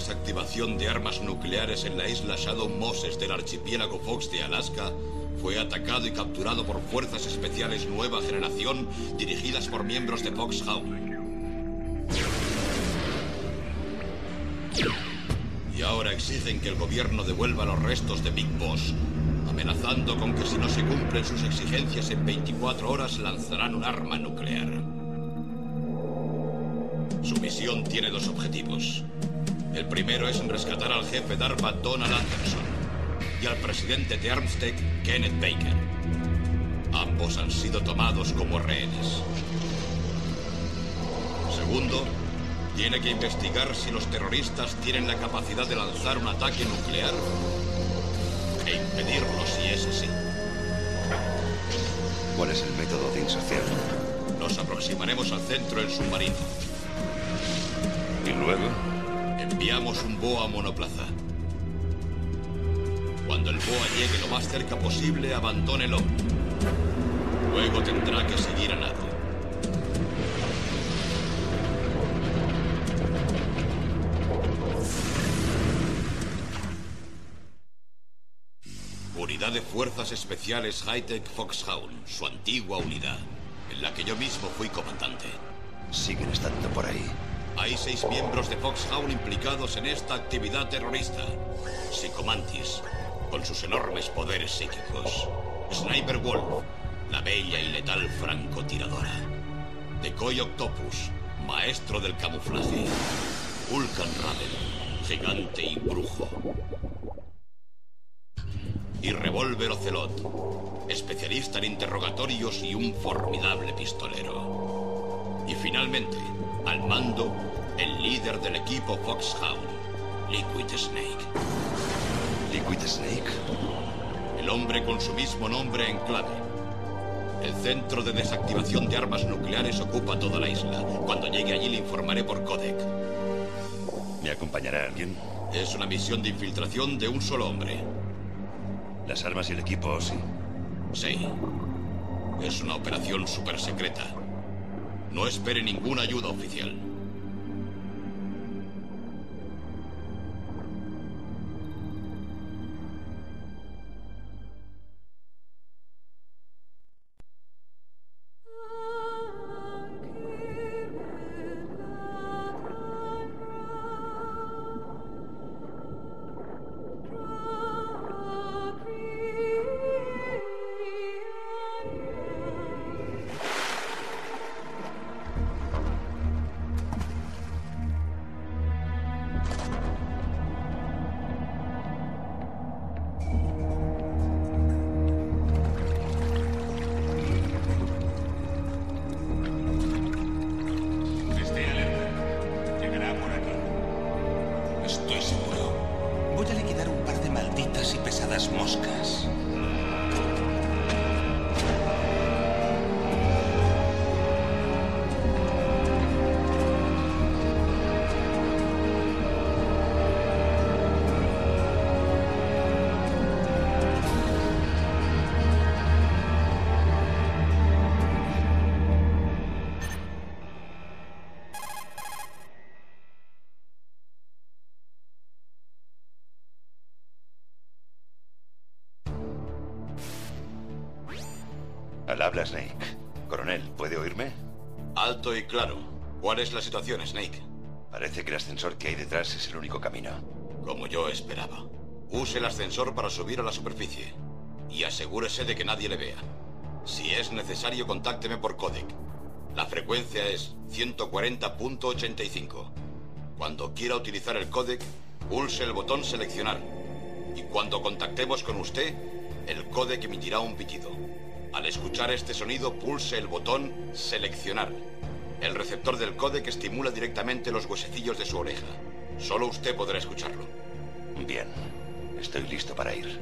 desactivación de armas nucleares en la isla Shadow Moses del archipiélago Fox de Alaska fue atacado y capturado por fuerzas especiales nueva generación dirigidas por miembros de Foxhound. Y ahora exigen que el gobierno devuelva los restos de Big Boss, amenazando con que si no se cumplen sus exigencias en 24 horas lanzarán un arma nuclear. Su misión tiene dos objetivos. Primero es rescatar al jefe DARPA Donald Anderson y al presidente de Armstead, Kenneth Baker. Ambos han sido tomados como rehenes. Segundo, tiene que investigar si los terroristas tienen la capacidad de lanzar un ataque nuclear e impedirlo si es así. ¿Cuál es el método de inserción? Nos aproximaremos al centro en submarino. ¿Y luego? Enviamos un BOA monoplaza. Cuando el BOA llegue lo más cerca posible, abandónelo. Luego tendrá que seguir a nado. Unidad de Fuerzas Especiales Hightech Foxhound, su antigua unidad, en la que yo mismo fui comandante. Siguen estando por ahí. Hay seis miembros de Foxhound implicados en esta actividad terrorista. Psicomantis, con sus enormes poderes psíquicos. Sniper Wolf, la bella y letal francotiradora. Decoy Octopus, maestro del camuflaje. Vulcan Raven, gigante y brujo. Y Revolver Ocelot, especialista en interrogatorios y un formidable pistolero. Y finalmente, al mando, el líder del equipo Foxhound, Liquid Snake. ¿Liquid Snake? El hombre con su mismo nombre en clave. El centro de desactivación de armas nucleares ocupa toda la isla. Cuando llegue allí le informaré por codec. ¿Me acompañará alguien? Es una misión de infiltración de un solo hombre. Las armas y el equipo, sí. Sí. Es una operación super secreta. No espere ninguna ayuda oficial. Alto y claro. ¿Cuál es la situación, Snake? Parece que el ascensor que hay detrás es el único camino. Como yo esperaba. Use el ascensor para subir a la superficie. Y asegúrese de que nadie le vea. Si es necesario, contácteme por codec. La frecuencia es 140.85. Cuando quiera utilizar el codec, pulse el botón seleccionar. Y cuando contactemos con usted, el codec emitirá un pitido. Al escuchar este sonido, pulse el botón seleccionar. El receptor del codec estimula directamente los huesecillos de su oreja. Solo usted podrá escucharlo. Bien. Estoy listo para ir.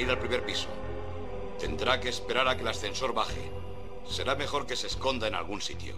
Ir al primer piso. Tendrá que esperar a que el ascensor baje. Será mejor que se esconda en algún sitio.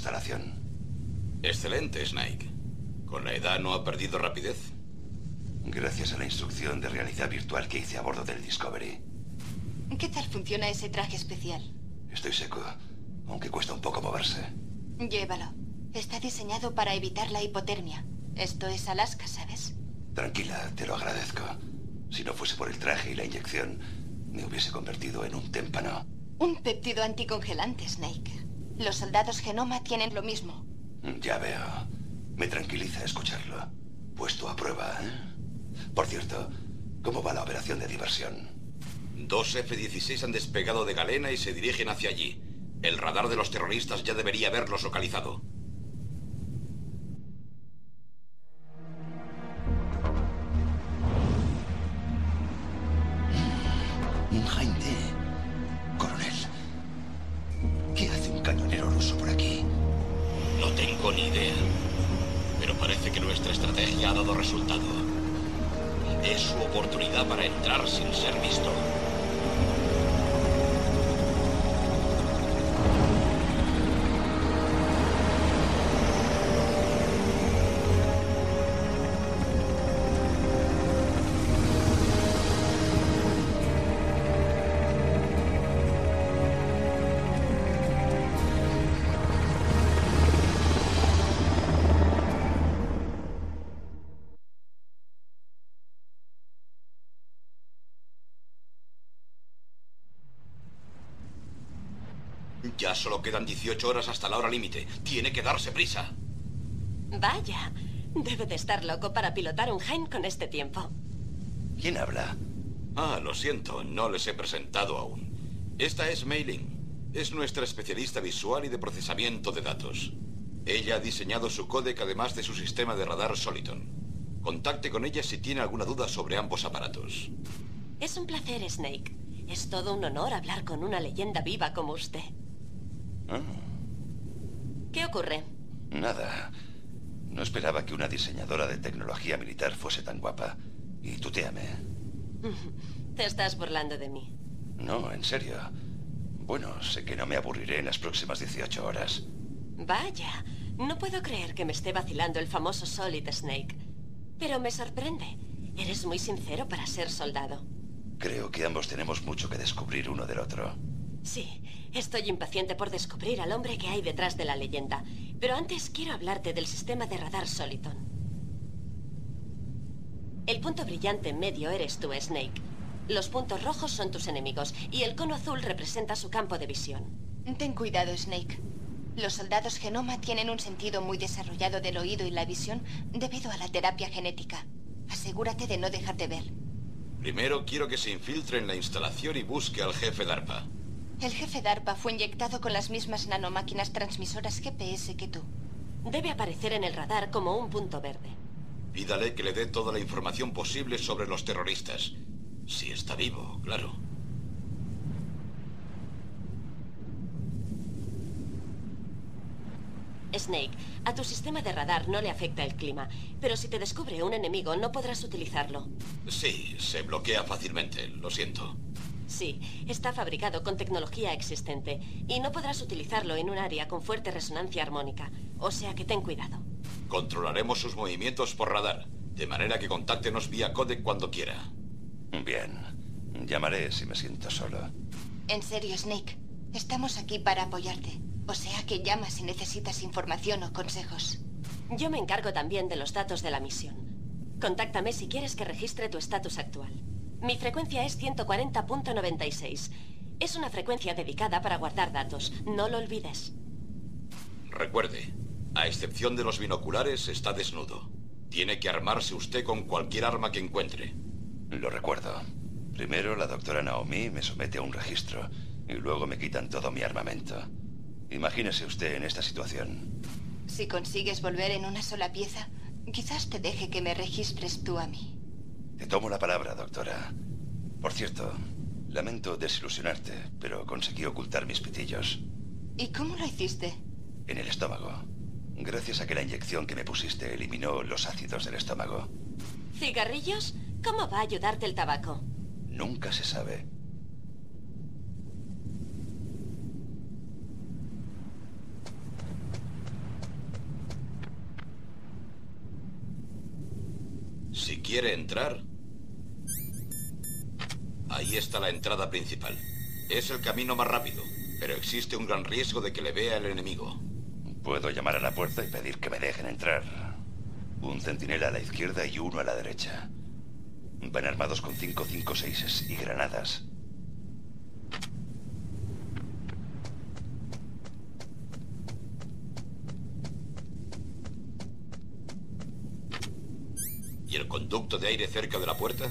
Instalación. Excelente, Snake. Con la edad no ha perdido rapidez. Gracias a la instrucción de realidad virtual que hice a bordo del Discovery. ¿Qué tal funciona ese traje especial? Estoy seco, aunque cuesta un poco moverse. Llévalo. Está diseñado para evitar la hipotermia. Esto es Alaska, ¿sabes? Tranquila, te lo agradezco. Si no fuese por el traje y la inyección, me hubiese convertido en un témpano. Un péptido anticongelante, Snake. Los soldados Genoma tienen lo mismo. Ya veo. Me tranquiliza escucharlo. Puesto a prueba, ¿eh? Por cierto, ¿cómo va la operación de diversión? Dos F-16 han despegado de Galena y se dirigen hacia allí. El radar de los terroristas ya debería haberlos localizado. Jaime, por aquí? No tengo ni idea. Pero parece que nuestra estrategia ha dado resultado. Es su oportunidad para entrar sin ser visto. Ya solo quedan 18 horas hasta la hora límite. Tiene que darse prisa. Vaya, debe de estar loco para pilotar un Hein con este tiempo. ¿Quién habla? Ah, lo siento, no les he presentado aún. Esta es Mailing. Es nuestra especialista visual y de procesamiento de datos. Ella ha diseñado su códec además de su sistema de radar Soliton. Contacte con ella si tiene alguna duda sobre ambos aparatos. Es un placer, Snake. Es todo un honor hablar con una leyenda viva como usted. Ah, ¿Qué ocurre? nada. No esperaba que una diseñadora de tecnología militar fuese tan guapa. Y tuteame. Te estás burlando de mí. No, en serio. Bueno, sé que no me aburriré en las próximas 18 horas. Vaya, no puedo creer que me esté vacilando el famoso Solid Snake. Pero me sorprende. Eres muy sincero para ser soldado. Creo que ambos tenemos mucho que descubrir uno del otro. Sí, estoy impaciente por descubrir al hombre que hay detrás de la leyenda. Pero antes quiero hablarte del sistema de radar Soliton. El punto brillante en medio eres tú, Snake. Los puntos rojos son tus enemigos y el cono azul representa su campo de visión. Ten cuidado, Snake. Los soldados Genoma tienen un sentido muy desarrollado del oído y la visión debido a la terapia genética. Asegúrate de no dejar de ver. Primero quiero que se infiltre en la instalación y busque al jefe DARPA. El jefe DARPA fue inyectado con las mismas nanomáquinas transmisoras GPS que tú. Debe aparecer en el radar como un punto verde. Pídale que le dé toda la información posible sobre los terroristas. Si está vivo, claro. Snake, a tu sistema de radar no le afecta el clima, pero si te descubre un enemigo no podrás utilizarlo. Sí, se bloquea fácilmente, lo siento. Sí, está fabricado con tecnología existente y no podrás utilizarlo en un área con fuerte resonancia armónica, o sea que ten cuidado. Controlaremos sus movimientos por radar, de manera que contáctenos vía codec cuando quiera. Bien. Llamaré si me siento solo. En serio, Snake. Estamos aquí para apoyarte. O sea que llama si necesitas información o consejos. Yo me encargo también de los datos de la misión. Contáctame si quieres que registre tu estatus actual. Mi frecuencia es 140.96. Es una frecuencia dedicada para guardar datos. No lo olvides. Recuerde, a excepción de los binoculares, está desnudo. Tiene que armarse usted con cualquier arma que encuentre. Lo recuerdo. Primero la doctora Naomi me somete a un registro y luego me quitan todo mi armamento. Imagínese usted en esta situación. Si consigues volver en una sola pieza, quizás te deje que me registres tú a mí. Te tomo la palabra, doctora. Por cierto, lamento desilusionarte, pero conseguí ocultar mis pitillos. ¿Y cómo lo hiciste? En el estómago. Gracias a que la inyección que me pusiste eliminó los ácidos del estómago. ¿Cigarrillos? ¿Cómo va a ayudarte el tabaco? Nunca se sabe. Si quiere entrar... Ahí está la entrada principal. Es el camino más rápido, pero existe un gran riesgo de que le vea el enemigo. Puedo llamar a la puerta y pedir que me dejen entrar. Un centinela a la izquierda y uno a la derecha. Van armados con 556 y granadas. ¿Y el conducto de aire cerca de la puerta?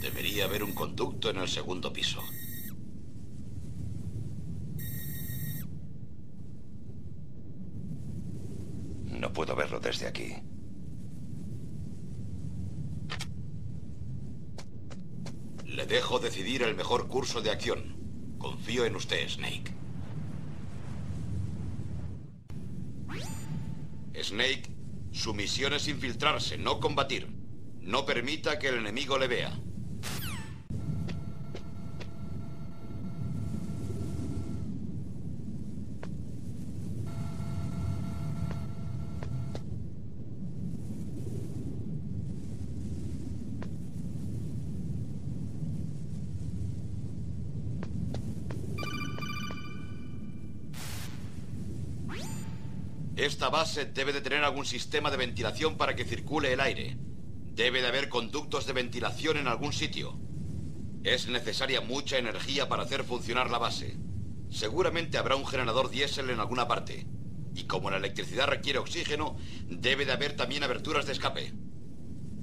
Debería haber un conducto en el segundo piso. No puedo verlo desde aquí. Le dejo decidir el mejor curso de acción. Confío en usted, Snake. Snake, su misión es infiltrarse, no combatir. No permita que el enemigo le vea. Esta base debe de tener algún sistema de ventilación para que circule el aire. Debe de haber conductos de ventilación en algún sitio. Es necesaria mucha energía para hacer funcionar la base. Seguramente habrá un generador diésel en alguna parte. Y como la electricidad requiere oxígeno, debe de haber también aberturas de escape.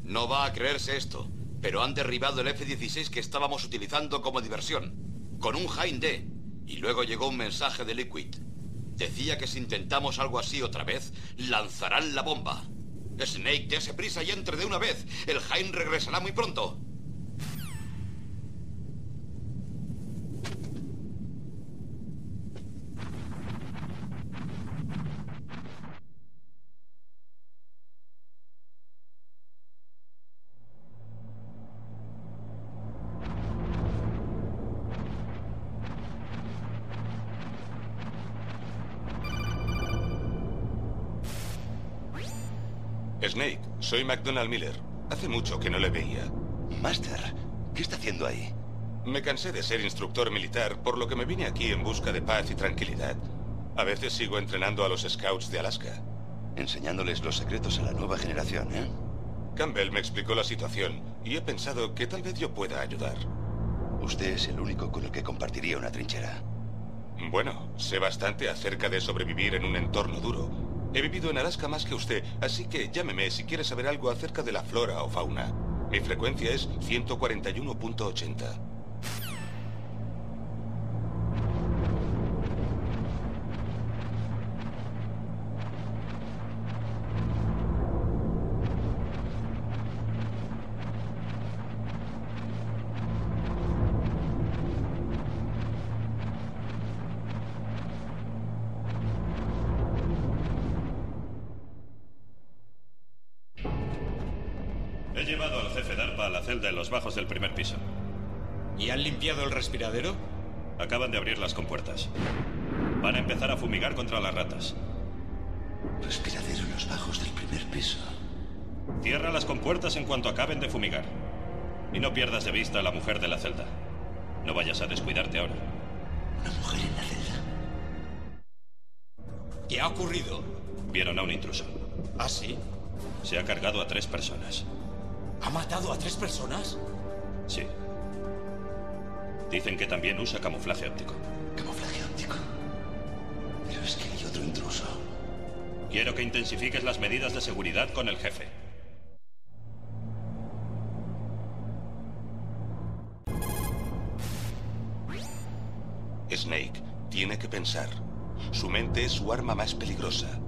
No va a creerse esto, pero han derribado el F-16 que estábamos utilizando como diversión, con un Hind D, y luego llegó un mensaje de Liquid. Decía que si intentamos algo así otra vez, lanzarán la bomba. Snake, dése prisa y entre de una vez. El Jain regresará muy pronto. Snake, soy McDonald Miller. Hace mucho que no le veía. Master, ¿qué está haciendo ahí? Me cansé de ser instructor militar, por lo que me vine aquí en busca de paz y tranquilidad. A veces sigo entrenando a los Scouts de Alaska. Enseñándoles los secretos a la nueva generación, ¿eh? Campbell me explicó la situación y he pensado que tal vez yo pueda ayudar. Usted es el único con el que compartiría una trinchera. Bueno, sé bastante acerca de sobrevivir en un entorno duro. He vivido en Alaska más que usted, así que llámeme si quiere saber algo acerca de la flora o fauna. Mi frecuencia es 141.80. respiradero? Acaban de abrir las compuertas. Van a empezar a fumigar contra las ratas. Respiradero en los bajos del primer piso. Cierra las compuertas en cuanto acaben de fumigar. Y no pierdas de vista a la mujer de la celda. No vayas a descuidarte ahora. Una mujer en la celda. ¿Qué ha ocurrido? Vieron a un intruso. ¿Ah, sí? Se ha cargado a tres personas. ¿Ha matado a tres personas? Sí. Dicen que también usa camuflaje óptico. Camuflaje óptico. Pero es que hay otro intruso. Quiero que intensifiques las medidas de seguridad con el jefe. Snake tiene que pensar. Su mente es su arma más peligrosa.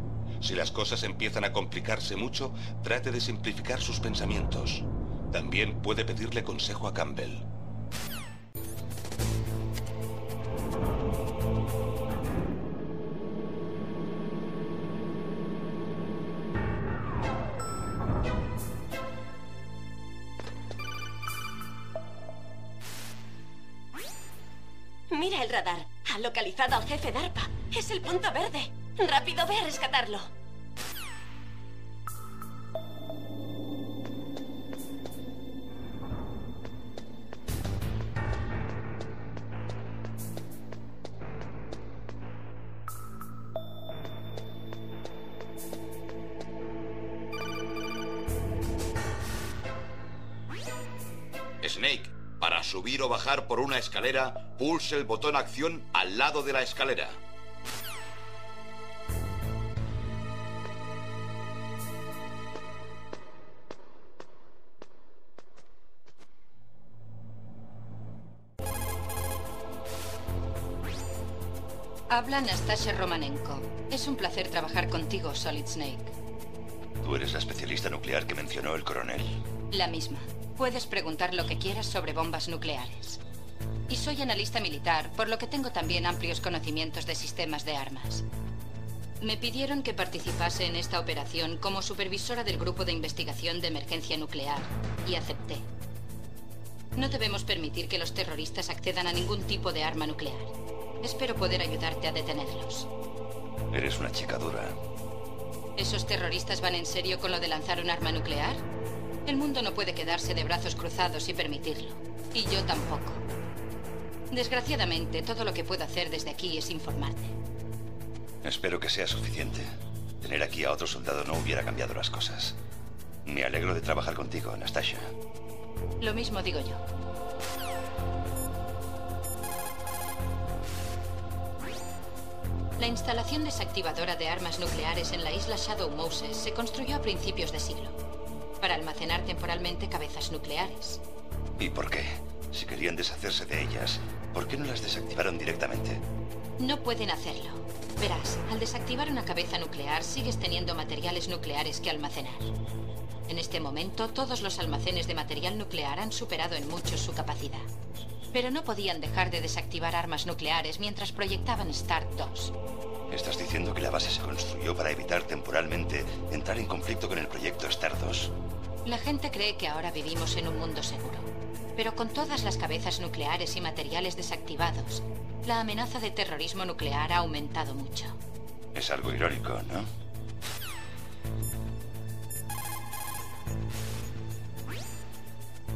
Si las cosas empiezan a complicarse mucho, trate de simplificar sus pensamientos. También puede pedirle consejo a Campbell. Mira el radar. Ha localizado al jefe DARPA. Es el punto verde. Rápido, ve a rescatarlo. Snake, para subir o bajar por una escalera, pulse el botón acción al lado de la escalera. Habla Nastasia Romanenko. Es un placer trabajar contigo, Solid Snake. Tú eres la especialista nuclear que mencionó el coronel. La misma. Puedes preguntar lo que quieras sobre bombas nucleares. Y soy analista militar, por lo que tengo también amplios conocimientos de sistemas de armas. Me pidieron que participase en esta operación como supervisora del Grupo de Investigación de Emergencia Nuclear, y acepté. No debemos permitir que los terroristas accedan a ningún tipo de arma nuclear. Espero poder ayudarte a detenerlos. Eres una chica dura. ¿Esos terroristas van en serio con lo de lanzar un arma nuclear? El mundo no puede quedarse de brazos cruzados y permitirlo. Y yo tampoco. Desgraciadamente, todo lo que puedo hacer desde aquí es informarte. Espero que sea suficiente. Tener aquí a otro soldado no hubiera cambiado las cosas. Me alegro de trabajar contigo, Anastasia. Lo mismo digo yo. La instalación desactivadora de armas nucleares en la isla Shadow Moses se construyó a principios de siglo, para almacenar temporalmente cabezas nucleares. ¿Y por qué? Si querían deshacerse de ellas, ¿por qué no las desactivaron directamente? No pueden hacerlo. Verás, al desactivar una cabeza nuclear sigues teniendo materiales nucleares que almacenar. En este momento, todos los almacenes de material nuclear han superado en mucho su capacidad. Pero no podían dejar de desactivar armas nucleares mientras proyectaban START 2. ¿Estás diciendo que la base se construyó para evitar temporalmente entrar en conflicto con el proyecto START 2? La gente cree que ahora vivimos en un mundo seguro. Pero con todas las cabezas nucleares y materiales desactivados, la amenaza de terrorismo nuclear ha aumentado mucho. Es algo irónico, ¿no?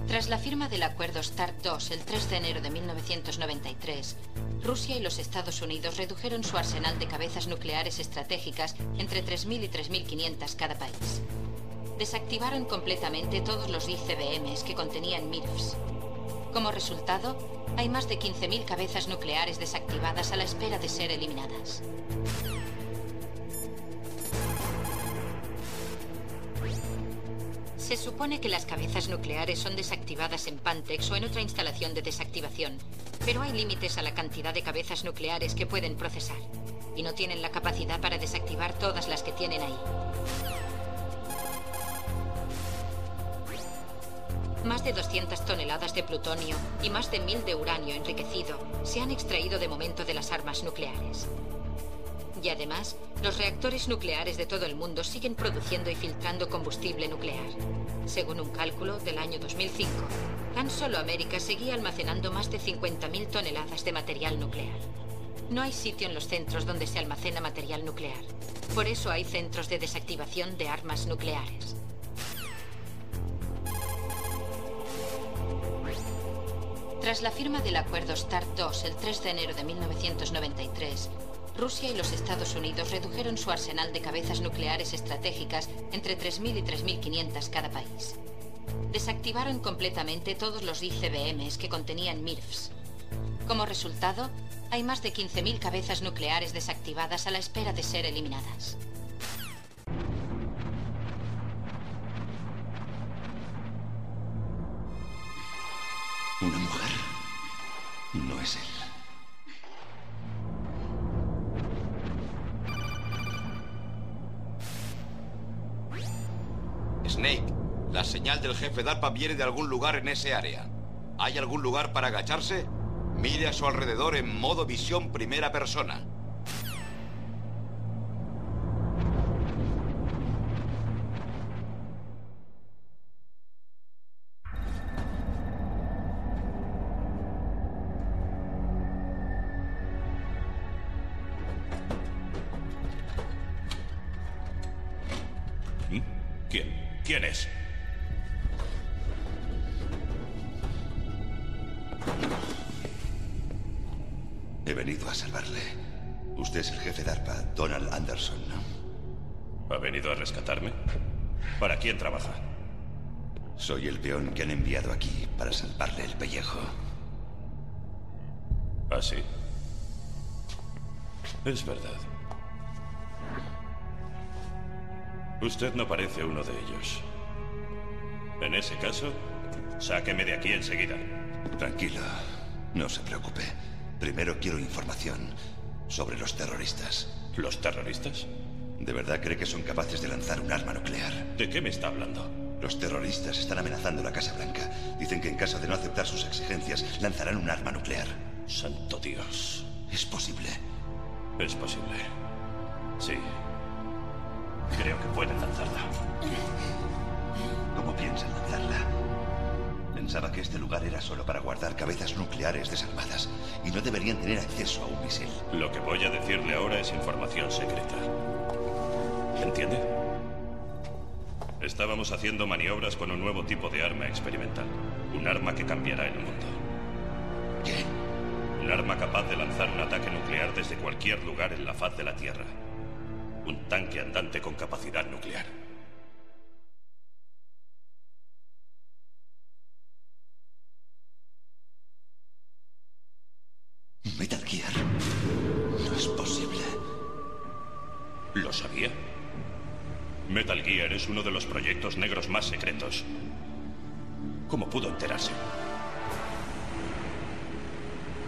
Tras la firma del acuerdo START 2 el 3 de enero de 1993, Rusia y los Estados Unidos redujeron su arsenal de cabezas nucleares estratégicas entre 3.000 y 3.500 cada país. Desactivaron completamente todos los ICBMs que contenían MIRFs. Como resultado, hay más de 15.000 cabezas nucleares desactivadas a la espera de ser eliminadas. Se supone que las cabezas nucleares son desactivadas en Pantex o en otra instalación de desactivación, pero hay límites a la cantidad de cabezas nucleares que pueden procesar, y no tienen la capacidad para desactivar todas las que tienen ahí. Más de 200 toneladas de plutonio y más de 1000 de uranio enriquecido se han extraído de momento de las armas nucleares. Y además, los reactores nucleares de todo el mundo siguen produciendo y filtrando combustible nuclear. Según un cálculo del año 2005, tan solo América seguía almacenando más de 50.000 toneladas de material nuclear. No hay sitio en los centros donde se almacena material nuclear. Por eso hay centros de desactivación de armas nucleares. Tras la firma del acuerdo START 2 el 3 de enero de 1993, Rusia y los Estados Unidos redujeron su arsenal de cabezas nucleares estratégicas entre 3.000 y 3.500 cada país. Desactivaron completamente todos los ICBMs que contenían MIRFs. Como resultado, hay más de 15.000 cabezas nucleares desactivadas a la espera de ser eliminadas. No es él. Snake, la señal del jefe DARPA viene de algún lugar en ese área. ¿Hay algún lugar para agacharse? Mire a su alrededor en modo visión primera persona. Quién trabaja? Soy el peón que han enviado aquí para salvarle el pellejo. ¿Ah, sí? Es verdad. Usted no parece uno de ellos. En ese caso, sáqueme de aquí enseguida. Tranquilo, no se preocupe. Primero quiero información. sobre los terroristas. ¿Los terroristas? ¿De verdad cree que son capaces de lanzar un arma nuclear? ¿De qué me está hablando? Los terroristas están amenazando la Casa Blanca. Dicen que en caso de no aceptar sus exigencias, lanzarán un arma nuclear. Santo Dios. ¿Es posible? Es posible. Sí. Creo que pueden lanzarla. ¿Cómo piensan lanzarla? Pensaba que este lugar era solo para guardar cabezas nucleares desarmadas y no deberían tener acceso a un misil. Lo que voy a decirle ahora es información secreta. ¿Entiende? Estábamos haciendo maniobras con un nuevo tipo de arma experimental. Un arma que cambiará el mundo. ¿Qué? Un arma capaz de lanzar un ataque nuclear desde cualquier lugar en la faz de la Tierra. Un tanque andante con capacidad nuclear. Metal Gear. No es posible. ¿Lo sabía? Metal Gear es uno de los proyectos negros más secretos. ¿Cómo pudo enterarse?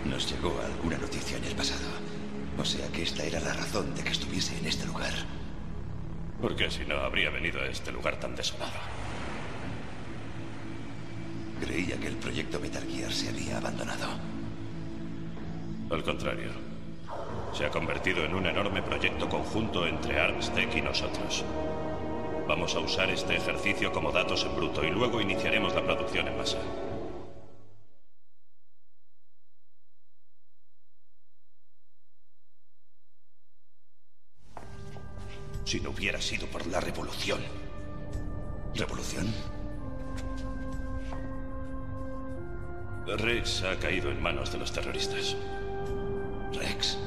Nos llegó alguna noticia en el pasado. O sea que esta era la razón de que estuviese en este lugar. Porque si no, habría venido a este lugar tan desolado. Creía que el proyecto Metal Gear se había abandonado. Al contrario. Se ha convertido en un enorme proyecto conjunto entre Armstech y nosotros. Vamos a usar este ejercicio como datos en bruto y luego iniciaremos la producción en masa. Si no hubiera sido por la revolución. ¿Revolución? Rex ha caído en manos de los terroristas. ¿Rex?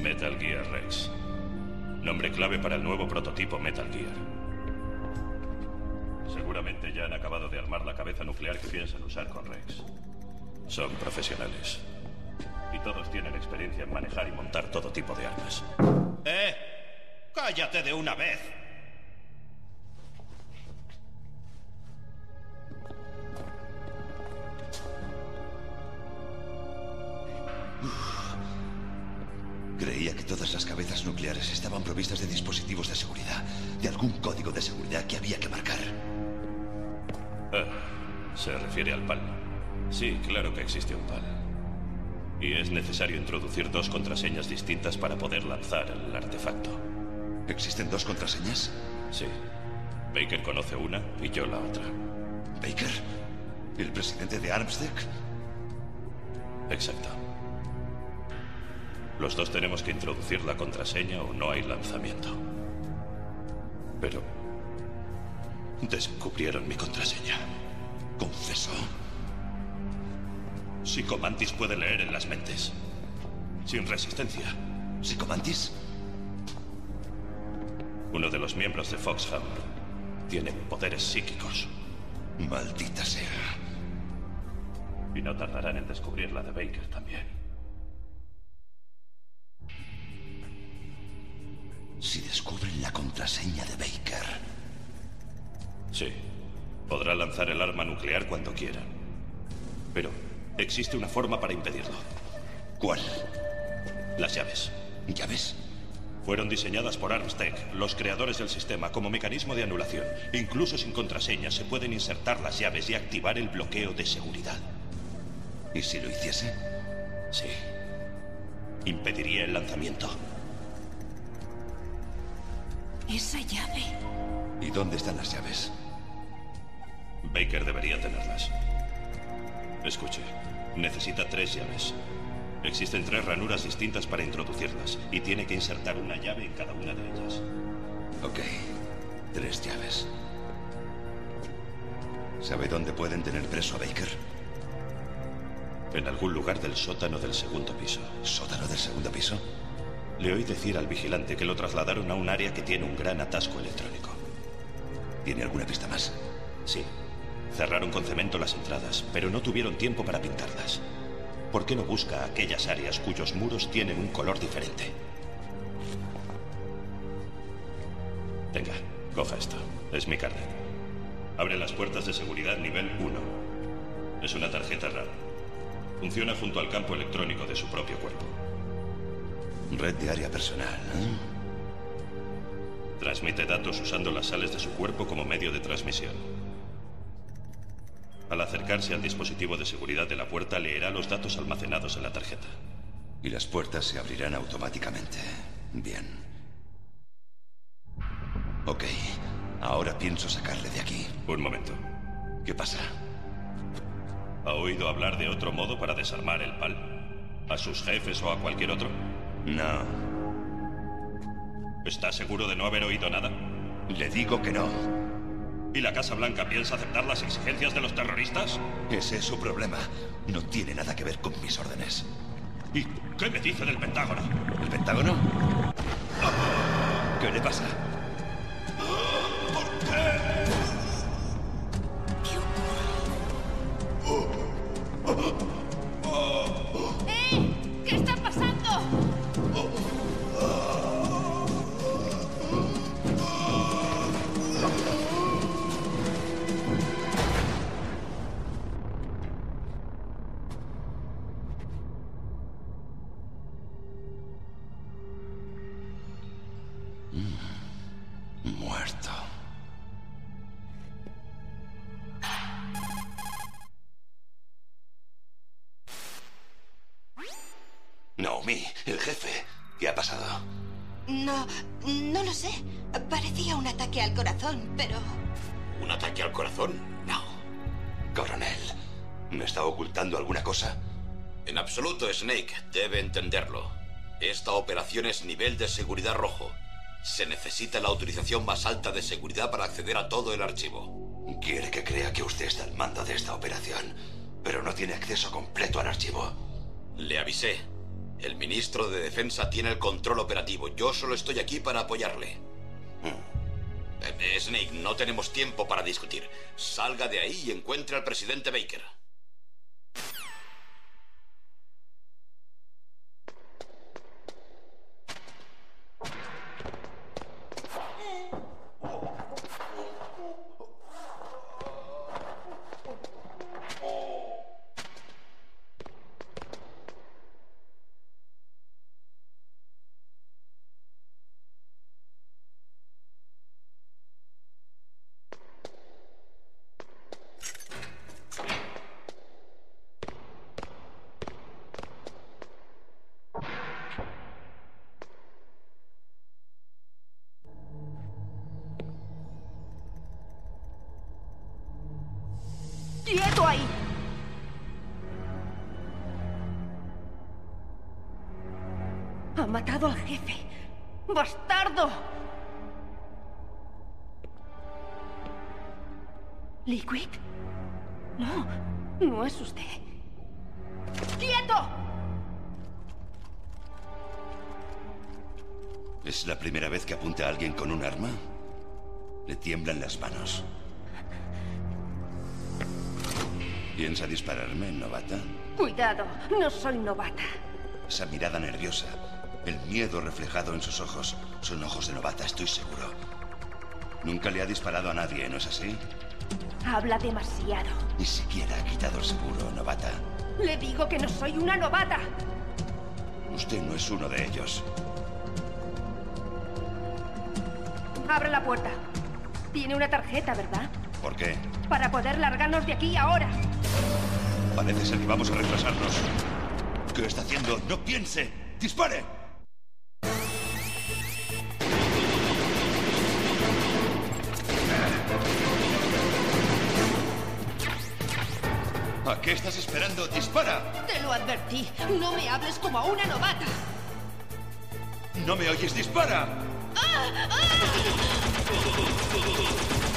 Metal Gear Rex. Nombre clave para el nuevo prototipo Metal Gear. Seguramente ya han acabado de armar la cabeza nuclear que piensan usar con Rex. Son profesionales. Y todos tienen experiencia en manejar y montar todo tipo de armas. ¡Eh! ¡Cállate de una vez! Creía que todas las cabezas nucleares estaban provistas de dispositivos de seguridad, de algún código de seguridad que había que marcar. Ah, se refiere al PAL. Sí, claro que existe un PAL. Y es necesario introducir dos contraseñas distintas para poder lanzar el artefacto. ¿Existen dos contraseñas? Sí. Baker conoce una y yo la otra. ¿Baker? ¿El presidente de Armstead? Exacto. Los dos tenemos que introducir la contraseña o no hay lanzamiento. Pero... Descubrieron mi contraseña. ¿Confesó? Psicomantis puede leer en las mentes. Sin resistencia. ¿Psicomantis? Uno de los miembros de Foxham tiene poderes psíquicos. Maldita sea. Y no tardarán en descubrir la de Baker también. Si descubren la contraseña de Baker. Sí. Podrá lanzar el arma nuclear cuando quiera. Pero existe una forma para impedirlo. ¿Cuál? Las llaves. ¿Llaves? Fueron diseñadas por Armstech, los creadores del sistema, como mecanismo de anulación. Incluso sin contraseña se pueden insertar las llaves y activar el bloqueo de seguridad. ¿Y si lo hiciese? Sí. Impediría el lanzamiento. Esa llave. ¿Y dónde están las llaves? Baker debería tenerlas. Escuche, necesita tres llaves. Existen tres ranuras distintas para introducirlas y tiene que insertar una llave en cada una de ellas. Ok, tres llaves. ¿Sabe dónde pueden tener preso a Baker? En algún lugar del sótano del segundo piso. ¿Sótano del segundo piso? Le oí decir al vigilante que lo trasladaron a un área que tiene un gran atasco electrónico. ¿Tiene alguna pista más? Sí. Cerraron con cemento las entradas, pero no tuvieron tiempo para pintarlas. ¿Por qué no busca aquellas áreas cuyos muros tienen un color diferente? Venga, coja esto. Es mi carnet. Abre las puertas de seguridad nivel 1. Es una tarjeta RAM. Funciona junto al campo electrónico de su propio cuerpo. Red de área personal. ¿eh? Transmite datos usando las sales de su cuerpo como medio de transmisión. Al acercarse al dispositivo de seguridad de la puerta, leerá los datos almacenados en la tarjeta. Y las puertas se abrirán automáticamente. Bien. Ok. Ahora pienso sacarle de aquí. Un momento. ¿Qué pasa? ¿Ha oído hablar de otro modo para desarmar el PAL? ¿A sus jefes o a cualquier otro? No. ¿Está seguro de no haber oído nada? Le digo que no. ¿Y la Casa Blanca piensa aceptar las exigencias de los terroristas? Ese es su problema. No tiene nada que ver con mis órdenes. ¿Y qué me dice del Pentágono? ¿El Pentágono? ¿Qué le pasa? ¿Por qué? ¡Eh! ¿Qué está pasando? Jefe. ¿Qué ha pasado? No, no lo sé. Parecía un ataque al corazón, pero... ¿Un ataque al corazón? No. Coronel, ¿me está ocultando alguna cosa? En absoluto, Snake. Debe entenderlo. Esta operación es nivel de seguridad rojo. Se necesita la autorización más alta de seguridad para acceder a todo el archivo. Quiere que crea que usted está al mando de esta operación, pero no tiene acceso completo al archivo. Le avisé. El ministro de Defensa tiene el control operativo. Yo solo estoy aquí para apoyarle. Eh, Snake, no tenemos tiempo para discutir. Salga de ahí y encuentre al presidente Baker. Novata. Esa mirada nerviosa, el miedo reflejado en sus ojos, son ojos de novata, estoy seguro. Nunca le ha disparado a nadie, ¿no es así? Habla demasiado. Ni siquiera ha quitado el seguro, novata. Le digo que no soy una novata. Usted no es uno de ellos. Abre la puerta. Tiene una tarjeta, ¿verdad? ¿Por qué? Para poder largarnos de aquí ahora. Parece ser que vamos a retrasarnos. ¿Qué está haciendo? ¡No piense! ¡Dispare! ¿A qué estás esperando? ¡Dispara! Te lo advertí. No me hables como a una novata. ¿No me oyes? ¡Dispara! Gracias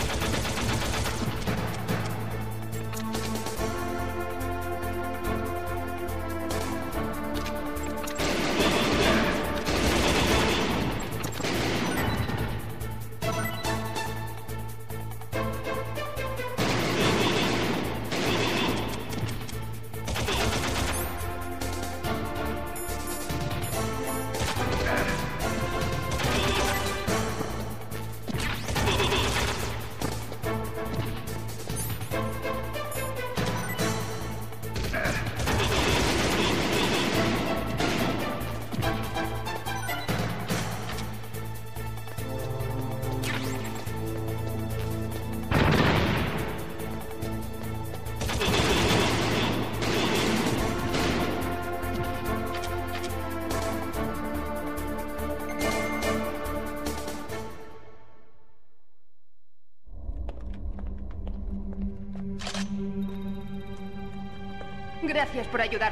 por ayudarme.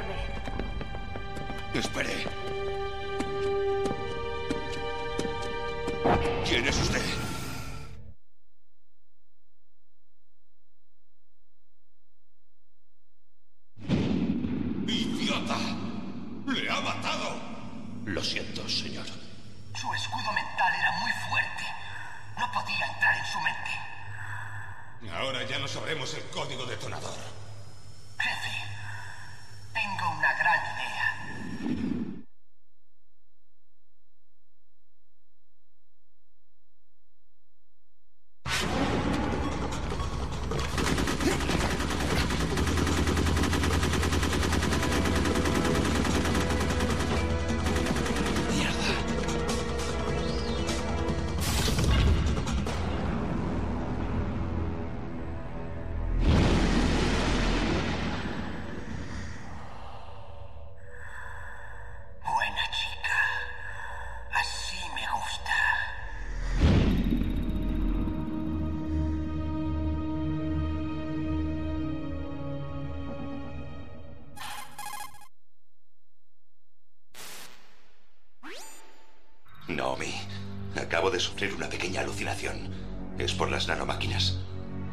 Acabo de sufrir una pequeña alucinación. Es por las nanomáquinas.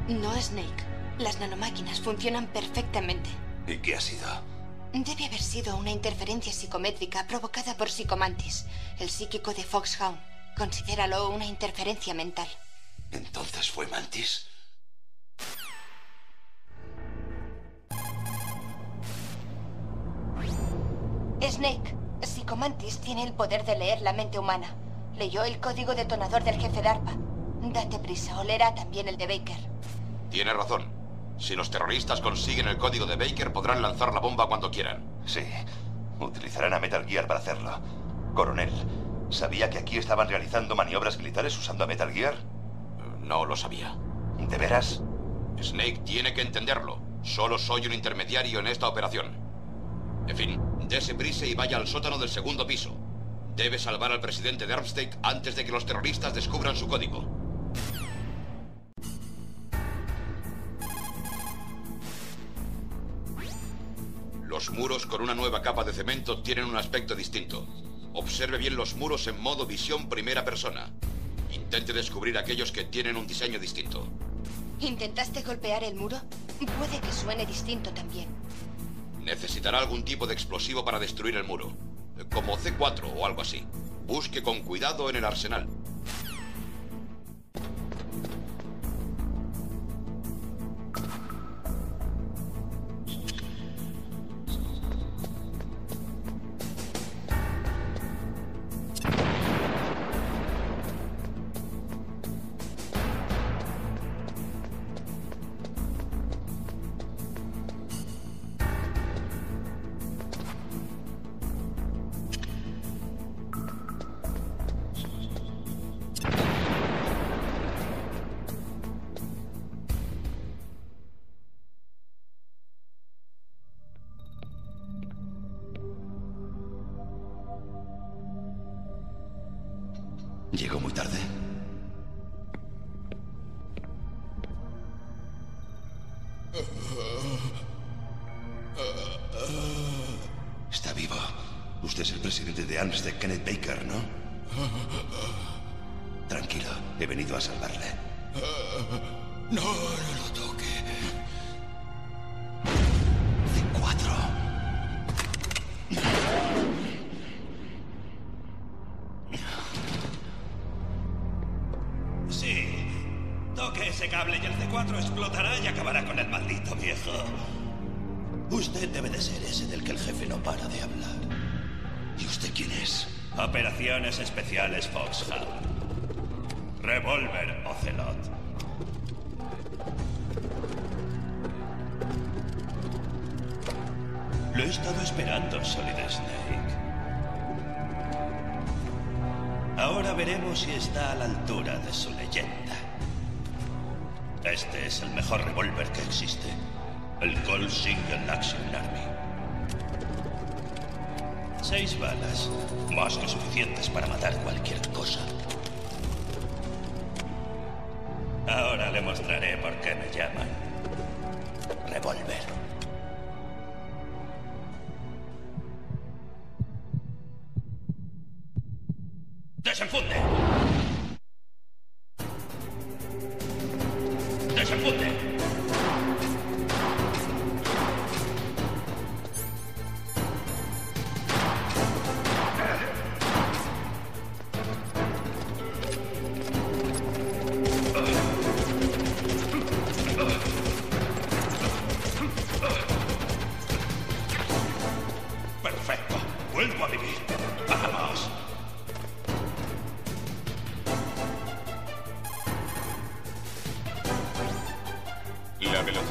No, Snake. Las nanomáquinas funcionan perfectamente. ¿Y qué ha sido? Debe haber sido una interferencia psicométrica provocada por Psicomantis, el psíquico de Foxhound. Considéralo una interferencia mental. Entonces fue Mantis. Snake, Psicomantis tiene el poder de leer la mente humana. Leyó el código detonador del jefe DARPA. Date prisa, o leerá también el de Baker. Tiene razón. Si los terroristas consiguen el código de Baker, podrán lanzar la bomba cuando quieran. Sí. Utilizarán a Metal Gear para hacerlo. Coronel, ¿sabía que aquí estaban realizando maniobras militares usando a Metal Gear? No lo sabía. ¿De veras? Snake tiene que entenderlo. Solo soy un intermediario en esta operación. En fin, dese prisa y vaya al sótano del segundo piso. Debe salvar al presidente de Armstead antes de que los terroristas descubran su código. Los muros con una nueva capa de cemento tienen un aspecto distinto. Observe bien los muros en modo visión primera persona. Intente descubrir aquellos que tienen un diseño distinto. ¿Intentaste golpear el muro? Puede que suene distinto también. Necesitará algún tipo de explosivo para destruir el muro. Como C4 o algo así. Busque con cuidado en el arsenal.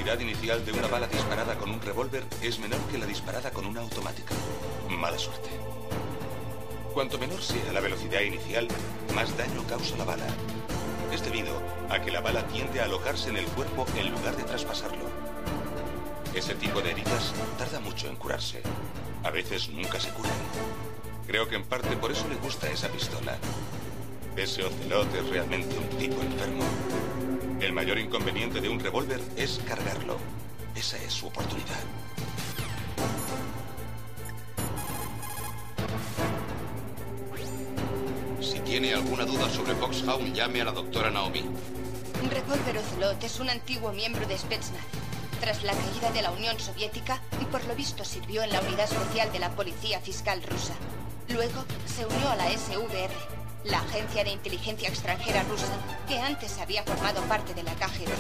Velocidad inicial de una bala disparada con un revólver es menor que la disparada con una automática. Mala suerte. Cuanto menor sea la velocidad inicial, más daño causa la bala. Es debido a que la bala tiende a alojarse en el cuerpo en lugar de traspasarlo. Ese tipo de heridas tarda mucho en curarse. A veces nunca se curan. Creo que en parte por eso le gusta esa pistola. Ese ocelot es realmente un tipo enfermo. El mayor inconveniente de un revólver es cargarlo. Esa es su oportunidad. Si tiene alguna duda sobre Foxhound, llame a la doctora Naomi. Revolver Ocelot es un antiguo miembro de Spetsnaz. Tras la caída de la Unión Soviética, por lo visto sirvió en la unidad especial de la Policía Fiscal rusa. Luego se unió a la SVR, la agencia de inteligencia extranjera rusa, que antes había formado parte de la KGB.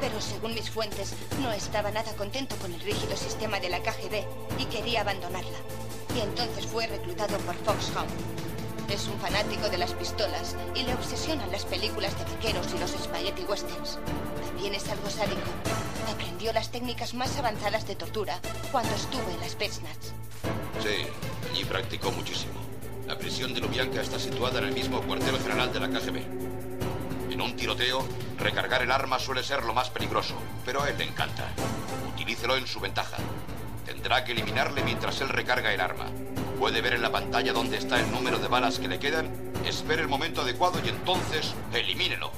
Pero según mis fuentes, no estaba nada contento con el rígido sistema de la KGB y quería abandonarla. Y entonces fue reclutado por Foxhound. Es un fanático de las pistolas y le obsesionan las películas de vaqueros y los spaghetti westerns. También es algo sádico. Aprendió las técnicas más avanzadas de tortura cuando estuvo en las Spetsnaz. Sí, allí practicó muchísimo. La prisión de Lubyanka está situada en el mismo cuartel general de la KGB. En un tiroteo, recargar el arma suele ser lo más peligroso, pero a él le encanta. Utilícelo en su ventaja. Tendrá que eliminarle mientras él recarga el arma. Puede ver en la pantalla dónde está el número de balas que le quedan, espere el momento adecuado y entonces elimínelo.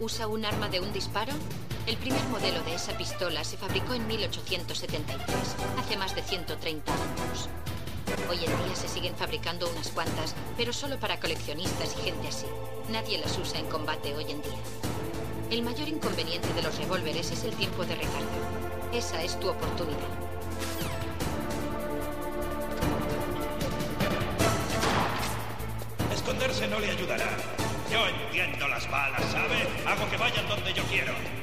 ¿Usa un arma de un disparo? El primer modelo de esa pistola se fabricó en 1873, hace más de 130 años. Hoy en día se siguen fabricando unas cuantas, pero solo para coleccionistas y gente así. Nadie las usa en combate hoy en día. El mayor inconveniente de los revólveres es el tiempo de recarga. Esa es tu oportunidad. Esconderse no le ayudará. Yo entiendo las balas, ¿sabe? Hago que vayan donde yo quiero.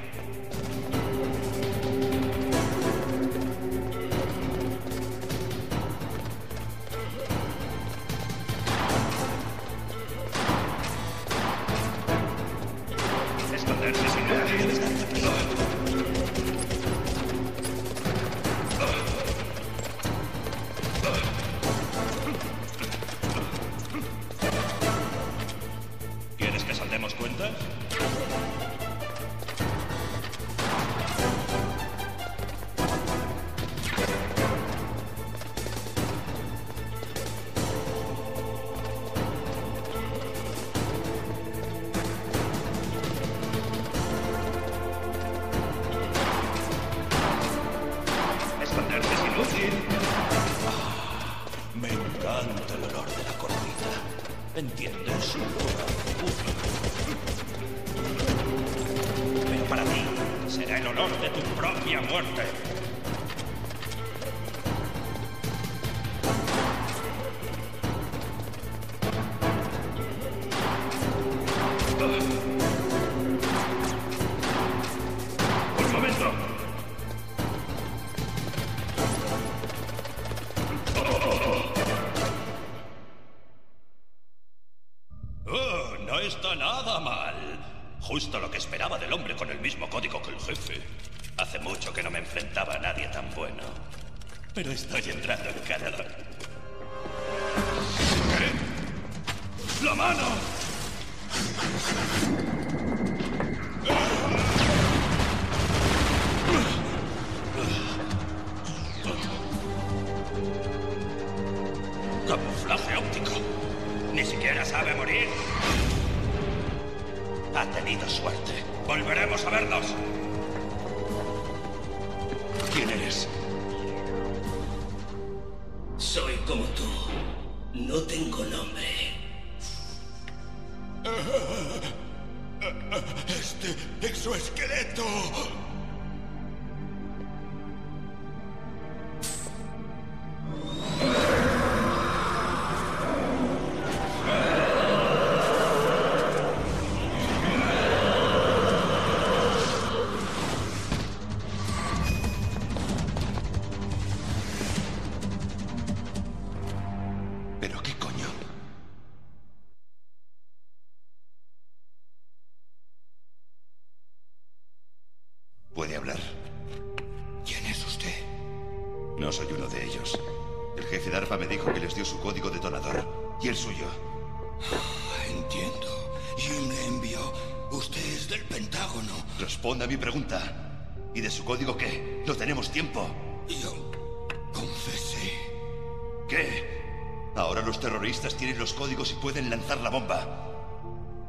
Terroristas tienen los códigos y pueden lanzar la bomba.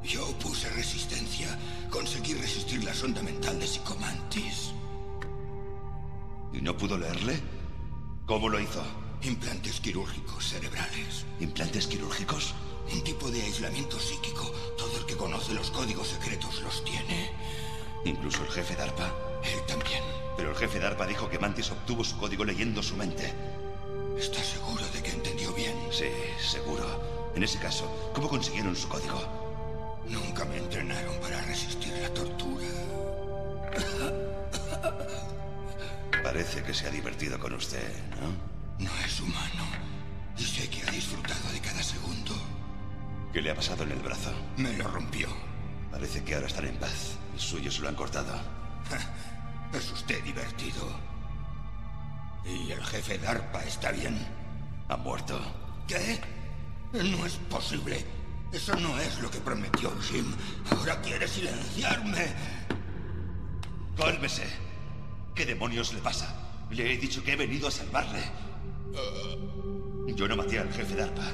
Yo puse resistencia. Conseguí resistir la sonda mental de Psicomantis. ¿Y no pudo leerle? ¿Cómo lo hizo? Implantes quirúrgicos cerebrales. ¿Implantes quirúrgicos? Un tipo de aislamiento psíquico. Todo el que conoce los códigos secretos los tiene. ¿Incluso el jefe DARPA? Él también. Pero el jefe DARPA dijo que Mantis obtuvo su código leyendo su mente. En ese caso, ¿cómo consiguieron su código? Nunca me entrenaron para resistir la tortura. Parece que se ha divertido con usted, ¿no? No es humano. Y sé que ha disfrutado de cada segundo. ¿Qué le ha pasado en el brazo? Me lo rompió. Parece que ahora están en paz. El suyo se lo han cortado. Es usted divertido. ¿Y el jefe DARPA está bien? ¿Ha muerto? ¿Qué? No es posible. Eso no es lo que prometió Jim. Ahora quiere silenciarme. Cálmese. ¿Qué demonios le pasa? Le he dicho que he venido a salvarle. Yo no maté al jefe DARPA.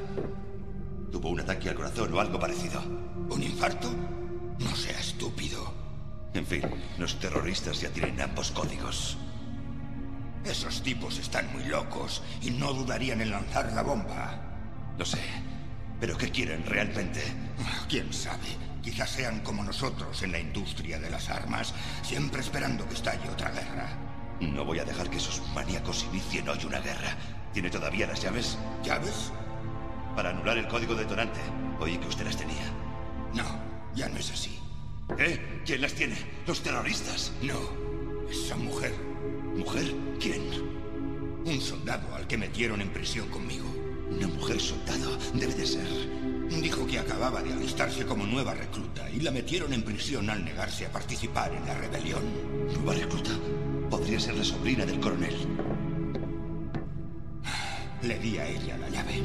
Tuvo un ataque al corazón o algo parecido. ¿Un infarto? No sea estúpido. En fin, los terroristas ya tienen ambos códigos. Esos tipos están muy locos y no dudarían en lanzar la bomba. Lo sé. ¿Pero qué quieren realmente? ¿Quién sabe? Quizás sean como nosotros en la industria de las armas, siempre esperando que estalle otra guerra. No voy a dejar que esos maníacos inicien hoy una guerra. ¿Tiene todavía las llaves? ¿Llaves? Para anular el código detonante. Oí que usted las tenía. No, ya no es así. ¿Eh? ¿Quién las tiene? ¿Los terroristas? No, esa mujer. ¿Mujer? ¿Quién? Un soldado al que metieron en prisión conmigo. Una mujer soldado. Debe de ser. Dijo que acababa de alistarse como nueva recluta y la metieron en prisión al negarse a participar en la rebelión. ¿Nueva recluta? Podría ser la sobrina del coronel. Le di a ella la llave.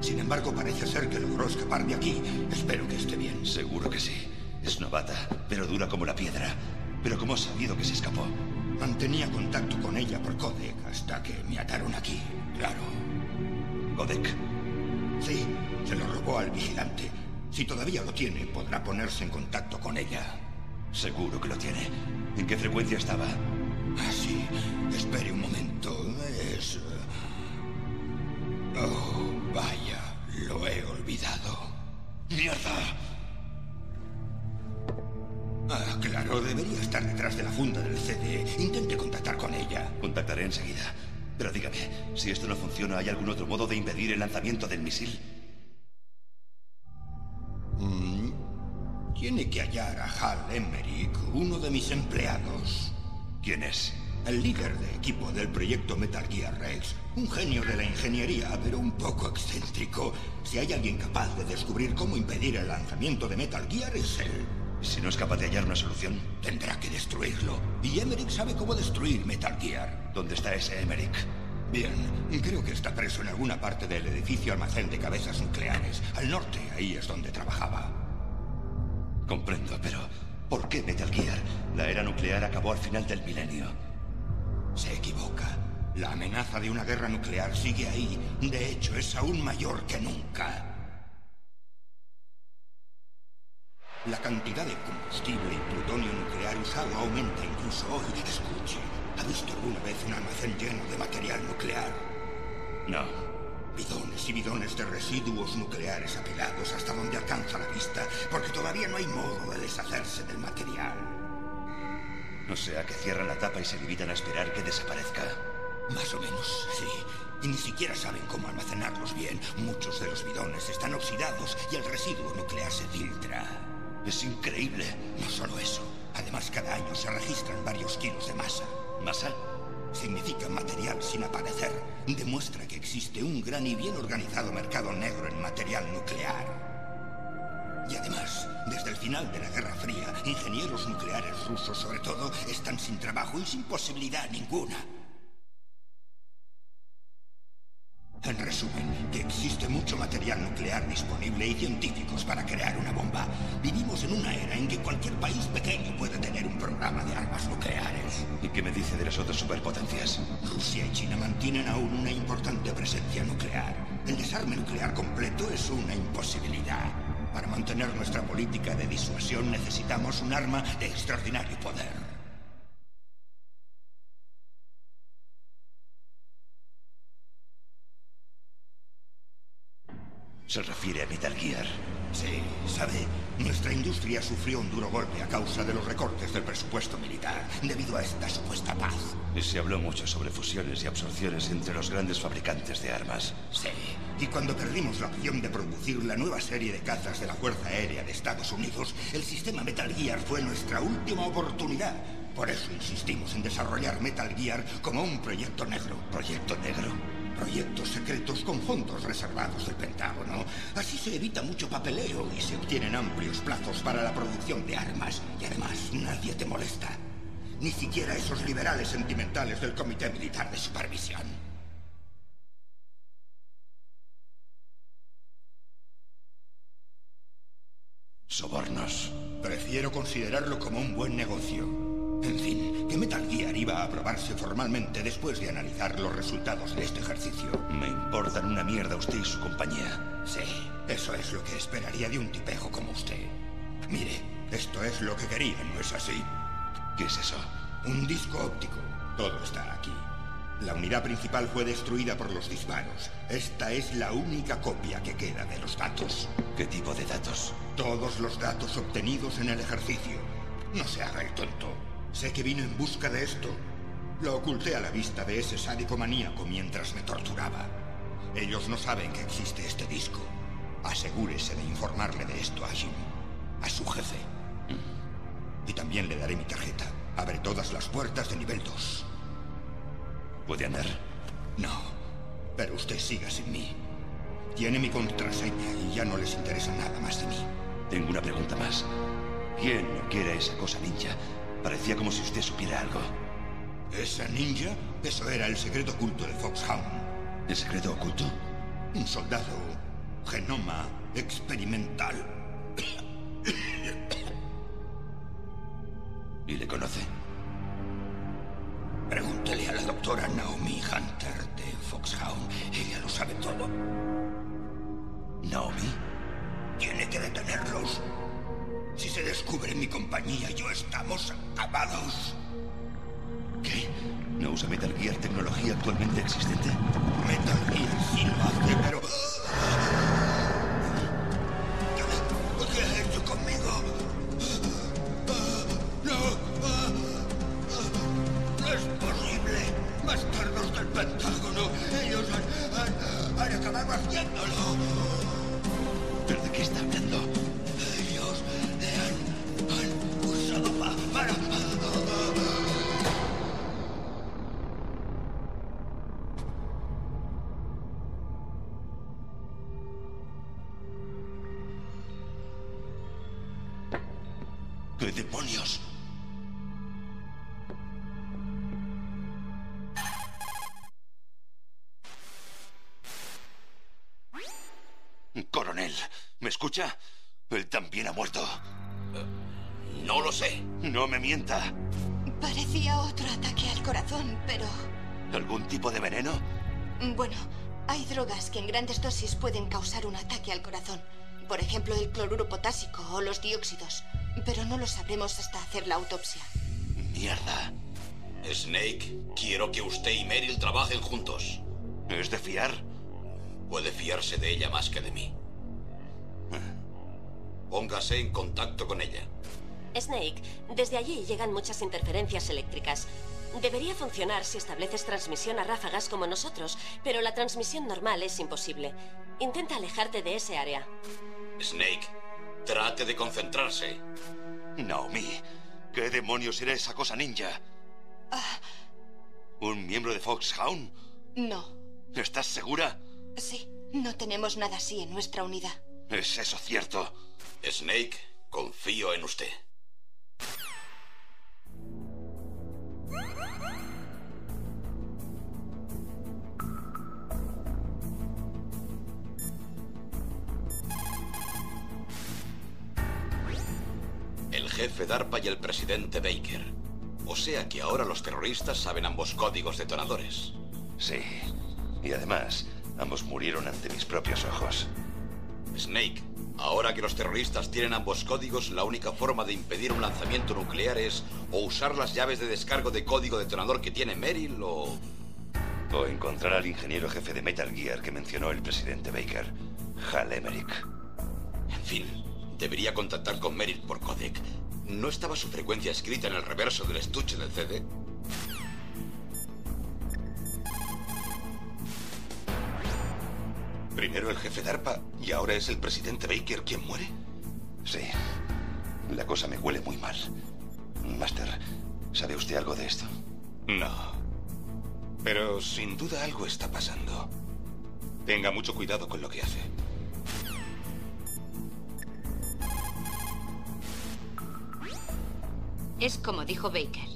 Sin embargo, parece ser que logró escapar de aquí. Espero que esté bien. Seguro que sí. Es novata, pero dura como la piedra. ¿Pero cómo ha sabido que se escapó? Mantenía contacto con ella por codec hasta que me ataron aquí. Claro. Sí, se lo robó al vigilante. Si todavía lo tiene, podrá ponerse en contacto con ella. Seguro que lo tiene. ¿En qué frecuencia estaba? Ah, sí. Espere un momento. Es... Oh, vaya. Lo he olvidado. ¡Mierda! Ah, claro. Debería estar detrás de la funda del CD. Intente contactar con ella. Contactaré enseguida. Pero dígame, si esto no funciona, ¿hay algún otro modo de impedir el lanzamiento del misil? Mm, tiene que hallar a Hal Emmerich, uno de mis empleados. ¿Quién es? El líder de equipo del proyecto Metal Gear Rex. Un genio de la ingeniería, pero un poco excéntrico. Si hay alguien capaz de descubrir cómo impedir el lanzamiento de Metal Gear, es él. Si no es capaz de hallar una solución, tendrá que destruirlo. Y Emmerich sabe cómo destruir Metal Gear. ¿Dónde está ese Emmerich? Bien, creo que está preso en alguna parte del edificio almacén de cabezas nucleares. Al norte, ahí es donde trabajaba. Comprendo, pero ¿por qué Metal Gear? La era nuclear acabó al final del milenio. Se equivoca. La amenaza de una guerra nuclear sigue ahí. De hecho, es aún mayor que nunca. La cantidad de combustible y plutonio nuclear usado aumenta incluso hoy. Escuche, ¿ha visto alguna vez un almacén lleno de material nuclear? No. Bidones y bidones de residuos nucleares apilados hasta donde alcanza la vista, porque todavía no hay modo de deshacerse del material. No sea que cierran la tapa y se limitan a esperar que desaparezca. Más o menos, sí. Y ni siquiera saben cómo almacenarlos bien. Muchos de los bidones están oxidados y el residuo nuclear se filtra. Es increíble. No solo eso. Además, cada año se registran varios kilos de masa. ¿Masa? Significa material sin aparecer. Demuestra que existe un gran y bien organizado mercado negro en material nuclear. Y además, desde el final de la Guerra Fría, ingenieros nucleares rusos, sobre todo, están sin trabajo y sin posibilidad ninguna. En resumen, que existe mucho material nuclear disponible y científicos para crear una bomba. Vivimos en una era en que cualquier país pequeño puede tener un programa de armas nucleares. ¿Y qué me dice de las otras superpotencias? Rusia y China mantienen aún una importante presencia nuclear. El desarme nuclear completo es una imposibilidad. Para mantener nuestra política de disuasión necesitamos un arma de extraordinario poder. Se refiere a Metal Gear. Sí, sabe, nuestra industria sufrió un duro golpe a causa de los recortes del presupuesto militar, debido a esta supuesta paz. Y se habló mucho sobre fusiones y absorciones entre los grandes fabricantes de armas. Sí, y cuando perdimos la opción de producir la nueva serie de cazas de la Fuerza Aérea de Estados Unidos, el sistema Metal Gear fue nuestra última oportunidad. Por eso insistimos en desarrollar Metal Gear como un proyecto negro. ¿Proyecto negro? Proyectos secretos con fondos reservados del Pentágono. Así se evita mucho papeleo y se obtienen amplios plazos para la producción de armas. Y además, nadie te molesta. Ni siquiera esos liberales sentimentales del Comité Militar de Supervisión. Sobornos. Prefiero considerarlo como un buen negocio. En fin, que Metal Gear iba a aprobarse formalmente después de analizar los resultados de este ejercicio. Me importan una mierda usted y su compañía. Sí, eso es lo que esperaría de un tipejo como usted. Mire, esto es lo que quería, ¿no es así? ¿Qué es eso? Un disco óptico. Todo está aquí. La unidad principal fue destruida por los disparos. Esta es la única copia que queda de los datos. ¿Qué tipo de datos? Todos los datos obtenidos en el ejercicio. No se haga el tonto. Sé que vino en busca de esto. Lo oculté a la vista de ese sádico maníaco mientras me torturaba. Ellos no saben que existe este disco. Asegúrese de informarle de esto a Jim, a su jefe. Y también le daré mi tarjeta. Abre todas las puertas de nivel 2. ¿Puede andar? No, pero usted siga sin mí. Tiene mi contraseña y ya no les interesa nada más de mí. Tengo una pregunta más. ¿Quién quiere esa cosa ninja Parecía como si usted supiera algo. ¿Esa ninja? Eso era el secreto oculto de Foxhound. ¿El secreto oculto? Un soldado genoma experimental. ¿Y le conoce? Pregúntele a la doctora Naomi Hunter de Foxhound. Ella lo sabe todo. ¿Naomi? Tiene que detenerlos. Si se descubre mi compañía, yo estamos acabados. ¿Qué? ¿No usa Metal Gear tecnología actualmente existente? Metal Gear sí lo hace, pero... Parecía otro ataque al corazón, pero... ¿Algún tipo de veneno? Bueno, hay drogas que en grandes dosis pueden causar un ataque al corazón. Por ejemplo, el cloruro potásico o los dióxidos. Pero no lo sabremos hasta hacer la autopsia. Mierda. Snake, quiero que usted y Meryl trabajen juntos. ¿Es de fiar? Puede fiarse de ella más que de mí. Póngase en contacto con ella. Snake, desde allí llegan muchas interferencias eléctricas. Debería funcionar si estableces transmisión a ráfagas como nosotros, pero la transmisión normal es imposible. Intenta alejarte de ese área. Snake, trate de concentrarse. Naomi, ¿qué demonios era esa cosa ninja? ¿Un miembro de Foxhound? No. ¿Estás segura? Sí, no tenemos nada así en nuestra unidad. ¿Es eso cierto? Snake, confío en usted. El jefe DARPA y el presidente Baker. O sea que ahora los terroristas saben ambos códigos detonadores. Sí. Y además, ambos murieron ante mis propios ojos. Snake, ahora que los terroristas tienen ambos códigos, la única forma de impedir un lanzamiento nuclear es o usar las llaves de descargo de código detonador que tiene Merrill o... O encontrar al ingeniero jefe de Metal Gear que mencionó el presidente Baker, Hal Emmerich. En fin, debería contactar con Merrill por codec. ¿No estaba su frecuencia escrita en el reverso del estuche del CD? Primero el jefe DARPA y ahora es el presidente Baker quien muere. Sí. La cosa me huele muy mal. Master, ¿sabe usted algo de esto? No. Pero sin duda algo está pasando. Tenga mucho cuidado con lo que hace. Es como dijo Baker.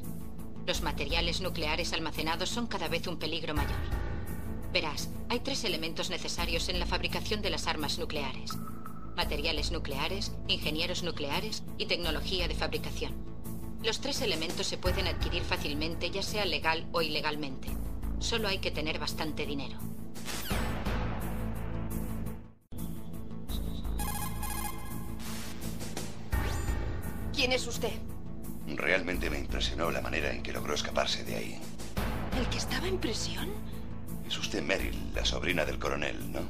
Los materiales nucleares almacenados son cada vez un peligro mayor. Verás, hay tres elementos necesarios en la fabricación de las armas nucleares. Materiales nucleares, ingenieros nucleares y tecnología de fabricación. Los tres elementos se pueden adquirir fácilmente, ya sea legal o ilegalmente. Solo hay que tener bastante dinero. ¿Quién es usted? Realmente me impresionó la manera en que logró escaparse de ahí. ¿El que estaba en prisión? Es usted Meryl, la sobrina del coronel, ¿no?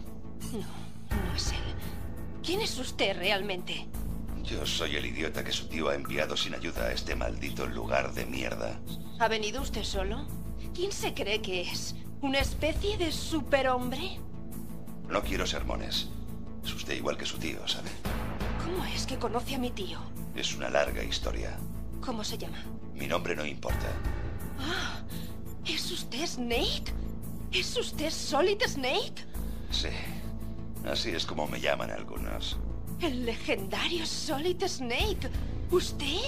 No, no es él. ¿Quién es usted realmente? Yo soy el idiota que su tío ha enviado sin ayuda a este maldito lugar de mierda. ¿Ha venido usted solo? ¿Quién se cree que es? ¿Una especie de superhombre? No quiero sermones. Es usted igual que su tío, ¿sabe? ¿Cómo es que conoce a mi tío? Es una larga historia. ¿Cómo se llama? Mi nombre no importa. Ah, ¿es usted Snake? ¿Es usted Solid Snake? Sí. Así es como me llaman algunos. El legendario Solid Snake. ¿Usted?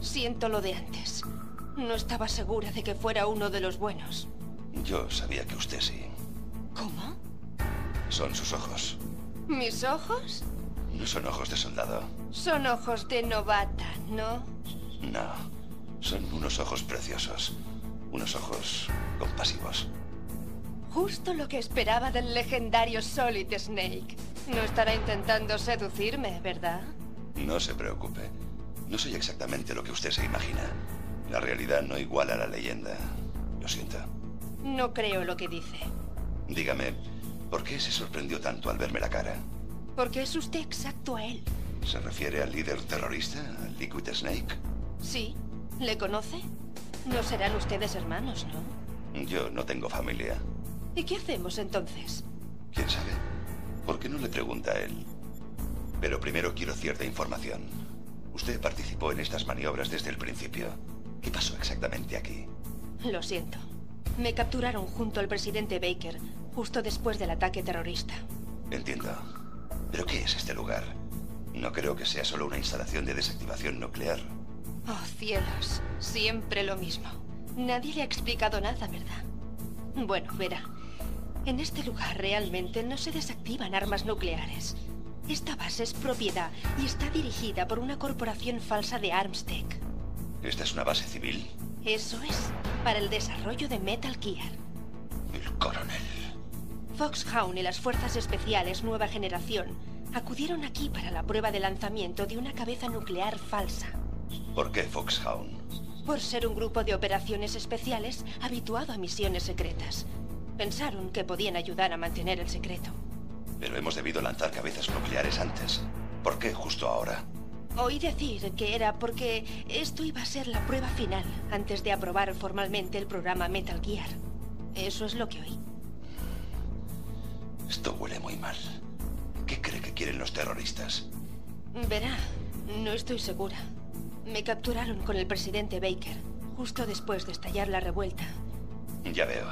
Siento lo de antes. No estaba segura de que fuera uno de los buenos. Yo sabía que usted sí. ¿Cómo? Son sus ojos. ¿Mis ojos? No son ojos de soldado. Son ojos de novata, ¿no? No. Son unos ojos preciosos. Unos ojos compasivos. Justo lo que esperaba del legendario Solid Snake. No estará intentando seducirme, ¿verdad? No se preocupe. No soy exactamente lo que usted se imagina. La realidad no iguala a la leyenda. Lo siento. No creo lo que dice. Dígame, ¿por qué se sorprendió tanto al verme la cara? Porque es usted exacto a él. ¿Se refiere al líder terrorista, al Liquid Snake? Sí. ¿Le conoce? No serán ustedes hermanos, ¿no? Yo no tengo familia. ¿Y qué hacemos entonces? ¿Quién sabe? ¿Por qué no le pregunta a él? Pero primero quiero cierta información. Usted participó en estas maniobras desde el principio. ¿Qué pasó exactamente aquí? Lo siento. Me capturaron junto al presidente Baker, justo después del ataque terrorista. Entiendo. ¿Pero qué es este lugar? No creo que sea solo una instalación de desactivación nuclear. Oh, cielos. Siempre lo mismo. Nadie le ha explicado nada, ¿verdad? Bueno, verá. En este lugar realmente no se desactivan armas nucleares. Esta base es propiedad y está dirigida por una corporación falsa de Armstech. ¿Esta es una base civil? Eso es, para el desarrollo de Metal Gear. El coronel. Foxhound y las fuerzas especiales Nueva Generación acudieron aquí para la prueba de lanzamiento de una cabeza nuclear falsa. ¿Por qué Foxhound? Por ser un grupo de operaciones especiales habituado a misiones secretas. Pensaron que podían ayudar a mantener el secreto. Pero hemos debido lanzar cabezas nucleares antes. ¿Por qué justo ahora? Oí decir que era porque esto iba a ser la prueba final antes de aprobar formalmente el programa Metal Gear. Eso es lo que oí. Esto huele muy mal. ¿Qué cree que quieren los terroristas? Verá, no estoy segura. Me capturaron con el presidente Baker, justo después de estallar la revuelta. Ya veo.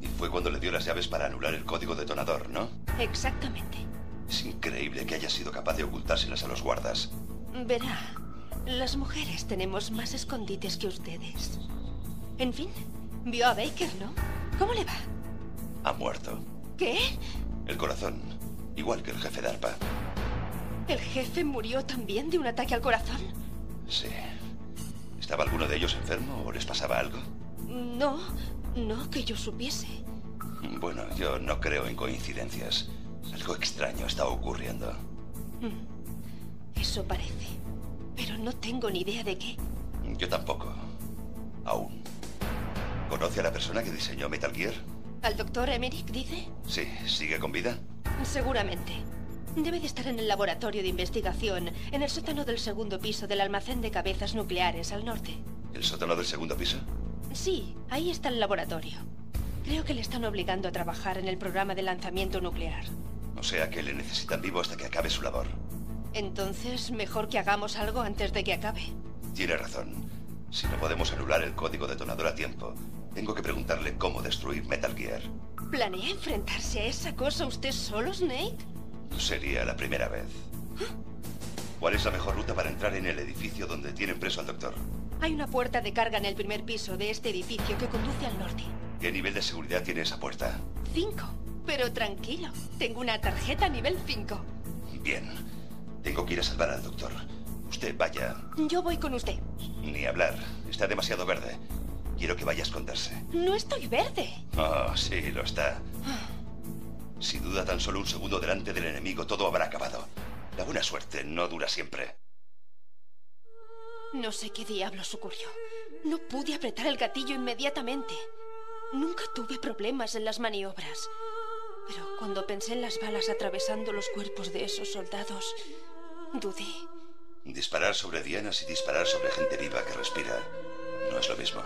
Y fue cuando le dio las llaves para anular el código detonador, ¿no? Exactamente. Es increíble que haya sido capaz de ocultárselas a los guardas. Verá, las mujeres tenemos más escondites que ustedes. En fin, vio a Baker, ¿no? ¿Cómo le va? Ha muerto. ¿Qué? El corazón, igual que el jefe de ARPA. ¿El jefe murió también de un ataque al corazón? Sí. ¿Estaba alguno de ellos enfermo o les pasaba algo? No, no que yo supiese. Bueno, yo no creo en coincidencias. Algo extraño está ocurriendo. Mm. Eso parece. Pero no tengo ni idea de qué. Yo tampoco. Aún. ¿Conoce a la persona que diseñó Metal Gear? ¿Al doctor Emmerich, dice? Sí, ¿sigue con vida? Seguramente. Debe de estar en el laboratorio de investigación, en el sótano del segundo piso del almacén de cabezas nucleares al norte. ¿El sótano del segundo piso? Sí, ahí está el laboratorio. Creo que le están obligando a trabajar en el programa de lanzamiento nuclear. O sea que le necesitan vivo hasta que acabe su labor. Entonces, mejor que hagamos algo antes de que acabe. Tiene razón. Si no podemos anular el código detonador a tiempo, tengo que preguntarle cómo destruir Metal Gear. ¿Planea enfrentarse a esa cosa usted solo, Snake? Sería la primera vez. ¿Cuál es la mejor ruta para entrar en el edificio donde tienen preso al doctor? Hay una puerta de carga en el primer piso de este edificio que conduce al norte. ¿Qué nivel de seguridad tiene esa puerta? Cinco. Pero tranquilo, tengo una tarjeta nivel 5. Bien. Tengo que ir a salvar al doctor. Usted vaya. Yo voy con usted. Ni hablar. Está demasiado verde. Quiero que vaya a esconderse. No estoy verde. Oh, sí, lo está. Si duda tan solo un segundo delante del enemigo, todo habrá acabado. La buena suerte no dura siempre. No sé qué diablos ocurrió. No pude apretar el gatillo inmediatamente. Nunca tuve problemas en las maniobras. Pero cuando pensé en las balas atravesando los cuerpos de esos soldados, dudé. Disparar sobre dianas y disparar sobre gente viva que respira no es lo mismo.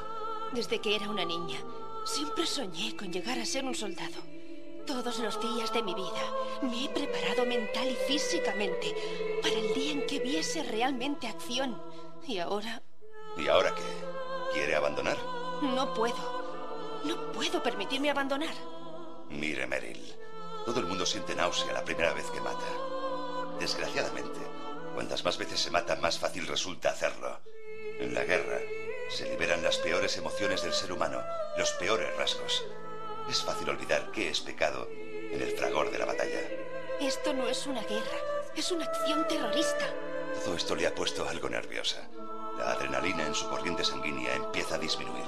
Desde que era una niña, siempre soñé con llegar a ser un soldado. Todos los días de mi vida me he preparado mental y físicamente para el día en que viese realmente acción. Y ahora... ¿Y ahora qué? ¿Quiere abandonar? No puedo. No puedo permitirme abandonar. Mire, Meryl. Todo el mundo siente náusea la primera vez que mata. Desgraciadamente, cuantas más veces se mata, más fácil resulta hacerlo. En la guerra, se liberan las peores emociones del ser humano, los peores rasgos. Es fácil olvidar qué es pecado en el fragor de la batalla. Esto no es una guerra, es una acción terrorista. Todo esto le ha puesto algo nerviosa. La adrenalina en su corriente sanguínea empieza a disminuir.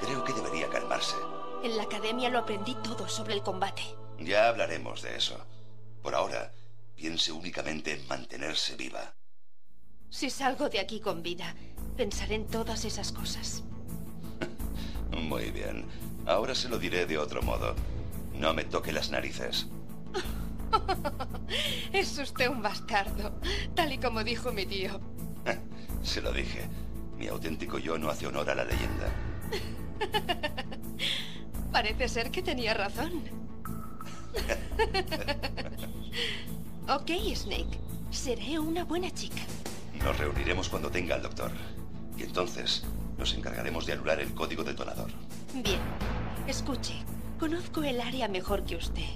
Creo que debería calmarse. En la academia lo aprendí todo sobre el combate. Ya hablaremos de eso. Por ahora, piense únicamente en mantenerse viva. Si salgo de aquí con vida, pensaré en todas esas cosas. Muy bien. Ahora se lo diré de otro modo. No me toque las narices. es usted un bastardo, tal y como dijo mi tío. se lo dije. Mi auténtico yo no hace honor a la leyenda. Parece ser que tenía razón. ok, Snake. Seré una buena chica. Nos reuniremos cuando tenga al doctor. Y entonces nos encargaremos de anular el código detonador. Bien. Escuche, conozco el área mejor que usted.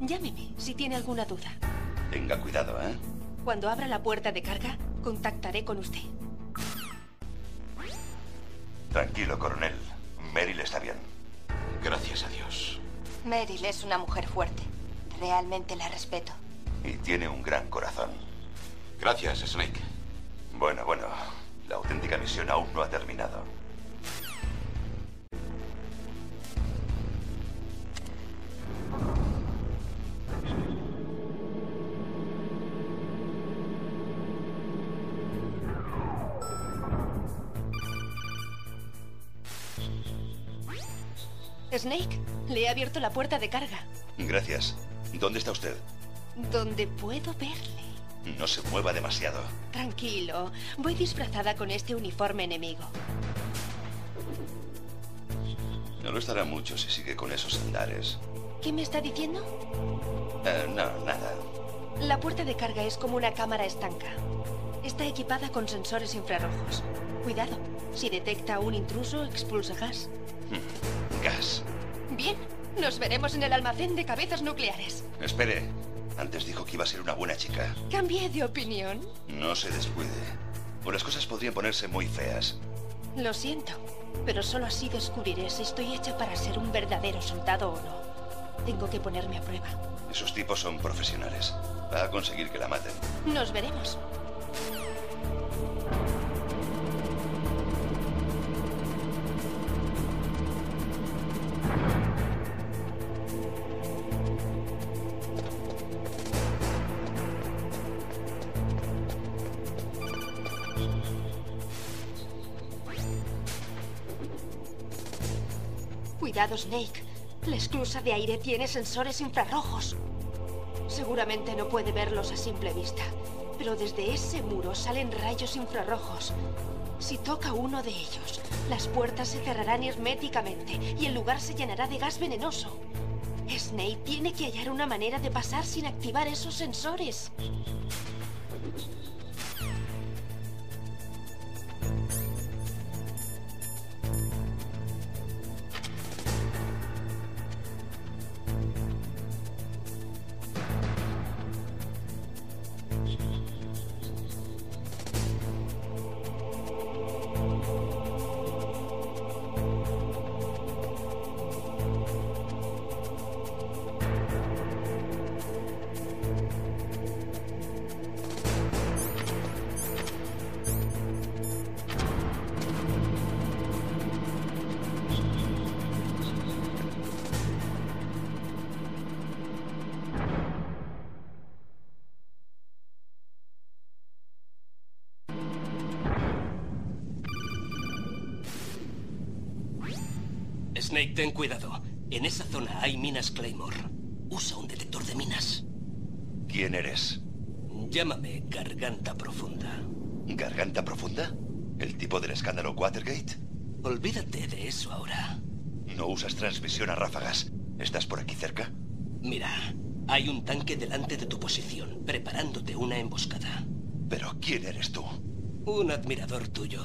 Llámeme si tiene alguna duda. Tenga cuidado, ¿eh? Cuando abra la puerta de carga, contactaré con usted. Tranquilo, coronel. Meryl está bien. Gracias a Dios. Meryl es una mujer fuerte. Realmente la respeto. Y tiene un gran corazón. Gracias, Snake. Bueno, bueno. La auténtica misión aún no ha terminado. Snake, le he abierto la puerta de carga. Gracias. ¿Dónde está usted? Donde puedo verle. No se mueva demasiado. Tranquilo. Voy disfrazada con este uniforme enemigo. No lo estará mucho si sigue con esos andares. ¿Qué me está diciendo? Eh, no, nada. La puerta de carga es como una cámara estanca. Está equipada con sensores infrarrojos. Cuidado. Si detecta un intruso, expulsa gas. Gas. Bien. Nos veremos en el almacén de cabezas nucleares. Espere. Antes dijo que iba a ser una buena chica. ¿Cambié de opinión? No se descuide. O las cosas podrían ponerse muy feas. Lo siento, pero solo así descubriré si estoy hecha para ser un verdadero soldado o no. Tengo que ponerme a prueba. Esos tipos son profesionales. Va a conseguir que la maten. Nos veremos. Snake. La esclusa de aire tiene sensores infrarrojos. Seguramente no puede verlos a simple vista, pero desde ese muro salen rayos infrarrojos. Si toca uno de ellos, las puertas se cerrarán herméticamente y el lugar se llenará de gas venenoso. Snake tiene que hallar una manera de pasar sin activar esos sensores. Ten cuidado. En esa zona hay minas Claymore. Usa un detector de minas. ¿Quién eres? Llámame Garganta Profunda. ¿Garganta Profunda? ¿El tipo del escándalo Watergate? Olvídate de eso ahora. No usas transmisión a ráfagas. ¿Estás por aquí cerca? Mira, hay un tanque delante de tu posición, preparándote una emboscada. ¿Pero quién eres tú? Un admirador tuyo.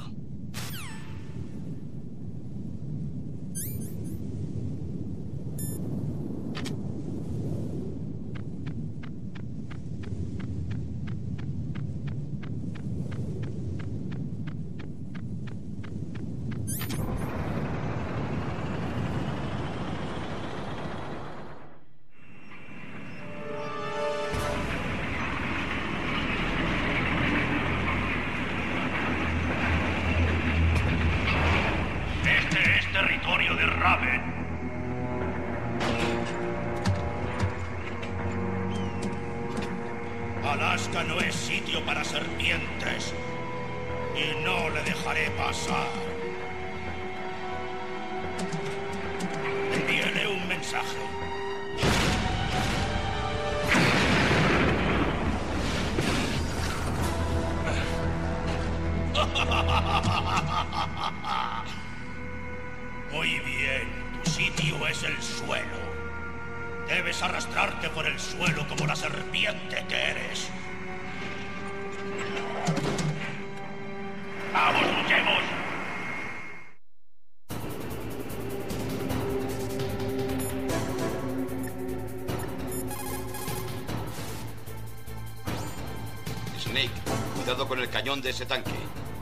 De ese tanque.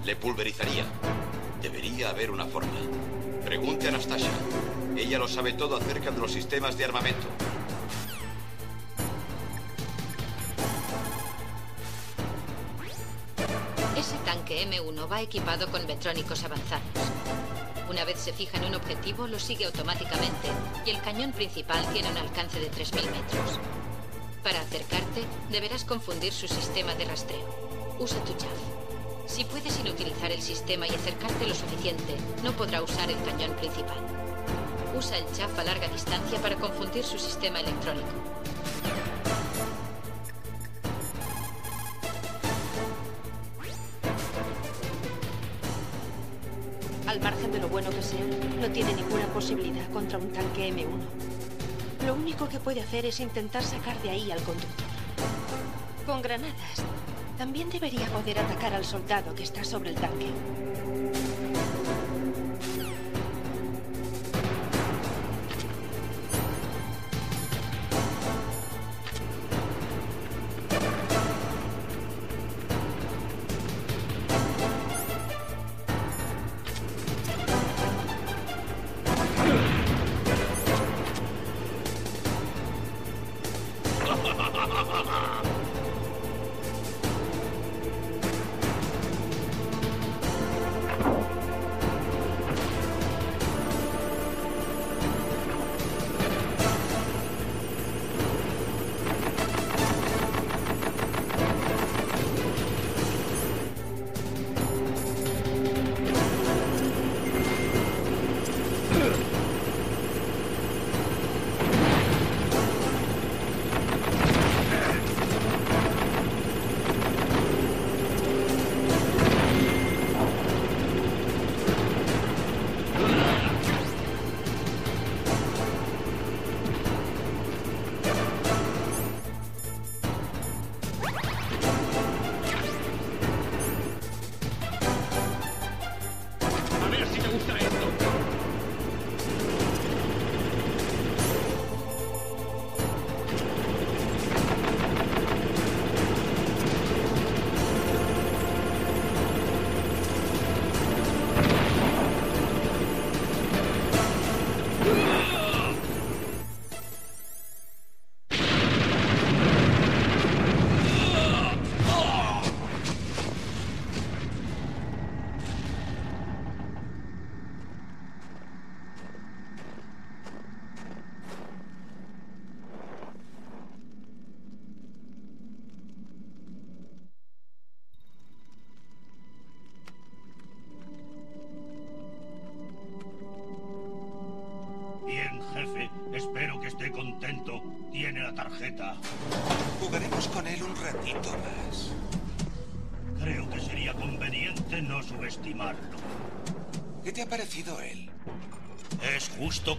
Le pulverizaría. Debería haber una forma. Pregunte a Nastasia. Ella lo sabe todo acerca de los sistemas de armamento. Ese tanque M1 va equipado con metrónicos avanzados. Una vez se fija en un objetivo, lo sigue automáticamente y el cañón principal tiene un alcance de 3.000 metros. Para acercarte, deberás confundir su sistema de rastreo. Usa tu chaff. Si puedes inutilizar el sistema y acercarte lo suficiente, no podrá usar el cañón principal. Usa el chaff a larga distancia para confundir su sistema electrónico. Al margen de lo bueno que sea, no tiene ninguna posibilidad contra un tanque M1. Lo único que puede hacer es intentar sacar de ahí al conductor. Con granadas. También debería poder atacar al soldado que está sobre el tanque.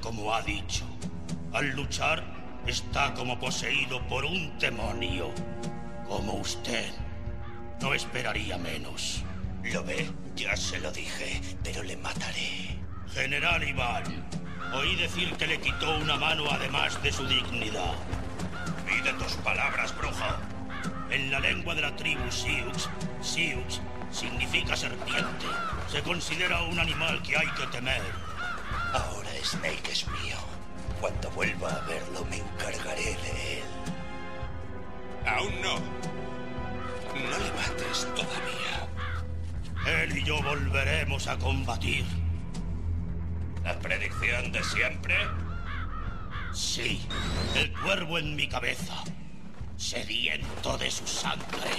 Como ha dicho. Al luchar, está como poseído por un demonio. Como usted. No esperaría menos. ¿Lo ve? Ya se lo dije, pero le mataré. General Iván, oí decir que le quitó una mano además de su dignidad. Pide tus palabras, brujo. En la lengua de la tribu Sioux, Sioux significa serpiente. Se considera un animal que hay que temer. Ahora Snake es mío. Cuando vuelva a verlo me encargaré de él. Aún no. No le mates todavía. Él y yo volveremos a combatir. ¿La predicción de siempre? Sí, el cuervo en mi cabeza, sediento de su sangre.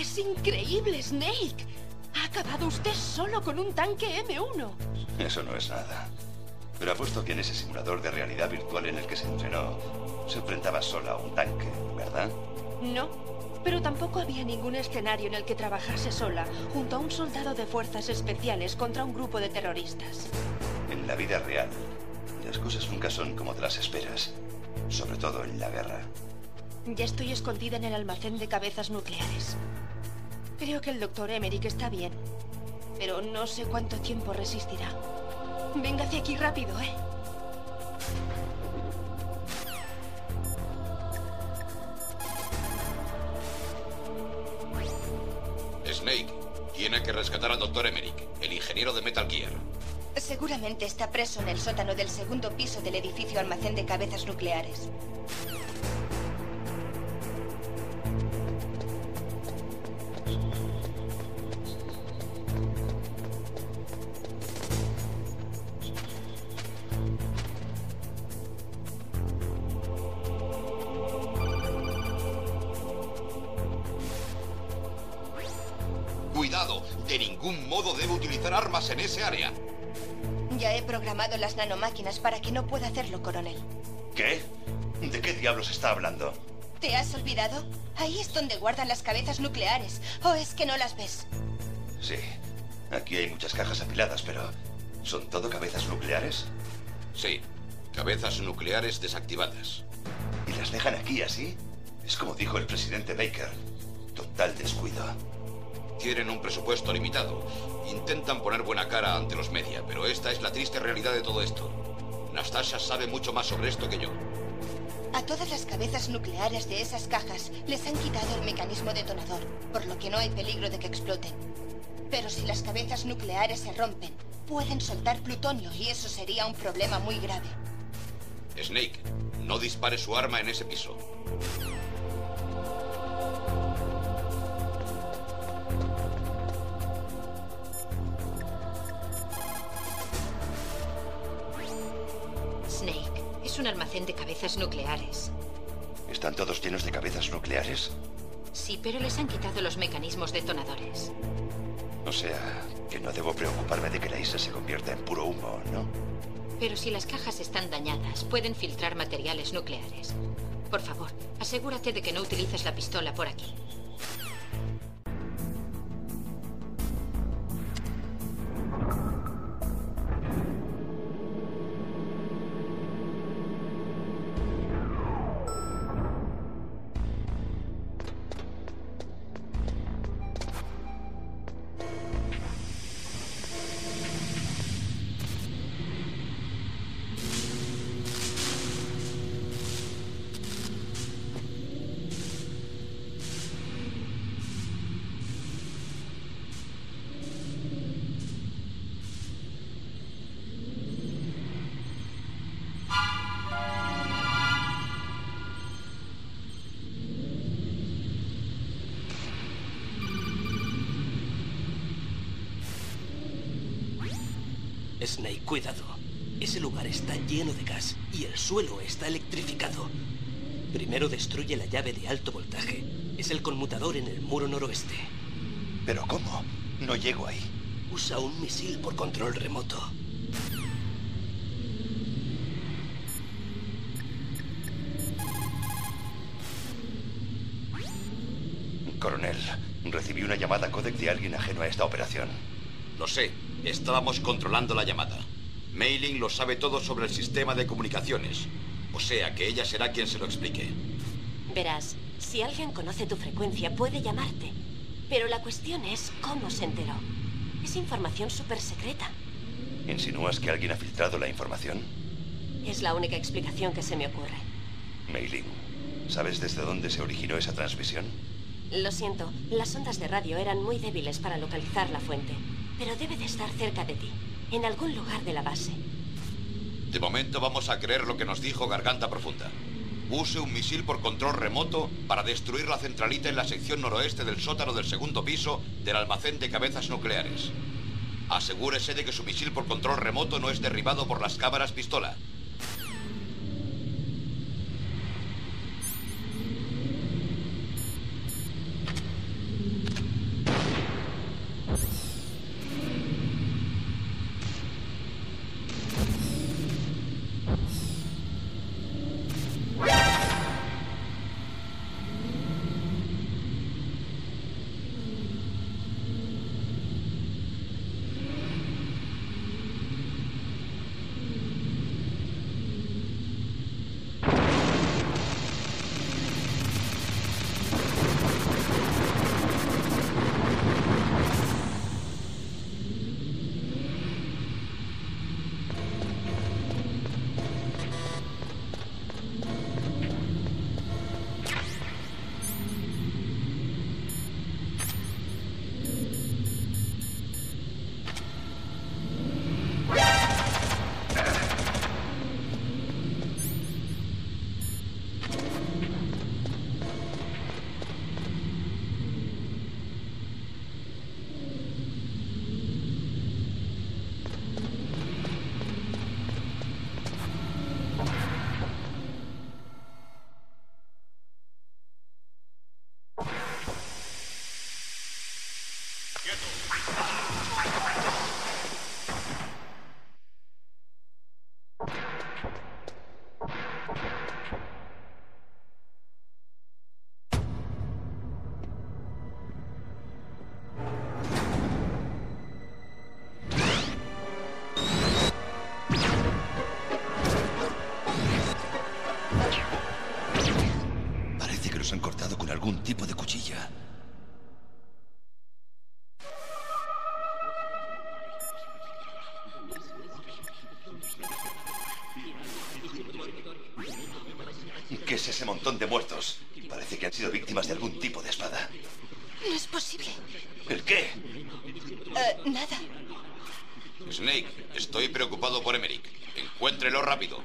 ¡Es increíble, Snake! Ha acabado usted solo con un tanque M1. Eso no es nada. Pero apuesto que en ese simulador de realidad virtual en el que se entrenó, se enfrentaba solo a un tanque, ¿verdad? No, pero tampoco había ningún escenario en el que trabajase sola, junto a un soldado de fuerzas especiales contra un grupo de terroristas. En la vida real, las cosas nunca son como te las esperas, sobre todo en la guerra. Ya estoy escondida en el almacén de cabezas nucleares. Creo que el doctor Emmerich está bien, pero no sé cuánto tiempo resistirá. Venga hacia aquí rápido, ¿eh? Snake, tiene que rescatar al doctor Emmerich, el ingeniero de Metal Gear. Seguramente está preso en el sótano del segundo piso del edificio almacén de cabezas nucleares. Para que no pueda hacerlo, coronel. ¿Qué? ¿De qué diablos está hablando? ¿Te has olvidado? Ahí es donde guardan las cabezas nucleares. ¿O es que no las ves? Sí. Aquí hay muchas cajas apiladas, pero... ¿Son todo cabezas nucleares? Sí, cabezas nucleares desactivadas. ¿Y las dejan aquí así? Es como dijo el presidente Baker. Total descuido. Tienen un presupuesto limitado. Intentan poner buena cara ante los media, pero esta es la triste realidad de todo esto. Nastasia sabe mucho más sobre esto que yo. A todas las cabezas nucleares de esas cajas les han quitado el mecanismo detonador, por lo que no hay peligro de que exploten. Pero si las cabezas nucleares se rompen, pueden soltar plutonio y eso sería un problema muy grave. Snake, no dispare su arma en ese piso. un almacén de cabezas nucleares. ¿Están todos llenos de cabezas nucleares? Sí, pero les han quitado los mecanismos detonadores. O sea, que no debo preocuparme de que la isla se convierta en puro humo, ¿no? Pero si las cajas están dañadas, pueden filtrar materiales nucleares. Por favor, asegúrate de que no utilices la pistola por aquí. Snake, cuidado. Ese lugar está lleno de gas y el suelo está electrificado. Primero destruye la llave de alto voltaje. Es el conmutador en el muro noroeste. ¿Pero cómo? No llego ahí. Usa un misil por control remoto. Coronel, recibí una llamada codec de alguien ajeno a esta operación. Lo sé. Estábamos controlando la llamada. Mailing lo sabe todo sobre el sistema de comunicaciones. O sea que ella será quien se lo explique. Verás, si alguien conoce tu frecuencia puede llamarte. Pero la cuestión es cómo se enteró. Es información súper secreta. ¿Insinúas que alguien ha filtrado la información? Es la única explicación que se me ocurre. Mailing, ¿sabes desde dónde se originó esa transmisión? Lo siento, las ondas de radio eran muy débiles para localizar la fuente. Pero debe de estar cerca de ti, en algún lugar de la base. De momento vamos a creer lo que nos dijo Garganta Profunda. Use un misil por control remoto para destruir la centralita en la sección noroeste del sótano del segundo piso del almacén de cabezas nucleares. Asegúrese de que su misil por control remoto no es derribado por las cámaras pistola. Parece montón de muertos? Parece que han sido víctimas de algún tipo de espada. No es posible. ¿El qué? Eh, nada. Snake, estoy preocupado por Emmerich. Encuéntrelo rápido.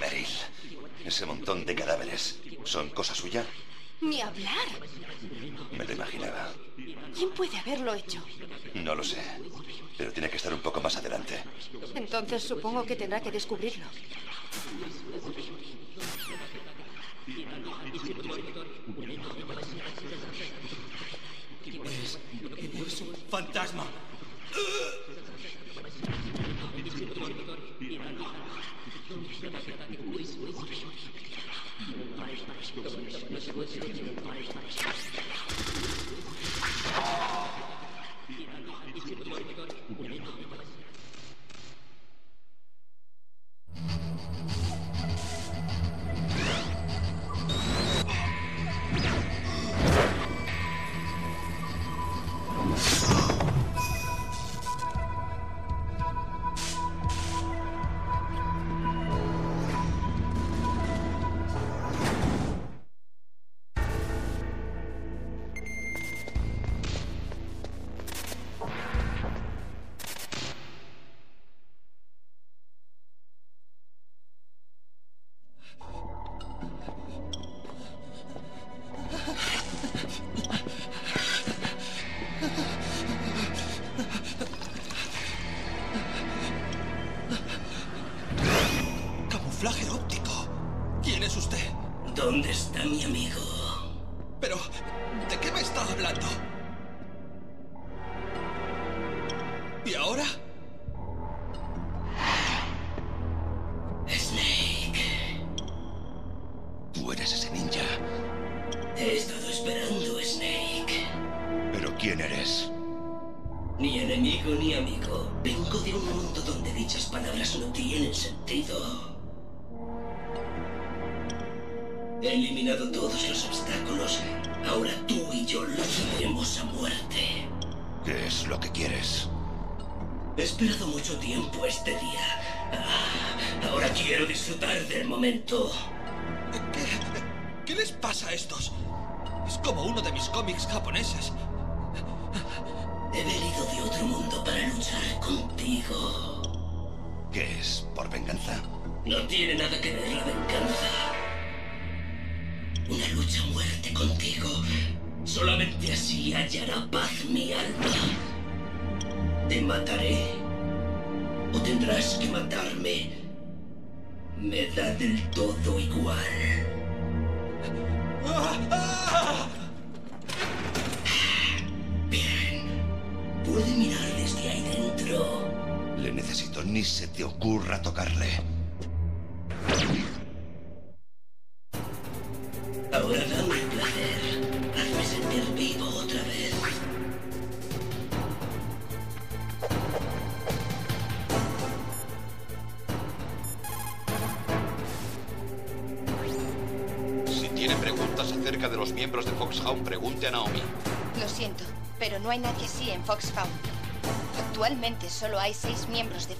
Meryl, ese montón de cadáveres, ¿son cosa suya? Ni hablar. Me lo imaginaba. ¿Quién puede haberlo hecho? No lo sé, pero tiene que estar un poco más adelante. Entonces supongo que tendrá que descubrirlo.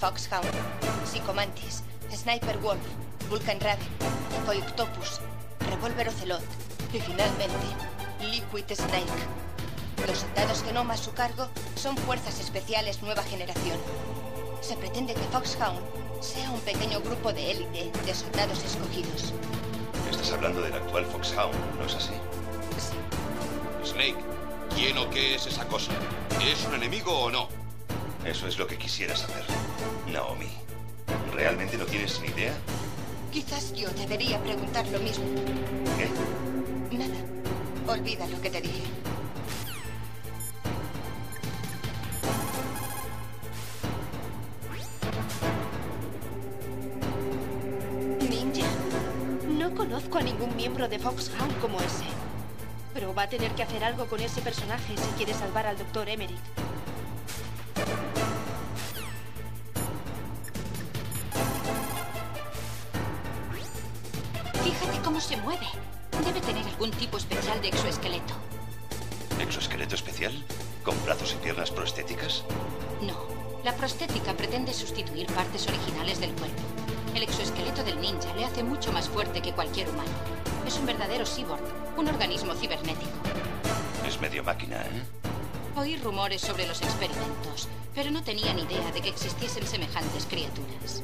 Foxhound. Psicomantis, Sniper Wolf, Vulcan Raven, Octopus, Revolver Ocelot y finalmente Liquid Snake. Los soldados Genoma a su cargo son fuerzas especiales nueva generación. Se pretende que Foxhound sea un pequeño grupo de élite de soldados escogidos. Estás hablando del actual Foxhound, ¿no es así? Snake, ¿quién o qué es esa cosa? ¿Es un enemigo o no? Eso es lo que quisiera saber. Naomi, ¿realmente no tienes ni idea? Quizás yo debería preguntar lo mismo. ¿Qué? Nada. Olvida lo que te dije. ¿Ninja? No conozco a ningún miembro de Foxhound como ese. Pero va a tener que hacer algo con ese personaje si quiere salvar al Dr. Emmerich. Mueve. Debe tener algún tipo especial de exoesqueleto. ¿Exoesqueleto especial? ¿Con brazos y piernas prostéticas? No. La prostética pretende sustituir partes originales del cuerpo. El exoesqueleto del ninja le hace mucho más fuerte que cualquier humano. Es un verdadero cyborg, un organismo cibernético. Es medio máquina, ¿eh? Oí rumores sobre los experimentos, pero no tenía ni idea de que existiesen semejantes criaturas.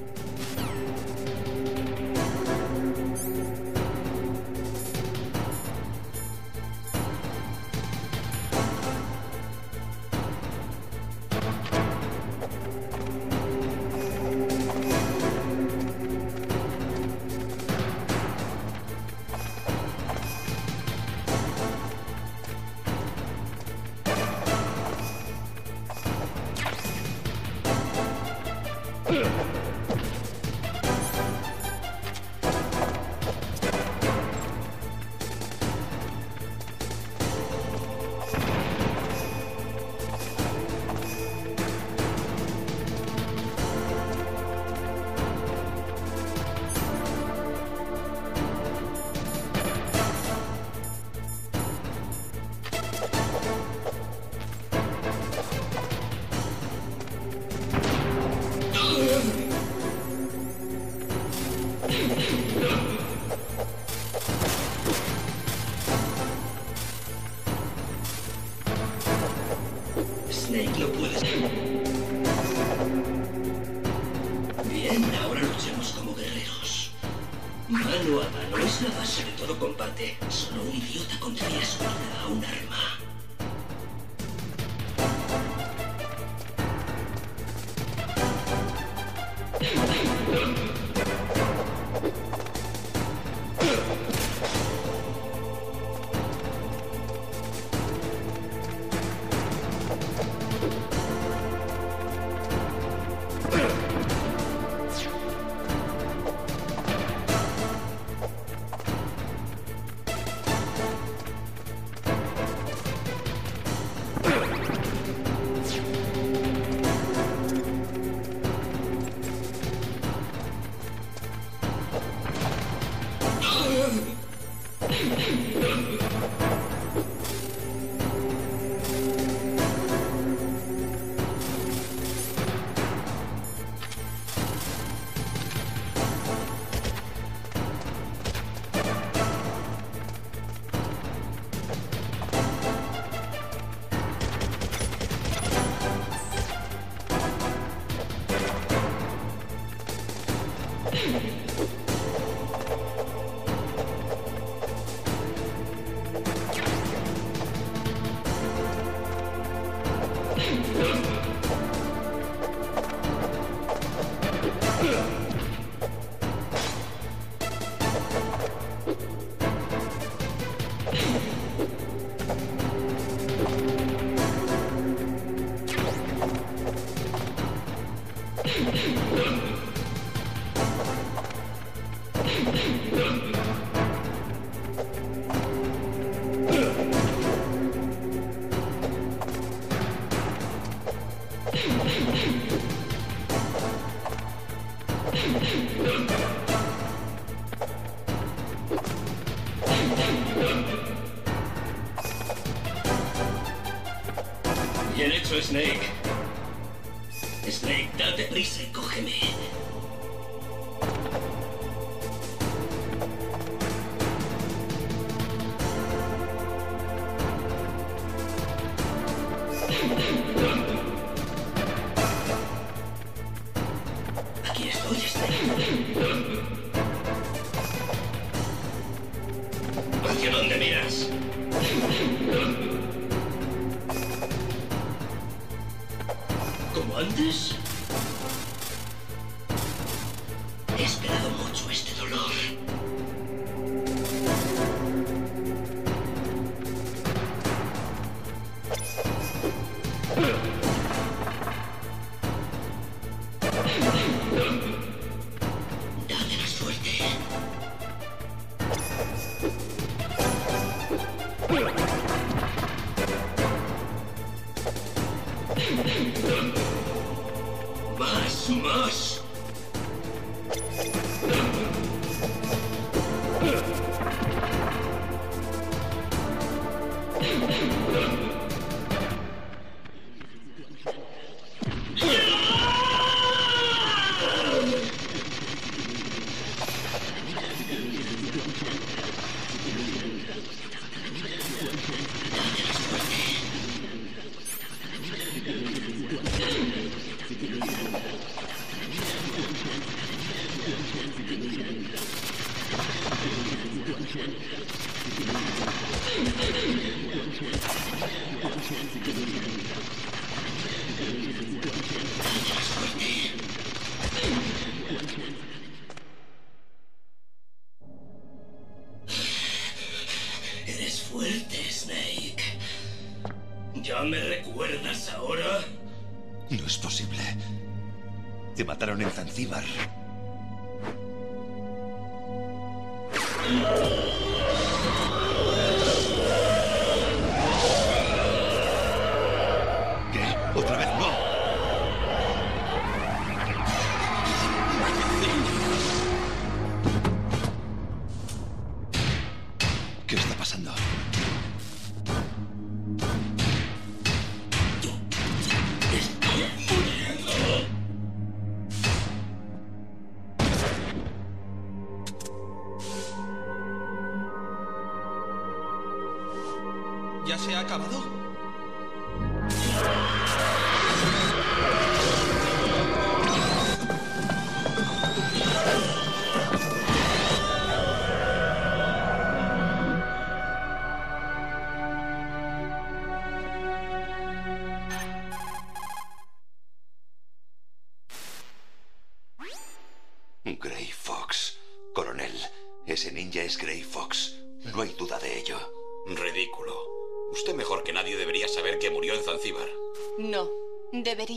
Te mataron en Zanzíbar.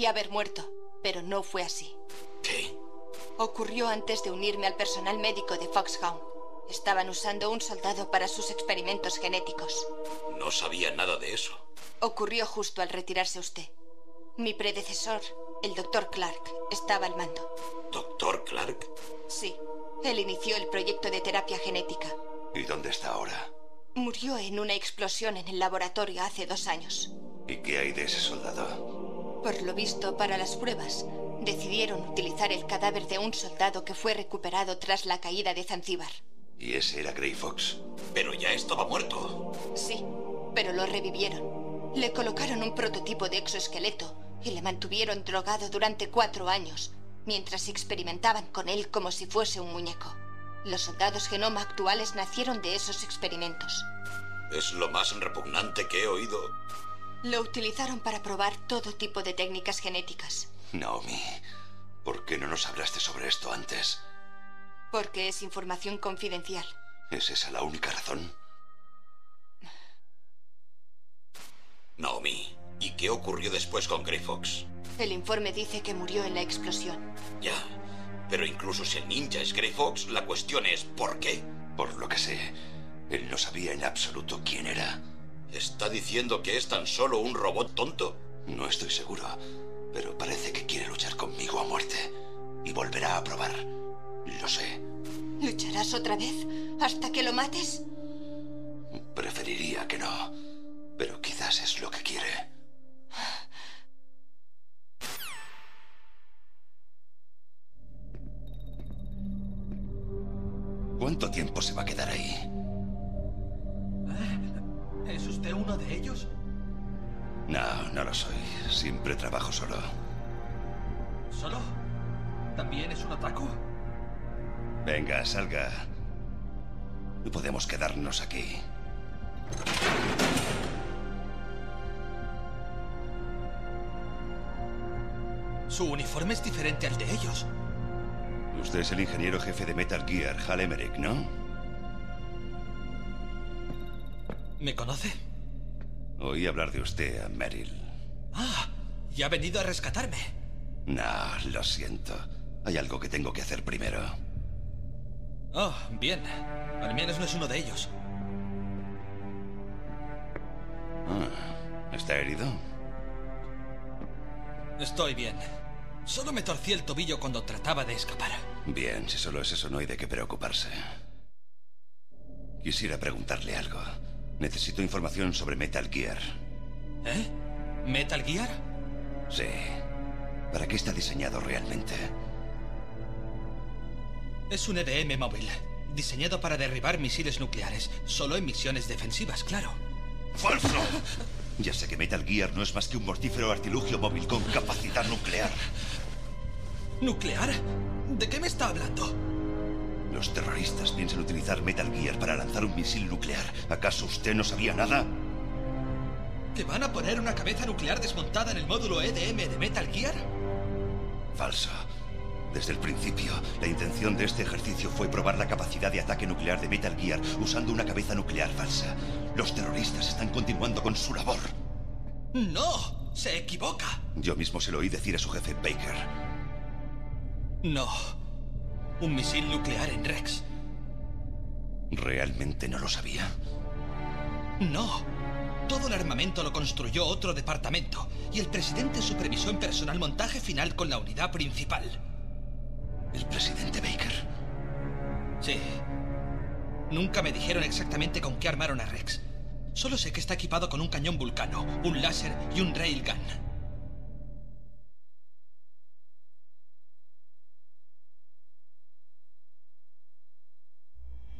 Haber muerto, pero no fue así. ¿Qué? Ocurrió antes de unirme al personal médico de Foxhound. Estaban usando un soldado para sus experimentos genéticos. No sabía nada de eso. Ocurrió justo al retirarse usted. Mi predecesor, el doctor Clark, estaba al mando. ¿Doctor Clark? Sí, él inició el proyecto de terapia genética. ¿Y dónde está ahora? Murió en una explosión en el laboratorio hace dos años. ¿Y qué hay de ese soldado? Por lo visto, para las pruebas, decidieron utilizar el cadáver de un soldado que fue recuperado tras la caída de Zanzíbar. ¿Y ese era Grey Fox? Pero ya estaba muerto. Sí, pero lo revivieron. Le colocaron un prototipo de exoesqueleto y le mantuvieron drogado durante cuatro años, mientras experimentaban con él como si fuese un muñeco. Los soldados genoma actuales nacieron de esos experimentos. Es lo más repugnante que he oído. Lo utilizaron para probar todo tipo de técnicas genéticas, Naomi, ¿por qué no nos hablaste sobre esto antes? porque es información confidencial. ¿Es esa la única razón? Naomi, ¿y qué ocurrió después con Grey Fox? El informe dice que murió en la explosión. Ya. Pero incluso si el ninja es Grey Fox, la cuestión es ¿por qué? Por lo que sé, él no sabía en absoluto quién era. ¿Está diciendo que es tan solo un robot tonto? No estoy seguro, pero parece que quiere luchar conmigo a muerte. Y volverá a probar. Lo sé. ¿Lucharás otra vez hasta que lo mates? no. Pero quizás es lo que quiere. ¿Cuánto tiempo se va a quedar ahí? ¿Es usted uno de ellos? No, no lo soy. Siempre trabajo solo. ¿Solo? ¿También es un otaku? Venga, salga. No podemos quedarnos aquí. Su uniforme es diferente al de ellos. Usted es el ingeniero jefe de Metal Gear, Hal Emmerich, ¿no? ¿Me conoce? Oí hablar de usted a Meryl. Ah, ¿y ha venido a rescatarme? No, lo siento. Hay algo que tengo que hacer primero. Oh, bien. Al menos no es uno de ellos. Ah, ¿Está herido? Estoy bien. Solo me torcí el tobillo cuando trataba de escapar. Bien, si solo es eso, no hay de qué preocuparse. Quisiera preguntarle algo. Necesito información sobre Metal Gear. ¿Eh? ¿Metal Gear? Sí. ¿Para qué está diseñado realmente? Es un EDM móvil, diseñado para derribar misiles nucleares, solo en misiones defensivas, claro. ¡Falso! Ya sé que Metal Gear no es más que un mortífero artilugio móvil con capacidad nuclear. ¿Nuclear? ¿De qué me está hablando? Los terroristas piensan utilizar Metal Gear para lanzar un misil nuclear. ¿Acaso usted no sabía nada? ¿Que van a poner una cabeza nuclear desmontada en el módulo EDM de Metal Gear? Falso. Desde el principio, la intención de este ejercicio fue probar la capacidad de ataque nuclear de Metal Gear usando una cabeza nuclear falsa. Los terroristas están continuando con su labor. ¡No! ¡Se equivoca! Yo mismo se lo oí decir a su jefe Baker. No. Un misil nuclear en Rex. ¿Realmente no lo sabía? No. Todo el armamento lo construyó otro departamento y el presidente supervisó en personal montaje final con la unidad principal. ¿El presidente Baker? Sí. Nunca me dijeron exactamente con qué armaron a Rex. Solo sé que está equipado con un cañón vulcano, un láser y un railgun.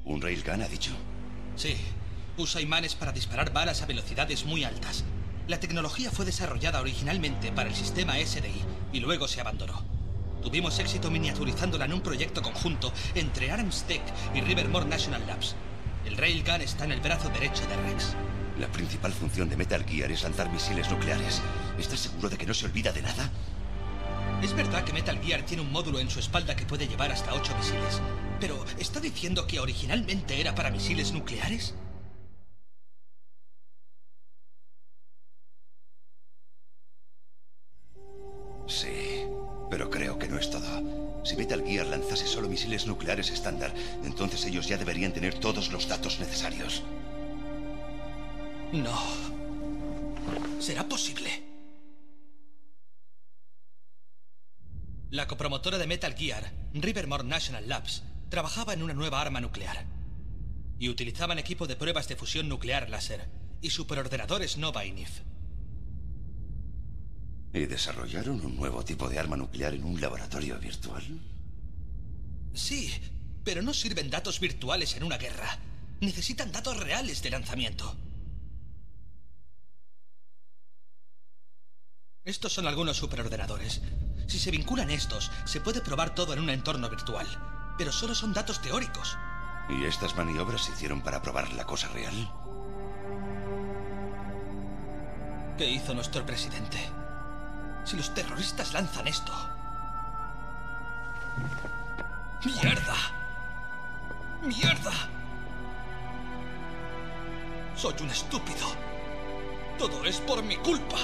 ¿Un railgun ha dicho? Sí. Usa imanes para disparar balas a velocidades muy altas. La tecnología fue desarrollada originalmente para el sistema SDI y luego se abandonó. Tuvimos éxito miniaturizándola en un proyecto conjunto entre Armstech y Rivermore National Labs. El railgun está en el brazo derecho de Rex. La principal función de Metal Gear es lanzar misiles nucleares. ¿Estás seguro de que no se olvida de nada? Es verdad que Metal Gear tiene un módulo en su espalda que puede llevar hasta ocho misiles. Pero, ¿está diciendo que originalmente era para misiles nucleares? Sí, pero creo que no es todo. Si Metal Gear lanzase solo misiles nucleares estándar, entonces ellos ya deberían tener todos los datos necesarios. No. ¿Será posible? La copromotora de Metal Gear, Rivermore National Labs, trabajaba en una nueva arma nuclear. Y utilizaban equipo de pruebas de fusión nuclear láser y superordenadores Nova y NIF. ¿Y desarrollaron un nuevo tipo de arma nuclear en un laboratorio virtual? Sí, pero no sirven datos virtuales en una guerra. Necesitan datos reales de lanzamiento. Estos son algunos superordenadores. Si se vinculan estos, se puede probar todo en un entorno virtual. Pero solo son datos teóricos. ¿Y estas maniobras se hicieron para probar la cosa real? ¿Qué hizo nuestro presidente? Si los terroristas lanzan esto... ¡Mierda! ¡Mierda! Soy un estúpido. Todo es por mi culpa.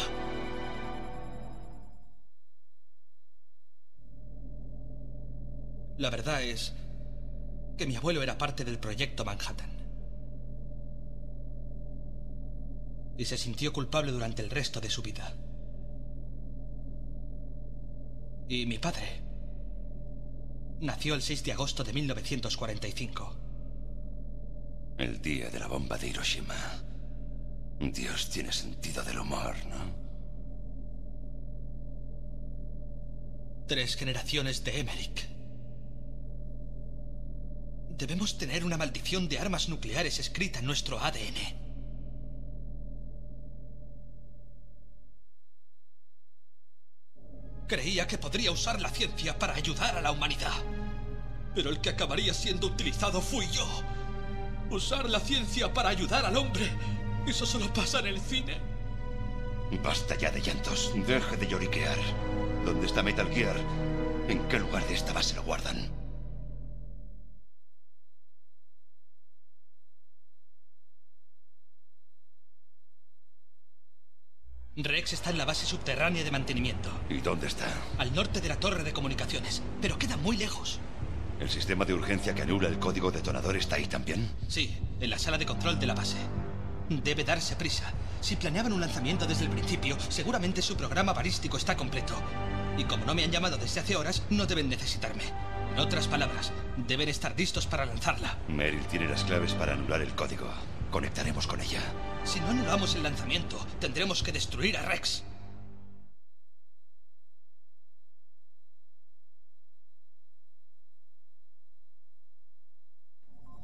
La verdad es que mi abuelo era parte del proyecto Manhattan. Y se sintió culpable durante el resto de su vida. Y mi padre nació el 6 de agosto de 1945. El día de la bomba de Hiroshima. Dios tiene sentido del humor, ¿no? Tres generaciones de Emmerich. Debemos tener una maldición de armas nucleares escrita en nuestro ADN. Creía que podría usar la ciencia para ayudar a la humanidad. Pero el que acabaría siendo utilizado fui yo. Usar la ciencia para ayudar al hombre. Eso solo pasa en el cine. Basta ya de llantos. Deje de lloriquear. ¿Dónde está Metal Gear? ¿En qué lugar de esta base lo guardan? Rex está en la base subterránea de mantenimiento. ¿Y dónde está? Al norte de la torre de comunicaciones, pero queda muy lejos. ¿El sistema de urgencia que anula el código detonador está ahí también? Sí, en la sala de control de la base. Debe darse prisa. Si planeaban un lanzamiento desde el principio, seguramente su programa balístico está completo. Y como no me han llamado desde hace horas, no deben necesitarme. En otras palabras, deben estar listos para lanzarla. Meryl tiene las claves para anular el código. Conectaremos con ella. Si no anulamos el lanzamiento, tendremos que destruir a Rex.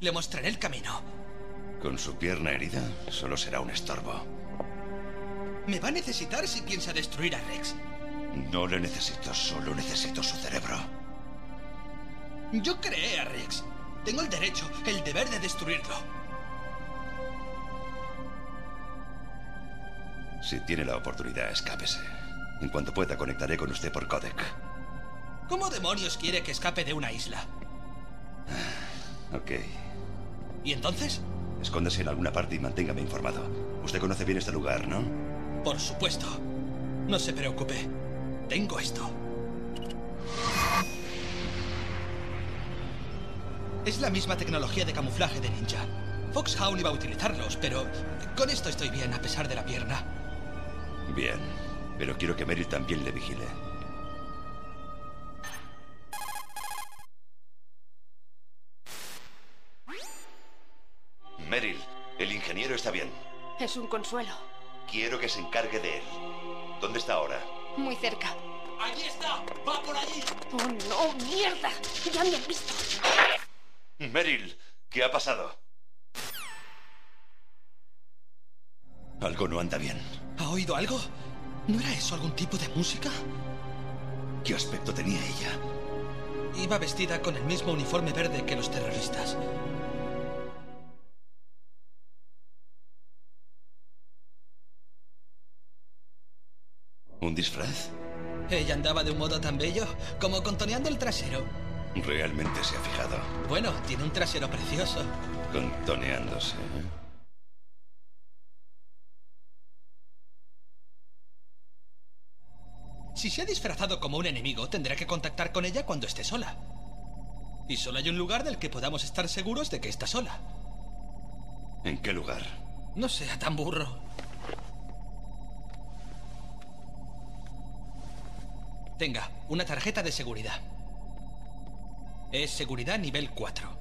Le mostraré el camino. Con su pierna herida, solo será un estorbo. Me va a necesitar si piensa destruir a Rex. No le necesito, solo necesito su cerebro. Yo creé a Rex. Tengo el derecho, el deber de destruirlo. Si tiene la oportunidad, escápese. En cuanto pueda, conectaré con usted por codec. ¿Cómo demonios quiere que escape de una isla? Ok. ¿Y entonces? Escóndase en alguna parte y manténgame informado. Usted conoce bien este lugar, ¿no? Por supuesto. No se preocupe. Tengo esto. Es la misma tecnología de camuflaje de ninja. Foxhound iba a utilizarlos, pero con esto estoy bien a pesar de la pierna. Bien, pero quiero que Meryl también le vigile. Meryl, el ingeniero está bien. Es un consuelo. Quiero que se encargue de él. ¿Dónde está ahora? Muy cerca. ¡Allí está! ¡Va por allí! ¡Oh, no! ¡Mierda! ¡Ya me han visto! Meryl, ¿qué ha pasado? Algo no anda bien. ¿Ha oído algo? ¿No era eso algún tipo de música? ¿Qué aspecto tenía ella? Iba vestida con el mismo uniforme verde que los terroristas. ¿Un disfraz? Ella andaba de un modo tan bello como contoneando el trasero. Realmente se ha fijado. Bueno, tiene un trasero precioso. Contoneándose. ¿eh? Si se ha disfrazado como un enemigo, tendrá que contactar con ella cuando esté sola. Y solo hay un lugar del que podamos estar seguros de que está sola. ¿En qué lugar? No sea tan burro. Tenga, una tarjeta de seguridad. Es seguridad nivel 4.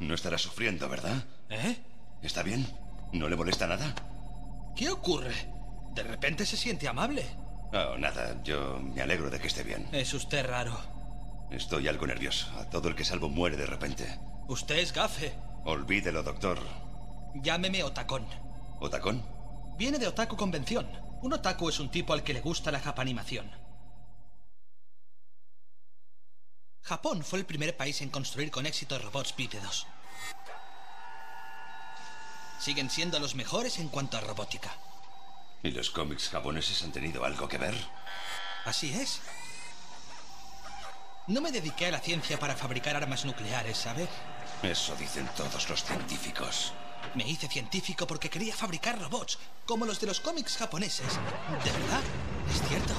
No estará sufriendo, ¿verdad? ¿Eh? ¿Está bien? ¿No le molesta nada? ¿Qué ocurre? De repente se siente amable. Oh, nada. Yo me alegro de que esté bien. Es usted raro. Estoy algo nervioso. A todo el que salvo muere de repente. Usted es gafe. Olvídelo, doctor. Llámeme Otacón. ¿Otacón? Viene de Otaku Convención. Un otaku es un tipo al que le gusta la japanimación. Japón fue el primer país en construir con éxito robots bípedos. Siguen siendo los mejores en cuanto a robótica. ¿Y los cómics japoneses han tenido algo que ver? Así es. No me dediqué a la ciencia para fabricar armas nucleares, ¿sabe? Eso dicen todos los científicos. Me hice científico porque quería fabricar robots, como los de los cómics japoneses. ¿De verdad? ¿Es cierto?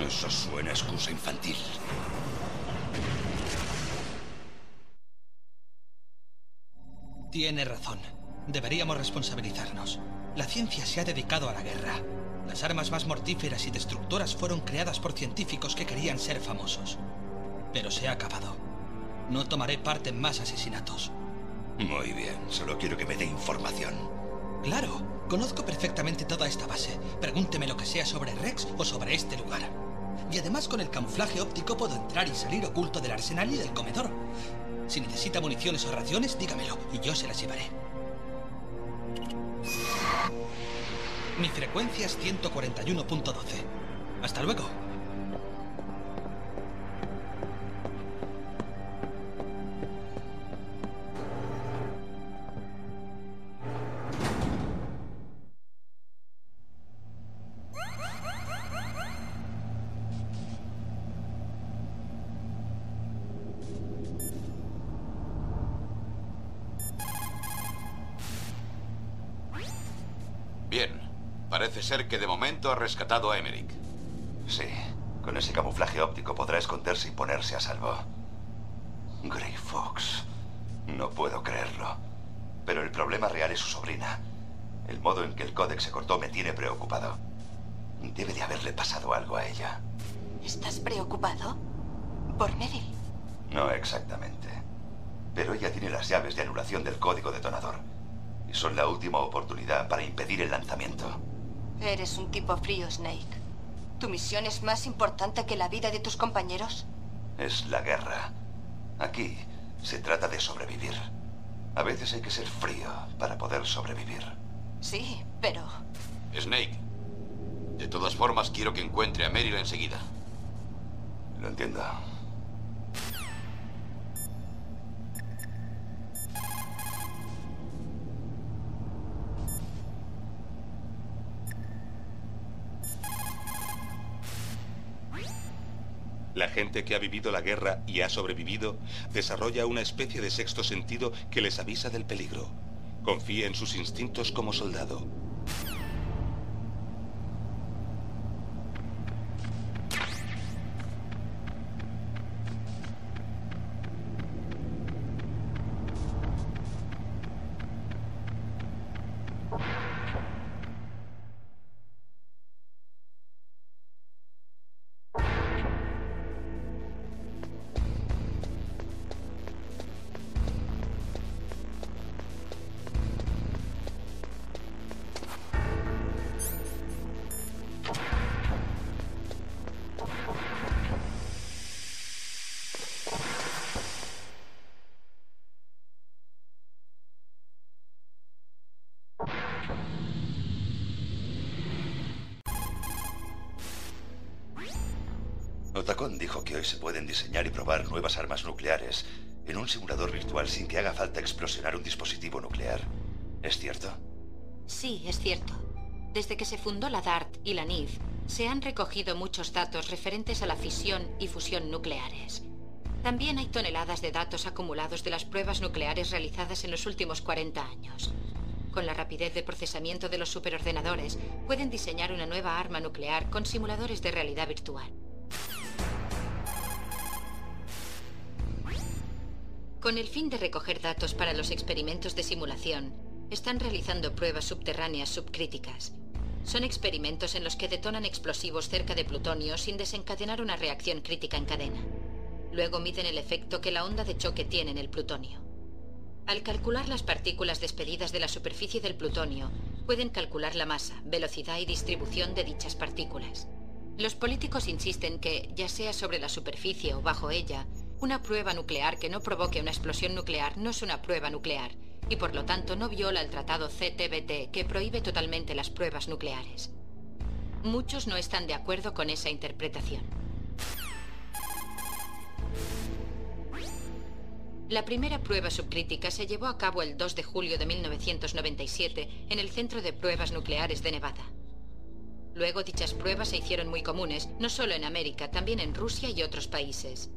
Eso suena a excusa infantil. Tiene razón. Deberíamos responsabilizarnos. La ciencia se ha dedicado a la guerra. Las armas más mortíferas y destructoras fueron creadas por científicos que querían ser famosos. Pero se ha acabado. No tomaré parte en más asesinatos. Muy bien, solo quiero que me dé información. Claro, conozco perfectamente toda esta base. Pregúnteme lo que sea sobre Rex o sobre este lugar. Y además con el camuflaje óptico puedo entrar y salir oculto del arsenal y del comedor. Si necesita municiones o raciones, dígamelo y yo se las llevaré. Mi frecuencia es 141.12. Hasta luego. Ser que de momento ha rescatado a Emmerich. Sí, con ese camuflaje óptico podrá esconderse y ponerse a salvo. Grey Fox. No puedo creerlo. Pero el problema real es su sobrina. El modo en que el códex se cortó me tiene preocupado. Debe de haberle pasado algo a ella. ¿Estás preocupado? ¿Por Meryl? No exactamente. Pero ella tiene las llaves de anulación del código detonador. Y son la última oportunidad para impedir el lanzamiento. Eres un tipo frío, Snake. ¿Tu misión es más importante que la vida de tus compañeros? Es la guerra. Aquí se trata de sobrevivir. A veces hay que ser frío para poder sobrevivir. Sí, pero... Snake. De todas formas, quiero que encuentre a Meryl enseguida. Lo entiendo. La gente que ha vivido la guerra y ha sobrevivido desarrolla una especie de sexto sentido que les avisa del peligro. Confía en sus instintos como soldado. Que hoy se pueden diseñar y probar nuevas armas nucleares en un simulador virtual sin que haga falta explosionar un dispositivo nuclear. ¿Es cierto? Sí, es cierto. Desde que se fundó la DART y la NIF, se han recogido muchos datos referentes a la fisión y fusión nucleares. También hay toneladas de datos acumulados de las pruebas nucleares realizadas en los últimos 40 años. Con la rapidez de procesamiento de los superordenadores, pueden diseñar una nueva arma nuclear con simuladores de realidad virtual. Con el fin de recoger datos para los experimentos de simulación, están realizando pruebas subterráneas subcríticas. Son experimentos en los que detonan explosivos cerca de plutonio sin desencadenar una reacción crítica en cadena. Luego miden el efecto que la onda de choque tiene en el plutonio. Al calcular las partículas despedidas de la superficie del plutonio, pueden calcular la masa, velocidad y distribución de dichas partículas. Los políticos insisten que, ya sea sobre la superficie o bajo ella, una prueba nuclear que no provoque una explosión nuclear no es una prueba nuclear, y por lo tanto no viola el tratado CTBT que prohíbe totalmente las pruebas nucleares. Muchos no están de acuerdo con esa interpretación. La primera prueba subcrítica se llevó a cabo el 2 de julio de 1997 en el Centro de Pruebas Nucleares de Nevada. Luego dichas pruebas se hicieron muy comunes, no solo en América, también en Rusia y otros países.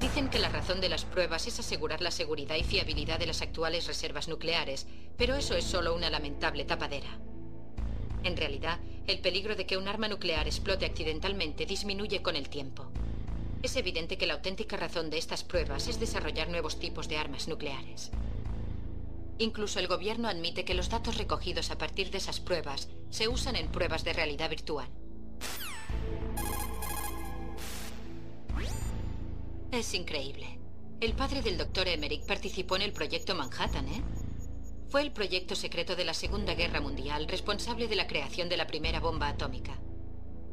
Dicen que la razón de las pruebas es asegurar la seguridad y fiabilidad de las actuales reservas nucleares, pero eso es solo una lamentable tapadera. En realidad, el peligro de que un arma nuclear explote accidentalmente disminuye con el tiempo. Es evidente que la auténtica razón de estas pruebas es desarrollar nuevos tipos de armas nucleares. Incluso el gobierno admite que los datos recogidos a partir de esas pruebas se usan en pruebas de realidad virtual. Es increíble. El padre del doctor Emmerich participó en el proyecto Manhattan, ¿eh? Fue el proyecto secreto de la Segunda Guerra Mundial responsable de la creación de la primera bomba atómica.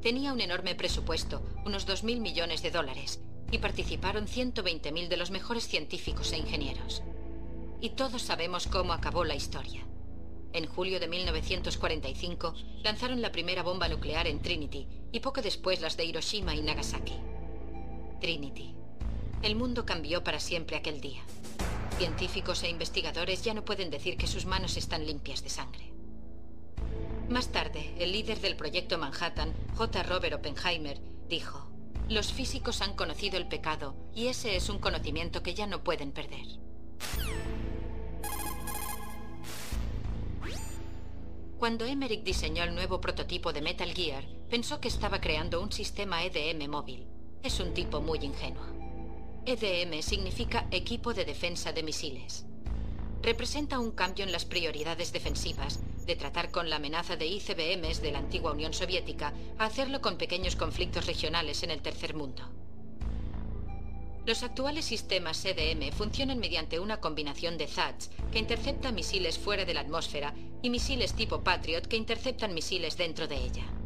Tenía un enorme presupuesto, unos 2.000 millones de dólares, y participaron 120.000 de los mejores científicos e ingenieros. Y todos sabemos cómo acabó la historia. En julio de 1945 lanzaron la primera bomba nuclear en Trinity y poco después las de Hiroshima y Nagasaki. Trinity. El mundo cambió para siempre aquel día. Científicos e investigadores ya no pueden decir que sus manos están limpias de sangre. Más tarde, el líder del proyecto Manhattan, J. Robert Oppenheimer, dijo, los físicos han conocido el pecado y ese es un conocimiento que ya no pueden perder. Cuando Emmerich diseñó el nuevo prototipo de Metal Gear, pensó que estaba creando un sistema EDM móvil. Es un tipo muy ingenuo. EDM significa Equipo de Defensa de Misiles. Representa un cambio en las prioridades defensivas, de tratar con la amenaza de ICBMs de la antigua Unión Soviética a hacerlo con pequeños conflictos regionales en el tercer mundo. Los actuales sistemas EDM funcionan mediante una combinación de THAADs que interceptan misiles fuera de la atmósfera y misiles tipo Patriot que interceptan misiles dentro de ella.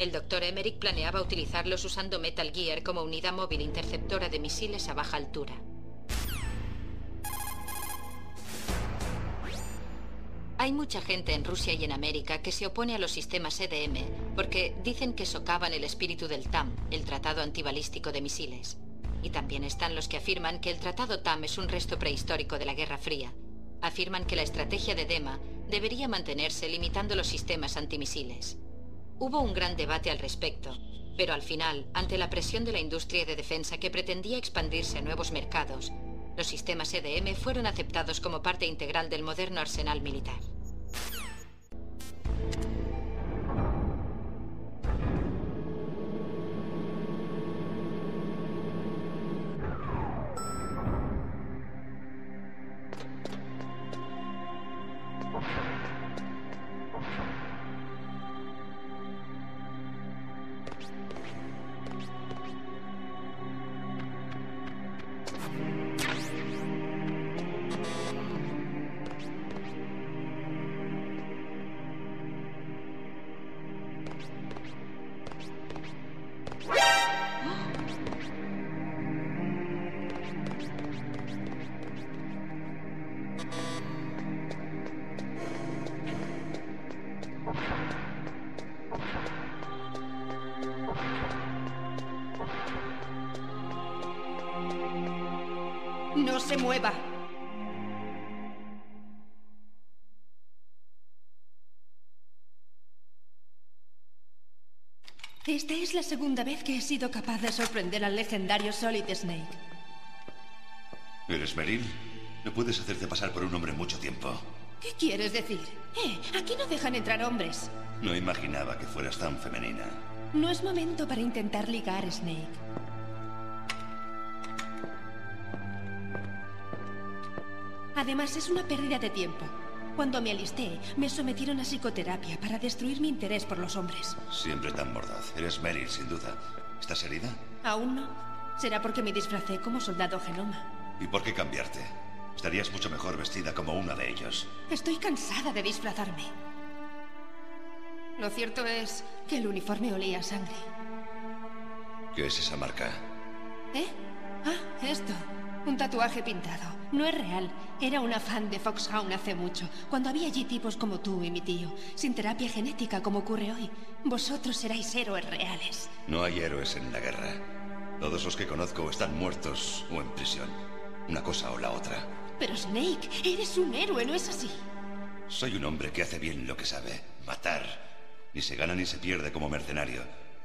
El Dr. Emmerich planeaba utilizarlos usando Metal Gear como unidad móvil interceptora de misiles a baja altura. Hay mucha gente en Rusia y en América que se opone a los sistemas EDM porque dicen que socavan el espíritu del TAM, el Tratado Antibalístico de Misiles. Y también están los que afirman que el Tratado TAM es un resto prehistórico de la Guerra Fría. Afirman que la estrategia de DEMA debería mantenerse limitando los sistemas antimisiles. Hubo un gran debate al respecto, pero al final, ante la presión de la industria de defensa que pretendía expandirse a nuevos mercados, los sistemas EDM fueron aceptados como parte integral del moderno arsenal militar. Esta es la segunda vez que he sido capaz de sorprender al legendario Solid Snake. ¿Eres Meryl? No puedes hacerte pasar por un hombre mucho tiempo. ¿Qué quieres decir? Eh, aquí no dejan entrar hombres. No imaginaba que fueras tan femenina. No es momento para intentar ligar, Snake. Además, es una pérdida de tiempo. Cuando me alisté, me sometieron a psicoterapia para destruir mi interés por los hombres. Siempre tan mordaz. Eres Meryl, sin duda. ¿Estás herida? ¿Aún no? Será porque me disfracé como soldado genoma. ¿Y por qué cambiarte? Estarías mucho mejor vestida como una de ellos. Estoy cansada de disfrazarme. Lo cierto es que el uniforme olía a sangre. ¿Qué es esa marca? ¿Eh? Ah, esto. Un tatuaje pintado. No es real. Era una fan de Foxhound hace mucho, cuando había allí tipos como tú y mi tío, sin terapia genética como ocurre hoy. Vosotros seráis héroes reales. No hay héroes en la guerra. Todos los que conozco están muertos o en prisión. Una cosa o la otra. Pero Snake, eres un héroe, ¿no es así? Soy un hombre que hace bien lo que sabe. Matar. Ni se gana ni se pierde como mercenario.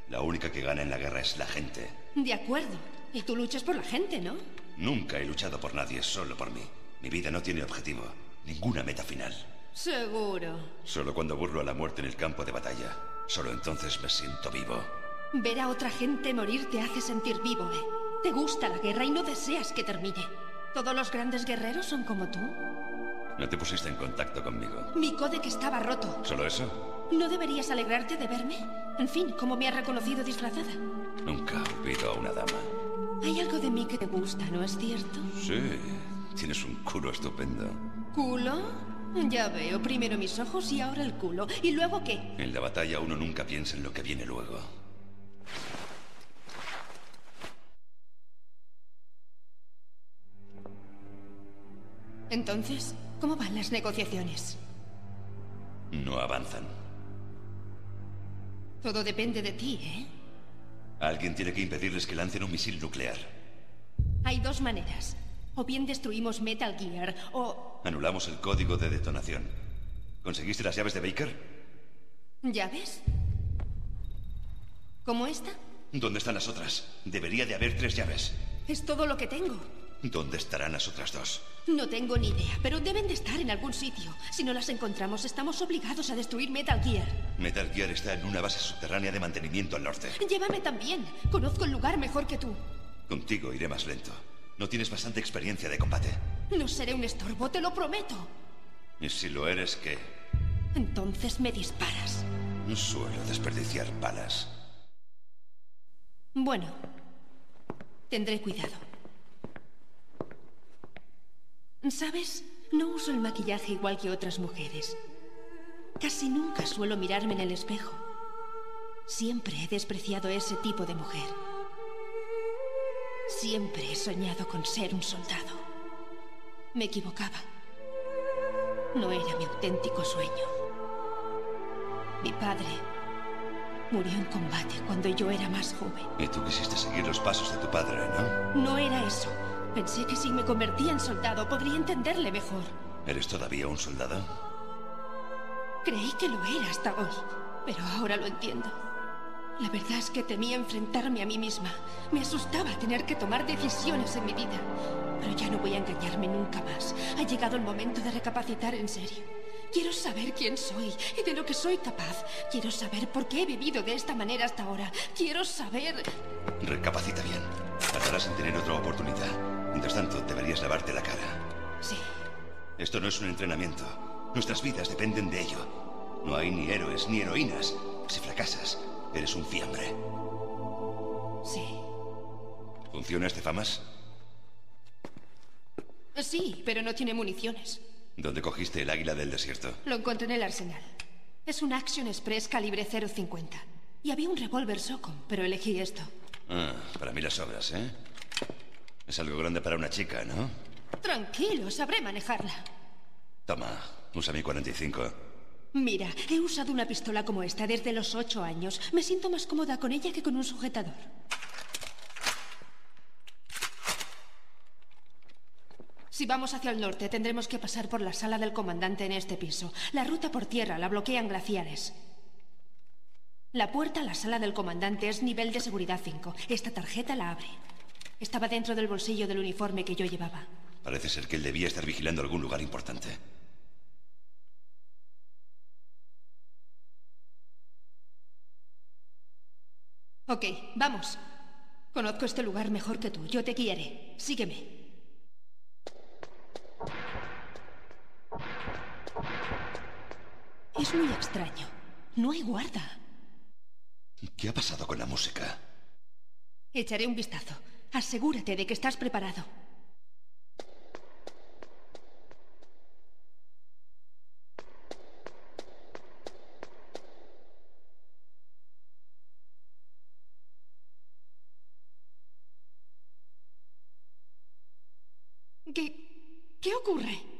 La única que gana en la guerra es la gente. De acuerdo. Y tú luchas por la gente, ¿no? Nunca he luchado por nadie, solo por mí. Mi vida no tiene objetivo, ninguna meta final. Seguro. Solo cuando burlo a la muerte en el campo de batalla. Solo entonces me siento vivo. Ver a otra gente morir te hace sentir vivo, ¿eh? Te gusta la guerra y no deseas que termine. ¿Todos los grandes guerreros son como tú? No te pusiste en contacto conmigo. Mi códec estaba roto. ¿Solo eso? ¿No deberías alegrarte de verme? En fin, ¿cómo me has reconocido disfrazada? Nunca olvido a una dama. Hay algo de mí que te gusta, ¿no es cierto? Sí, tienes un culo estupendo. ¿Culo? Ya veo, primero mis ojos y ahora el culo. ¿Y luego qué? En la batalla uno nunca piensa en lo que viene luego. Entonces, ¿cómo van las negociaciones? No avanzan. Todo depende de ti, ¿eh? Alguien tiene que impedirles que lancen un misil nuclear. Hay dos maneras. O bien destruimos Metal Gear, o... Anulamos el código de detonación. ¿Conseguiste las llaves de Baker? ¿Llaves? ¿Como esta? ¿Dónde están las otras? Debería de haber tres llaves. Es todo lo que tengo. ¿Dónde estarán las otras dos? No tengo ni idea, pero deben de estar en algún sitio. Si no las encontramos, estamos obligados a destruir Metal Gear. Metal Gear está en una base subterránea de mantenimiento al norte. Llévame también. Conozco el lugar mejor que tú. Contigo iré más lento. No tienes bastante experiencia de combate. No seré un estorbo, te lo prometo. ¿Y si lo eres, qué? Entonces me disparas. No suelo desperdiciar balas. Bueno, tendré cuidado. ¿Sabes? No uso el maquillaje igual que otras mujeres. Casi nunca suelo mirarme en el espejo. Siempre he despreciado ese tipo de mujer. Siempre he soñado con ser un soldado. Me equivocaba. No era mi auténtico sueño. Mi padre murió en combate cuando yo era más joven. Y tú quisiste seguir los pasos de tu padre, ¿no? No era eso. Pensé que si me convertía en soldado podría entenderle mejor. ¿Eres todavía un soldado? Creí que lo era hasta hoy, pero ahora lo entiendo. La verdad es que temía enfrentarme a mí misma. Me asustaba tener que tomar decisiones en mi vida. Pero ya no voy a engañarme nunca más. Ha llegado el momento de recapacitar en serio. Quiero saber quién soy y de lo que soy capaz. Quiero saber por qué he vivido de esta manera hasta ahora. Quiero saber... Recapacita bien. Tardarás en tener otra oportunidad. Mientras tanto, deberías lavarte la cara. Sí. Esto no es un entrenamiento. Nuestras vidas dependen de ello. No hay ni héroes ni heroínas. Si fracasas, eres un fiambre. Sí. ¿Funciona este FAMAS? Sí, pero no tiene municiones. ¿Dónde cogiste el águila del desierto? Lo encontré en el arsenal. Es un Action Express calibre 0.50. Y había un revólver Socom, pero elegí esto. Ah, para mí las obras, ¿eh? Es algo grande para una chica, ¿no? Tranquilo, sabré manejarla. Toma, usa mi 45. Mira, he usado una pistola como esta desde los ocho años. Me siento más cómoda con ella que con un sujetador. Si vamos hacia el norte, tendremos que pasar por la sala del comandante en este piso. La ruta por tierra la bloquean glaciares. La puerta a la sala del comandante es nivel de seguridad 5. Esta tarjeta la abre. Estaba dentro del bolsillo del uniforme que yo llevaba. Parece ser que él debía estar vigilando algún lugar importante. Ok, vamos. Conozco este lugar mejor que tú. Yo te guiaré. Sígueme. Es muy extraño. No hay guarda. ¿Qué ha pasado con la música? Echaré un vistazo. Asegúrate de que estás preparado. ¿Qué... ¿Qué ocurre?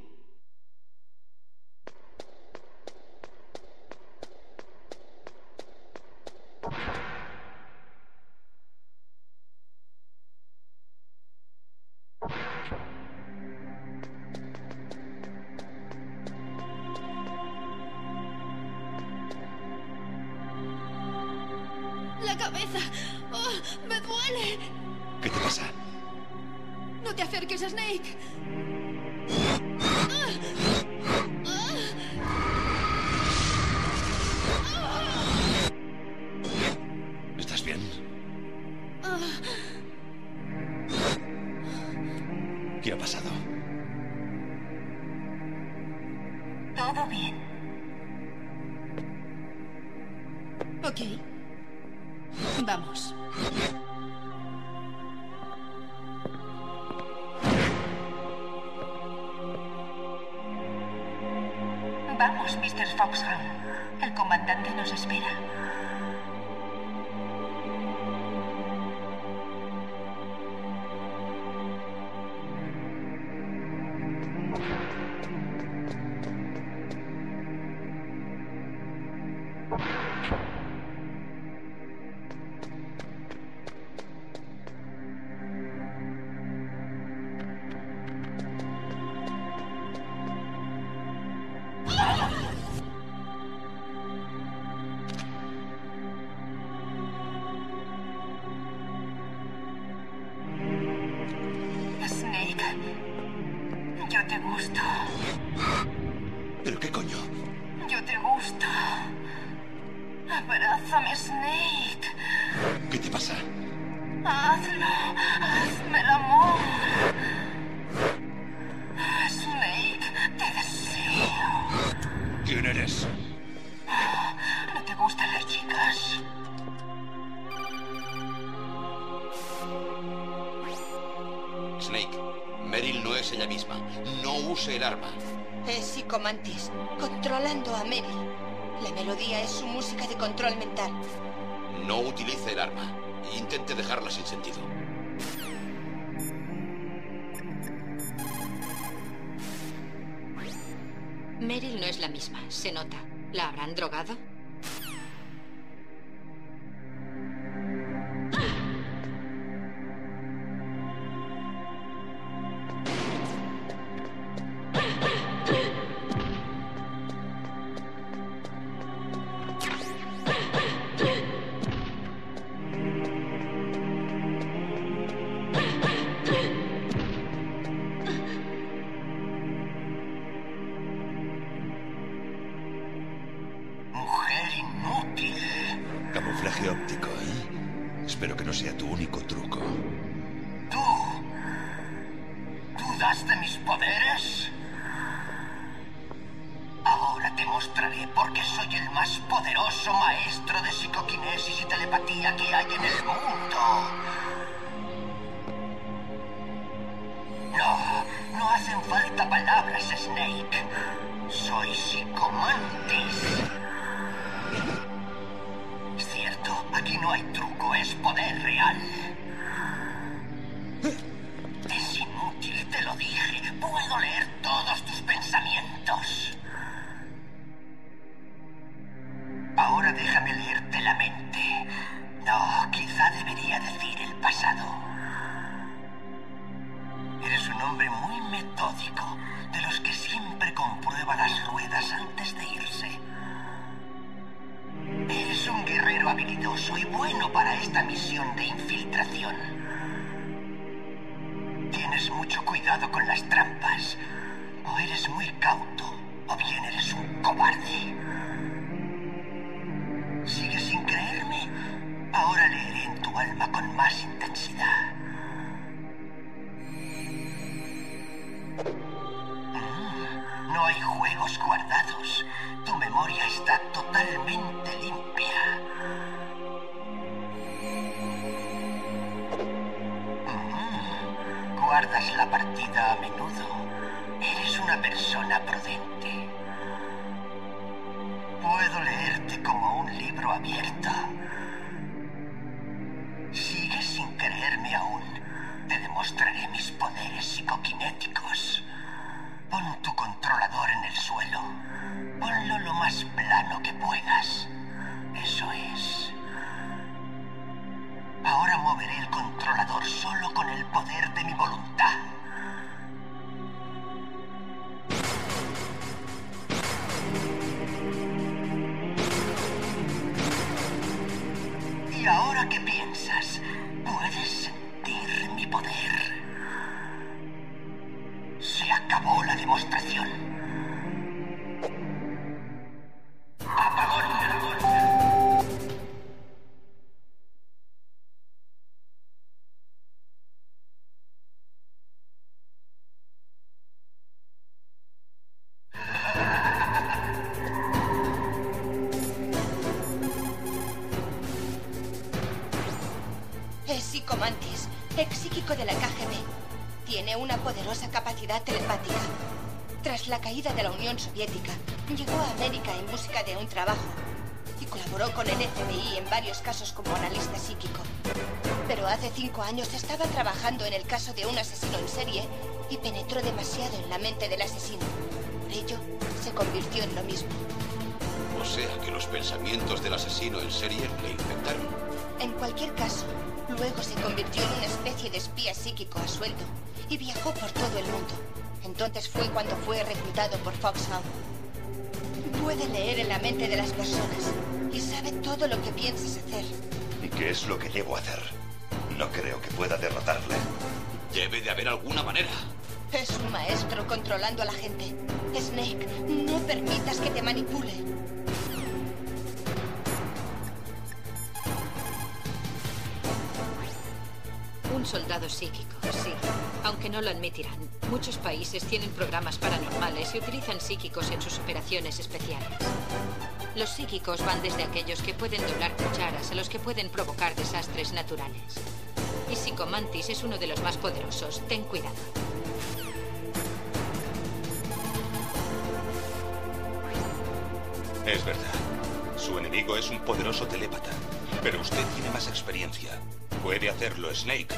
Meryl no es la misma, se nota. ¿La habrán drogado? Caída de la Unión Soviética, llegó a América en busca de un trabajo y colaboró con el FBI en varios casos como analista psíquico. Pero hace cinco años estaba trabajando en el caso de un asesino en serie y penetró demasiado en la mente del asesino. Por ello, se convirtió en lo mismo. O sea que los pensamientos del asesino en serie le infectaron. En cualquier caso, luego se convirtió en una especie de espía psíquico a sueldo y viajó por todo. Entonces fue cuando fue reclutado por Foxhound. Puede leer en la mente de las personas y sabe todo lo que piensas hacer. ¿Y qué es lo que debo hacer? No creo que pueda derrotarle. Debe de haber alguna manera. Es un maestro controlando a la gente. Snake, no permitas que te manipule. No lo admitirán, muchos países tienen programas paranormales y utilizan psíquicos en sus operaciones especiales. Los psíquicos van desde aquellos que pueden doblar cucharas a los que pueden provocar desastres naturales. Y Psicomantis es uno de los más poderosos. Ten cuidado. Es verdad. Su enemigo es un poderoso telépata. Pero usted tiene más experiencia. Puede hacerlo, Snake.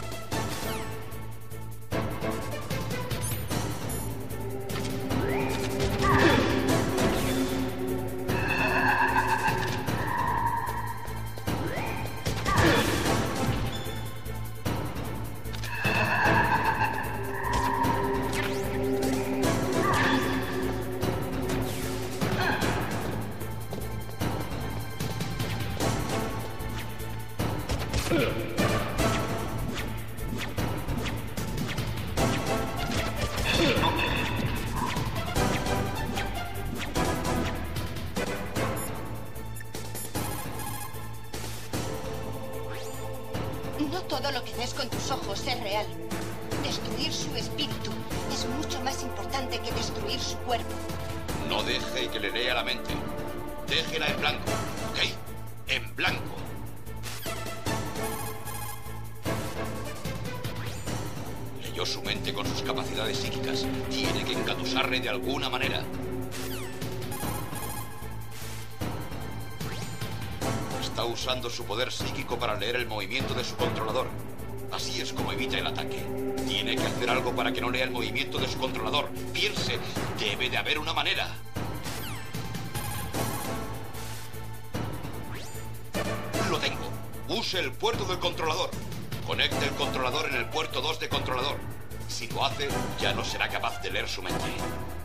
Será capaz de leer su mente.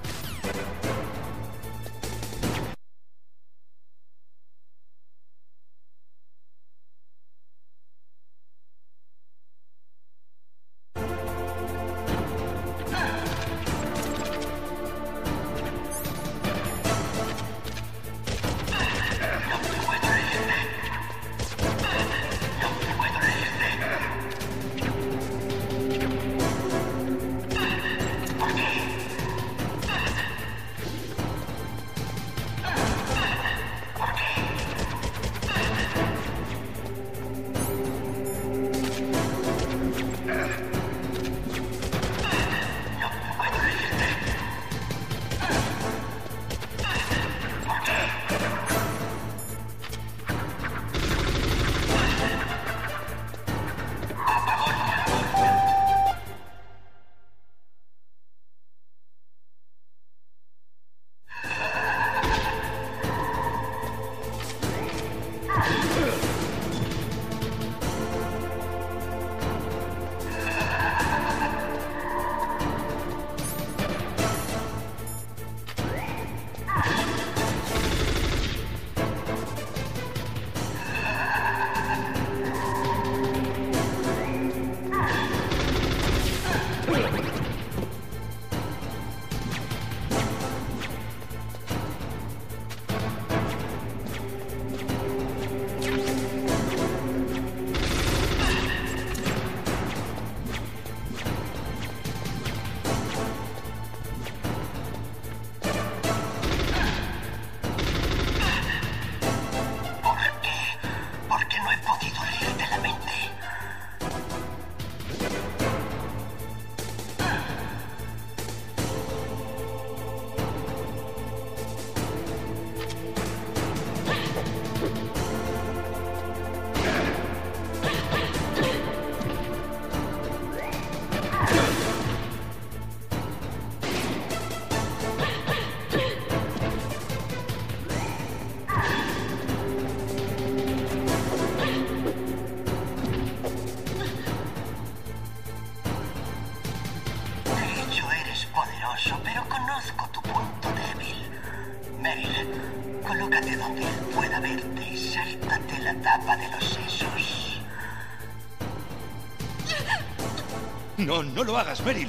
No, lo hagas, Meryl.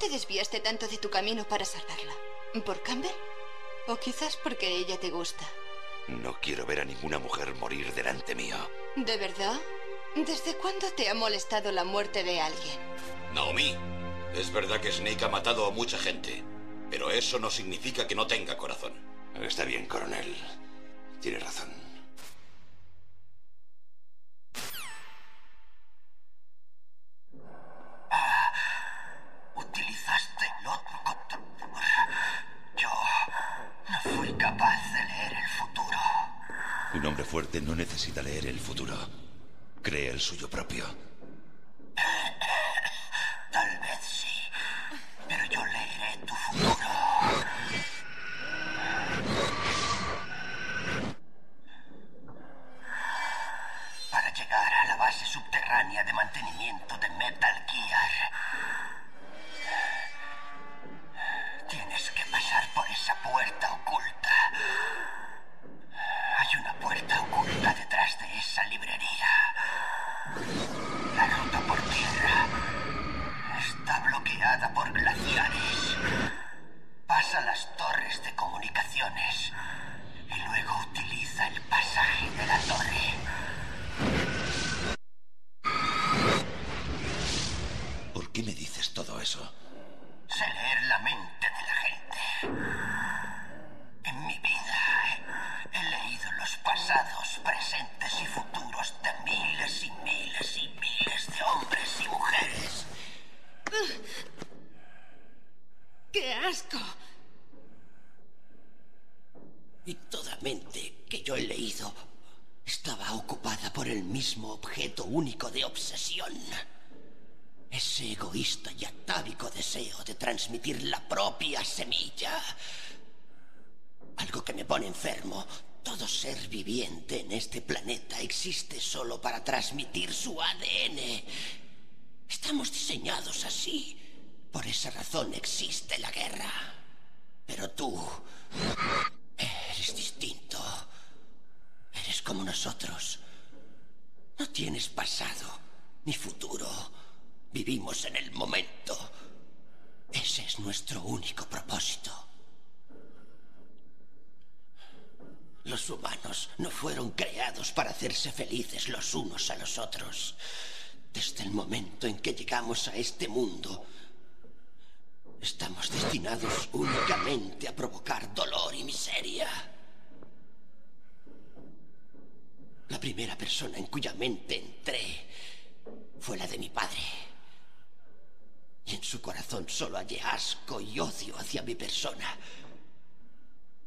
Te desviaste tanto de tu camino para salvarla? ¿Por Campbell? ¿O quizás porque ella te gusta? No quiero ver a ninguna mujer morir delante mío. ¿De verdad? ¿Desde cuándo te ha molestado la muerte de alguien? Naomi, es verdad que Snake ha matado a mucha gente, pero eso no significa que no tenga corazón. Está bien, coronel. Tiene razón. Utilizaste el otro control. Yo no fui capaz de leer el futuro. Un hombre no necesita leer el futuro. Cree el suyo propio. Tal vez sí, pero yo leeré tu futuro. Para llegar a la base subterránea de mantenimiento de Metal Gear, tienes que pasar por esa puerta oculta. Hay una puerta oculta detrás de esa librería. La ruta por tierra está bloqueada por glaciares. Pasa las torres de comunicaciones y luego utiliza el pasaje de la torre. ¿Por qué me dices todo eso? Sé leer la mente de la gente. En mi vida he, he leído los pasados, presentes y futuros de miles y miles y miles de hombres y mujeres. ¡Qué asco! Y toda mente que yo he leído estaba ocupada por el mismo objeto único de obsesión. Ese egoísta y atávico deseo de transmitir la propia semilla. Algo que me pone enfermo. Todo ser viviente en este planeta existe transmitir su ADN. Estamos diseñados así. Por esa razón existe la guerra. Pero tú eres distinto. Eres como nosotros. No tienes pasado ni futuro. Vivimos en el momento. Ese es nuestro único propósito. Los humanos no fueron creados para hacerse felices los unos a los otros. Desde el momento en que llegamos a este mundo, estamos destinados únicamente a provocar dolor y miseria. La primera persona en cuya mente entré fue la de mi padre. Y en su corazón solo hallé asco y odio hacia mi persona.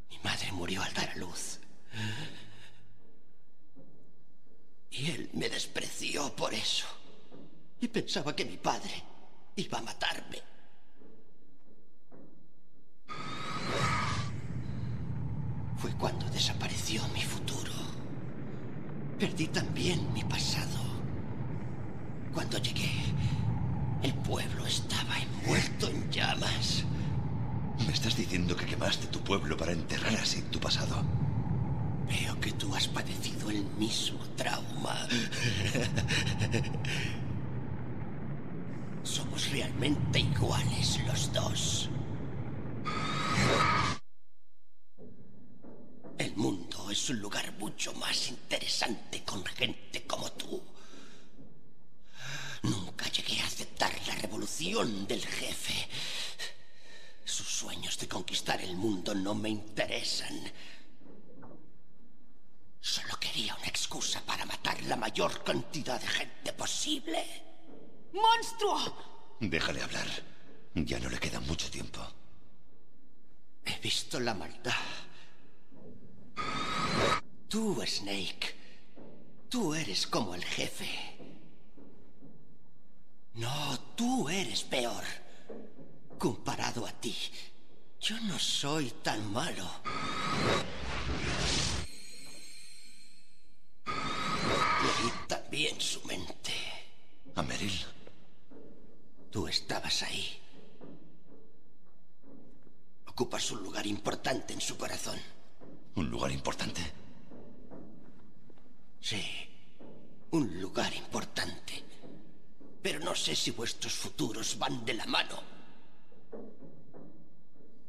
Mi madre murió al dar a luz. Y él me despreció por eso. Y pensaba que mi padre Iba a matarme. Fue cuando desapareció mi futuro. Perdí también mi pasado. Cuando llegué, el pueblo estaba envuelto en llamas. ¿Me estás diciendo que quemaste tu pueblo para enterrar así tu pasado? Veo que tú has padecido el mismo trauma. Somos realmente iguales los dos. El mundo es un lugar mucho más interesante con gente como tú. Nunca llegué a aceptar la revolución del jefe. Sus sueños de conquistar el mundo no me interesan. Solo quería una excusa para matar la mayor cantidad de gente posible. ¡Monstruo! Déjale hablar. Ya no le queda mucho tiempo. He visto la maldad. Tú, Snake. Tú eres como el jefe. No, tú eres peor. Comparado a ti, yo no soy tan malo. Leí también su mente. ¿A Meryl? Tú estabas ahí. Ocupas un lugar importante en su corazón. ¿Un lugar importante? Sí, un lugar importante. Pero no sé si vuestros futuros van de la mano.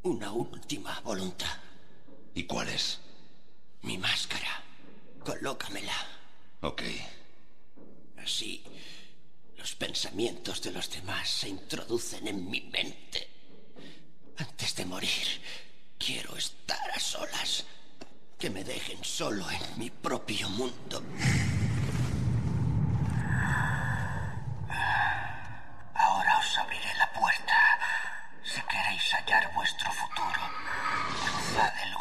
Una última voluntad. ¿Y cuál es? Mi máscara. Colócamela. Ok. Así, los pensamientos de los demás se introducen en mi mente. Antes de morir, quiero estar a solas. Que me dejen solo en mi propio mundo. Ahora os abriré la puerta. Si queréis hallar vuestro futuro, cruzad el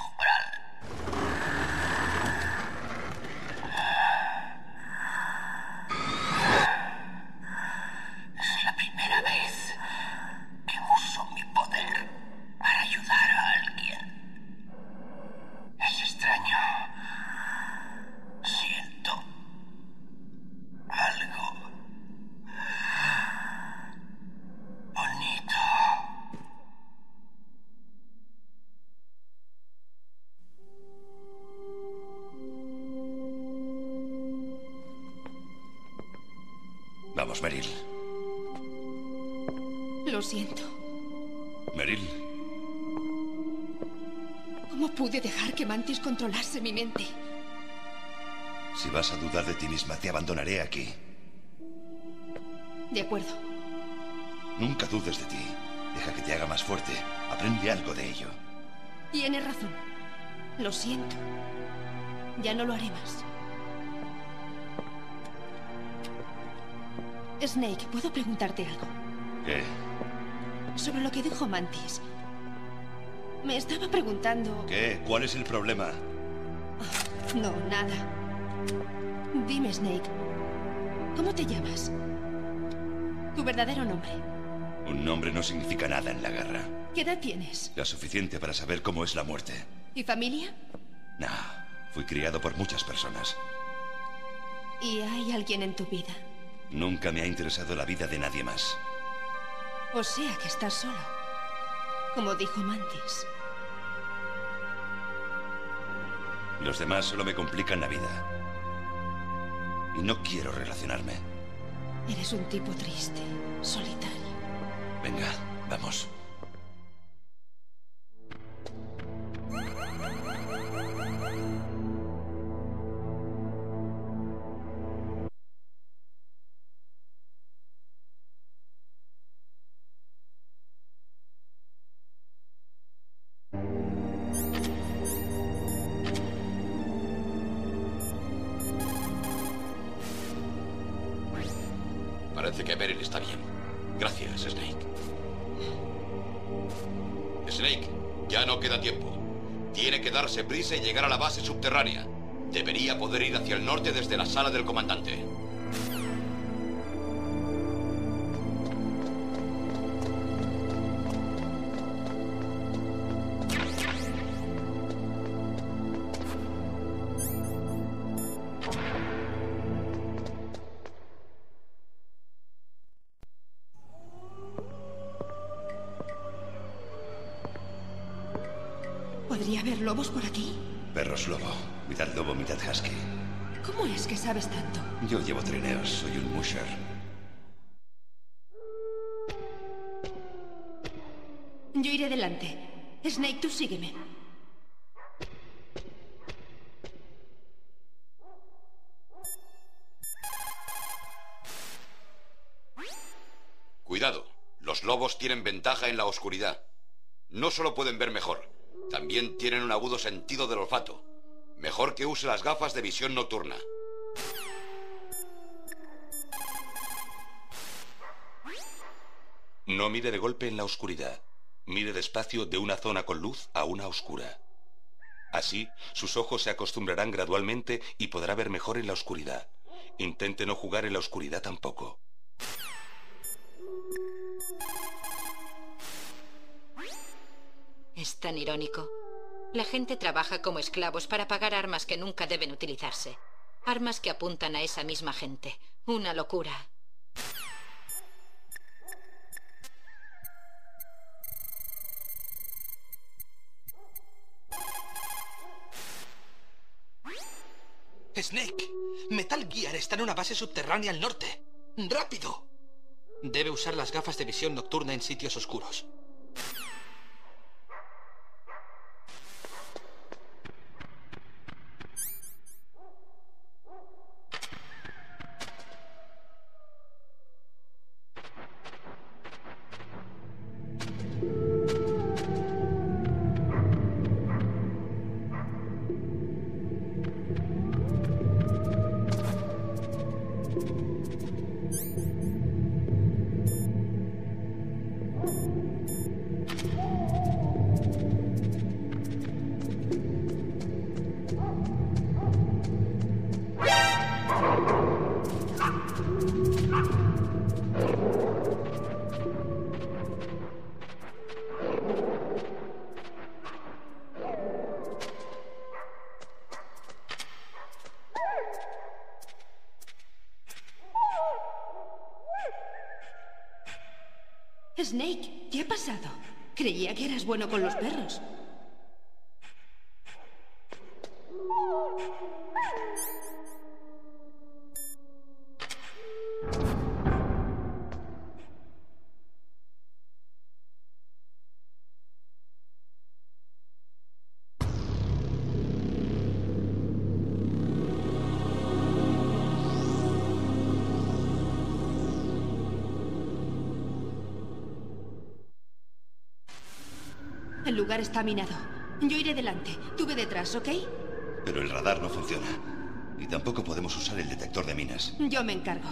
controlase mi mente? si vas a dudar de ti misma, te abandonaré aquí. De acuerdo. Nunca dudes de ti. Deja que te haga más fuerte. Aprende algo de ello. Tienes razón. Lo siento. Ya no lo haré más. Snake, ¿puedo preguntarte algo? ¿Qué? Sobre lo que dijo Mantis. Me estaba preguntando... ¿Qué? ¿Cuál es el problema? No, nada. Dime, Snake. ¿Cómo te llamas? Tu verdadero nombre. Un nombre no significa nada en la guerra. ¿Qué edad tienes? La suficiente para saber cómo es la muerte. ¿Y familia? No, fui criado por muchas personas. ¿Y hay alguien en tu vida? Nunca me ha interesado la vida de nadie más. O sea que estás solo. Como dijo Mantis. Los demás solo me complican la vida. Y no quiero relacionarme. Eres un tipo triste, solitario. Venga, vamos. En la oscuridad. No solo pueden ver mejor, también tienen un agudo sentido del olfato. Mejor que use las gafas de visión nocturna. No mire de golpe en la oscuridad. Mire despacio de una zona con luz a una oscura. Así, sus ojos se acostumbrarán gradualmente y podrá ver mejor en la oscuridad. Intente no jugar en la oscuridad tampoco. Es tan irónico. La gente trabaja como esclavos para pagar armas que nunca deben utilizarse. Armas que apuntan a esa misma gente. Una locura. Snake, Metal Gear está en una base subterránea al norte. ¡Rápido! Debe usar las gafas de visión nocturna en sitios oscuros. Lugar está minado. Yo iré delante. Tú ve detrás, ¿ok? Pero el radar no funciona. Y tampoco podemos usar el detector de minas. Yo me encargo.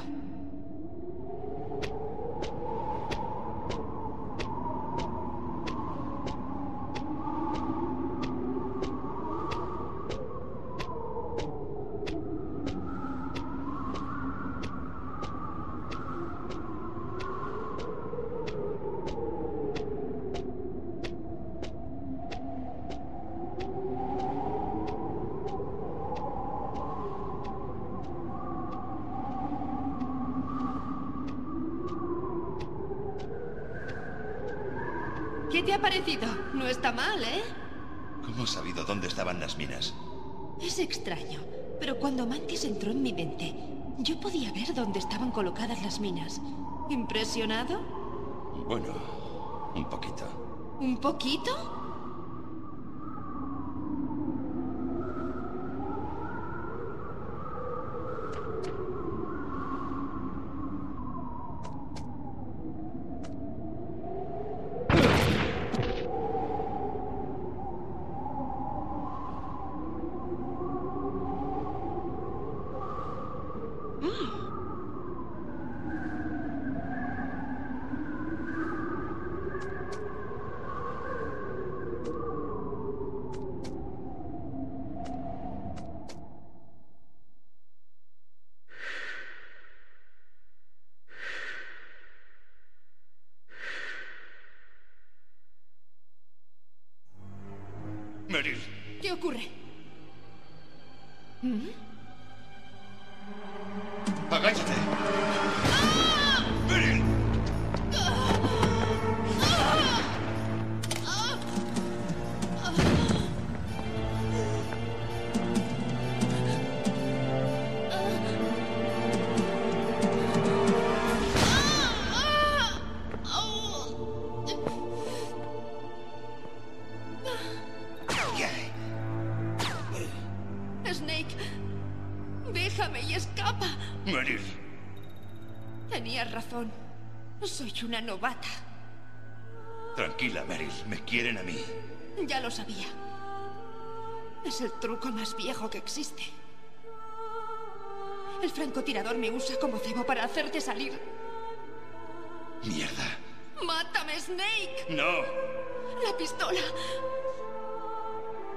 ¿Qué te ha parecido? No está mal, ¿eh? ¿Cómo has sabido dónde estaban las minas? Es extraño, pero cuando Mantis entró en mi mente, yo podía ver dónde estaban colocadas las minas. ¿Impresionado? Bueno, un poquito. ¿Un poquito? Una novata. Tranquila, Meryl. Me quieren a mí. Ya lo sabía. Es el truco más viejo que existe. El francotirador me usa como cebo para hacerte salir. Mierda. ¡Mátame, Snake! No. La pistola.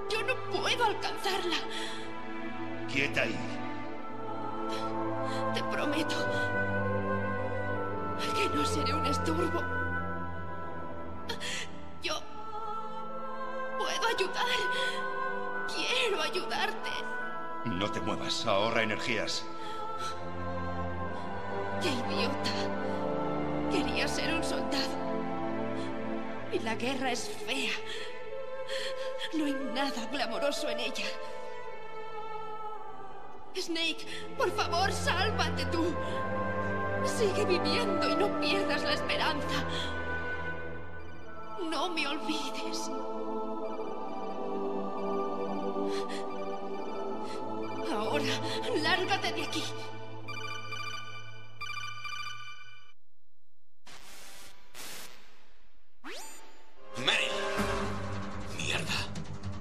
Yo no puedo alcanzarla. Quieta ahí. Te prometo que no seré un estorbo. Yo puedo ayudar. Quiero ayudarte. No te muevas. Ahorra energías. ¡Qué idiota! Quería ser un soldado. Y la guerra es fea. No hay nada glamoroso en ella. Snake, por favor, sálvate tú. Sigue viviendo y no pierdas la esperanza. No me olvides. Ahora, lárgate de aquí. ¡Meryl! ¡Mierda!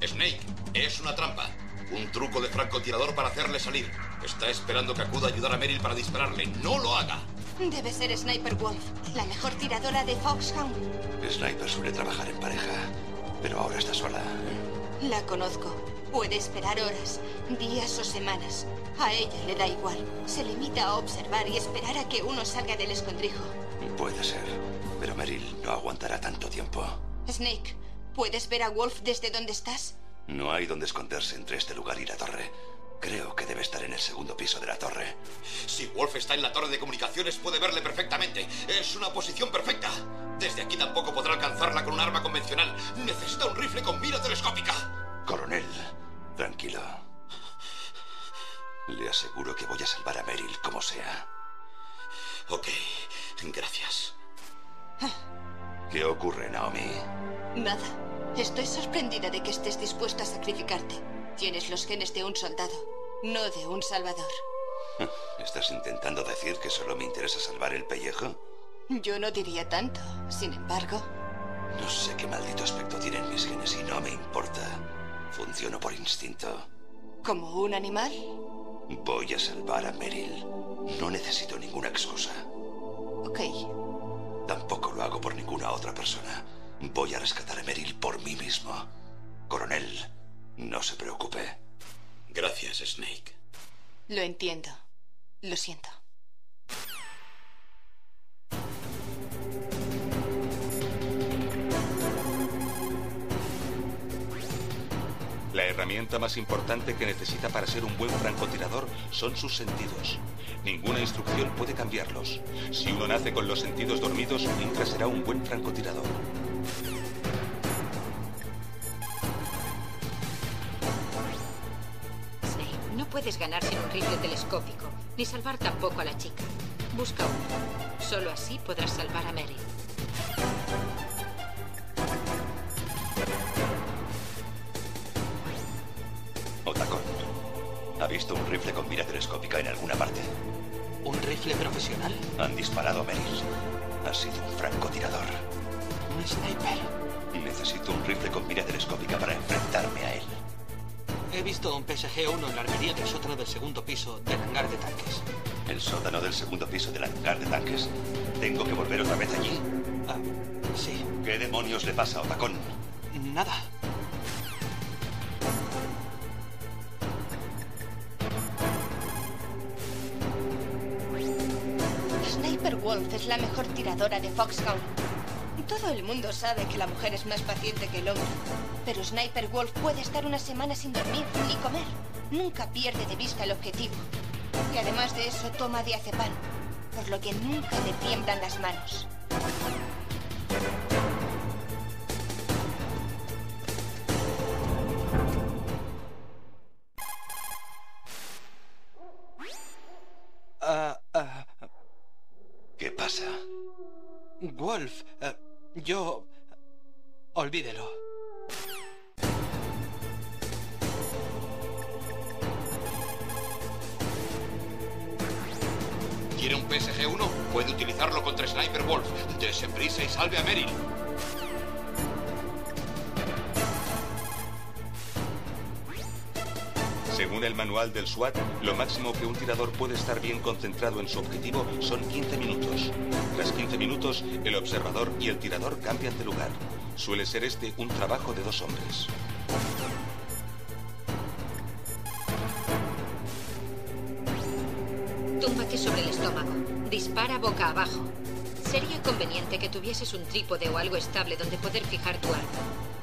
Snake, es una trampa. Un truco de francotirador para hacerle salir. Está esperando que acuda a ayudar a Meryl para dispararle. ¡No lo haga! Debe ser Sniper Wolf, la mejor tiradora de Foxhound. Sniper suele trabajar en pareja, pero ahora está sola. La conozco. Puede esperar horas, días o semanas. A ella le da igual. Se limita a observar y esperar a que uno salga del escondrijo. Puede ser, pero Meryl no aguantará tanto tiempo. Snake, ¿puedes ver a Wolf desde donde estás? No hay donde esconderse entre este lugar y la torre. Creo que debe estar en el segundo piso de la torre. Si Wolf está en la torre de comunicaciones, puede verle perfectamente. Es una posición perfecta. Desde aquí tampoco podrá alcanzarla con un arma convencional. Necesita un rifle con mira telescópica. Coronel, tranquilo. Le aseguro que voy a salvar a Meryl como sea. Ok, gracias. ¿Qué ocurre, Naomi? Nada. Estoy sorprendida de que estés dispuesto a sacrificarte. Tienes los genes de un soldado, no de un salvador. ¿Estás intentando decir que solo me interesa salvar el pellejo? Yo no diría tanto. Sin embargo, No sé qué maldito aspecto tienen mis genes y no me importa. Funciono por instinto. ¿como un animal? Voy a salvar a Meryl. No necesito ninguna excusa. Ok. Tampoco lo hago por ninguna otra persona. Voy a rescatar a Meryl por mí mismo. Coronel, no se preocupe. Gracias, Snake. Lo entiendo. Lo siento. La herramienta más importante que necesita para ser un buen francotirador son sus sentidos. Ninguna instrucción puede cambiarlos. Si uno nace con los sentidos dormidos, nunca será un buen francotirador. No puedes ganar sin un rifle telescópico, ni salvar tampoco a la chica. Busca uno. Solo así podrás salvar a Mary. Otacón, ¿ha visto un rifle con mira telescópica en alguna parte? ¿Un rifle profesional? Han disparado a Meryl. Ha sido un francotirador. ¿Un sniper? Necesito un rifle con mira telescópica para. He visto un PSG-1 en la armería del sótano del segundo piso del hangar de tanques. El sótano del segundo piso del hangar de tanques. ¿Tengo que volver otra vez allí? Ah, sí. ¿Qué demonios le pasa a Otacón? Nada. Sniper Wolf es la mejor tiradora de Foxhound. Todo el mundo sabe que la mujer es más paciente que el hombre. Pero Sniper Wolf puede estar una semana sin dormir ni comer. Nunca pierde de vista el objetivo. Y además de eso toma diazepam, por lo que nunca le tiemblan las manos. Yo... Olvídelo. SWAT, lo máximo que un tirador puede estar bien concentrado en su objetivo son 15 minutos. Tras 15 minutos, el observador y el tirador cambian de lugar. Suele ser este un trabajo de dos hombres. Túmbate sobre el estómago. Dispara boca abajo. Sería conveniente que tuvieses un trípode o algo estable donde poder fijar tu arma.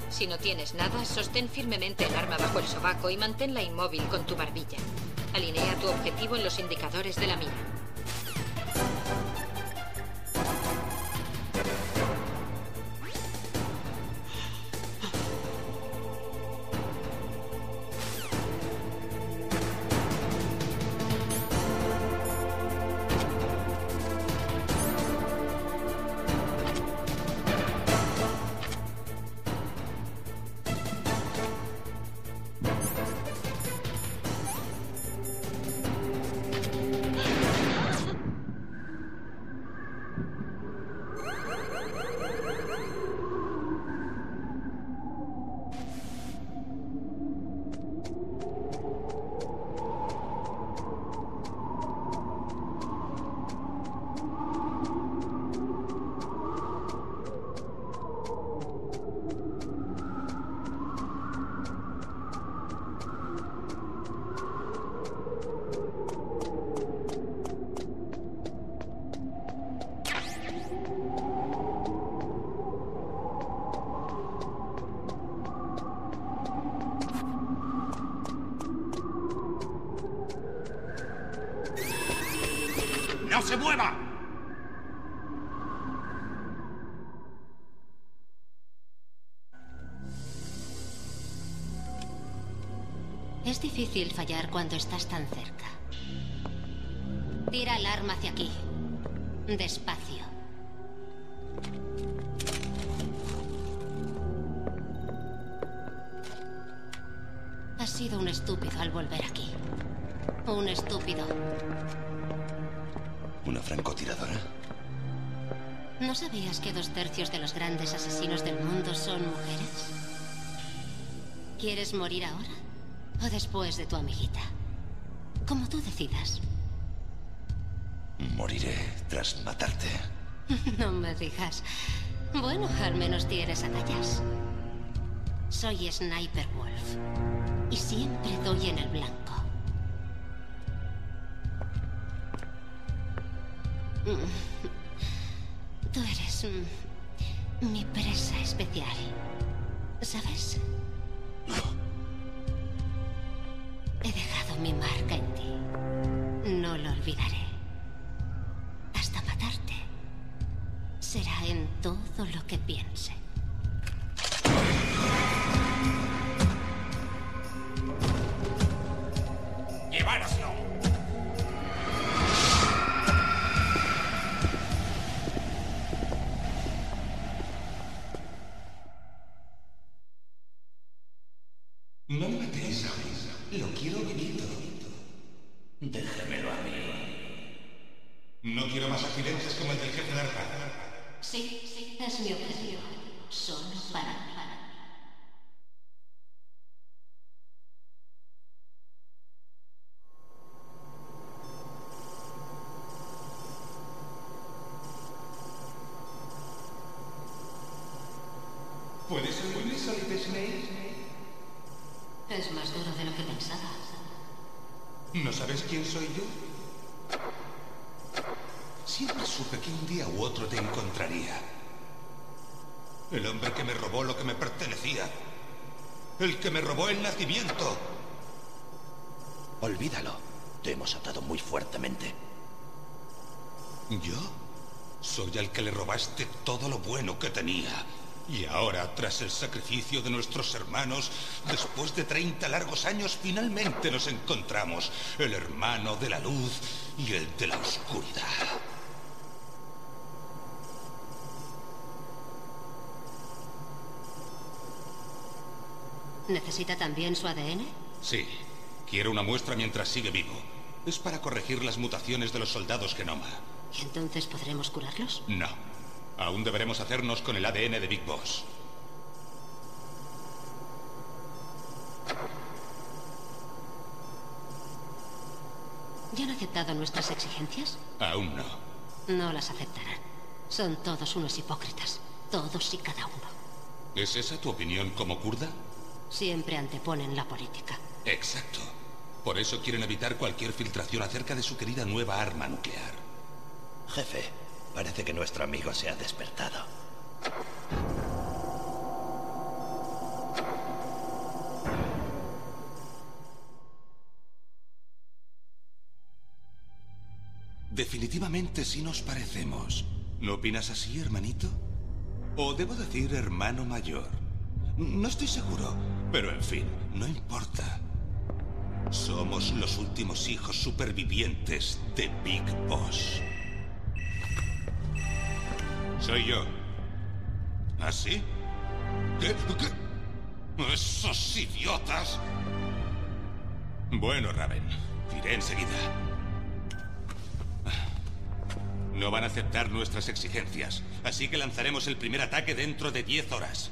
Si no tienes nada, sostén firmemente el arma bajo el sobaco y manténla inmóvil con tu barbilla. Alinea tu objetivo en los indicadores de la mira. Difícil fallar cuando estás tan cerca. Tira el arma hacia aquí. Despacio. Has sido un estúpido al volver aquí. Un estúpido. ¿Una francotiradora? ¿No sabías que dos tercios de los grandes asesinos del mundo son mujeres? ¿Quieres morir ahora? ¿O después de tu amiguita? Como tú decidas. Moriré tras matarte. No me digas. Bueno, al menos tienes agallas. Soy Sniper Wolf. Y siempre doy en el blanco. Mm. Tú eres mm, mi presa especial. ¿Sabes? He dejado mi marca en ti. No lo olvidaré. Hasta matarte. Será en todo lo que piense. No quiero más accidentes como el del jefe de. Sí, sí, es mi objetivo. Solo para mí. ¿Puede ser muy Solid Snake? Es más duro de lo que pensaba. ¿No sabes quién soy yo? Siempre supe que un día u otro te encontraría. El hombre que me robó lo que me pertenecía. El que me robó el nacimiento. Olvídalo. Te hemos atado muy fuertemente. ¿Yo? Soy al que le robaste todo lo bueno que tenía. Y ahora, tras el sacrificio de nuestros hermanos, después de 30 largos años, finalmente nos encontramos. El hermano de la luz y el de la oscuridad. ¿Necesita también su ADN? Sí. Quiero una muestra mientras sigue vivo. Es para corregir las mutaciones de los soldados Genoma. ¿Y entonces podremos curarlos? No. Aún deberemos hacernos con el ADN de Big Boss. ¿Ya han aceptado nuestras exigencias? Aún no. No las aceptarán. Son todos unos hipócritas. Todos y cada uno. ¿Es esa tu opinión como kurda? Siempre anteponen la política. Exacto. Por eso quieren evitar cualquier filtración acerca de su querida nueva arma nuclear. Jefe, parece que nuestro amigo se ha despertado. Definitivamente sí nos parecemos. ¿No opinas así, hermanito? O debo decir hermano mayor. No estoy seguro, pero en fin, no importa. Somos los últimos hijos supervivientes de Big Boss. Soy yo. ¿Ah, sí? ¿Qué? ¿Qué? ¡Esos idiotas! Bueno, Raven, iré enseguida. No van a aceptar nuestras exigencias, así que lanzaremos el primer ataque dentro de 10 horas.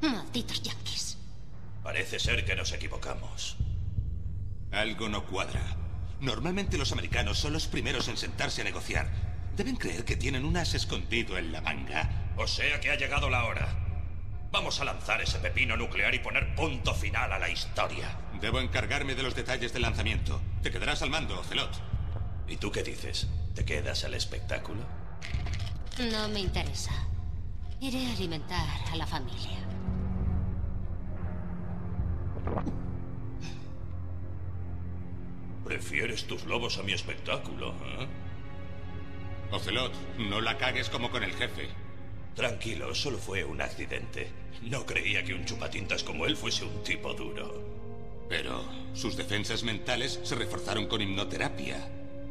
Malditos yankees. Parece ser que nos equivocamos. Algo no cuadra. Normalmente los americanos son los primeros en sentarse a negociar. Deben creer que tienen un as escondido en la manga. O sea que ha llegado la hora. Vamos a lanzar ese pepino nuclear y poner punto final a la historia. Debo encargarme de los detalles del lanzamiento. Te quedarás al mando, Celot. ¿Y tú qué dices? ¿Te quedas al espectáculo? No me interesa. Iré a alimentar a la familia. Prefieres tus lobos a mi espectáculo, ¿eh? Ocelot, no la cagues como con el jefe. Tranquilo, solo fue un accidente. No creía que un chupatintas como él fuese un tipo duro. Pero sus defensas mentales se reforzaron con hipnoterapia.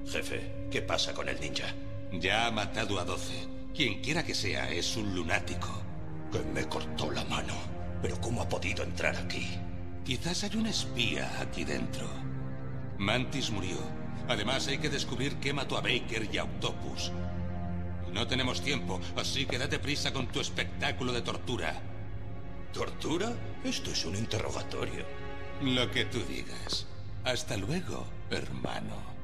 Jefe, ¿qué pasa con el ninja? Ya ha matado a 12. Quien quiera que sea, es un lunático. Que me cortó la mano. Pero ¿cómo ha podido entrar aquí? Quizás hay un espía aquí dentro. Mantis murió. Además, hay que descubrir qué mató a Baker y a Octopus. No tenemos tiempo, así que date prisa con tu espectáculo de tortura. ¿Tortura? Esto es un interrogatorio. Lo que tú digas. Hasta luego, hermano.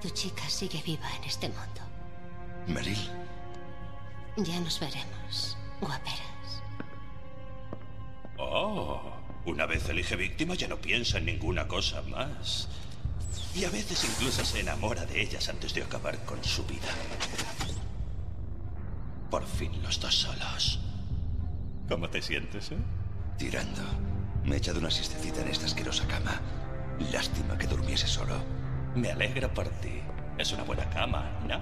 Tu chica sigue viva en este mundo. Meryl. Ya nos veremos, guaperas. Oh, una vez elige víctima ya no piensa en ninguna cosa más. Y a veces incluso se enamora de ellas antes de acabar con su vida. Por fin los dos solos. ¿Cómo te sientes, eh? Tirando. Me he echado una siestecita en esta asquerosa cama. Lástima que durmiese solo. Me alegra por ti. Es una buena cama, ¿no?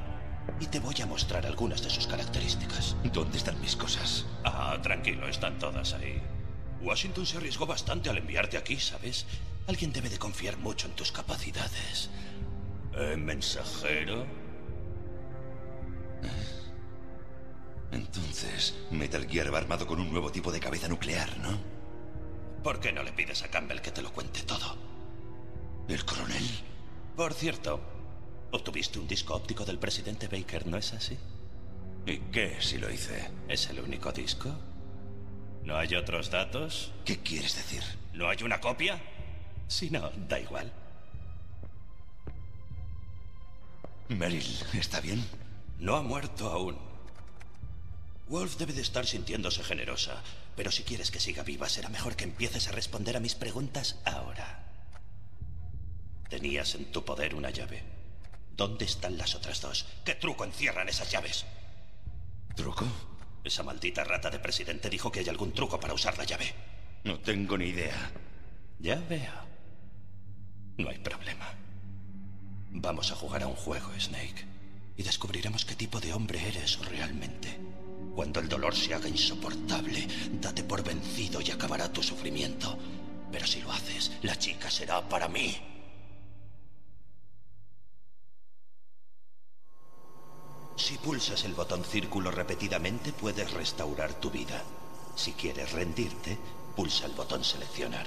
Y te voy a mostrar algunas de sus características. ¿Dónde están mis cosas? Ah, tranquilo, están todas ahí. Washington se arriesgó bastante al enviarte aquí, ¿sabes? Alguien debe de confiar mucho en tus capacidades. ¿Eh, mensajero? Entonces, Metal Gear va armado con un nuevo tipo de cabeza nuclear, ¿no? ¿Por qué no le pides a Campbell que te lo cuente todo? ¿El coronel? Por cierto, obtuviste un disco óptico del presidente Baker, ¿no es así? ¿Y qué si lo hice? ¿Es el único disco? ¿No hay otros datos? ¿Qué quieres decir? ¿No hay una copia? Si no, da igual. Meryl, ¿está bien? No ha muerto aún. Wolf debe de estar sintiéndose generosa, pero si quieres que siga viva, será mejor que empieces a responder a mis preguntas ahora. Tenías en tu poder una llave. ¿Dónde están las otras dos? ¿Qué truco encierran esas llaves? ¿Truco? Esa maldita rata de presidente dijo que hay algún truco para usar la llave. No tengo ni idea. Ya veo. No hay problema. Vamos a jugar a un juego, Snake. Y descubriremos qué tipo de hombre eres realmente. Cuando el dolor se haga insoportable, date por vencido y acabará tu sufrimiento. Pero si lo haces, la chica será para mí. Si pulsas el botón círculo repetidamente, puedes restaurar tu vida. Si quieres rendirte, pulsa el botón seleccionar.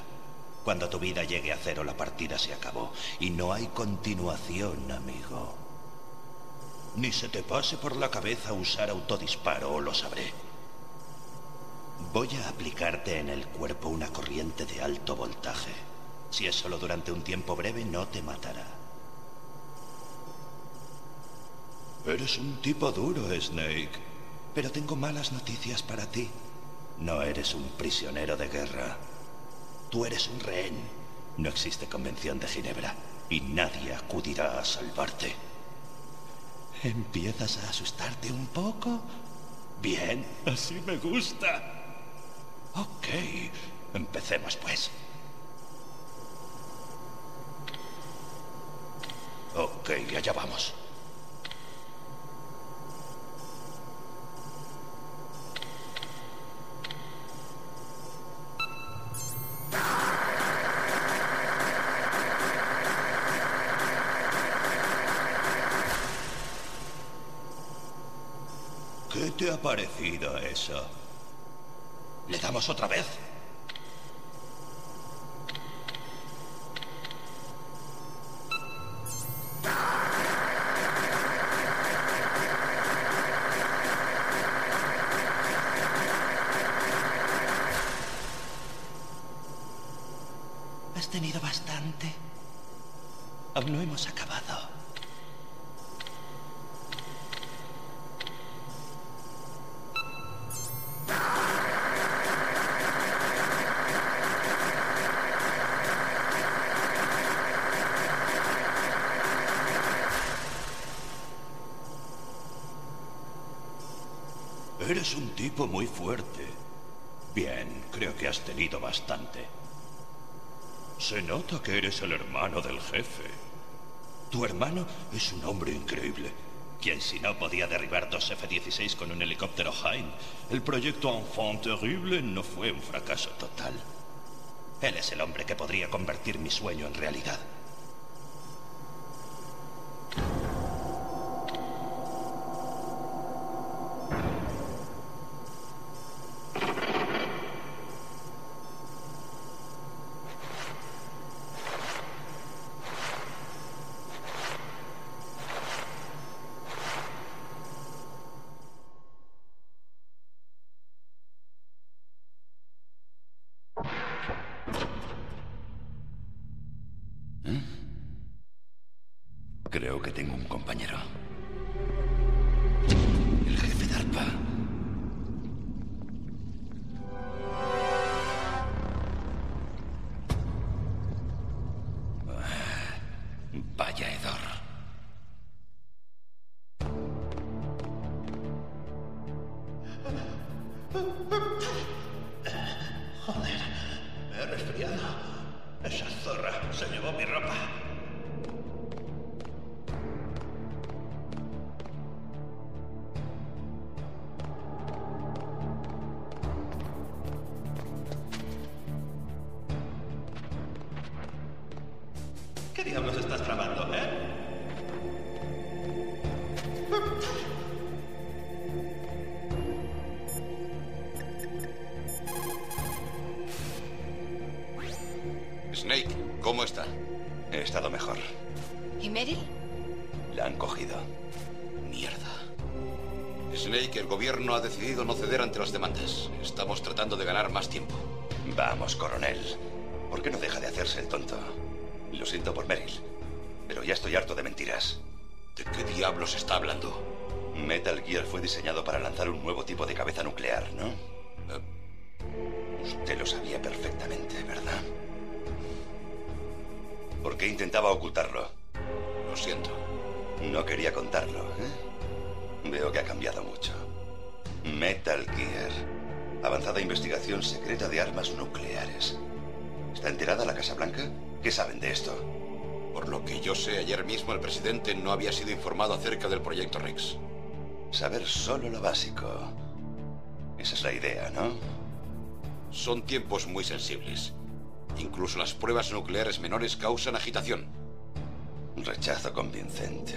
Cuando tu vida llegue a cero, la partida se acabó. Y no hay continuación, amigo. Ni se te pase por la cabeza usar autodisparo, o lo sabré. Voy a aplicarte en el cuerpo una corriente de alto voltaje. Si es solo durante un tiempo breve, no te matará. Eres un tipo duro, Snake. Pero tengo malas noticias para ti. No eres un prisionero de guerra. Tú eres un rehén. No existe convención de Ginebra y nadie acudirá a salvarte. ¿Empiezas a asustarte un poco? Bien, así me gusta. Ok, empecemos pues. Ok, allá vamos. ¿Qué te ha parecido eso? ¿Le damos otra vez? Has tenido bastante. Aún no hemos acabado. Eres un tipo muy fuerte. Bien, creo que has tenido bastante. Se nota que eres el hermano del jefe. Tu hermano es un hombre increíble. Quien si no podía derribar dos F-16 con un helicóptero Hind. El proyecto Enfant Terrible no fue un fracaso total. Él es el hombre que podría convertir mi sueño en realidad. No había sido informado acerca del proyecto Rex. Saber solo lo básico. Esa es la idea, ¿no? Son tiempos muy sensibles. Incluso las pruebas nucleares menores causan agitación. Rechazo convincente.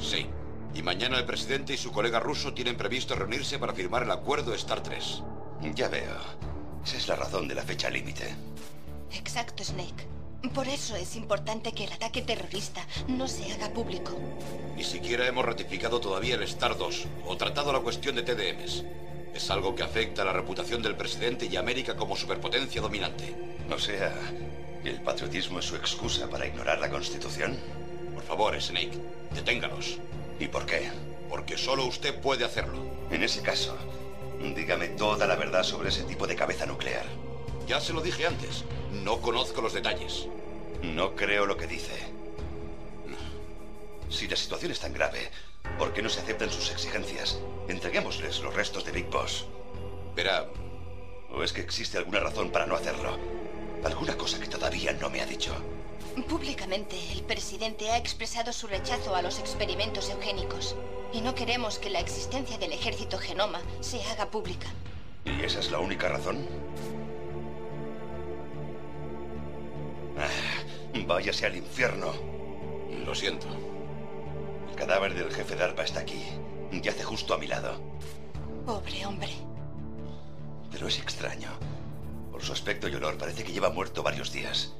Sí. Y mañana el presidente y su colega ruso tienen previsto reunirse para firmar el acuerdo Star 3. Ya veo. Esa es la razón de la fecha límite. Exacto, Snake. Por eso es importante que el ataque terrorista no se haga público. Ni siquiera hemos ratificado todavía el Star 2 o tratado la cuestión de TDMs. Es algo que afecta a la reputación del presidente y América como superpotencia dominante. O sea, ¿el patriotismo es su excusa para ignorar la Constitución? Por favor, Snake, deténganos. ¿Y por qué? Porque solo usted puede hacerlo. En ese caso, dígame toda la verdad sobre ese tipo de cabeza nuclear. Ya se lo dije antes. No conozco los detalles. No creo lo que dice. Si la situación es tan grave, ¿por qué no se aceptan sus exigencias? Entreguémosles los restos de Big Boss. Verá. ¿O es que existe alguna razón para no hacerlo? Alguna cosa que todavía no me ha dicho. Públicamente, el presidente ha expresado su rechazo a los experimentos eugénicos. Y no queremos que la existencia del ejército genoma se haga pública. ¿Y esa es la única razón? Ah, váyase al infierno. Lo siento. El cadáver del jefe de ARPA está aquí. Yace justo a mi lado. Pobre hombre. Pero es extraño. Por su aspecto y olor parece que lleva muerto varios días.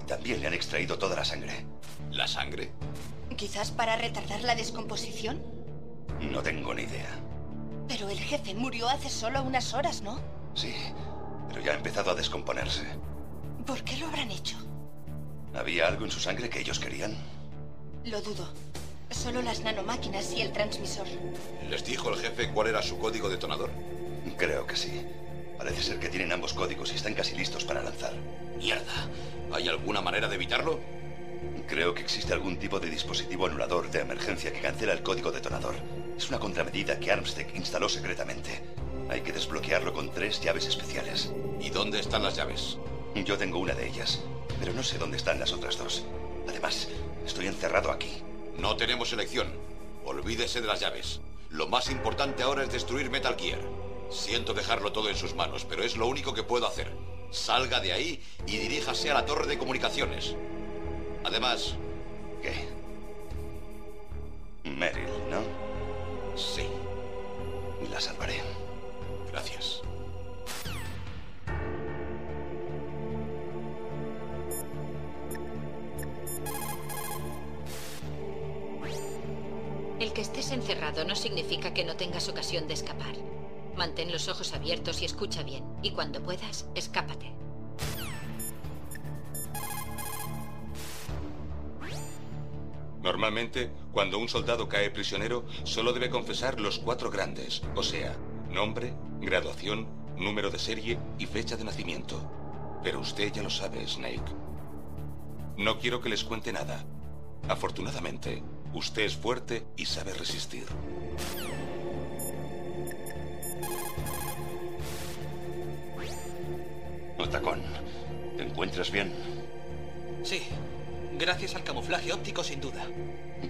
Y también le han extraído toda la sangre. ¿La sangre? ¿Quizás para retardar la descomposición? No tengo ni idea. Pero el jefe murió hace solo unas horas, ¿no? Sí, pero ya ha empezado a descomponerse. ¿Por qué lo habrán hecho? ¿Había algo en su sangre que ellos querían? Lo dudo. Solo las nanomáquinas y el transmisor. ¿Les dijo el jefe cuál era su código detonador? Creo que sí. Parece ser que tienen ambos códigos y están casi listos para lanzar. Mierda. ¿Hay alguna manera de evitarlo? Creo que existe algún tipo de dispositivo anulador de emergencia que cancela el código detonador. Es una contramedida que Armstead instaló secretamente. Hay que desbloquearlo con tres llaves especiales. ¿Y dónde están las llaves? Yo tengo una de ellas, pero no sé dónde están las otras dos. Además, estoy encerrado aquí. No tenemos elección. Olvídese de las llaves. Lo más importante ahora es destruir Metal Gear. Siento dejarlo todo en sus manos, pero es lo único que puedo hacer. Salga de ahí y diríjase a la torre de comunicaciones. Además... ¿Qué? Meryl, ¿no? Sí. La salvaré. Gracias. El que estés encerrado no significa que no tengas ocasión de escapar. Mantén los ojos abiertos y escucha bien. Y cuando puedas, escápate. Normalmente, cuando un soldado cae prisionero, solo debe confesar los cuatro grandes, o sea, nombre, graduación, número de serie y fecha de nacimiento. Pero usted ya lo sabe, Snake. No quiero que les cuente nada. Afortunadamente, usted es fuerte y sabe resistir. Otacón, ¿te encuentras bien? Sí, gracias al camuflaje óptico sin duda.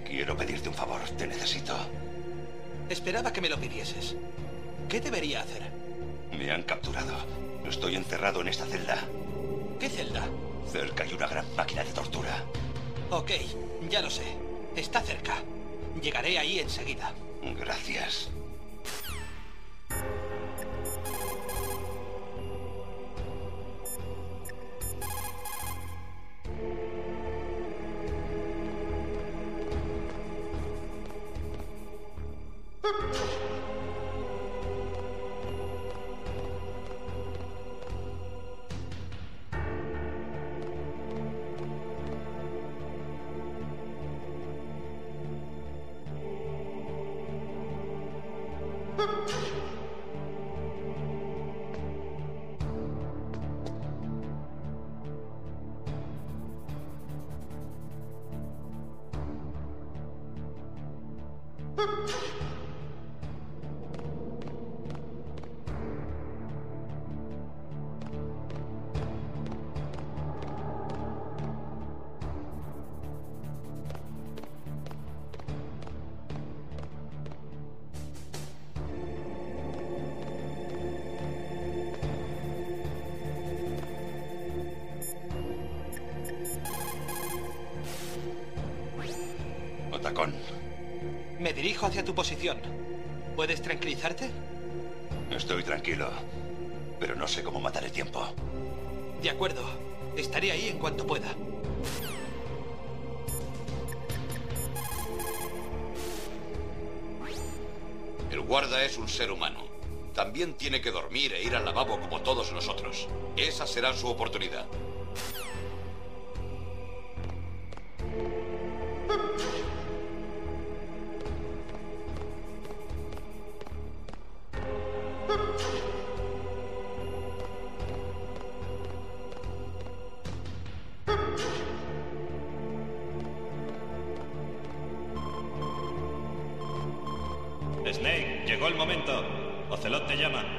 Quiero pedirte un favor, te necesito. Esperaba que me lo pidieses. ¿Qué debería hacer? Me han capturado. Estoy encerrado en esta celda. ¿Qué celda? Cerca hay una gran máquina de tortura. Ok, ya lo sé. Está cerca. Llegaré ahí enseguida. Gracias. dirijo hacia tu posición. ¿Puedes tranquilizarte? Estoy tranquilo, pero no sé cómo matar el tiempo. De acuerdo. Estaré ahí en cuanto pueda. El guarda es un ser humano. También tiene que dormir e ir al lavabo como todos nosotros. Esa será su oportunidad. Snake, llegó el momento. Ocelot te llama.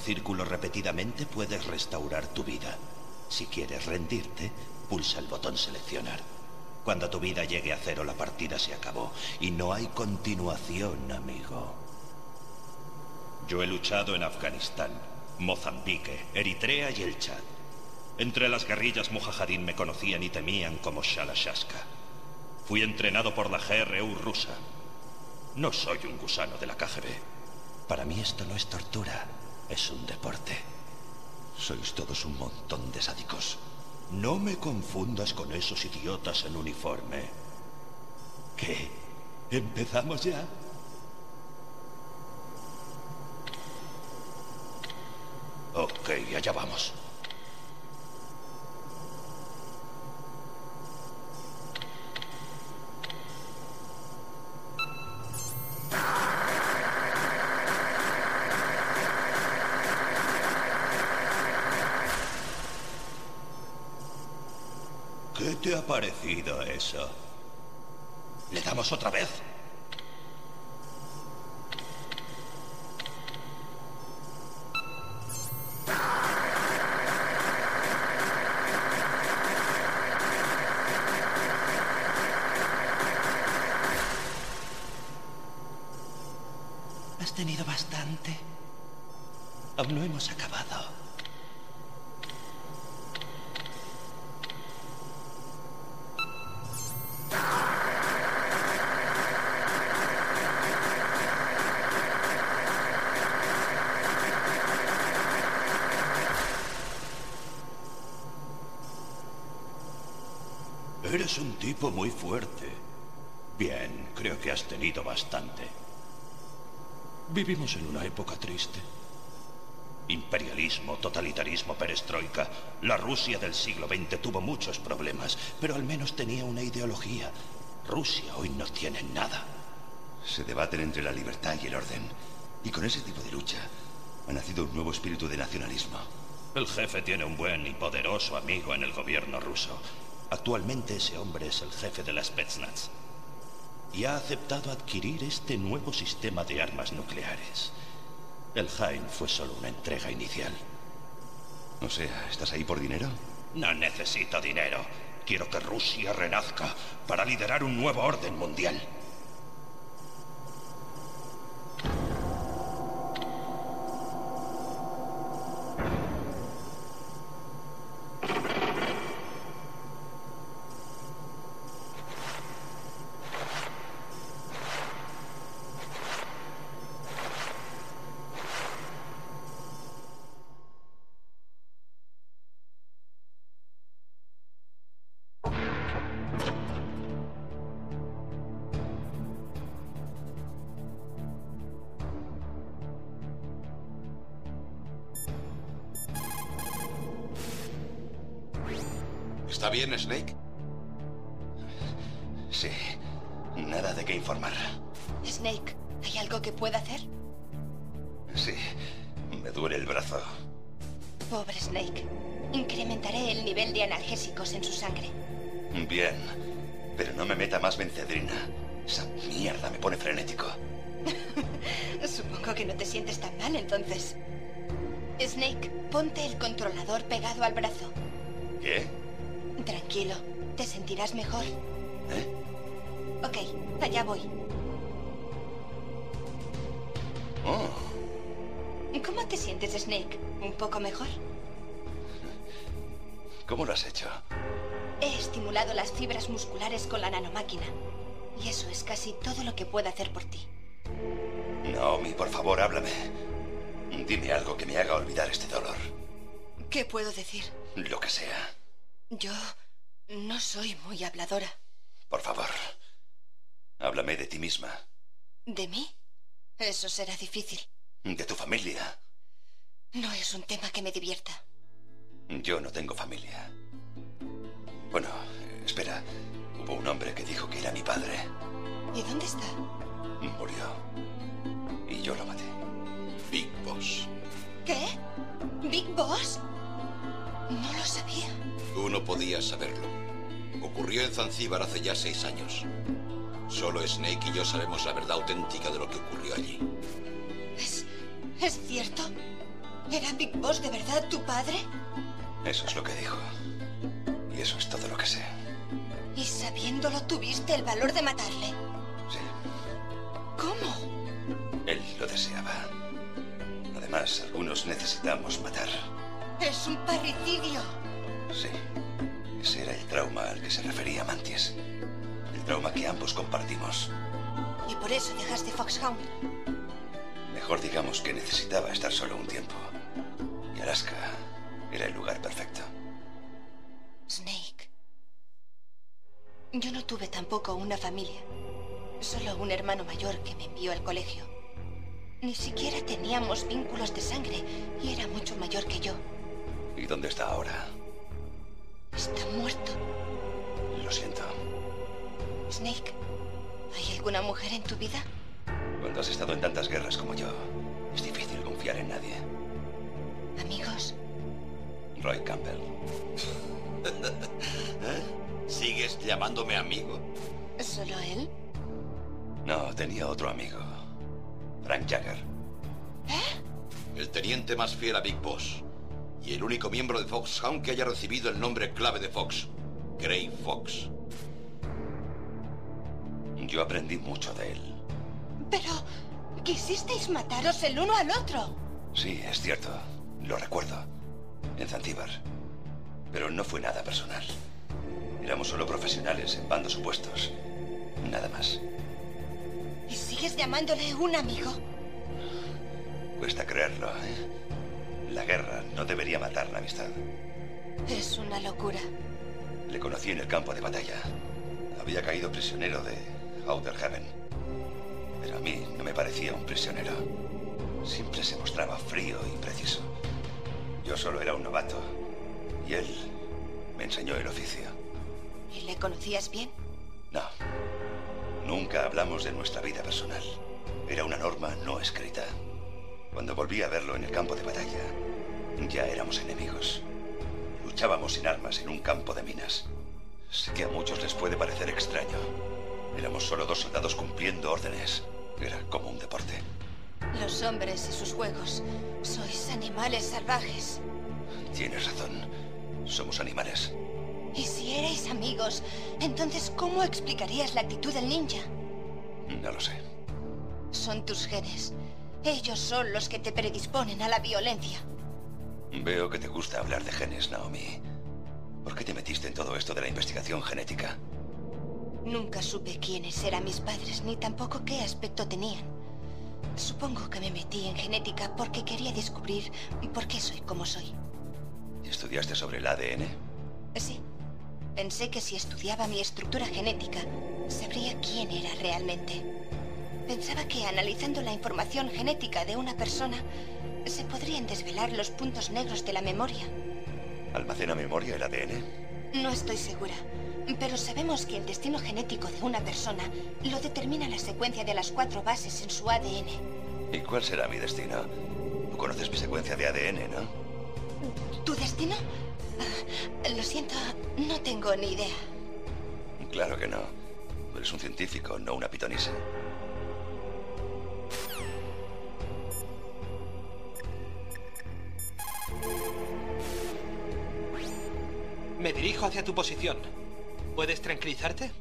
Círculo repetidamente, puedes restaurar tu vida. Si quieres rendirte, pulsa el botón seleccionar. Cuando tu vida llegue a cero, la partida se acabó. Y no hay continuación, amigo. Yo he luchado en Afganistán, Mozambique, Eritrea y el Chad. Entre las guerrillas mujahadín me conocían y temían como Shalashaska. Fui entrenado por la GRU rusa. No soy un gusano de la KGB. Para mí esto no es tortura, es un deporte. Sois todos un montón de sádicos. No me confundas con esos idiotas en uniforme. ¿Qué? ¿Empezamos ya? Ok, allá vamos. ¿Qué te ha parecido eso? ¿Le damos otra vez? Has tenido bastante. Aún no hemos acabado. Eres un muy fuerte. Bien, creo que has tenido bastante. Vivimos en una época triste. Imperialismo, totalitarismo, perestroika. La Rusia del siglo XX tuvo muchos problemas, pero al menos tenía una ideología. Rusia hoy no tiene nada. Se debaten entre la libertad y el orden. Y con ese tipo de lucha ha nacido un nuevo espíritu de nacionalismo. El jefe tiene un buen y poderoso amigo en el gobierno ruso. Actualmente ese hombre es el jefe de la Spetsnaz. Y ha aceptado adquirir este nuevo sistema de armas nucleares. El Jain fue solo una entrega inicial. O sea, ¿estás ahí por dinero? No necesito dinero. Quiero que Rusia renazca para liderar un nuevo orden mundial. Eso será difícil. De tu familia. No es un tema que me divierta. Yo no tengo familia. Bueno, espera. Hubo un hombre que dijo que era mi padre. ¿Y dónde está? Murió. Y yo lo maté. Big Boss. ¿Qué? ¿Big Boss? No lo sabía. Tú no podías saberlo. Ocurrió en Zanzíbar hace ya seis años. Solo Snake y yo sabemos la verdad auténtica de lo que ocurrió allí. ¿Es, ¿Es cierto? ¿Era Big Boss de verdad tu padre? Eso es lo que dijo. Y eso es todo lo que sé. ¿Y sabiéndolo tuviste el valor de matarle? Sí. ¿Cómo? Él lo deseaba. Además, algunos necesitamos matar. Es un parricidio. Sí. Ese era el trauma al que se refería Mantis. El trauma que ambos compartimos. Y por eso dejaste Foxhound. Mejor digamos que necesitaba estar solo un tiempo. Y Alaska era el lugar perfecto. Snake. Yo no tuve tampoco una familia. Solo un hermano mayor que me envió al colegio. Ni siquiera teníamos vínculos de sangre y era mucho mayor que yo. ¿Y dónde está ahora? Está muerto. Lo siento. Snake, ¿hay alguna mujer en tu vida? Cuando has estado en tantas guerras como yo, es difícil confiar en nadie. ¿Amigos? Roy Campbell. ¿Eh? ¿Sigues llamándome amigo? ¿Solo él? No, tenía otro amigo. Frank Jagger. El teniente más fiel a Big Boss. Y el único miembro de Foxhound que haya recibido el nombre clave de Fox. Gray Fox. Yo aprendí mucho de él. Pero quisisteis mataros el uno al otro. Sí, es cierto. Lo recuerdo. En Zanzíbar. Pero no fue nada personal. Éramos solo profesionales en bandos opuestos. Nada más. ¿Y sigues llamándole un amigo? Cuesta creerlo, ¿eh? La guerra no debería matar la amistad. Es una locura. Le conocí en el campo de batalla. Había caído prisionero de Outer Heaven. Pero a mí no me parecía un prisionero. Siempre se mostraba frío y preciso. Yo solo era un novato. Y él me enseñó el oficio. ¿Y le conocías bien? No. Nunca hablamos de nuestra vida personal. Era una norma no escrita. Cuando volví a verlo en el campo de batalla, ya éramos enemigos. Luchábamos sin armas en un campo de minas. Sé que a muchos les puede parecer extraño. Éramos solo dos soldados cumpliendo órdenes. Era como un deporte. Los hombres y sus juegos. Sois animales salvajes. Tienes razón. Somos animales. Y si erais amigos, entonces ¿cómo explicarías la actitud del ninja? No lo sé. Son tus genes. Ellos son los que te predisponen a la violencia. Veo que te gusta hablar de genes, Naomi. ¿Por qué te metiste en todo esto de la investigación genética? Nunca supe quiénes eran mis padres, ni tampoco qué aspecto tenían. Supongo que me metí en genética porque quería descubrir por qué soy como soy. ¿Y estudiaste sobre el ADN? Sí. Pensé que si estudiaba mi estructura genética, sabría quién era realmente. Pensaba que analizando la información genética de una persona, se podrían desvelar los puntos negros de la memoria. ¿Almacena memoria el ADN? No estoy segura, pero sabemos que el destino genético de una persona lo determina la secuencia de las cuatro bases en su ADN. ¿Y cuál será mi destino? Tú conoces mi secuencia de ADN, ¿no? ¿Tu destino? Ah, lo siento, no tengo ni idea. Claro que no. Eres un científico, no una pitonisa. Me dirijo hacia tu posición. ¿Puedes tranquilizarte?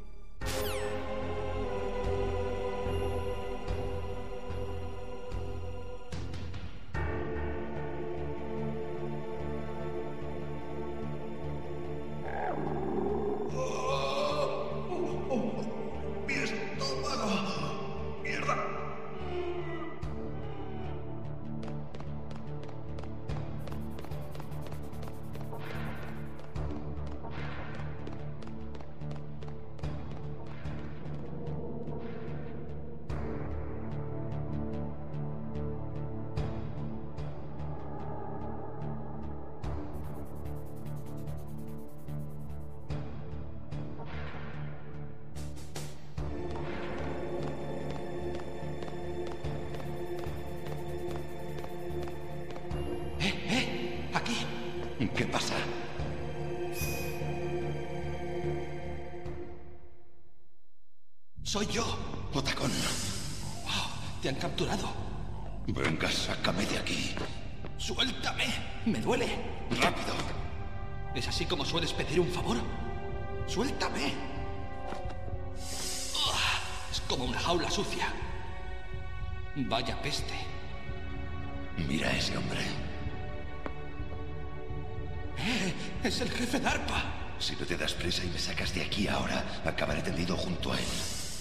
¡Es el jefe DARPA! Si no te das prisa y me sacas de aquí ahora, acabaré tendido junto a él.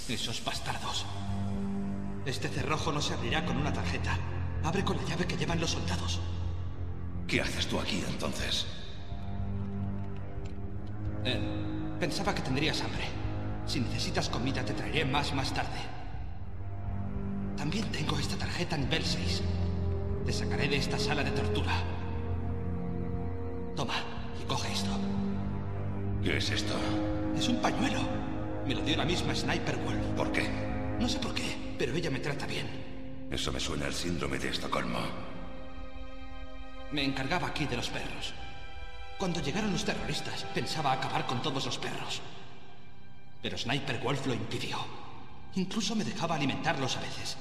Esos bastardos. Este cerrojo no se abrirá con una tarjeta. Abre con la llave que llevan los soldados. ¿Qué haces tú aquí entonces? Eh, pensaba que tendrías hambre. Si necesitas comida, te traeré más más tarde. También tengo esta tarjeta nivel 6. Te sacaré de esta sala de tortura. Toma. ¿Qué es esto? Es un pañuelo. Me lo dio la misma Sniper Wolf. ¿Por qué? No sé por qué, pero ella me trata bien. Eso me suena al síndrome de Estocolmo. Me encargaba aquí de los perros. Cuando llegaron los terroristas, pensaba acabar con todos los perros. Pero Sniper Wolf lo impidió. Incluso me dejaba alimentarlos a veces.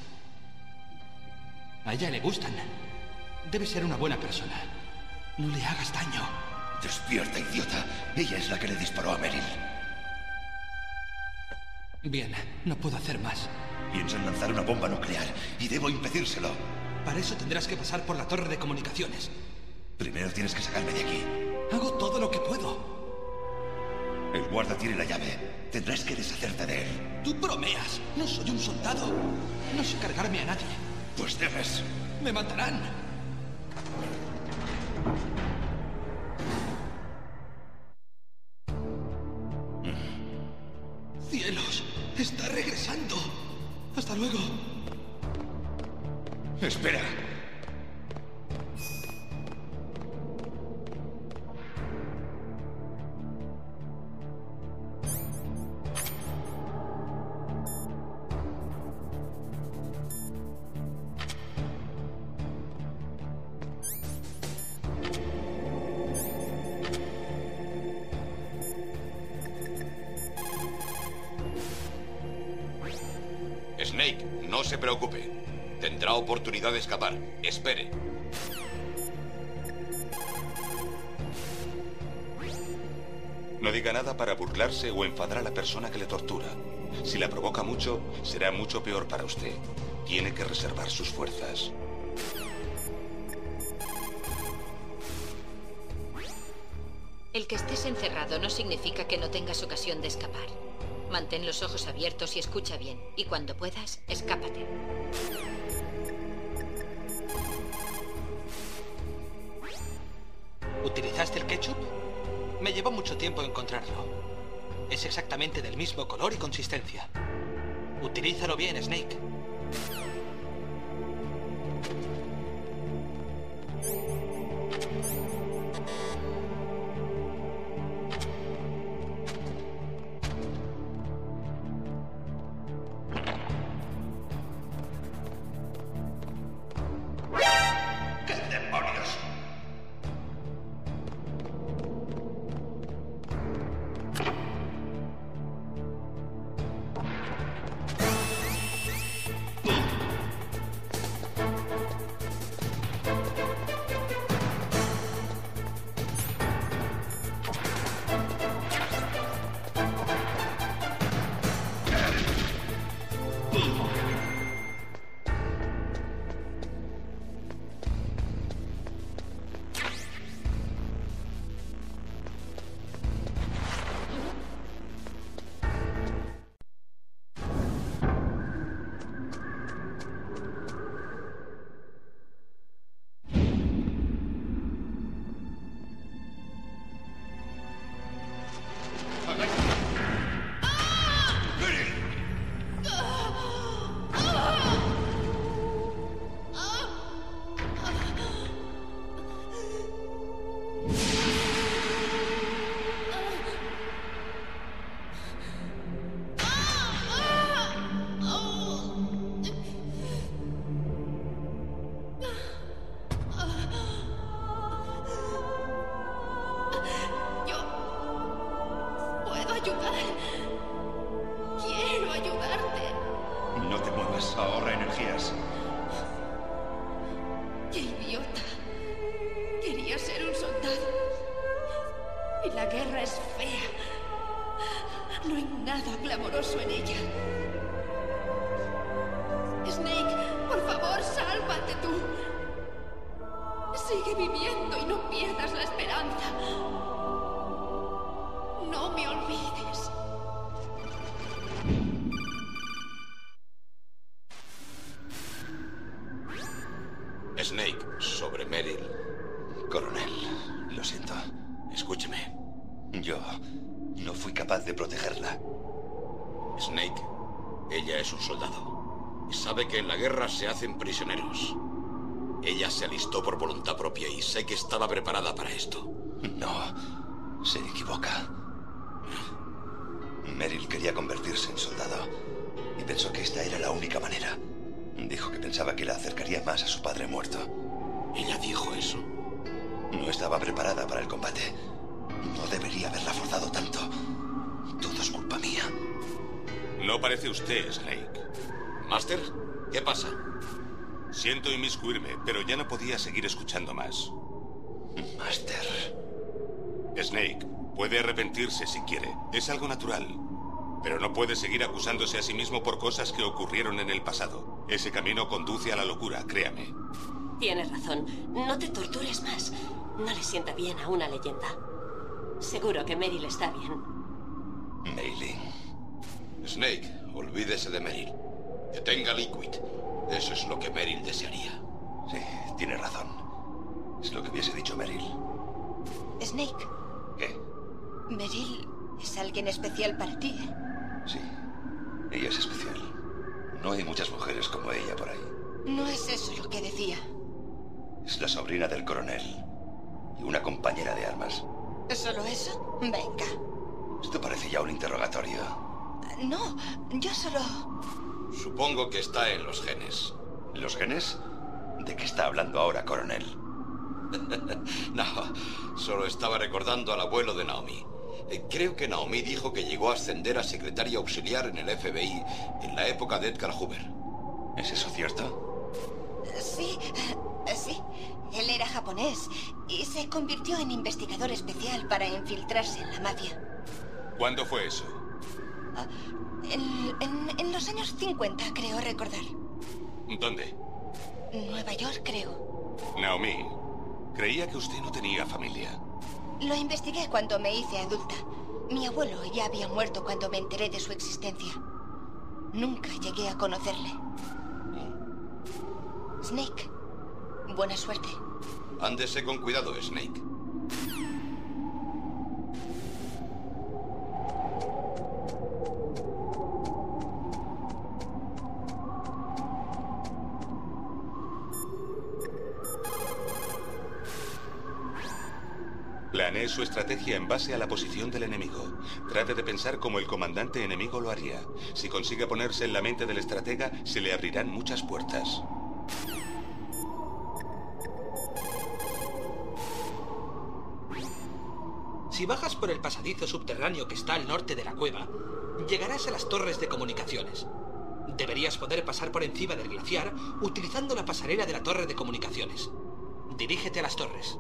A ella le gustan. Debe ser una buena persona. No le hagas daño. Despierta, idiota. Ella es la que le disparó a Meryl. Bien, no puedo hacer más. Piensa en lanzar una bomba nuclear y debo impedírselo. Para eso tendrás que pasar por la torre de comunicaciones. Primero tienes que sacarme de aquí. Hago todo lo que puedo. El guarda tiene la llave. Tendrás que deshacerte de él. Tú bromeas. No soy un soldado. No sé cargarme a nadie. Pues debes. Me matarán. ¡Cielos! ¡Está regresando! ¡Hasta luego! Espera. Oportunidad de escapar. Espere. No diga nada para burlarse o enfadar a la persona que le tortura. Si la provoca mucho, será mucho peor para usted. Tiene que reservar sus fuerzas. El que estés encerrado no significa que no tengas ocasión de escapar. Mantén los ojos abiertos y escucha bien. Y cuando puedas, escápate. ¿Utilizaste el ketchup? Me llevó mucho tiempo encontrarlo. Es exactamente del mismo color y consistencia. Utilízalo bien, Snake. Propia y sé que estaba preparada para esto. No, se equivoca. Meryl quería convertirse en soldado y pensó que esta era la única manera. Dijo que pensaba que la acercaría más a su padre muerto. ¿Ella dijo eso? No estaba preparada para el combate. No debería haberla forzado tanto. Todo es culpa mía. No parece usted, Snake. Master, ¿qué pasa? Siento inmiscuirme, pero ya no podía seguir escuchando más. Master. Snake, puede arrepentirse si quiere. Es algo natural. Pero no puede seguir acusándose a sí mismo por cosas que ocurrieron en el pasado. Ese camino conduce a la locura, créame. Tienes razón. No te tortures más. No le sienta bien a una leyenda. Seguro que Meryl está bien. Mailing. Snake, olvídese de Meryl. Que tenga Liquid. Eso es lo que Meryl desearía. Sí, tiene razón. Es lo que hubiese dicho Meryl. Snake. ¿Qué? Meryl es alguien especial para ti. ¿eh? Sí, ella es especial. No hay muchas mujeres como ella por ahí. No es eso lo que decía. Es la sobrina del coronel y una compañera de armas. ¿Es solo eso? Venga. Esto parece ya un interrogatorio. No, yo solo... Supongo que está en los genes. ¿Los genes? ¿De qué está hablando ahora, coronel? no, solo estaba recordando al abuelo de Naomi. Eh, Creo que Naomi dijo que llegó a ascender a secretaria auxiliar en el FBI en la época de Edgar Hoover. ¿Es eso cierto? Sí, eh, sí. Él era japonés y se convirtió en investigador especial para infiltrarse en la mafia. ¿Cuándo fue eso? En, en- en los años 50, creo recordar. ¿Dónde? Nueva York, creo. Naomi, creía que usted no tenía familia. Lo investigué cuando me hice adulta. Mi abuelo ya había muerto cuando me enteré de su existencia. Nunca llegué a conocerle. Snake, buena suerte. Ándese con cuidado, Snake. Planee su estrategia en base a la posición del enemigo. Trate de pensar como el comandante enemigo lo haría. Si consigue ponerse en la mente del estratega, se le abrirán muchas puertas. Si bajas por el pasadizo subterráneo que está al norte de la cueva, llegarás a las torres de comunicaciones. Deberías poder pasar por encima del glaciar utilizando la pasarela de la torre de comunicaciones. Dirígete a las torres.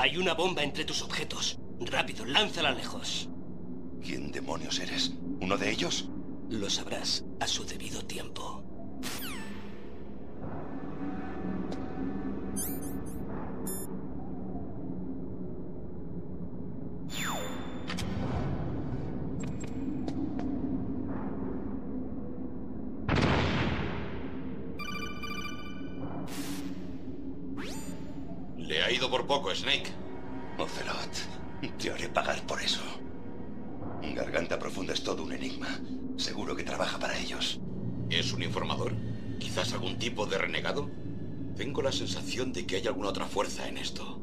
Hay una bomba entre tus objetos. Rápido, lánzala lejos. ¿Quién demonios eres? ¿Uno de ellos? Lo sabrás a su debido tiempo. Ha ido por poco, Snake. Ocelot, te haré pagar por eso. Garganta Profunda es todo un enigma. Seguro que trabaja para ellos. ¿Es un informador? ¿Quizás algún tipo de renegado? Tengo la sensación de que hay alguna otra fuerza en esto.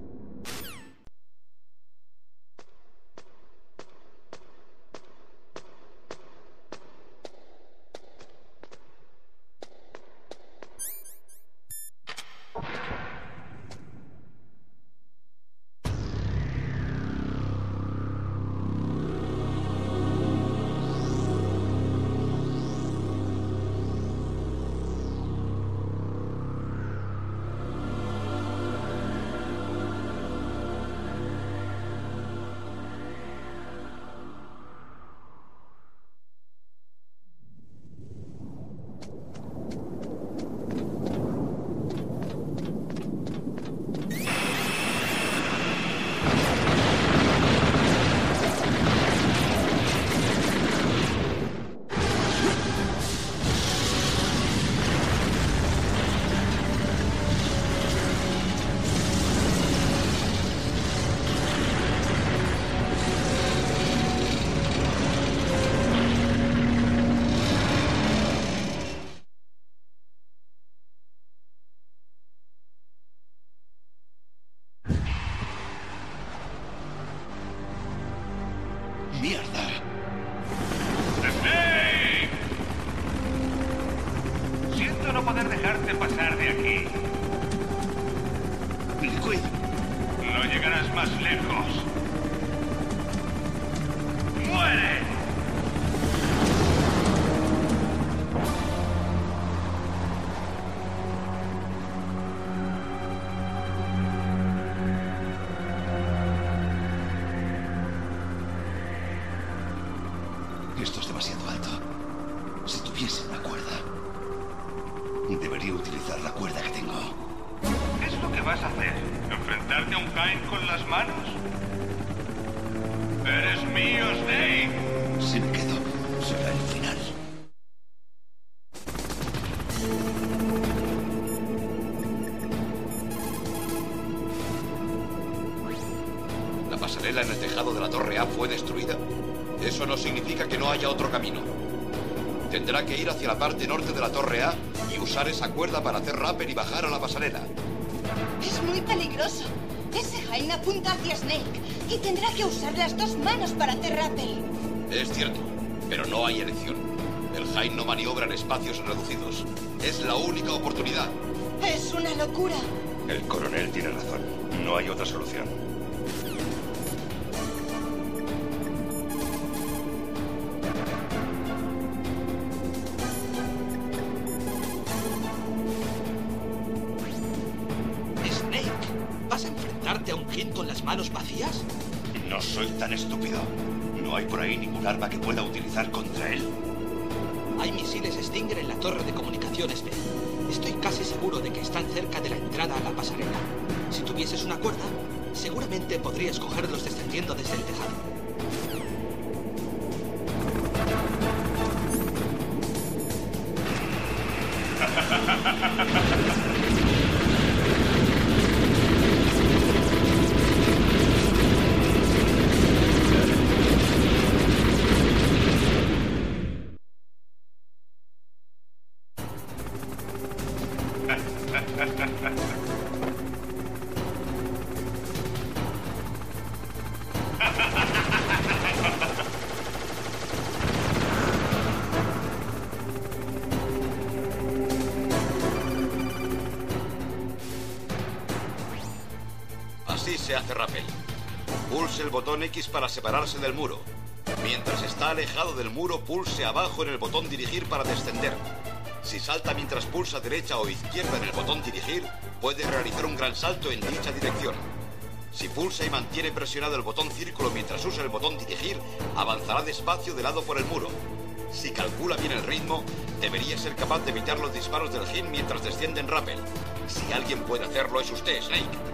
Haya otro camino. Tendrá que ir hacia la parte norte de la Torre A y usar esa cuerda para hacer rappel y bajar a la pasarela. Es muy peligroso. Ese Jain apunta hacia Snake y tendrá que usar las dos manos para hacer rappel. Es cierto, pero no hay elección. El Jain no maniobra en espacios reducidos. Es la única oportunidad. Es una locura. El coronel tiene razón. No hay otra solución. Ningún arma que pueda utilizar contra él. Hay misiles Stinger en la torre de comunicaciones B. Estoy casi seguro de que están cerca de la entrada a la pasarela. Si tuvieses una cuerda, seguramente podrías cogerlos descendiendo desde el tejado. El botón X para separarse del muro. Mientras está alejado del muro, pulse abajo en el botón dirigir para descender. Si salta mientras pulsa derecha o izquierda en el botón dirigir, puede realizar un gran salto en dicha dirección. Si pulsa y mantiene presionado el botón círculo mientras usa el botón dirigir, avanzará despacio de lado por el muro. Si calcula bien el ritmo, debería ser capaz de evitar los disparos del Jin mientras desciende en rappel. Si alguien puede hacerlo es usted, Snake.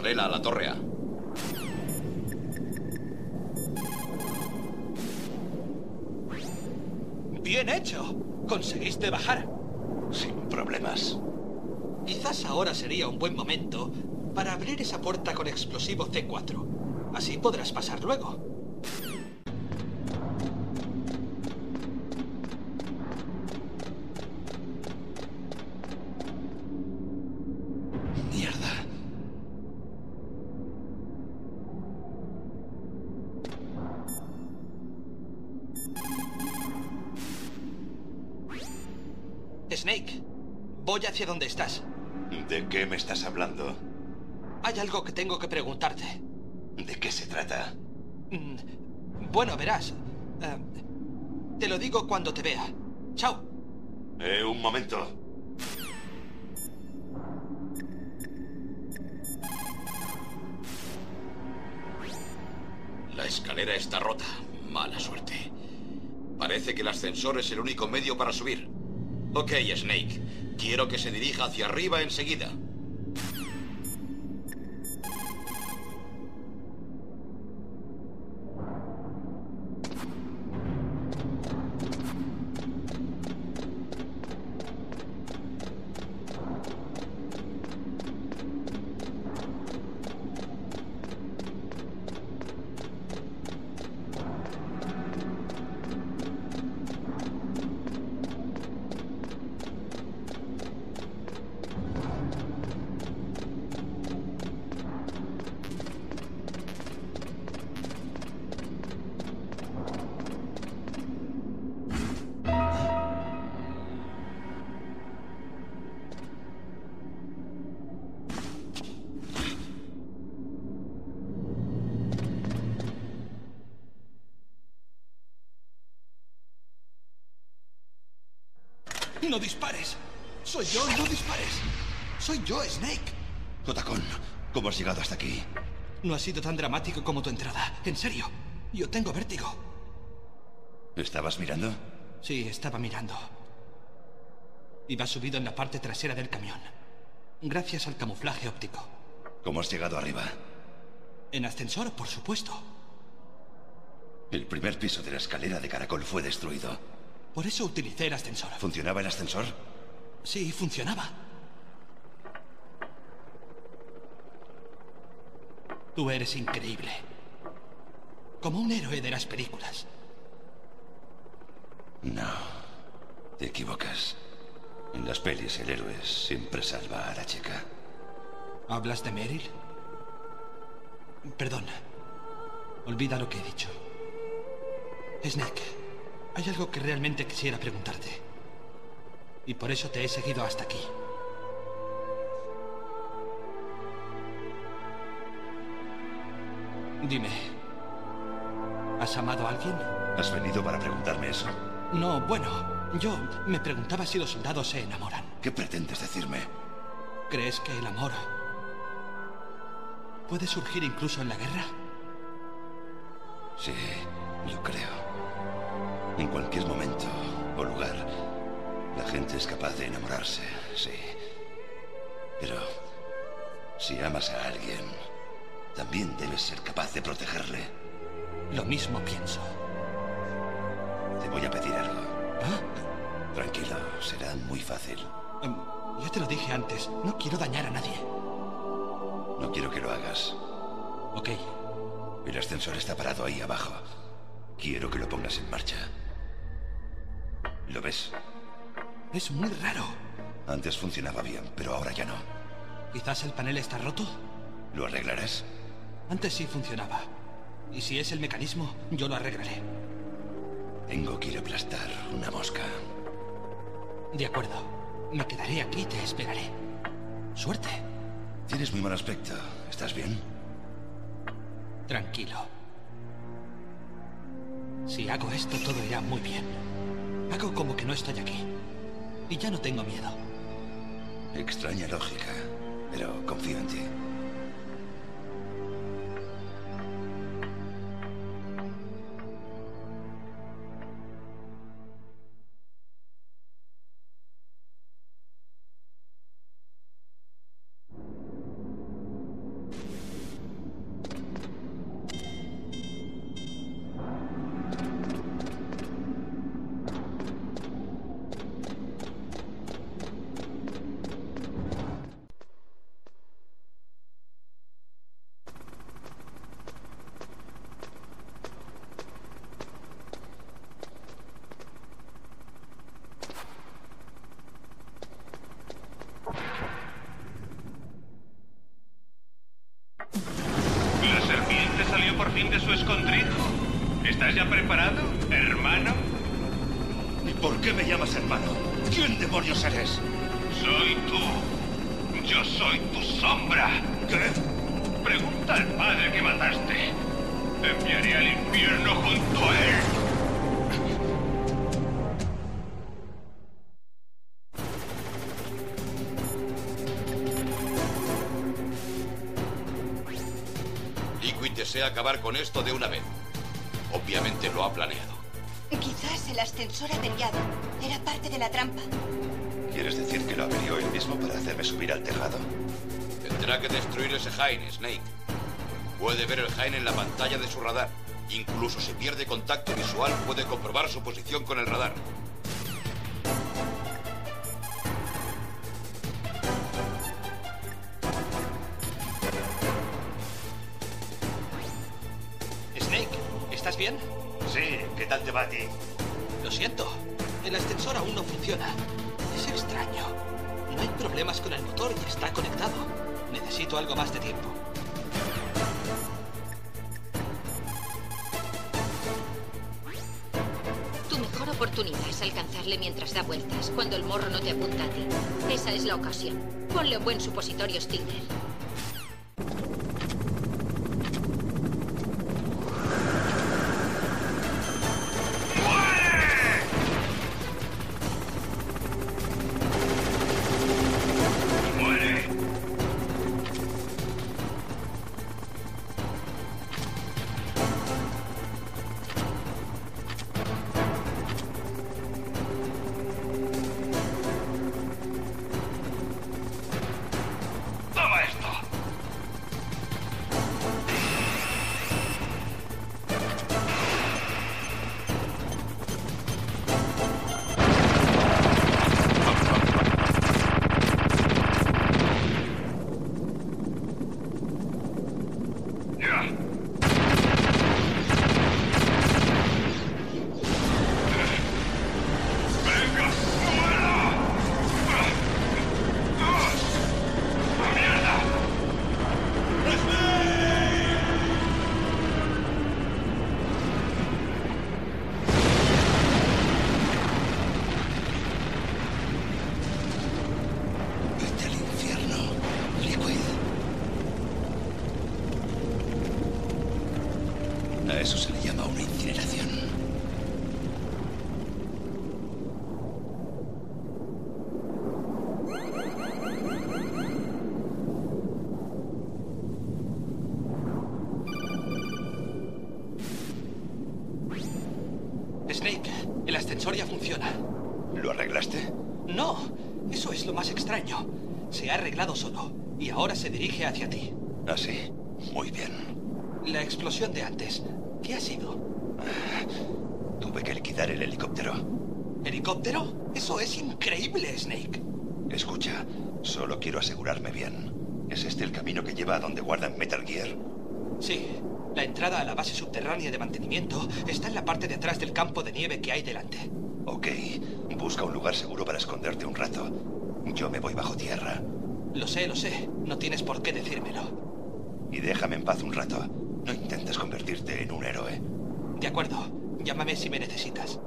A la torre A? Bien hecho. Conseguiste bajar. Sin problemas. Quizás ahora sería un buen momento para abrir esa puerta con explosivo C4. Así podrás pasar luego. Hacia donde estás. ¿De qué me estás hablando? Hay algo que tengo que preguntarte. ¿De qué se trata? Mm, Bueno, verás. Eh, te lo digo cuando te vea. Chao. Eh, un momento. La escalera está rota. Mala suerte. Parece que el ascensor es el único medio para subir. Ok, Snake. Quiero que se dirija hacia arriba enseguida. No ha sido tan dramático como tu entrada. En serio. Yo tengo vértigo. ¿Estabas mirando? Sí, estaba mirando. Iba subido en la parte trasera del camión. Gracias al camuflaje óptico. ¿Cómo has llegado arriba? En ascensor, por supuesto. El primer piso de la escalera de caracol fue destruido. Por eso utilicé el ascensor. ¿Funcionaba el ascensor? Sí, funcionaba. Tú eres increíble. Como un héroe de las películas. No. Te equivocas. En las pelis el héroe siempre salva a la chica. ¿Hablas de Meryl? Perdón. Olvida lo que he dicho. Snake, hay algo que realmente quisiera preguntarte. Y por eso te he seguido hasta aquí. Dime, ¿has amado a alguien? ¿Has venido para preguntarme eso? No, bueno, yo me preguntaba si los soldados se enamoran. ¿Qué pretendes decirme? ¿Crees que el amor puede surgir incluso en la guerra? Sí, yo creo. En cualquier momento o lugar, la gente es capaz de enamorarse, sí. Pero si amas a alguien, también debes ser capaz de protegerle. Lo mismo pienso. Te voy a pedir algo. Tranquilo, será muy fácil. Em, ya te lo dije antes, no quiero dañar a nadie. No quiero que lo hagas. Ok. El ascensor está parado ahí abajo. Quiero que lo pongas en marcha. ¿Lo ves? Es muy raro. Antes funcionaba bien, pero ahora ya no. ¿Quizás el panel está roto? ¿Lo arreglarás? Antes sí funcionaba. Y si es el mecanismo, yo lo arreglaré. Tengo que ir a aplastar una mosca. De acuerdo. Me quedaré aquí y te esperaré. Suerte. Tienes muy mal aspecto. ¿Estás bien? Tranquilo. Si hago esto, todo irá muy bien. Hago como que no estoy aquí. Y ya no tengo miedo. Extraña lógica, pero confío en ti. Desea acabar con esto de una vez. Obviamente lo ha planeado. Quizás el ascensor averiado era parte de la trampa. ¿Quieres decir que lo averió él mismo para hacerme subir al tejado? Tendrá que destruir ese Jain, Snake. Puede ver el Jain en la pantalla de su radar. Incluso si pierde contacto visual, puede comprobar su posición con el radar. A ti? Lo siento. El ascensor aún no funciona. Es extraño. No hay problemas con el motor y está conectado. Necesito algo más de tiempo. Tu mejor oportunidad es alcanzarle mientras da vueltas, cuando el morro no te apunta a ti. Esa es la ocasión. Ponle un buen supositorio Stinger. Dirige hacia ti. Ah, sí. Muy bien. La explosión de antes, ¿qué ha sido? Tuve que liquidar el helicóptero. ¿Helicóptero? Eso es increíble, Snake. Escucha, solo quiero asegurarme bien. ¿Es este el camino que lleva a donde guardan Metal Gear? Sí, la entrada a la base subterránea de mantenimiento está en la parte de atrás del campo de nieve que hay delante. Ok, busca un lugar seguro para esconderte un rato. Yo me voy bajo tierra. Lo sé, lo sé. No tienes por qué decírmelo. Y déjame en paz un rato. No intentes convertirte en un héroe. De acuerdo. Llámame si me necesitas.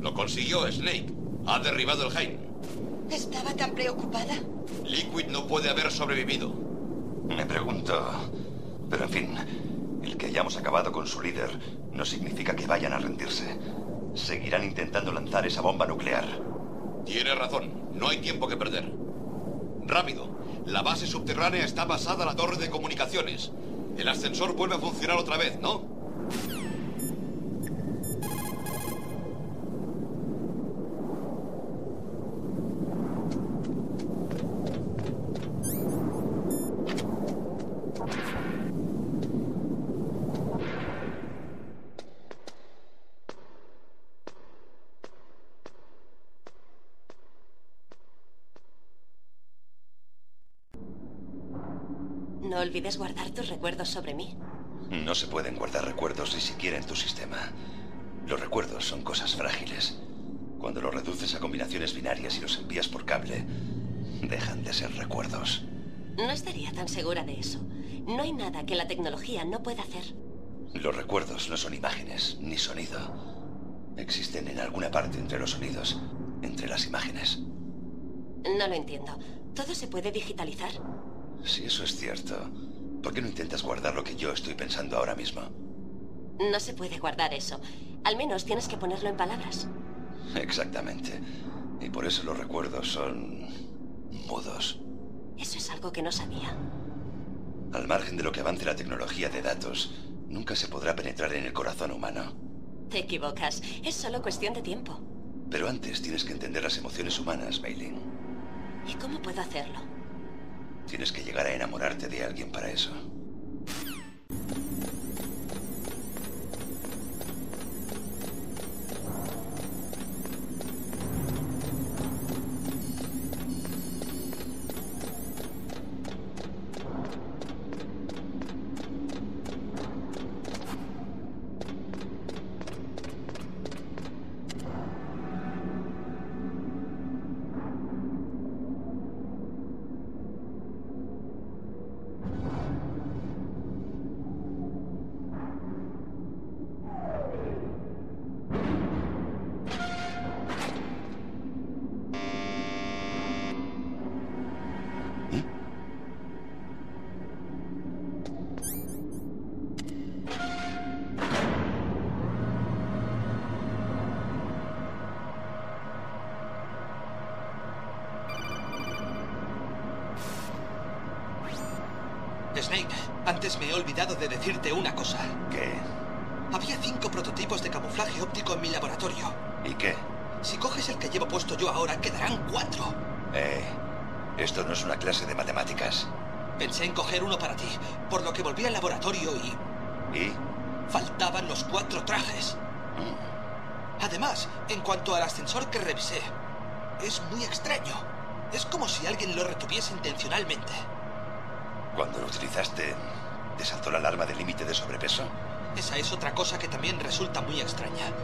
Lo consiguió, Snake. Ha derribado el Jain. Estaba tan preocupada. Liquid no puede haber sobrevivido. Me pregunto... Pero en fin, que hayamos acabado con su líder no significa que vayan a rendirse. Seguirán intentando lanzar esa bomba nuclear. Tiene razón. No hay tiempo que perder. Rápido. La base subterránea está basada en la torre de comunicaciones. El ascensor vuelve a funcionar otra vez, ¿no? No olvides guardar tus recuerdos sobre mí. No se pueden guardar recuerdos ni siquiera en tu sistema. Los recuerdos son cosas frágiles. Cuando los reduces a combinaciones binarias y los envías por cable, dejan de ser recuerdos. No estaría tan segura de eso. No hay nada que la tecnología no pueda hacer. Los recuerdos no son imágenes ni sonido. Existen en alguna parte entre los sonidos, entre las imágenes. No lo entiendo. ¿Todo se puede digitalizar? Si eso es cierto, ¿por qué no intentas guardar lo que yo estoy pensando ahora mismo? No se puede guardar eso. Al menos tienes que ponerlo en palabras. Exactamente. Y por eso los recuerdos son... mudos. Eso es algo que no sabía. Al margen de lo que avance la tecnología de datos, nunca se podrá penetrar en el corazón humano. Te equivocas. Es solo cuestión de tiempo. Pero antes tienes que entender las emociones humanas, Meiling. ¿Y cómo puedo hacerlo? Tienes que llegar a enamorarte de alguien para eso. Resulta muy extraña.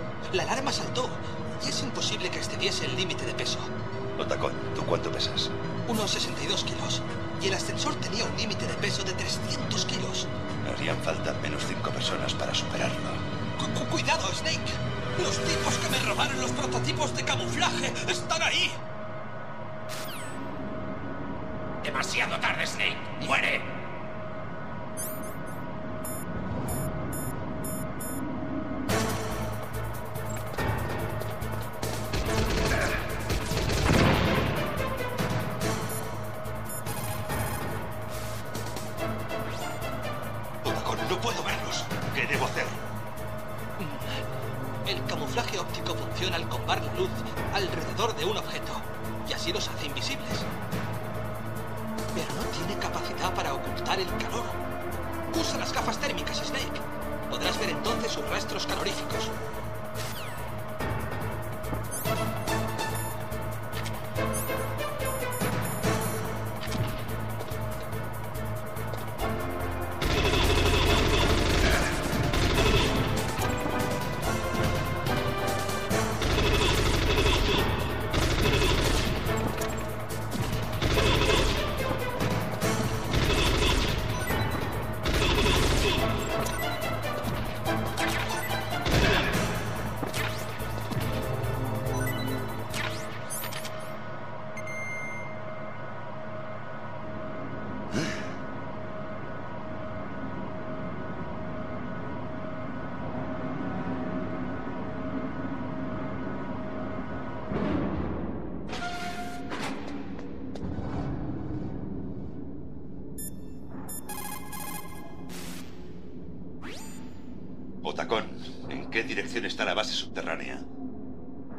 Qué dirección está la base subterránea?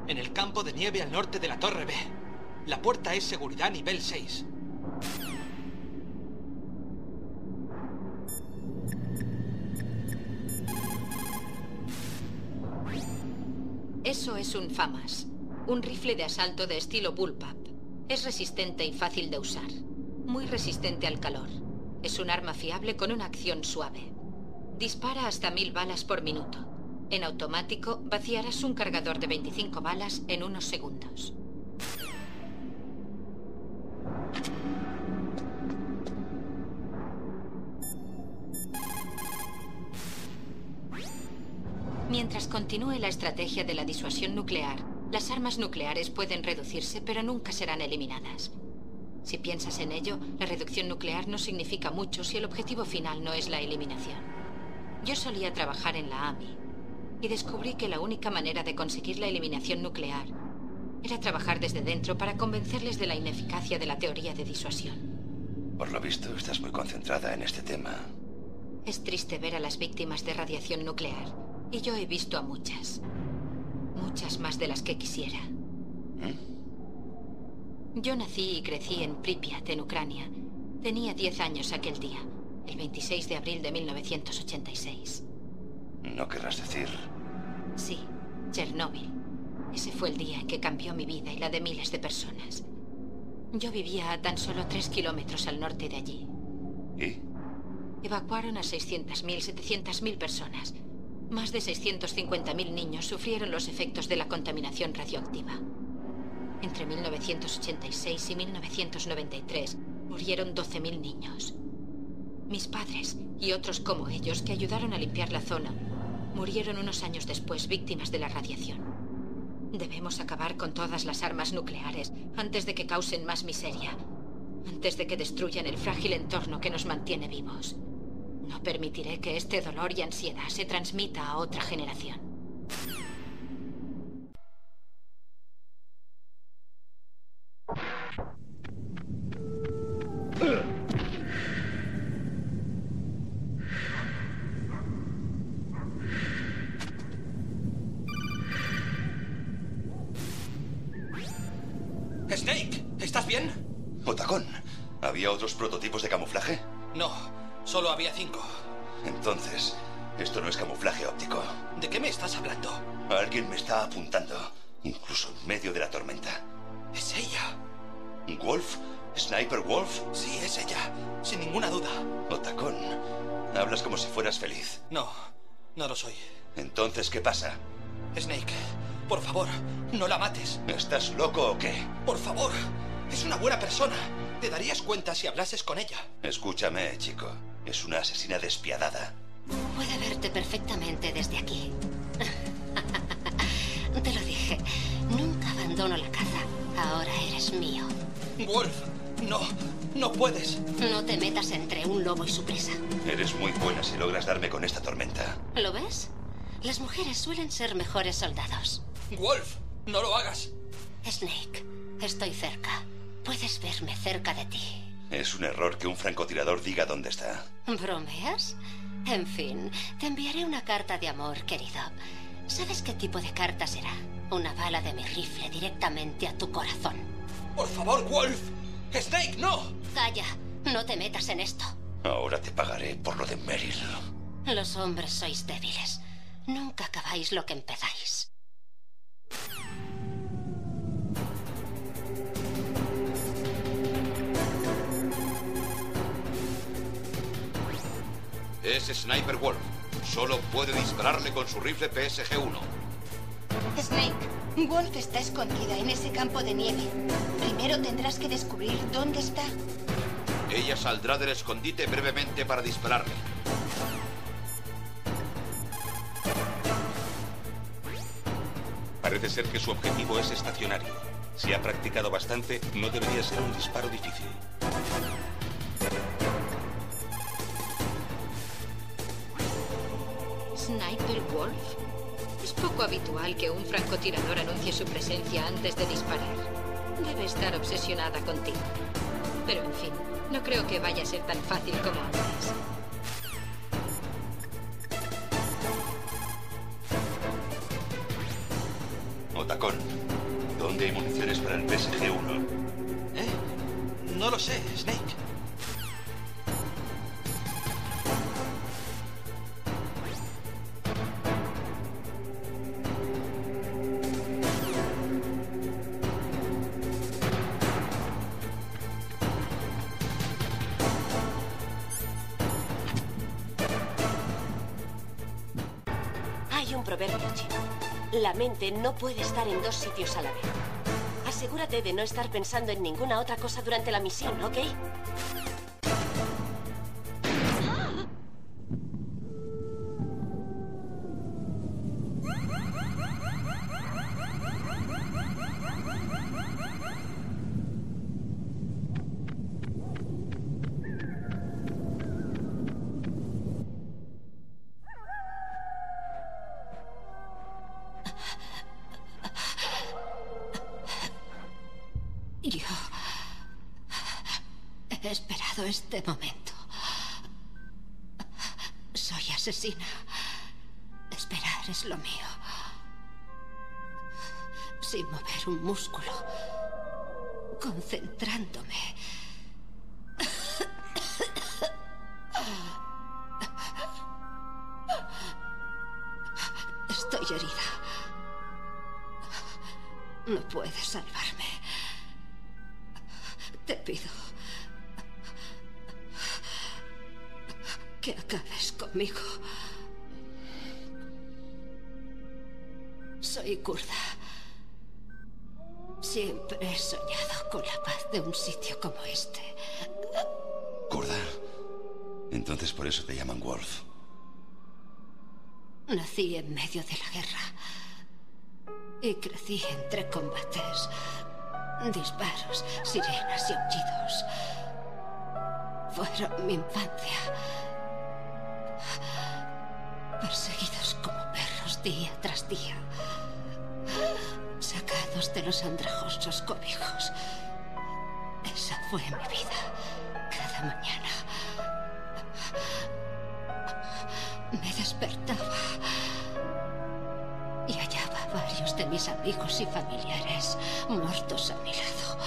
En el campo de nieve al norte de la Torre B. La puerta es seguridad nivel 6. Eso es un FAMAS, un rifle de asalto de estilo bullpup. Es resistente y fácil de usar. Muy resistente al calor. Es un arma fiable con una acción suave. Dispara hasta mil balas por minuto. En automático, vaciarás un cargador de 25 balas en unos segundos. Mientras continúe la estrategia de la disuasión nuclear, las armas nucleares pueden reducirse, pero nunca serán eliminadas. Si piensas en ello, la reducción nuclear no significa mucho si el objetivo final no es la eliminación. Yo solía trabajar en la AMI y descubrí que la única manera de conseguir la eliminación nuclear era trabajar desde dentro para convencerles de la ineficacia de la teoría de disuasión. Por lo visto, estás muy concentrada en este tema. Es triste ver a las víctimas de radiación nuclear, y yo he visto a muchas. Muchas más de las que quisiera. Yo nací y crecí en Pripyat, en Ucrania. Tenía 10 años aquel día, el 26 de abril de 1986. No querrás decir. Sí, Chernóbil. Ese fue el día en que cambió mi vida y la de miles de personas. Yo vivía a tan solo tres kilómetros al norte de allí. ¿Y? Evacuaron a 600.000, 700.000 personas. Más de 650.000 niños sufrieron los efectos de la contaminación radioactiva. Entre 1986 y 1993 murieron 12.000 niños. Mis padres y otros como ellos que ayudaron a limpiar la zona murieron unos años después víctimas de la radiación. Debemos acabar con todas las armas nucleares antes de que causen más miseria, antes de que destruyan el frágil entorno que nos mantiene vivos. No permitiré que este dolor y ansiedad se transmita a otra generación. No lo soy. Entonces, ¿qué pasa? Snake, por favor, no la mates. ¿Estás loco o qué? Por favor, es una buena persona. Te darías cuenta si hablases con ella. Escúchame, chico. Es una asesina despiadada. Puede verte perfectamente desde aquí. Te lo dije. Nunca abandono la caza. Ahora eres mío. Wolf, no, no puedes. No te metas entre un lobo y su presa. Eres muy buena si logras darme con esta tormenta. ¿Lo ves? Las mujeres suelen ser mejores soldados. Wolf, no lo hagas. Snake, estoy cerca. Puedes verme cerca de ti. Es un error que un francotirador diga dónde está. ¿Bromeas? En fin, te enviaré una carta de amor, querido. ¿Sabes qué tipo de carta será? Una bala de mi rifle directamente a tu corazón. Por favor, Wolf. Snake, no. Calla, no te metas en esto. Ahora te pagaré por lo de Meryl. Los hombres sois débiles. Nunca acabáis lo que empezáis. Es Sniper Wolf. Solo puede dispararle con su rifle PSG-1. Snake, Wolf está escondida en ese campo de nieve. Primero tendrás que descubrir dónde está. Ella saldrá del escondite brevemente para dispararle. Parece ser que su objetivo es estacionario. Si ha practicado bastante, no debería ser un disparo difícil. ¿Sniper Wolf? Es poco habitual que un francotirador anuncie su presencia antes de disparar. Debe estar obsesionada contigo. Pero en fin, no creo que vaya a ser tan fácil como antes. Otacón, ¿dónde hay municiones para el PSG-1? ¿Eh? No lo sé, Snake. La mente no puede estar en dos sitios a la vez. Asegúrate de no estar pensando en ninguna otra cosa durante la misión, ¿ok? Músculo. Concentrándome. Estoy herida. No puedes salvarme. Te pido que acabes conmigo. Soy kurda. Siempre he soñado con la paz de un sitio como este. ¿Kurda? Entonces por eso te llaman Wolf. Nací en medio de la guerra y crecí entre combates, disparos, sirenas y aullidos. Fueron mi infancia. Perseguidos como perros día tras día. Sacados de los andrajosos cobijos. Esa fue mi vida. Cada mañana. Me despertaba y hallaba varios de mis amigos y familiares muertos a mi lado.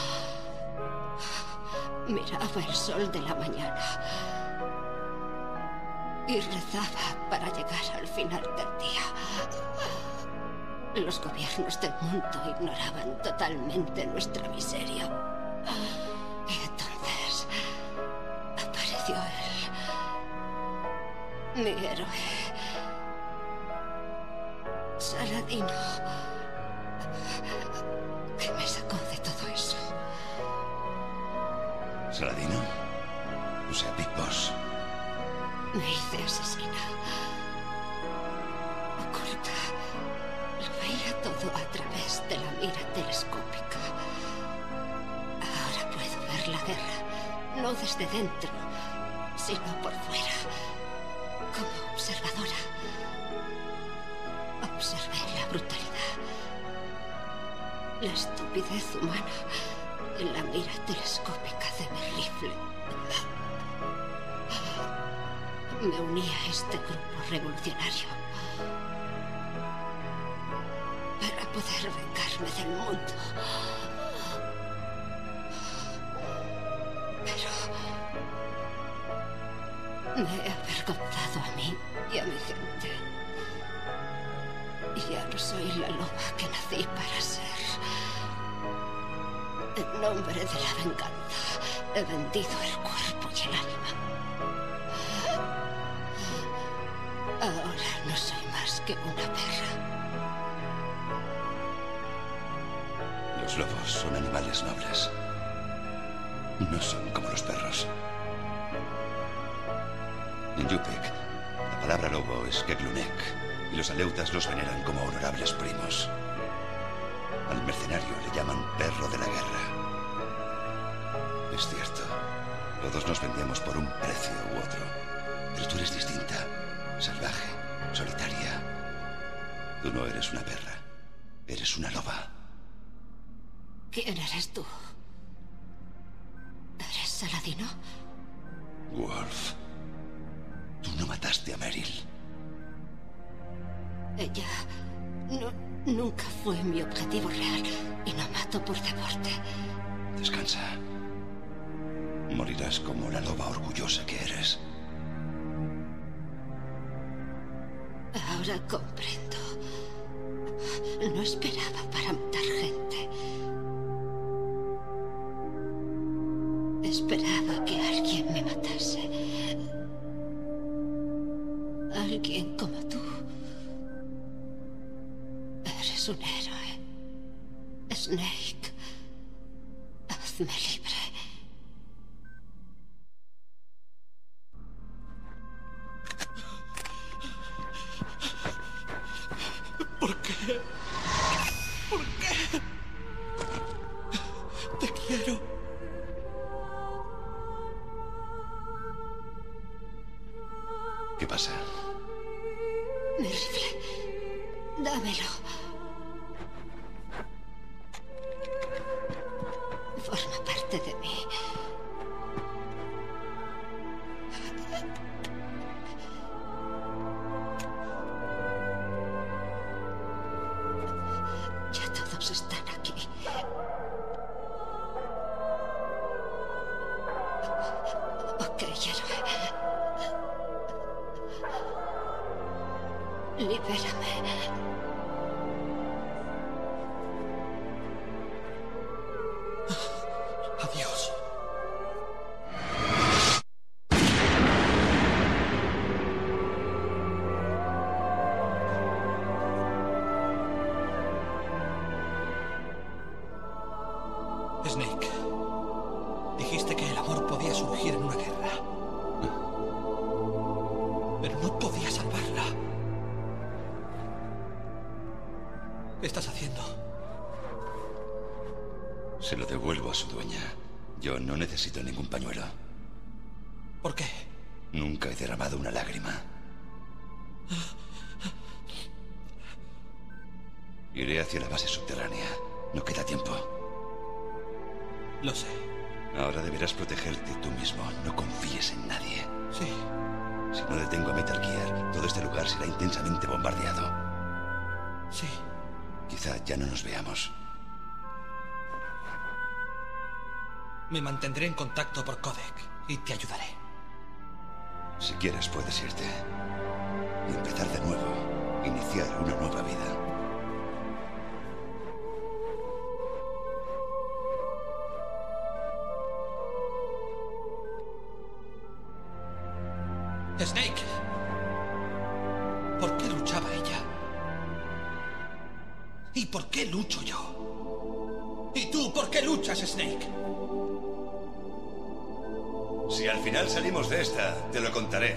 Miraba el sol de la mañana y rezaba para llegar al final del día. Los gobiernos del mundo ignoraban totalmente nuestra miseria. Y entonces apareció él, mi héroe. Saladino. Que me sacó de todo eso. ¿Saladino? O sea, Big Boss. Me hice asesina. Veía todo a través de la mira telescópica. Ahora puedo ver la guerra, no desde dentro, sino por fuera, como observadora. Observé la brutalidad, la estupidez humana en la mira telescópica de mi rifle. Me uní a este grupo revolucionario poder vengarme del mundo. Pero me he avergonzado a mí y a mi gente. Y ya no soy la loba que nací para ser. En nombre de la venganza he vendido el cuerpo y el alma. Ahora no soy más que una perra. Los lobos son animales nobles. No son como los perros. En Yupik, la palabra lobo es Keglunek, y los aleutas los veneran como honorables primos. Al mercenario le llaman perro de la guerra. Es cierto, todos nos vendemos por un precio u otro, pero tú eres distinta, salvaje, solitaria. Tú no eres una perra, eres una loba. ¿Quién eres tú? ¿Eres Saladino? Wolf, tú no mataste a Meryl. Ella no, nunca fue mi objetivo real y no mato por deporte. Descansa. Morirás como la loba orgullosa que eres. Ahora comprendo. No esperaba para matar gente. Esperaba que alguien me matase. Alguien como tú. Eres un héroe. Snake, hazme libre. Quizá ya no nos veamos. Me mantendré en contacto por codec y te ayudaré. Si quieres, puedes irte. Y empezar de nuevo. Iniciar una nueva vida. Snake. Por qué lucho yo? ¿Y tú por qué luchas, Snake? Si al final salimos de esta, te lo contaré.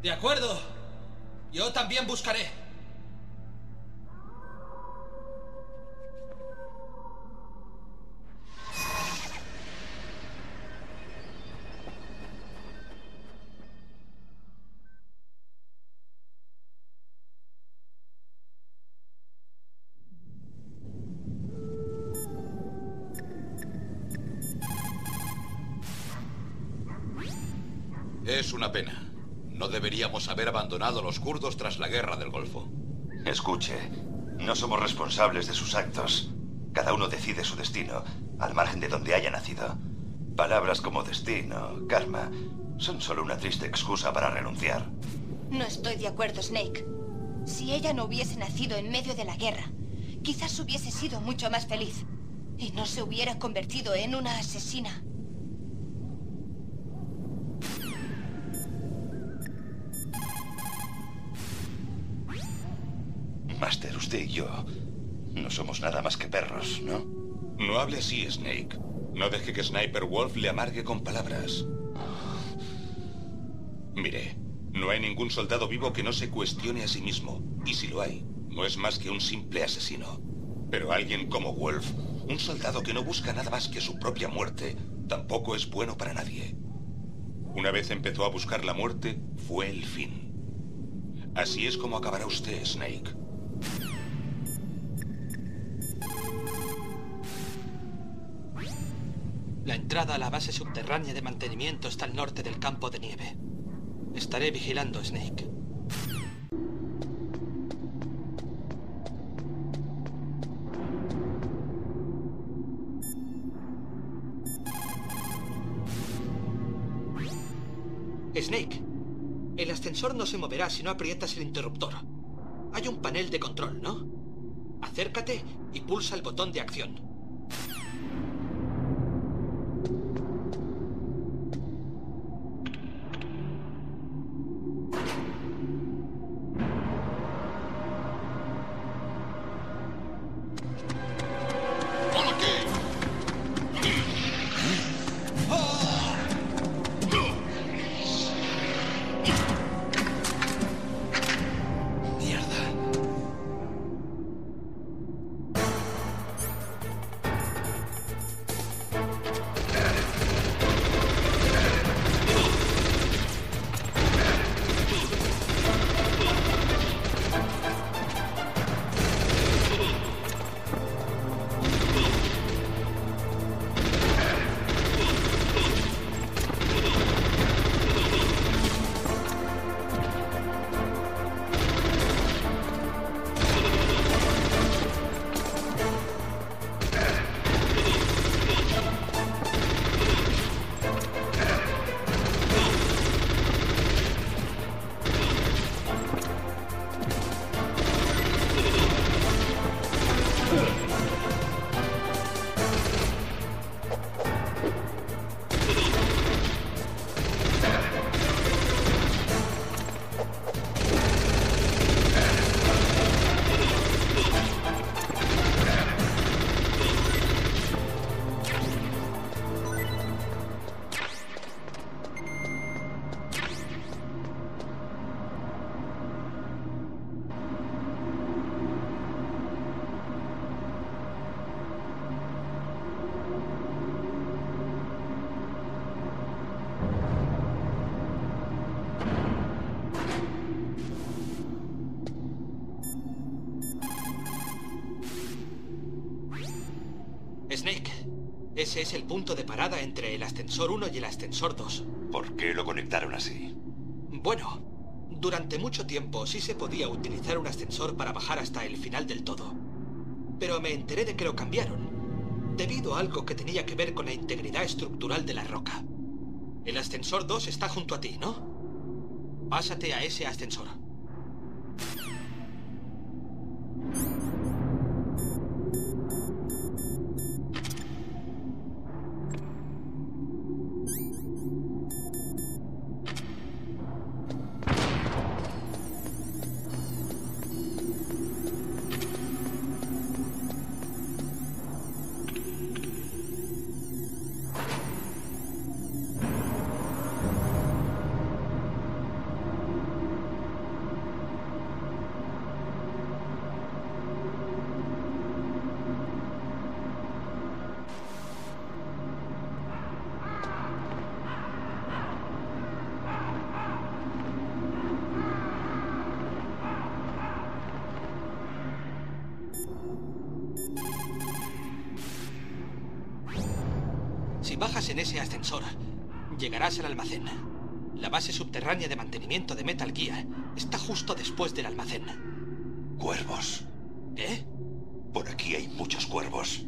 De acuerdo. Yo también buscaré. Abandonado a los kurdos tras la guerra del Golfo. Escuche, no somos responsables de sus actos. Cada uno decide su destino, al margen de donde haya nacido. Palabras como destino, karma, son solo una triste excusa para renunciar. No estoy de acuerdo, Snake. Si ella no hubiese nacido en medio de la guerra, quizás hubiese sido mucho más feliz. Y no se hubiera convertido en una asesina. Usted y yo no somos nada más que perros, ¿no? No hable así, Snake. No deje que Sniper Wolf le amargue con palabras. Mire, no hay ningún soldado vivo que no se cuestione a sí mismo. Y si lo hay, no es más que un simple asesino. Pero alguien como Wolf, un soldado que no busca nada más que su propia muerte, tampoco es bueno para nadie. Una vez empezó a buscar la muerte, fue el fin. Así es como acabará usted, Snake. Entrada a la base subterránea de mantenimiento está al norte del campo de nieve. Estaré vigilando, Snake. Snake, el ascensor no se moverá si no aprietas el interruptor. Hay un panel de control, ¿no? Acércate y pulsa el botón de acción. Parada entre el ascensor 1 y el ascensor 2. ¿Por qué lo conectaron así? Bueno, durante mucho tiempo sí se podía utilizar un ascensor para bajar hasta el final del todo. Pero me enteré de que lo cambiaron, debido a algo que tenía que ver con la integridad estructural de la roca. El ascensor 2 está junto a ti, ¿no? Pásate a ese ascensor. Al almacén. La base subterránea de mantenimiento de Metal Gear está justo después del almacén. Cuervos. ¿Qué? Por aquí hay muchos cuervos.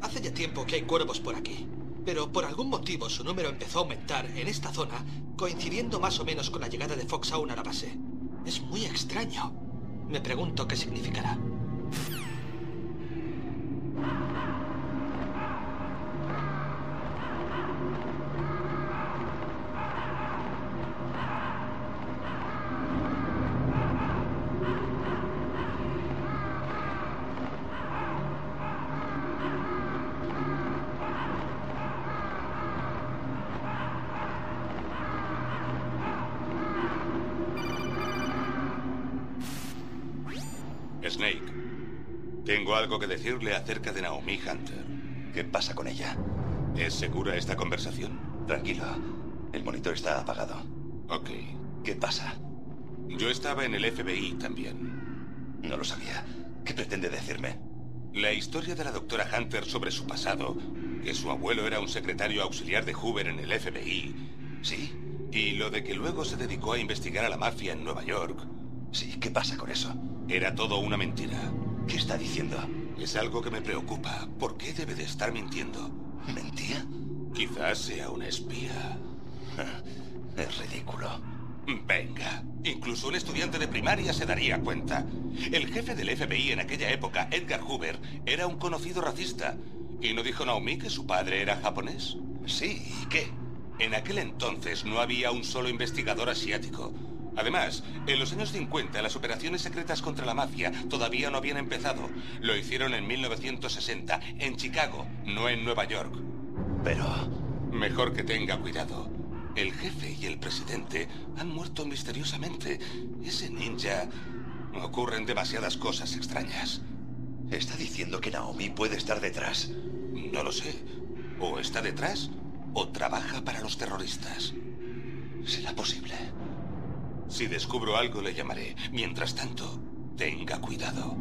Hace ya tiempo que hay cuervos por aquí, pero por algún motivo su número empezó a aumentar en esta zona, coincidiendo más o menos con la llegada de Foxhound a la base. Es muy extraño. Me pregunto qué significará. Decirle acerca de Naomi Hunter. ¿Qué pasa con ella? ¿Es segura esta conversación? Tranquilo. El monitor está apagado. Ok. ¿Qué pasa? Yo estaba en el FBI también. No lo sabía. ¿Qué pretende decirme? La historia de la doctora Hunter sobre su pasado, que su abuelo era un secretario auxiliar de Hoover en el FBI. ¿Sí? Y lo de que luego se dedicó a investigar a la mafia en Nueva York. Sí, ¿qué pasa con eso? Era todo una mentira. ¿Qué está diciendo? Es algo que me preocupa. ¿Por qué debe de estar mintiendo? ¿Mentía? Quizás sea una espía. Es ridículo. Venga, incluso un estudiante de primaria se daría cuenta. El jefe del FBI en aquella época, Edgar Hoover, era un conocido racista. ¿Y no dijo Naomi que su padre era japonés? Sí, ¿y qué? En aquel entonces no había un solo investigador asiático. Además, en los años 50 las operaciones secretas contra la mafia todavía no habían empezado. Lo hicieron en 1960, en Chicago, no en Nueva York. Pero... Mejor que tenga cuidado. El jefe y el presidente han muerto misteriosamente. Ese ninja... Ocurren demasiadas cosas extrañas. ¿Está diciendo que Naomi puede estar detrás? No lo sé. O está detrás o trabaja para los terroristas. ¿Será posible? Si descubro algo le llamaré. Mientras tanto, tenga cuidado.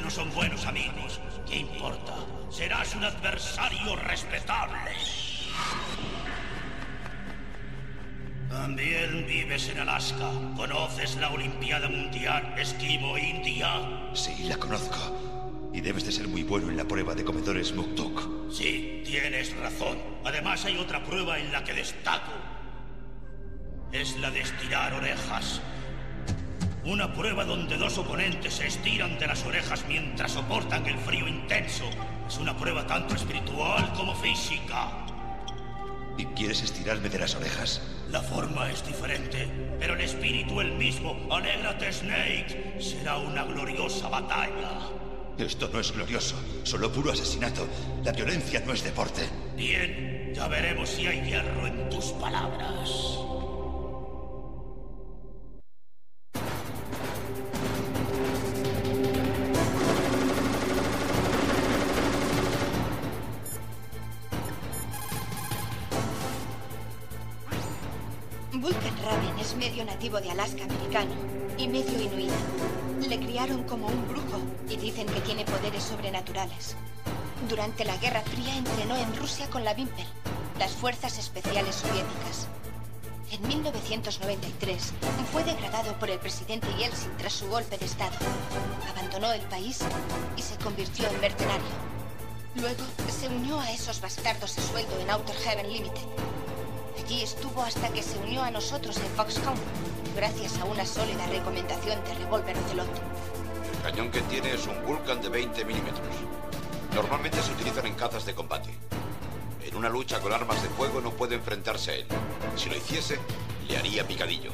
No son buenos amigos. ¿Qué importa? Serás un adversario respetable. También vives en Alaska. ¿Conoces la Olimpiada Mundial Esquimo India? Sí, la conozco. Y debes de ser muy bueno en la prueba de comedores Muktuk. Sí, tienes razón. Además hay otra prueba en la que destaco. Es la de estirar orejas. Una prueba donde dos oponentes se estiran de las orejas mientras soportan el frío intenso. Es una prueba tanto espiritual como física. ¿Y quieres estirarme de las orejas? La forma es diferente, pero el espíritu el mismo. Alégrate, Snake. Será una gloriosa batalla. Esto no es glorioso, solo puro asesinato. La violencia no es deporte. Bien, ya veremos si hay hierro en tus palabras. Alaska americano y medio inuit. Le criaron como un brujo y dicen que tiene poderes sobrenaturales. Durante la Guerra Fría entrenó en Rusia con la Wimpel, las fuerzas especiales soviéticas. En 1993 fue degradado por el presidente Yeltsin tras su golpe de Estado. Abandonó el país y se convirtió en mercenario. Luego se unió a esos bastardos a sueldo en Outer Heaven Limited. Allí estuvo hasta que se unió a nosotros en Foxhound, gracias a una sólida recomendación de revólver. El cañón que tiene es un Vulcan de 20 milímetros. Normalmente se utilizan en cazas de combate. En una lucha con armas de fuego no puede enfrentarse a él. Si lo hiciese, le haría picadillo.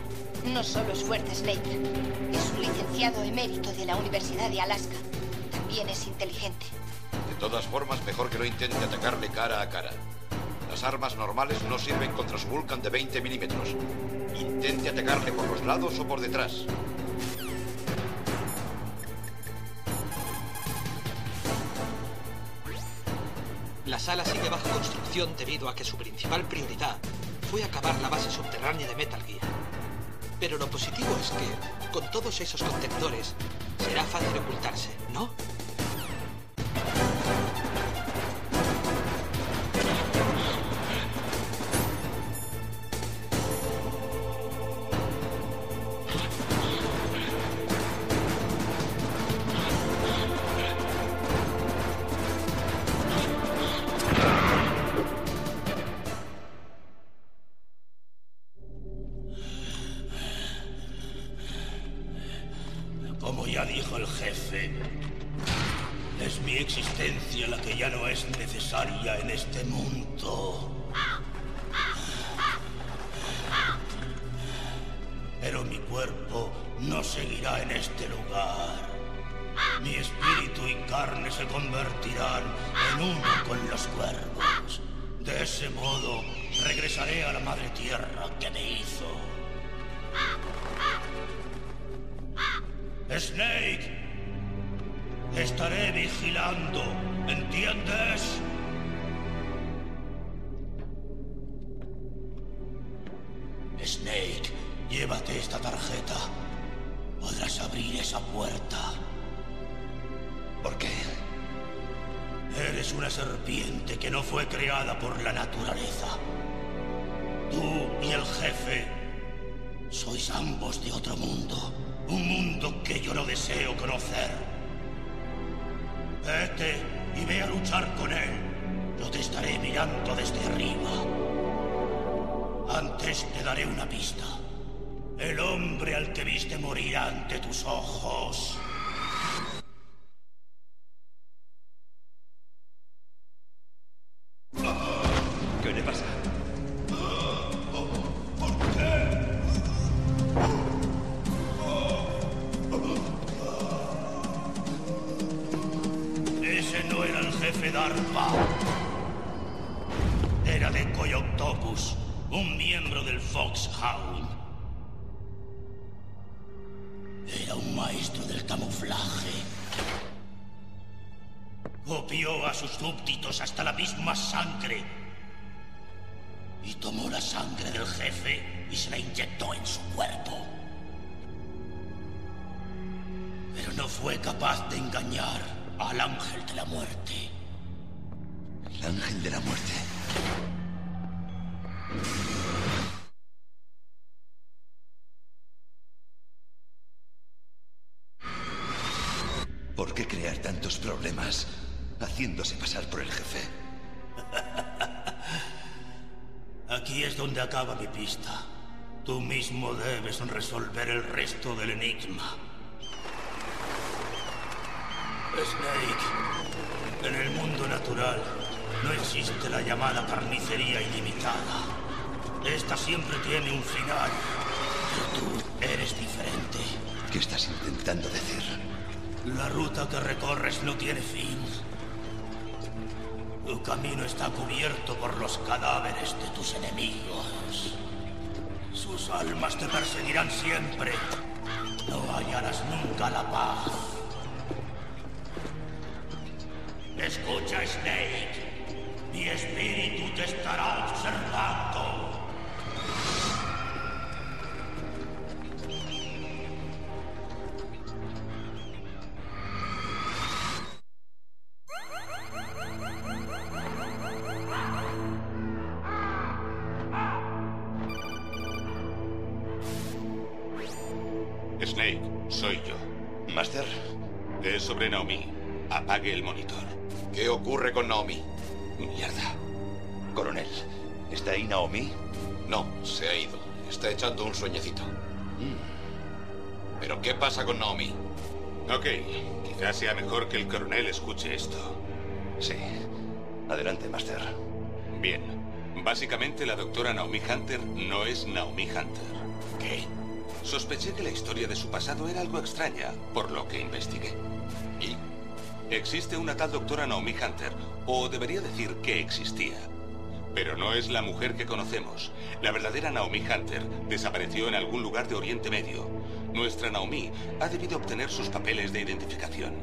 No solo es fuerte Snake, es un licenciado emérito de la Universidad de Alaska. También es inteligente. De todas formas, mejor que no intente atacarle cara a cara. Las armas normales no sirven contra su Vulcan de 20 milímetros. Intente atacarle por los lados o por detrás. La sala sigue bajo construcción debido a que su principal prioridad fue acabar la base subterránea de Metal Gear. Pero lo positivo es que, con todos esos contenedores, será fácil ocultarse, ¿no? Debes resolver el resto del enigma. Snake, en el mundo natural no existe la llamada carnicería ilimitada. Esta siempre tiene un final. Pero tú eres diferente. ¿Qué estás intentando decir? La ruta que recorres no tiene fin. Tu camino está cubierto por los cadáveres de tus enemigos. Sus almas te perseguirán siempre. No hallarás nunca la paz. Escucha, Snake. Mi espíritu te estará observando. Es sobre Naomi. Apague el monitor. ¿Qué ocurre con Naomi? Mierda. Coronel, ¿está ahí Naomi? No, se ha ido. Está echando un sueñecito. ¿Pero qué pasa con Naomi? Ok, quizás sea mejor que el coronel escuche esto. Sí. Adelante, Master. Bien. Básicamente la doctora Naomi Hunter no es Naomi Hunter. ¿Qué? Sospeché que la historia de su pasado era algo extraña, por lo que investigué. ¿Y? Existe una tal doctora Naomi Hunter, o debería decir que existía. Pero no es la mujer que conocemos. La verdadera Naomi Hunter desapareció en algún lugar de Oriente Medio. Nuestra Naomi ha debido obtener sus papeles de identificación.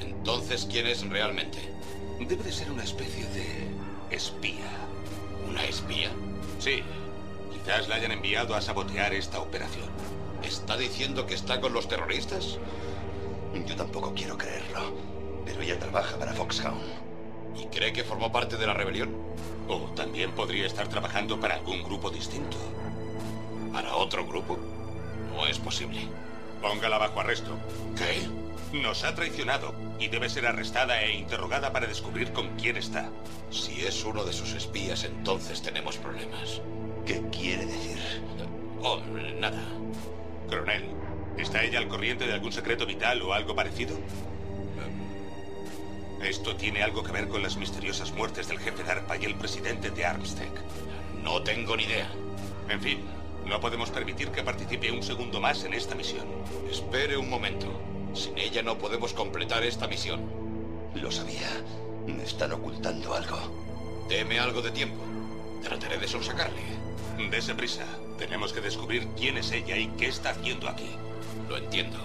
Entonces, ¿quién es realmente? Debe de ser una especie de espía. ¿Una espía? Sí. Quizás la hayan enviado a sabotear esta operación. ¿Está diciendo que está con los terroristas? Yo tampoco quiero creerlo. Pero ella trabaja para Foxhound. ¿Y cree que formó parte de la rebelión? O también podría estar trabajando para algún grupo distinto. ¿Para otro grupo? No es posible. Póngala bajo arresto. ¿Qué? Nos ha traicionado y debe ser arrestada e interrogada para descubrir con quién está. Si es uno de sus espías, entonces tenemos problemas. ¿Qué quiere decir? Oh, nada. Coronel, ¿está ella al corriente de algún secreto vital o algo parecido? ¿Esto tiene algo que ver con las misteriosas muertes del jefe DARPA y el presidente de Armstead? No tengo ni idea. En fin, no podemos permitir que participe un segundo más en esta misión. Espere un momento. Sin ella no podemos completar esta misión. Lo sabía. Me están ocultando algo. Deme algo de tiempo. Trataré de sonsacarle. Dese prisa. Tenemos que descubrir quién es ella y qué está haciendo aquí. Lo entiendo.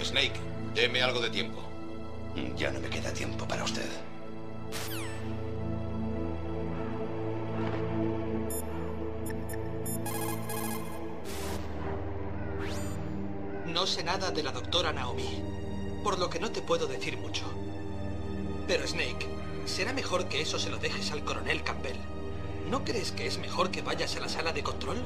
Snake, deme algo de tiempo. Ya no me queda tiempo para usted. No sé nada de la doctora Naomi, por lo que no te puedo decir mucho. Pero Snake, será mejor que eso se lo dejes al coronel Campbell. ¿No crees que es mejor que vayas a la sala de control?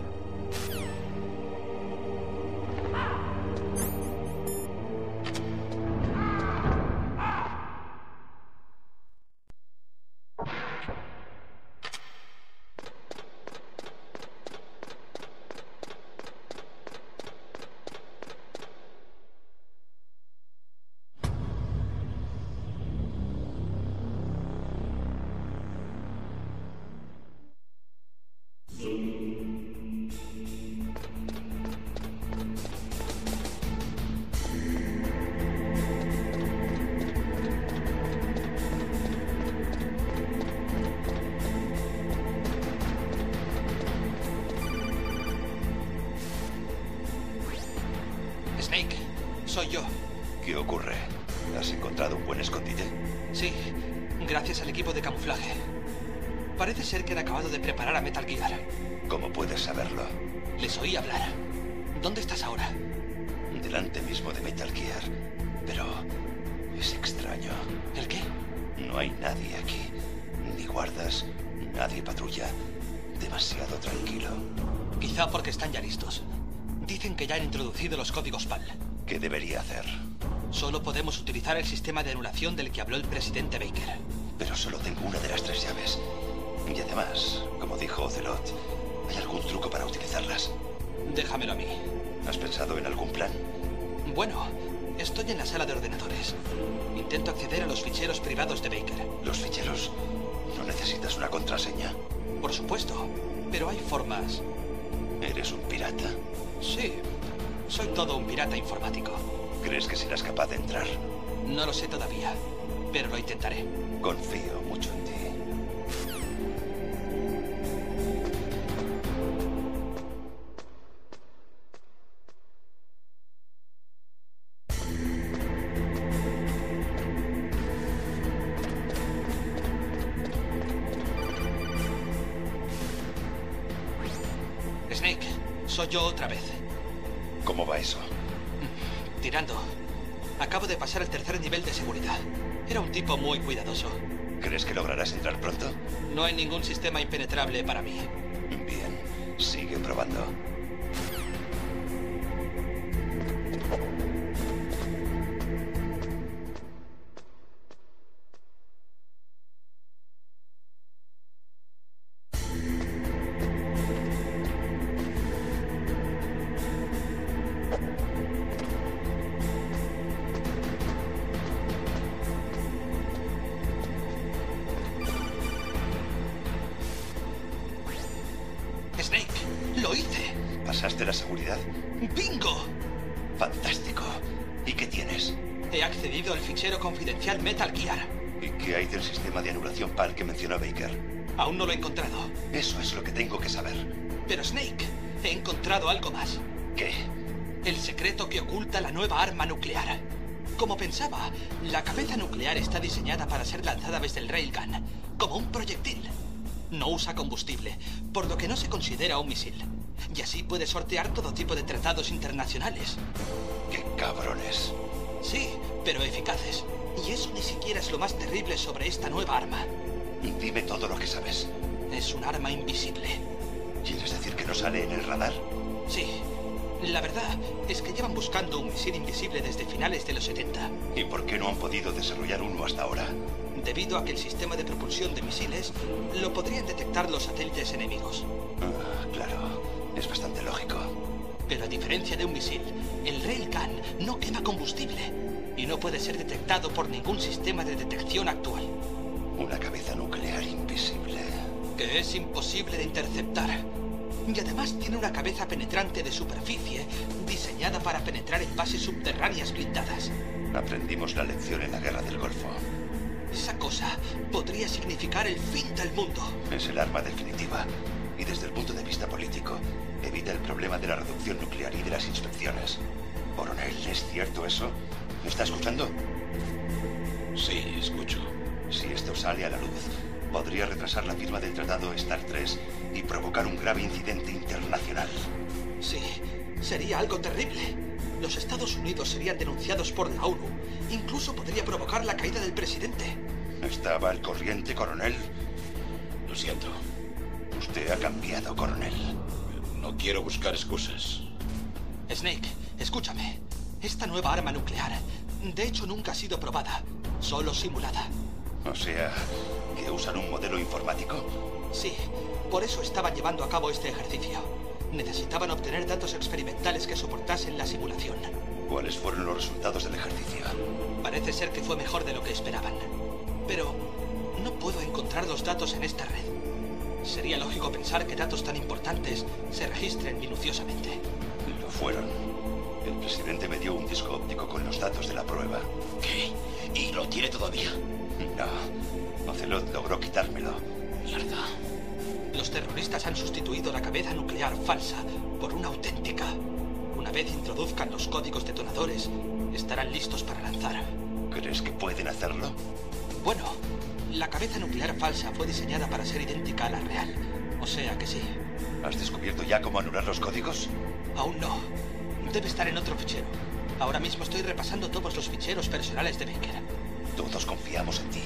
Porque están ya listos. Dicen que ya han introducido los códigos PAL. ¿Qué debería hacer? Solo podemos utilizar el sistema de anulación del que habló el presidente Baker. Pero solo tengo una de las tres llaves. Y además, como dijo Ocelot, ¿hay algún truco para utilizarlas? Déjamelo a mí. ¿Has pensado en algún plan? Bueno, estoy en la sala de ordenadores. Intento acceder a los ficheros privados de Baker. ¿Los ficheros? ¿No necesitas una contraseña? Por supuesto, pero hay formas. ¿Eres un pirata? Sí, soy todo un pirata informático. ¿Crees que serás capaz de entrar? No lo sé todavía, pero lo intentaré. Confío soy yo otra vez. ¿Cómo va eso? Tirando. Acabo de pasar el tercer nivel de seguridad. Era un tipo muy cuidadoso. ¿Crees que lograrás entrar pronto? No hay ningún sistema impenetrable para mí. Bien, sigue probando. La nueva arma nuclear. Como pensaba, la cabeza nuclear está diseñada para ser lanzada desde el railgun, como un proyectil. No usa combustible, por lo que no se considera un misil. Y así puede sortear todo tipo de tratados internacionales. ¡Qué cabrones! Sí, pero eficaces. Y eso ni siquiera es lo más terrible sobre esta nueva arma. Dime todo lo que sabes. Es un arma invisible. ¿Quieres decir que no sale en el radar? Sí. La verdad es que llevan buscando un misil invisible desde finales de los 70. ¿Y por qué no han podido desarrollar uno hasta ahora? Debido a que el sistema de propulsión de misiles lo podrían detectar los satélites enemigos. Ah, claro. Es bastante lógico. Pero a diferencia de un misil, el railgun no quema combustible y no puede ser detectado por ningún sistema de detección actual. Una cabeza nuclear invisible. Que es imposible de interceptar. Y además tiene una cabeza penetrante de superficie diseñada para penetrar en bases subterráneas blindadas. Aprendimos la lección en la guerra del Golfo. Esa cosa podría significar el fin del mundo. Es el arma definitiva. Y desde el punto de vista político, evita el problema de la reducción nuclear y de las inspecciones. Coronel, ¿es cierto eso? ¿Me está escuchando? Sí, escucho. Si esto sale a la luz, podría retrasar la firma del Tratado Star 3 y provocar un grave incidente internacional. Sí, sería algo terrible. Los Estados Unidos serían denunciados por la ONU. Incluso podría provocar la caída del presidente. ¿Estaba al corriente, coronel? Lo siento. Usted ha cambiado, coronel. No quiero buscar excusas. Snake, escúchame. Esta nueva arma nuclear, de hecho, nunca ha sido probada, solo simulada. O sea, que usan un modelo informático. Sí, por eso estaban llevando a cabo este ejercicio. Necesitaban obtener datos experimentales que soportasen la simulación. ¿Cuáles fueron los resultados del ejercicio? Parece ser que fue mejor de lo que esperaban. Pero no puedo encontrar los datos en esta red. Sería lógico pensar que datos tan importantes se registren minuciosamente. Lo fueron. El presidente me dio un disco óptico con los datos de la prueba. ¿Qué? ¿Y lo tiene todavía? No. Ocelot logró quitármelo. Mierda. Los terroristas han sustituido la cabeza nuclear falsa por una auténtica. una vez introduzcan los códigos detonadores, estarán listos para lanzar. ¿Crees que pueden hacerlo? Bueno, la cabeza nuclear falsa fue diseñada para ser idéntica a la real. O sea que sí. ¿Has descubierto ya cómo anular los códigos? Aún no. Debe estar en otro fichero. Ahora mismo estoy repasando todos los ficheros personales de Baker. Todos confiamos en ti.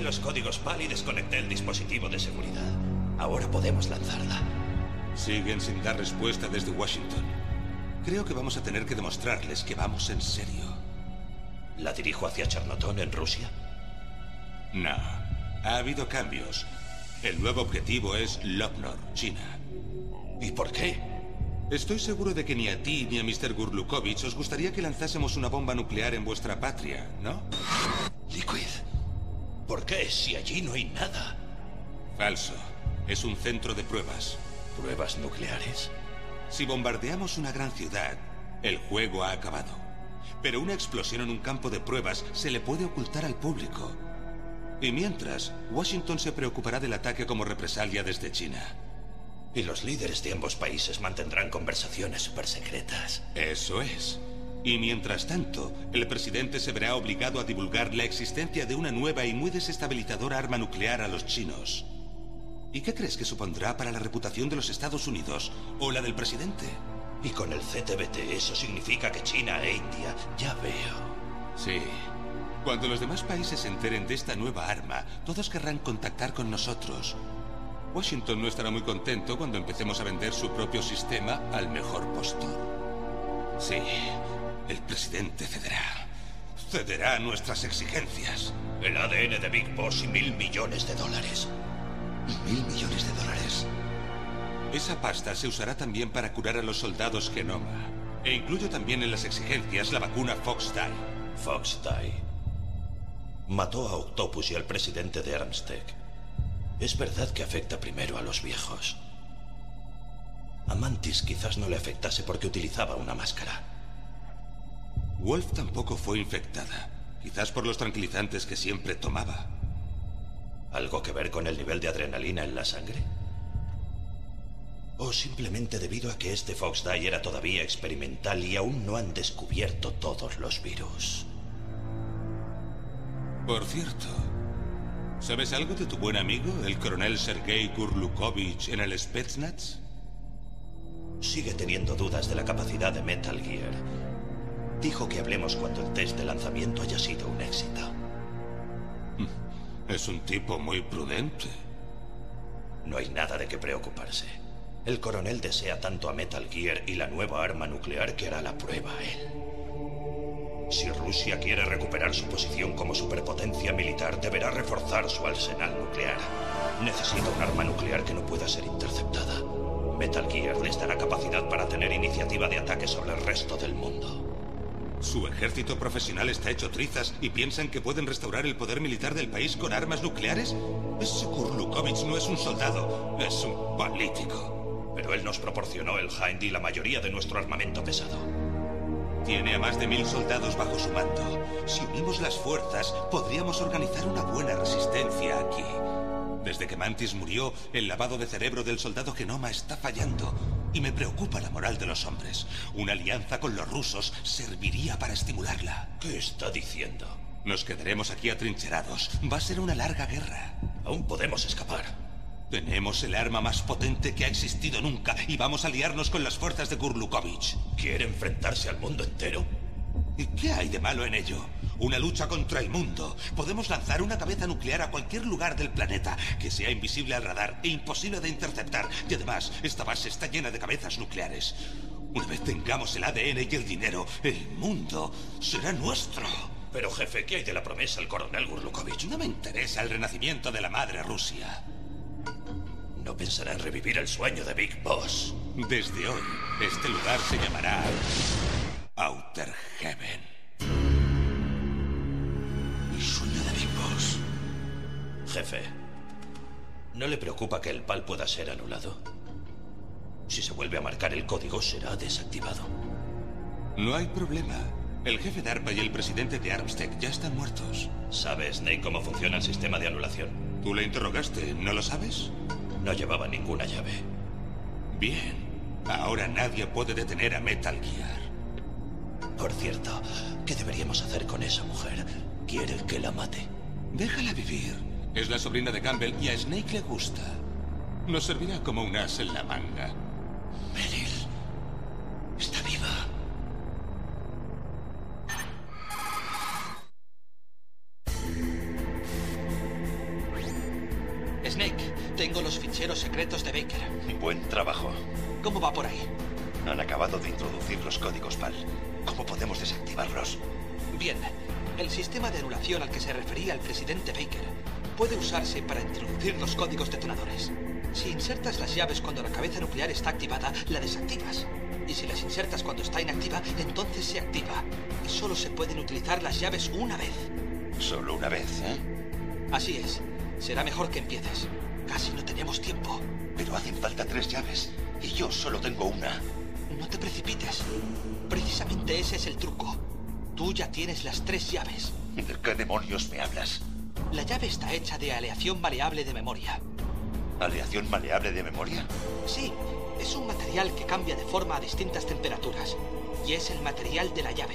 Los códigos PAL y desconecté el dispositivo de seguridad. Ahora podemos lanzarla. Siguen sin dar respuesta desde Washington. Creo que vamos a tener que demostrarles que vamos en serio. ¿La dirijo hacia Charnotón en Rusia? No. Ha habido cambios. El nuevo objetivo es Lopnor, China. ¿Y por qué? Estoy seguro de que ni a ti ni a Mr. Gurlukovich os gustaría que lanzásemos una bomba nuclear en vuestra patria, ¿no? Liquid. ¿Por qué si allí no hay nada? Falso. Es un centro de pruebas. ¿Pruebas nucleares? Si bombardeamos una gran ciudad, el juego ha acabado. Pero una explosión en un campo de pruebas se le puede ocultar al público. Y mientras, Washington se preocupará del ataque como represalia desde China. Y los líderes de ambos países mantendrán conversaciones supersecretas. Eso es. Y mientras tanto, el presidente se verá obligado a divulgar la existencia de una nueva y muy desestabilizadora arma nuclear a los chinos. ¿Y qué crees que supondrá para la reputación de los Estados Unidos o la del presidente? Y con el CTBT eso significa que China e India, ya veo. Sí. Cuando los demás países se enteren de esta nueva arma, todos querrán contactar con nosotros. Washington no estará muy contento cuando empecemos a vender su propio sistema al mejor postor. Sí, el presidente cederá. Cederá a nuestras exigencias. El ADN de Big Boss y mil millones de dólares. Mil millones de dólares. Esa pasta se usará también para curar a los soldados Genoma. E incluyo también en las exigencias la vacuna Fox Die. Fox Die. Mató a Octopus y al presidente de Armstead. Es verdad que afecta primero a los viejos. A Mantis quizás no le afectase porque utilizaba una máscara. Wolf tampoco fue infectada. Quizás por los tranquilizantes que siempre tomaba. ¿Algo que ver con el nivel de adrenalina en la sangre? ¿O simplemente debido a que este Fox Die era todavía experimental y aún no han descubierto todos los virus? Por cierto, ¿sabes algo de tu buen amigo, el coronel Sergei Gurlukovich, en el Spetsnaz? Sigue teniendo dudas de la capacidad de Metal Gear. Dijo que hablemos cuando el test de lanzamiento haya sido un éxito. Es un tipo muy prudente. No hay nada de qué preocuparse. El coronel desea tanto a Metal Gear y la nueva arma nuclear que hará la prueba a él. Si Rusia quiere recuperar su posición como superpotencia militar, deberá reforzar su arsenal nuclear. Necesita un arma nuclear que no pueda ser interceptada. Metal Gear les dará capacidad para tener iniciativa de ataque sobre el resto del mundo. Su ejército profesional está hecho trizas y piensan que pueden restaurar el poder militar del país con armas nucleares. Ese Kurlukovich no es un soldado, es un político. Pero él nos proporcionó el Hind y la mayoría de nuestro armamento pesado. Tiene a más de mil soldados bajo su mando. Si unimos las fuerzas, podríamos organizar una buena resistencia aquí. Desde que Mantis murió, el lavado de cerebro del soldado Genoma está fallando. Y me preocupa la moral de los hombres. Una alianza con los rusos serviría para estimularla. ¿Qué está diciendo? Nos quedaremos aquí atrincherados. Va a ser una larga guerra. Aún podemos escapar. Tenemos el arma más potente que ha existido nunca y vamos a aliarnos con las fuerzas de Kurlukovich. ¿Quiere enfrentarse al mundo entero? ¿Y qué hay de malo en ello? Una lucha contra el mundo. Podemos lanzar una cabeza nuclear a cualquier lugar del planeta que sea invisible al radar e imposible de interceptar. Y además, esta base está llena de cabezas nucleares. Una vez tengamos el ADN y el dinero, el mundo será nuestro. Pero jefe, ¿qué hay de la promesa al coronel Gurlukovich? No me interesa el renacimiento de la madre Rusia. No pensará en revivir el sueño de Big Boss. Desde hoy, este lugar se llamará Outer Heaven. El sueño de Boss. Jefe, ¿no le preocupa que el PAL pueda ser anulado? Si se vuelve a marcar el código, será desactivado. No hay problema. El jefe de ARPA y el presidente de Armstead ya están muertos. ¿Sabe Snake cómo funciona el sistema de anulación? Tú le interrogaste, ¿no lo sabes? No llevaba ninguna llave. Bien. Ahora nadie puede detener a Metal Gear. Por cierto, ¿qué deberíamos hacer con esa mujer? ¿Quiere que la mate? Déjala vivir. Es la sobrina de Campbell y a Snake le gusta. Nos servirá como un as en la manga. Meryl. Está viva. Snake, tengo los ficheros secretos de Baker. Buen trabajo. ¿Cómo va por ahí? Han acabado de introducir los códigos PAL. ¿Cómo podemos desactivarlos? Bien. El sistema de anulación al que se refería el presidente Baker puede usarse para introducir los códigos detonadores. Si insertas las llaves cuando la cabeza nuclear está activada, la desactivas. Y si las insertas cuando está inactiva, entonces se activa. Y solo se pueden utilizar las llaves una vez. Solo una vez, ¿eh? Así es. Será mejor que empieces. Casi no tenemos tiempo. Pero hacen falta tres llaves. Y yo solo tengo una. No te precipites. Precisamente ese es el truco. Tú ya tienes las tres llaves. ¿De qué demonios me hablas? La llave está hecha de aleación maleable de memoria. ¿Aleación maleable de memoria? Sí, es un material que cambia de forma a distintas temperaturas. Y es el material de la llave.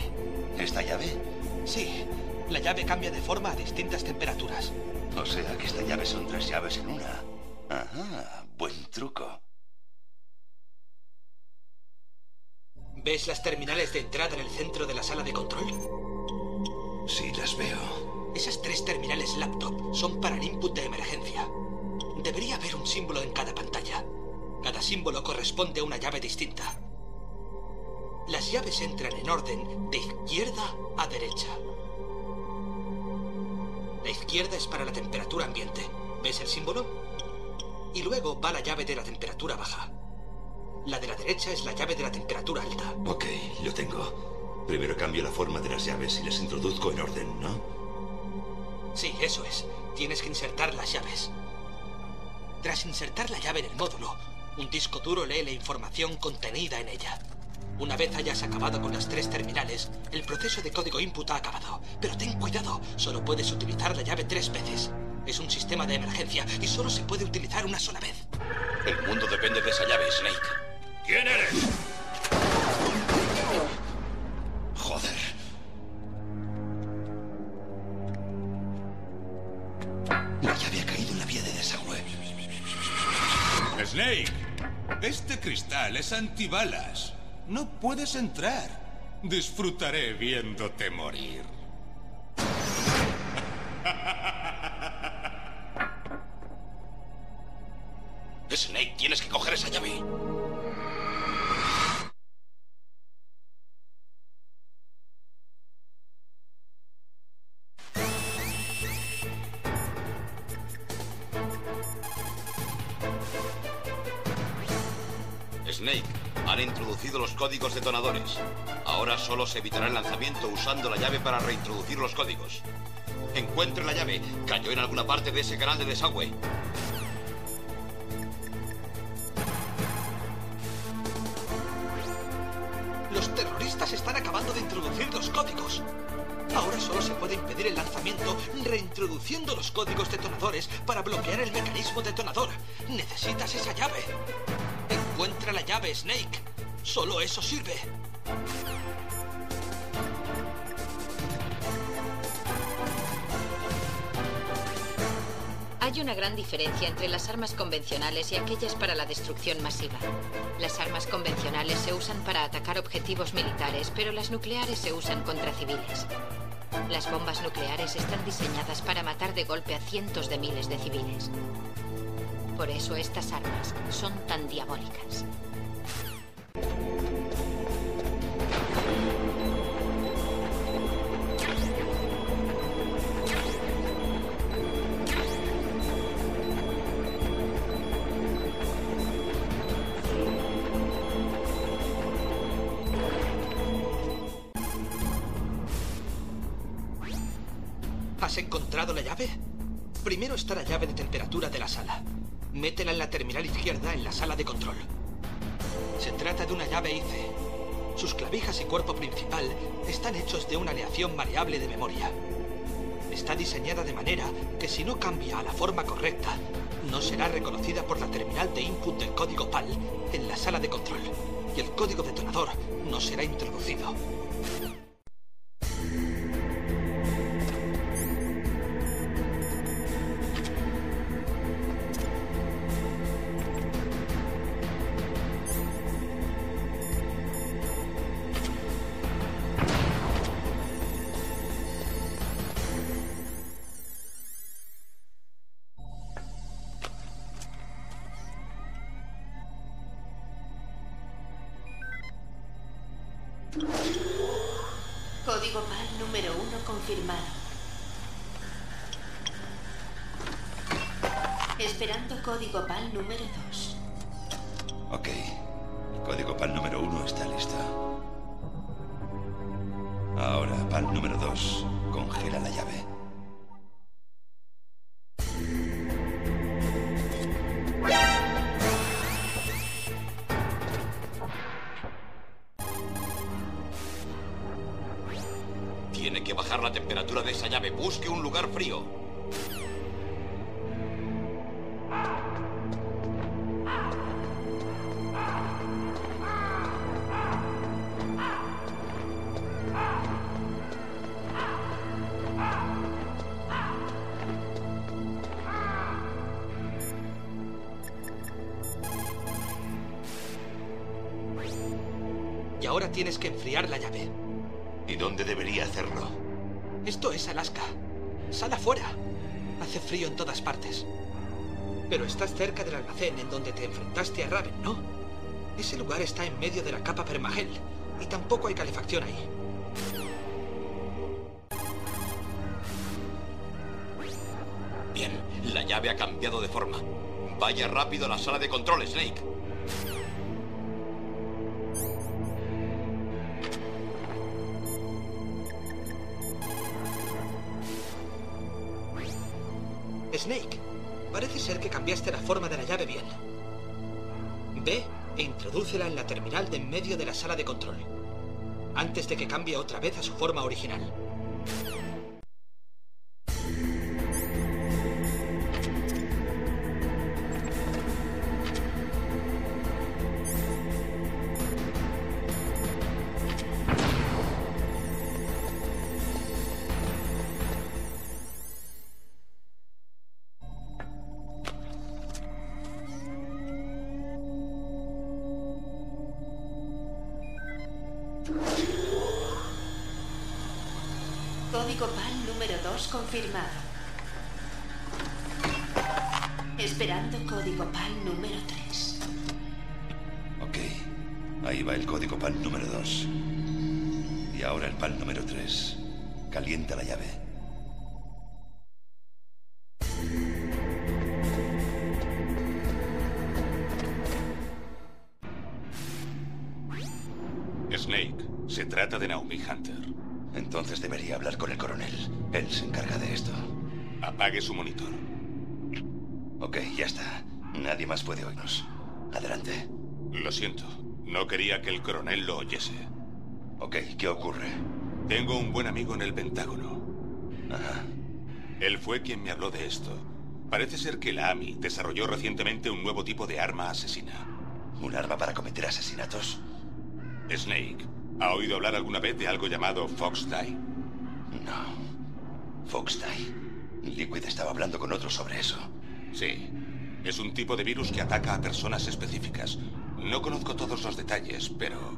¿Esta llave? Sí, la llave cambia de forma a distintas temperaturas. O sea que esta llave son tres llaves en una. Ajá, buen truco. ¿Ves las terminales de entrada en el centro de la sala de control? Sí, las veo. Esas tres terminales laptop son para el input de emergencia. Debería haber un símbolo en cada pantalla. Cada símbolo corresponde a una llave distinta. Las llaves entran en orden de izquierda a derecha. La izquierda es para la temperatura ambiente. ¿Ves el símbolo? Y luego va la llave de la temperatura baja. La de la derecha es la llave de la temperatura alta. Ok, lo tengo. Primero cambio la forma de las llaves y las introduzco en orden, ¿no? Sí, eso es. Tienes que insertar las llaves. Tras insertar la llave en el módulo, un disco duro lee la información contenida en ella. Una vez hayas acabado con las tres terminales, el proceso de código input ha acabado. Pero ten cuidado, solo puedes utilizar la llave tres veces. Es un sistema de emergencia y solo se puede utilizar una sola vez. El mundo depende de esa llave, Snake. ¿Quién eres? Joder. La llave ha caído en la vía de desagüe. Snake, este cristal es antibalas. No puedes entrar. Disfrutaré viéndote morir. Snake, tienes que coger esa llave. Introducido los códigos detonadores. Ahora solo se evitará el lanzamiento usando la llave para reintroducir los códigos. Encuentre la llave. Cayó en alguna parte de ese canal de desagüe. Los terroristas están acabando de introducir los códigos. Ahora solo se puede impedir el lanzamiento reintroduciendo los códigos detonadores para bloquear el mecanismo detonador. Necesitas esa llave. Encuentra la llave, Snake. Solo eso sirve. Hay una gran diferencia entre las armas convencionales y aquellas para la destrucción masiva. Las armas convencionales se usan para atacar objetivos militares, pero las nucleares se usan contra civiles. Las bombas nucleares están diseñadas para matar de golpe a cientos de miles de civiles. Por eso estas armas son tan diabólicas. ¿Has encontrado la llave? Primero está la llave de temperatura de la sala. Métela en la terminal izquierda en la sala de control. Se trata de una llave ICE. Sus clavijas y cuerpo principal están hechos de una aleación variable de memoria. Está diseñada de manera que si no cambia a la forma correcta, no será reconocida por la terminal de input del código PAL en la sala de control. Y el código detonador no será introducido. Pero estás cerca del almacén en donde te enfrentaste a Raven, ¿no? Ese lugar está en medio de la capa permagel y tampoco hay calefacción ahí. Bien, la llave ha cambiado de forma. Vaya rápido a la sala de control, Snake. Snake, parece ser que cambiaste la forma de la llave bien. Ve e introdúcela en la terminal de en medio de la sala de control. Antes de que cambie otra vez a su forma original. Apague su monitor. Ok, ya está. Nadie más puede oírnos. Adelante. Lo siento. No quería que el coronel lo oyese. Ok, ¿qué ocurre? Tengo un buen amigo en el Pentágono. Ajá. Él fue quien me habló de esto. Parece ser que la AMI desarrolló recientemente un nuevo tipo de arma asesina. ¿Un arma para cometer asesinatos? Snake, ¿ha oído hablar alguna vez de algo llamado Fox Die? No. Fox Die. Liquid estaba hablando con otro sobre eso. Sí. Es un tipo de virus que ataca a personas específicas. No conozco todos los detalles, pero...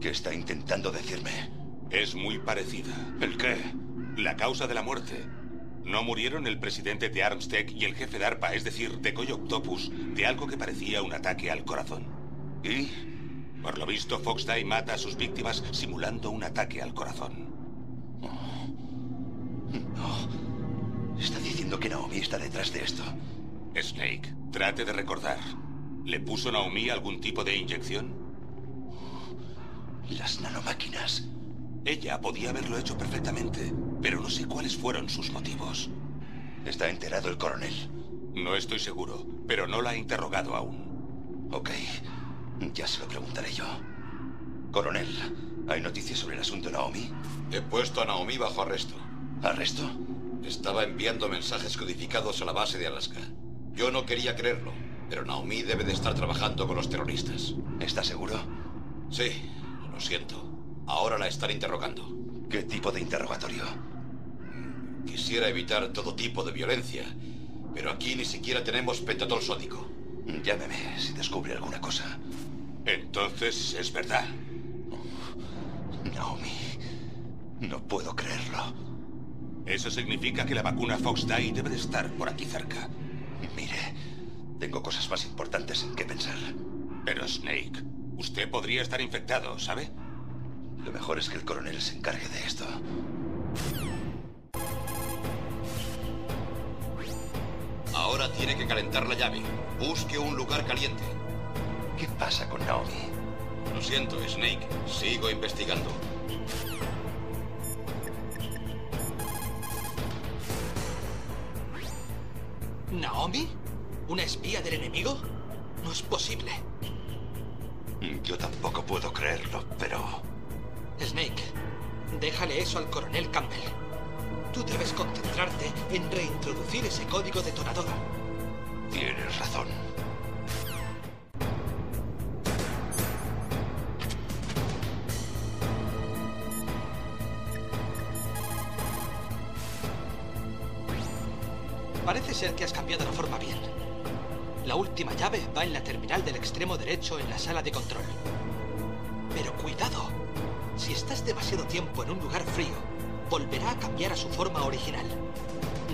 ¿Qué está intentando decirme? Es muy parecida. ¿El qué? La causa de la muerte. ¿No murieron el presidente de Armstead y el jefe de ARPA, es decir, de Coy Octopus, de algo que parecía un ataque al corazón? ¿Y? Por lo visto, Fox Die mata a sus víctimas simulando un ataque al corazón. No. Está diciendo que Naomi está detrás de esto. Snake, trate de recordar. ¿Le puso Naomi algún tipo de inyección? Las nanomáquinas. Ella podía haberlo hecho perfectamente, pero no sé cuáles fueron sus motivos. ¿Está enterado el coronel? No estoy seguro, pero no la ha interrogado aún. Ok, ya se lo preguntaré yo. Coronel, ¿hay noticias sobre el asunto Naomi? He puesto a Naomi bajo arresto. ¿Arresto? Estaba enviando mensajes codificados a la base de Alaska. Yo no quería creerlo, pero Naomi debe de estar trabajando con los terroristas. ¿Está seguro? Sí, lo siento. Ahora la están interrogando. ¿Qué tipo de interrogatorio? Quisiera evitar todo tipo de violencia, pero aquí ni siquiera tenemos pentatol sódico. Llámeme si descubre alguna cosa. Entonces es verdad. Naomi, no puedo creerlo. Eso significa que la vacuna Fox Die debe de estar por aquí cerca. Mire, tengo cosas más importantes en que pensar. Pero Snake, usted podría estar infectado, ¿sabe? Lo mejor es que el coronel se encargue de esto. Ahora tiene que calentar la llave. Busque un lugar caliente. ¿Qué pasa con Naomi? Lo siento, Snake. Sigo investigando. ¿Naomi? ¿Una espía del enemigo? No es posible. Yo tampoco puedo creerlo, pero... Snake, déjale eso al coronel Campbell. Tú debes concentrarte en reintroducir ese código detonador. Tienes razón. Que has cambiado la forma bien. La última llave va en la terminal del extremo derecho en la sala de control. Pero cuidado. Si estás demasiado tiempo en un lugar frío, volverá a cambiar a su forma original.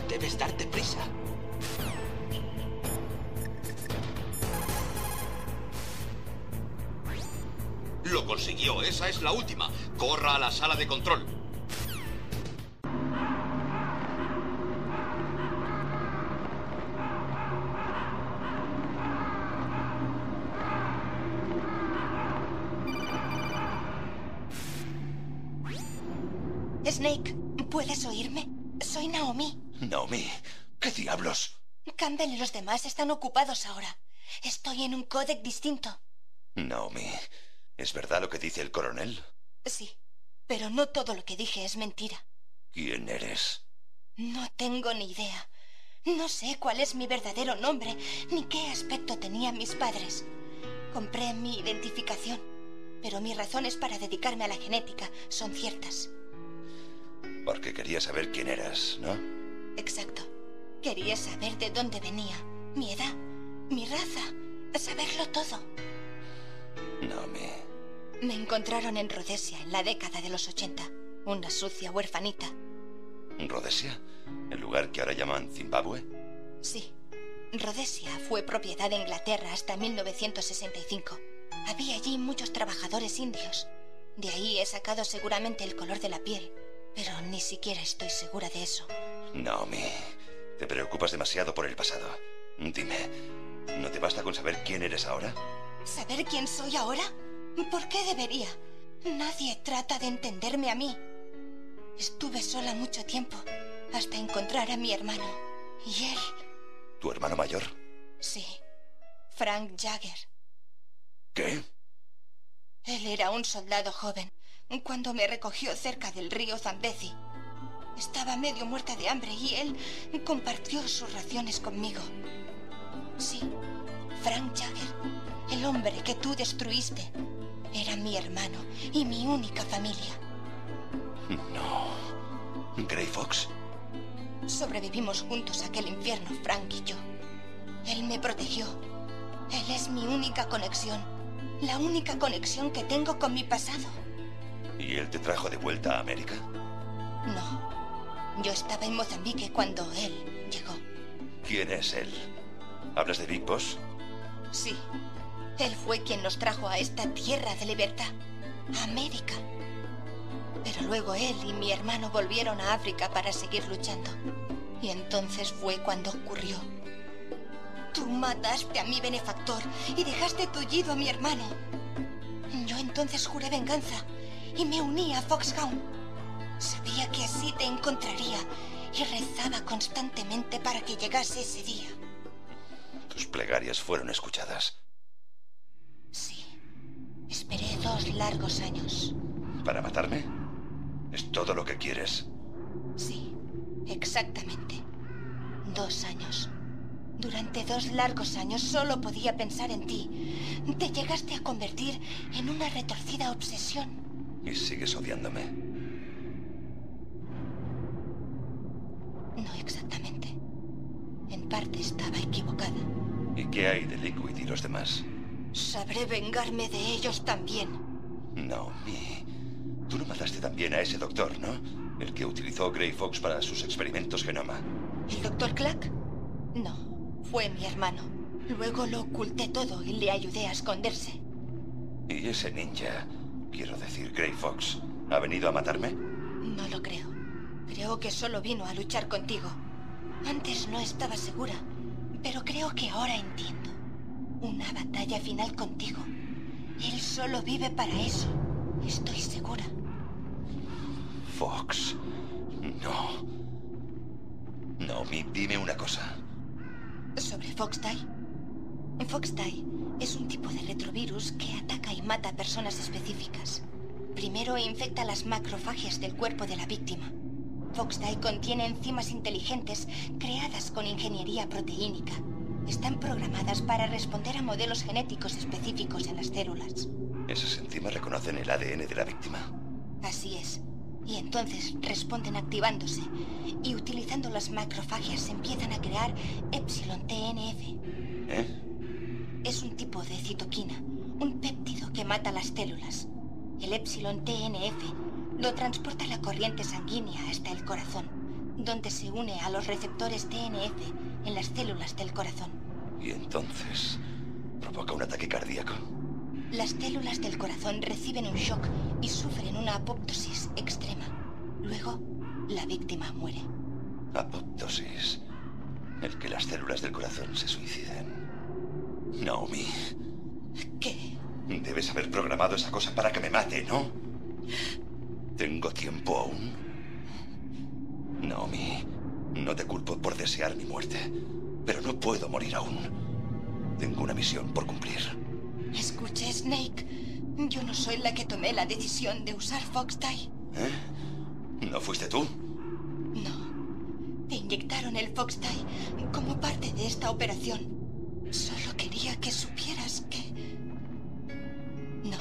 Debes darte prisa. Lo consiguió. Esa es la última. Corra a la sala de control. Demás están ocupados ahora. Estoy en un códec distinto. Naomi, ¿es verdad lo que dice el coronel? Sí, pero no todo lo que dije es mentira. ¿Quién eres? No tengo ni idea. No sé cuál es mi verdadero nombre, ni qué aspecto tenían mis padres. Compré mi identificación, pero mis razones para dedicarme a la genética son ciertas. Porque quería saber quién eras, ¿no? Exacto. Quería saber de dónde venía, mi edad, mi raza, saberlo todo. Naomi. Me encontraron en Rhodesia en la década de los 80, una sucia huerfanita. ¿Rhodesia? ¿El lugar que ahora llaman Zimbabue? Sí. Rhodesia fue propiedad de Inglaterra hasta 1965. Había allí muchos trabajadores indios. De ahí he sacado seguramente el color de la piel, pero ni siquiera estoy segura de eso. Naomi, te preocupas demasiado por el pasado. Dime, ¿no te basta con saber quién eres ahora? ¿Saber quién soy ahora? ¿Por qué debería? Nadie trata de entenderme a mí. Estuve sola mucho tiempo hasta encontrar a mi hermano. Y él... ¿Tu hermano mayor? Sí. Frank Jagger. ¿Qué? Él era un soldado joven cuando me recogió cerca del río Zambezi. Estaba medio muerta de hambre y él compartió sus raciones conmigo. Sí, Frank Jagger, el hombre que tú destruiste, era mi hermano y mi única familia. No. ¿Grey Fox? Sobrevivimos juntos a aquel infierno, Frank y yo. Él me protegió. Él es mi única conexión. La única conexión que tengo con mi pasado. ¿Y él te trajo de vuelta a América? No. Yo estaba en Mozambique cuando él llegó. ¿Quién es él? ¿Hablas de Big Boss? Sí. Él fue quien nos trajo a esta tierra de libertad. A América. Pero luego él y mi hermano volvieron a África para seguir luchando. Y entonces fue cuando ocurrió. Tú mataste a mi benefactor y dejaste tullido a mi hermano. Yo entonces juré venganza y me uní a Foxhound. Sabía que así te encontraría y rezaba constantemente para que llegase ese día. Tus plegarias fueron escuchadas. Sí. Esperé dos largos años. ¿Para matarme? ¿Es todo lo que quieres? Sí, exactamente. Dos años. Durante dos largos años solo podía pensar en ti. Te llegaste a convertir en una retorcida obsesión. ¿Y sigues odiándome? No exactamente. En parte estaba equivocada. ¿Y qué hay de Liquid y los demás? Sabré vengarme de ellos también. Naomi, tú no mataste también a ese doctor, ¿no? El que utilizó Grey Fox para sus experimentos genoma. ¿El doctor Clack? No, fue mi hermano. Luego lo oculté todo y le ayudé a esconderse. ¿Y ese ninja, quiero decir Grey Fox, ha venido a matarme? No lo creo. Creo que solo vino a luchar contigo. Antes no estaba segura, pero creo que ahora entiendo. Una batalla final contigo. Él solo vive para eso. Estoy segura. Fox. No. Naomi, dime una cosa. ¿Sobre Foxdie? Foxdie es un tipo de retrovirus que ataca y mata a personas específicas. Primero infecta las macrofagias del cuerpo de la víctima. Foxdie contiene enzimas inteligentes creadas con ingeniería proteínica. Están programadas para responder a modelos genéticos específicos en las células. ¿Esas enzimas reconocen el ADN de la víctima? Así es. Y entonces responden activándose. Y utilizando las macrofagias empiezan a crear Epsilon TNF. ¿Eh? Es un tipo de citoquina, un péptido que mata las células. El Epsilon TNF lo transporta la corriente sanguínea hasta el corazón, donde se une a los receptores TNF en las células del corazón. ¿Y entonces provoca un ataque cardíaco? Las células del corazón reciben un shock y sufren una apoptosis extrema. Luego, la víctima muere. Apoptosis. El que las células del corazón se suiciden. Naomi. ¿Qué? Debes haber programado esa cosa para que me mate, ¿no? ¿Tengo tiempo aún? Naomi, no te culpo por desear mi muerte, pero no puedo morir aún. Tengo una misión por cumplir. Escuche, Snake. Yo no soy la que tomé la decisión de usar Foxdie. ¿Eh? ¿No fuiste tú? No. Te inyectaron el Foxdie como parte de esta operación. Solo quería que supieras que... No,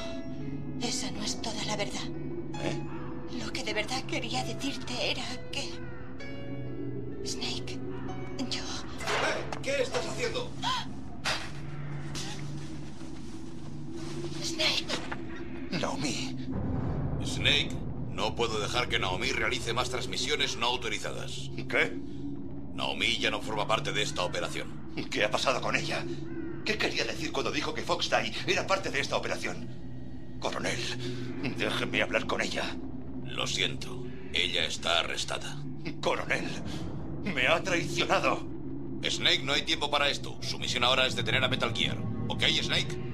esa no es toda la verdad. ¿Eh? Lo que de verdad quería decirte era que... Snake, yo... ¿Qué estás haciendo? Snake. Naomi. Snake, no puedo dejar que Naomi realice más transmisiones no autorizadas. ¿Qué? Naomi ya no forma parte de esta operación. ¿Qué ha pasado con ella? ¿Qué quería decir cuando dijo que Foxdie era parte de esta operación? Coronel, déjeme hablar con ella. Lo siento. Ella está arrestada. Coronel, me ha traicionado. Snake, no hay tiempo para esto. Su misión ahora es detener a Metal Gear. ¿Ok, Snake?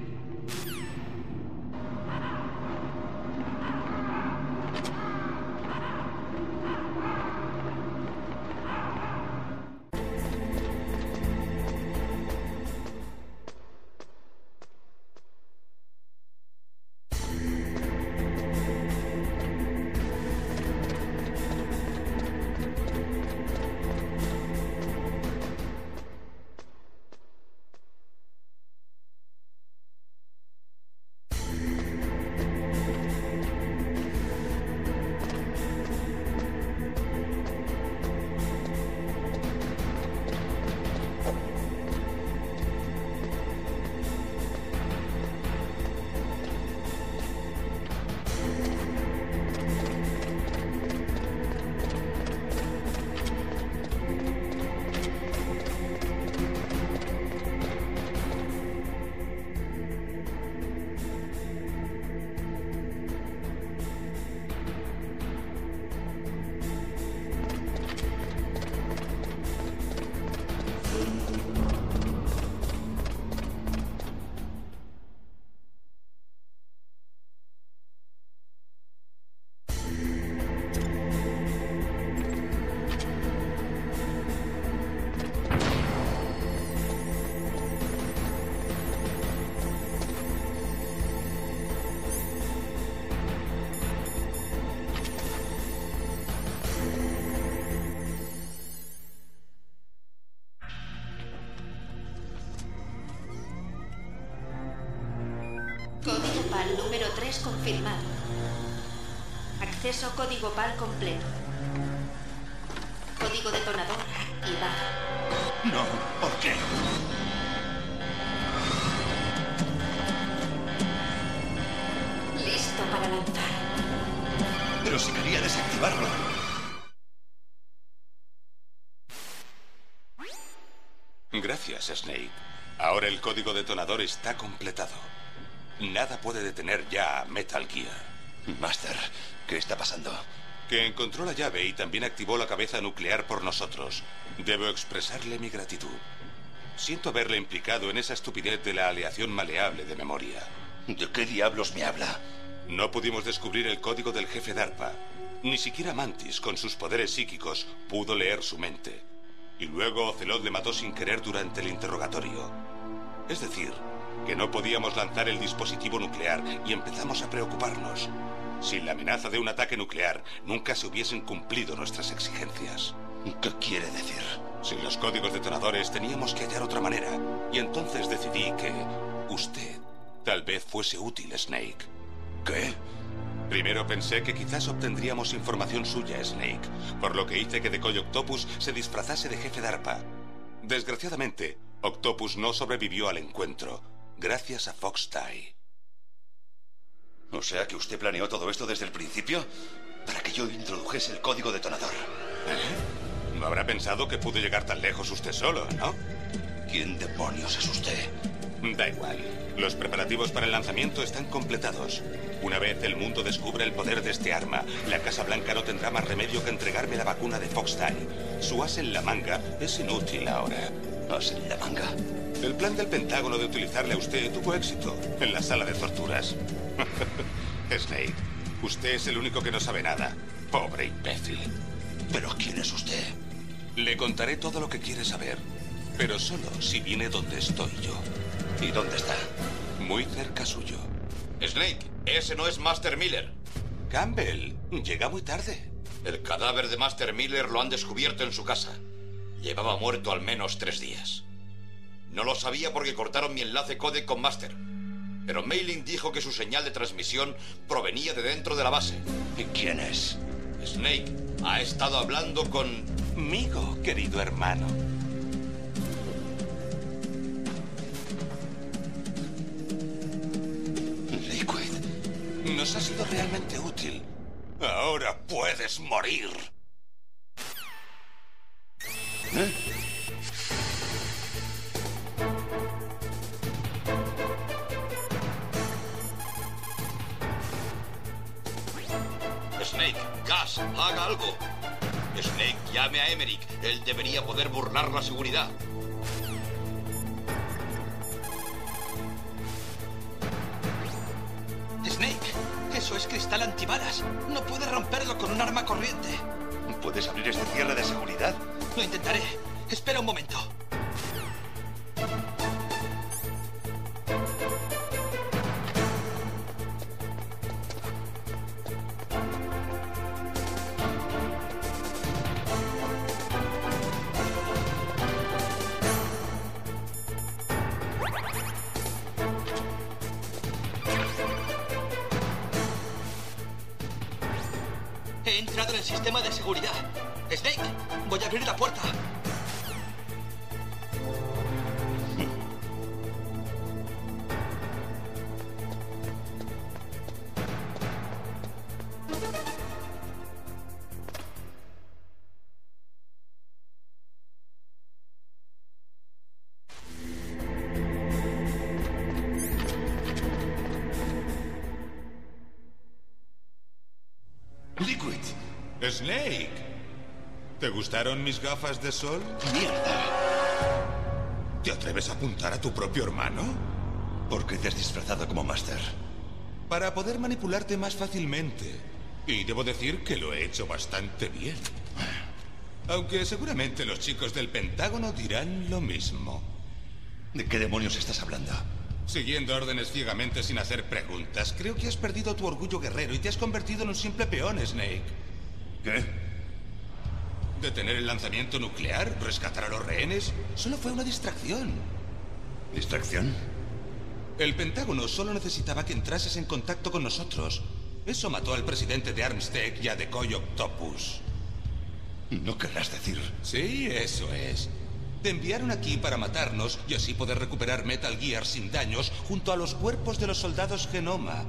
Código detonador está completado. Nada puede detener ya a Metal Gear. Master, ¿qué está pasando? Que encontró la llave y también activó la cabeza nuclear por nosotros. Debo expresarle mi gratitud. Siento haberle implicado en esa estupidez de la aleación maleable de memoria. ¿De qué diablos me habla? No pudimos descubrir el código del jefe DARPA. Ni siquiera Mantis, con sus poderes psíquicos, pudo leer su mente. Y luego Ocelot le mató sin querer durante el interrogatorio. Es decir, que no podíamos lanzar el dispositivo nuclear y empezamos a preocuparnos. Sin la amenaza de un ataque nuclear, nunca se hubiesen cumplido nuestras exigencias. ¿Qué quiere decir? Sin los códigos detonadores teníamos que hallar otra manera. Y entonces decidí que usted tal vez fuese útil, Snake. ¿Qué? Primero pensé que quizás obtendríamos información suya, Snake, por lo que hice que Decoy Octopus se disfrazase de jefe DARPA. Desgraciadamente, Octopus no sobrevivió al encuentro, gracias a Fox. O sea que usted planeó todo esto desde el principio para que yo introdujese el código detonador. ¿Eh? No habrá pensado que pudo llegar tan lejos usted solo, ¿no? ¿Quién demonios es usted? Da igual. Los preparativos para el lanzamiento están completados. Una vez el mundo descubra el poder de este arma, la Casa Blanca no tendrá más remedio que entregarme la vacuna de Foxtime. Su as en la manga es inútil ahora. ¿As en la manga? El plan del Pentágono de utilizarle a usted tuvo éxito en la sala de torturas. Snake, usted es el único que no sabe nada. Pobre imbécil. ¿Pero quién es usted? Le contaré todo lo que quiere saber, pero solo si viene donde estoy yo. ¿Y dónde está? Muy cerca suyo. Snake, ese no es Master Miller. Campbell, llega muy tarde. El cadáver de Master Miller lo han descubierto en su casa. Llevaba muerto al menos tres días. No lo sabía porque cortaron mi enlace codec con Master. Pero Mailing dijo que su señal de transmisión provenía de dentro de la base. ¿Y quién es? Snake ha estado hablando con... Migo, querido hermano. Liquid. Nos ha sido realmente útil. Ahora puedes morir. ¿Eh? Snake, Gas, haga algo. Snake, llame a Emmerich. Él debería poder burlar la seguridad. Snake, eso es cristal antibalas. No puedes romperlo con un arma corriente. ¿Puedes abrir este cierre de seguridad? Lo intentaré. Espera un momento. He entrado en el sistema de seguridad. Snake, voy a abrir la puerta. ¿Te gustaron mis gafas de sol? ¡Mierda! ¿Te atreves a apuntar a tu propio hermano? ¿Por qué te has disfrazado como Master? Para poder manipularte más fácilmente. Y debo decir que lo he hecho bastante bien. Aunque seguramente los chicos del Pentágono dirán lo mismo. ¿De qué demonios estás hablando? Siguiendo órdenes ciegamente sin hacer preguntas, creo que has perdido tu orgullo guerrero y te has convertido en un simple peón, Snake. ¿Qué? Detener el lanzamiento nuclear, rescatar a los rehenes, solo fue una distracción. ¿Distracción? El Pentágono solo necesitaba que entrases en contacto con nosotros. Eso mató al presidente de Armstead y a Decoy Octopus. ¿No querrás decir? Sí, eso es. Te enviaron aquí para matarnos y así poder recuperar Metal Gear sin daños junto a los cuerpos de los soldados Genoma.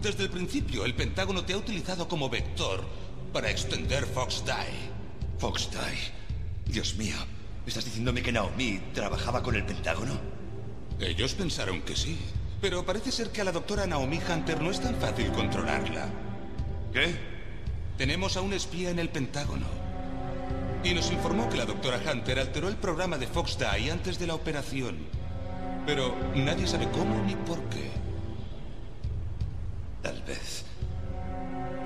Desde el principio, el Pentágono te ha utilizado como vector para extender Fox Die. Fox Die. Dios mío. ¿Estás diciéndome que Naomi trabajaba con el Pentágono? Ellos pensaron que sí. Pero parece ser que a la doctora Naomi Hunter no es tan fácil controlarla. ¿Qué? Tenemos a un espía en el Pentágono. Y nos informó que la doctora Hunter alteró el programa de Fox Die antes de la operación. Pero nadie sabe cómo ni por qué. Tal vez.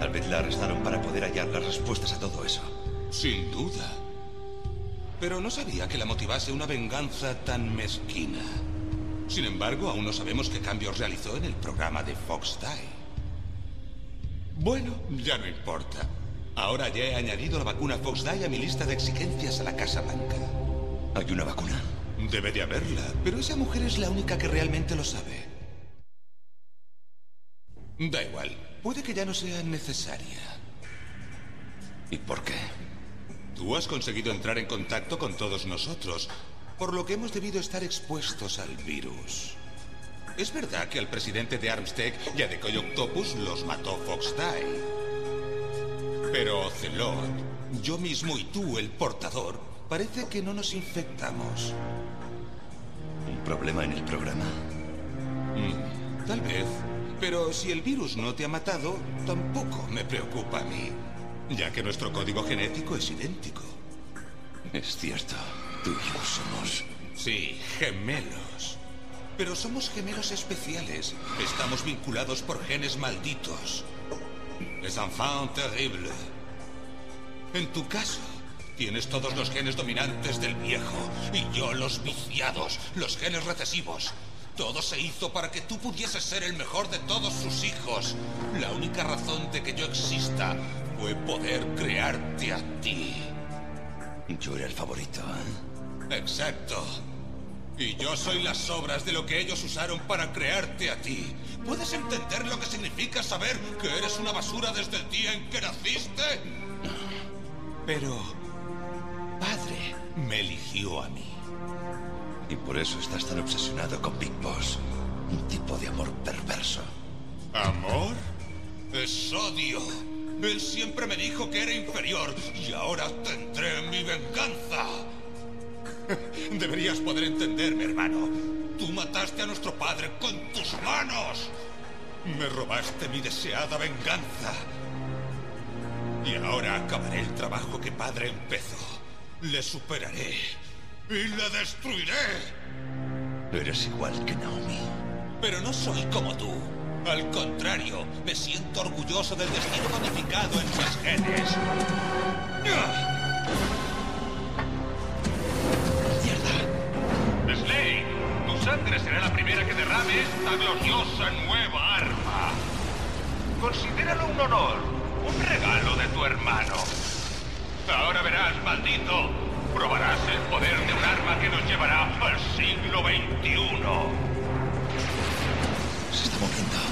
Tal vez la arrestaron para poder hallar las respuestas a todo eso. Sin duda. Pero no sabía que la motivase una venganza tan mezquina. Sin embargo, aún no sabemos qué cambios realizó en el programa de Fox Die. Bueno, ya no importa. Ahora ya he añadido la vacuna Fox Die a mi lista de exigencias a la Casa Blanca. ¿Hay una vacuna? Debe de haberla, pero esa mujer es la única que realmente lo sabe. Da igual, puede que ya no sea necesaria. ¿Y por qué? Tú has conseguido entrar en contacto con todos nosotros, por lo que hemos debido estar expuestos al virus. Es verdad que al presidente de Armstead y a Decoy Octopus los mató Fox Die. Pero Ocelot, yo mismo y tú, el portador, parece que no nos infectamos. ¿Un problema en el programa? Mm, tal vez. Pero si el virus no te ha matado, tampoco me preocupa a mí, ya que nuestro código genético es idéntico. Es cierto, tú y yo somos... Sí, gemelos. Pero somos gemelos especiales. Estamos vinculados por genes malditos. Les enfants terribles. En tu caso, tienes todos los genes dominantes del viejo y yo los viciados, los genes recesivos. Todo se hizo para que tú pudieses ser el mejor de todos sus hijos. La única razón de que yo exista fue poder crearte a ti. Yo era el favorito, ¿eh? Exacto. Y yo soy las obras de lo que ellos usaron para crearte a ti. ¿Puedes entender lo que significa saber que eres una basura desde el día en que naciste? Pero... Padre me eligió a mí. Y por eso estás tan obsesionado con Big Boss. Un tipo de amor perverso. ¿Amor? Es odio. Él siempre me dijo que era inferior y ahora tendré mi venganza. Deberías poder entenderme, hermano. Tú mataste a nuestro padre con tus manos. Me robaste mi deseada venganza. Y ahora acabaré el trabajo que padre empezó. Le superaré y le destruiré. Eres igual que Naomi. Pero no soy como tú. Al contrario, me siento orgulloso del destino codificado en mis genes. Slade, tu sangre será la primera que derrame esta gloriosa nueva arma. Considéralo un honor, un regalo de tu hermano. Ahora verás, maldito, probarás el poder de un arma que nos llevará al siglo XXI. Se está moviendo.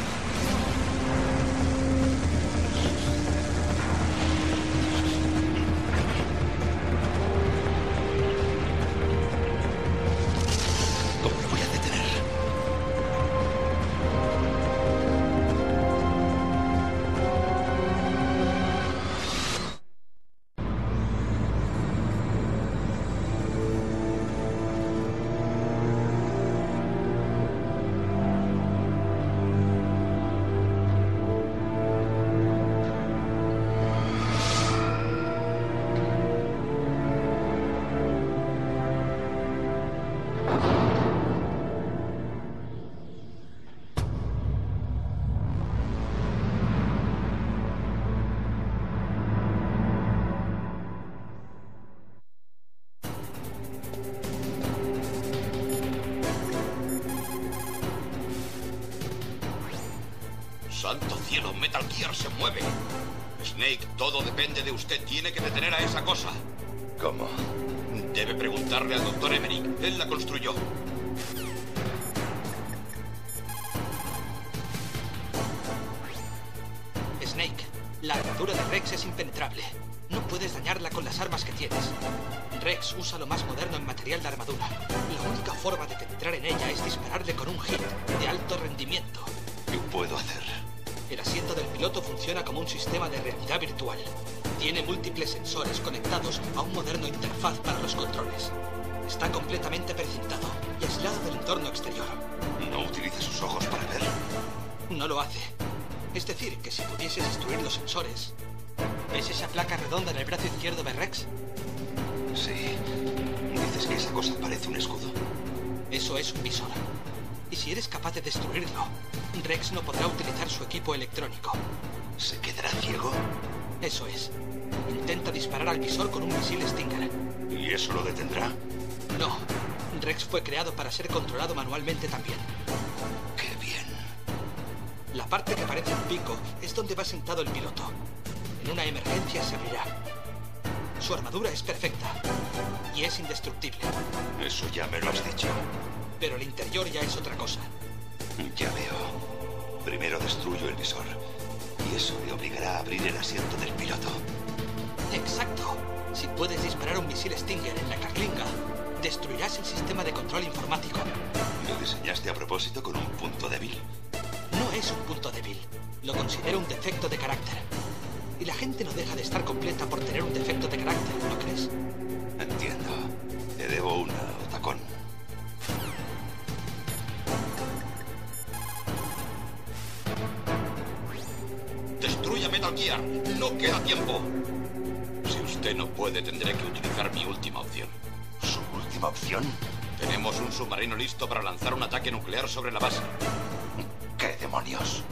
Todo depende de usted. Tiene que detener a esa cosa. ¿Cómo? Debe preguntarle al doctor Emmerich. Él la construyó. Snake, la armadura de Rex es impenetrable. No puedes dañarla con las armas que tienes. Rex usa lo más moderno en material de armadura. La única forma de penetrar en ella es dispararle con un hit de alto rendimiento. ¿Qué puedo hacer? El asiento del piloto funciona como un sistema de realidad virtual. Tiene múltiples sensores conectados a un moderno interfaz para los controles. Está completamente precintado y aislado del entorno exterior. ¿No utiliza sus ojos para ver? No lo hace. Es decir, que si pudieses destruir los sensores... ¿Ves esa placa redonda en el brazo izquierdo de Rex? Sí. Dices que esa cosa parece un escudo. Eso es un visor. Y si eres capaz de destruirlo, Rex no podrá utilizar su equipo electrónico. ¿Se quedará ciego? Eso es. Intenta disparar al visor con un misil Stinger. ¿Y eso lo detendrá? No. Rex fue creado para ser controlado manualmente también. ¡Qué bien! La parte que parece un pico es donde va sentado el piloto. En una emergencia se abrirá. Su armadura es perfecta y es indestructible. Eso ya me lo has dicho. Pero el interior ya es otra cosa. Ya veo. Primero destruyo el visor. Y eso le obligará a abrir el asiento del piloto. Exacto. Si puedes disparar un misil Stinger en la carlinga, destruirás el sistema de control informático. ¿Lo diseñaste a propósito con un punto débil? No es un punto débil. Lo considero un defecto de carácter. Y la gente no deja de estar completa por tener un defecto de carácter, ¿no crees? Entiendo. Te debo una, Otacón. Destruya Metal Gear. No queda tiempo. Si usted no puede, tendré que utilizar mi última opción. ¿Su última opción? Tenemos un submarino listo para lanzar un ataque nuclear sobre la base. ¿Qué demonios?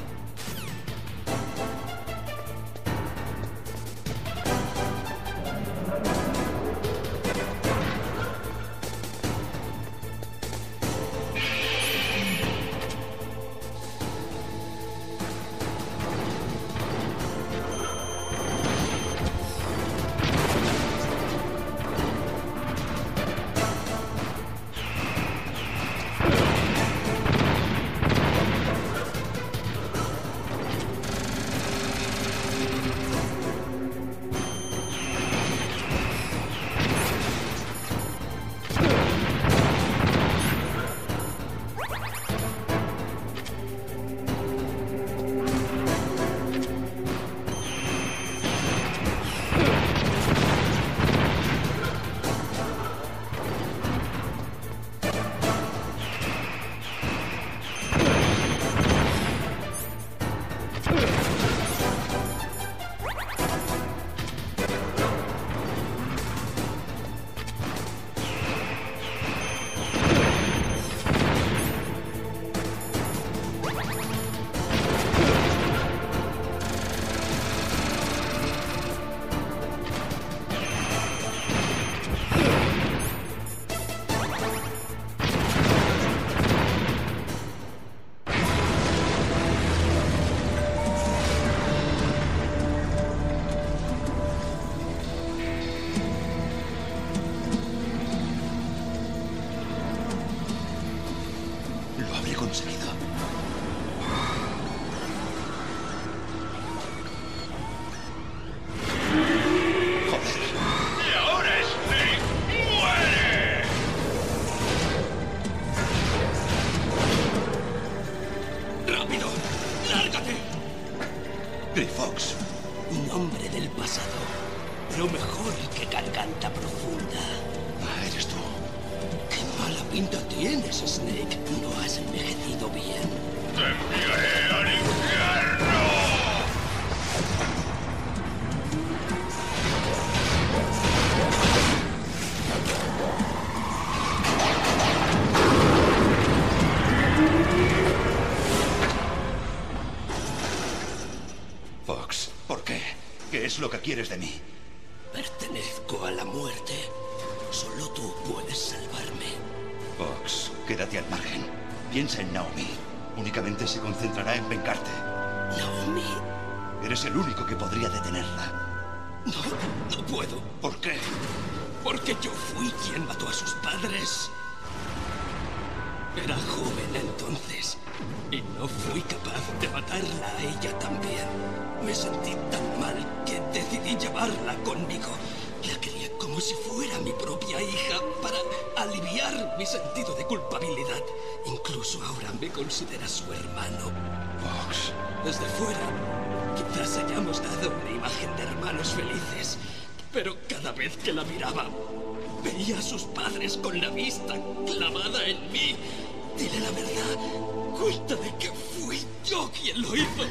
Quieres de mí? Pertenezco a la muerte. Solo tú puedes salvarme. Ox, quédate al margen. Piensa en Naomi. Únicamente se concentrará en vengarte. ¿Naomi? Eres el único que podría detenerla. No, no puedo. ¿Por qué? Porque yo fui quien mató a sus padres. Era joven entonces y no fui capaz de matarla a ella también. Me sentí tan mal Decidí llevarla conmigo. La quería como si fuera mi propia hija para aliviar mi sentido de culpabilidad. Incluso ahora me considera su hermano. Fox. Desde fuera, quizás hayamos dado una imagen de hermanos felices, pero cada vez que la miraba, veía a sus padres con la vista clavada en mí. Dile la verdad. Cuenta de que fui yo quien lo hizo.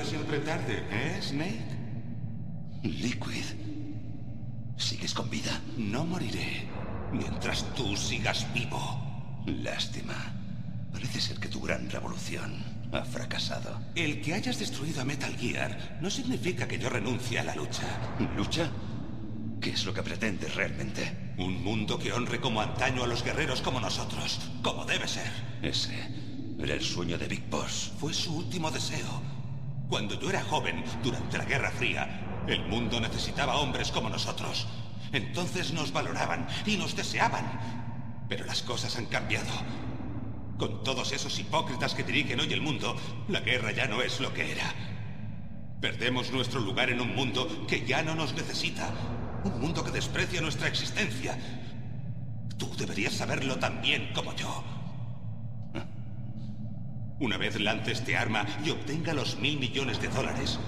Siempre tarde, ¿eh, Snake? Liquid. ¿Sigues con vida? No moriré mientras tú sigas vivo. Lástima. Parece ser que tu gran revolución ha fracasado. El que hayas destruido a Metal Gear no significa que yo renuncie a la lucha. ¿Lucha? ¿Qué es lo que pretendes realmente? Un mundo que honre como antaño a los guerreros como nosotros, como debe ser. Ese era el sueño de Big Boss. Fue su último deseo. Cuando yo era joven, durante la Guerra Fría, el mundo necesitaba hombres como nosotros. Entonces nos valoraban y nos deseaban. Pero las cosas han cambiado. Con todos esos hipócritas que dirigen hoy el mundo, la guerra ya no es lo que era. Perdemos nuestro lugar en un mundo que ya no nos necesita. Un mundo que desprecia nuestra existencia. Tú deberías saberlo tan bien como yo. Una vez lance este arma y obtenga los mil millones de dólares,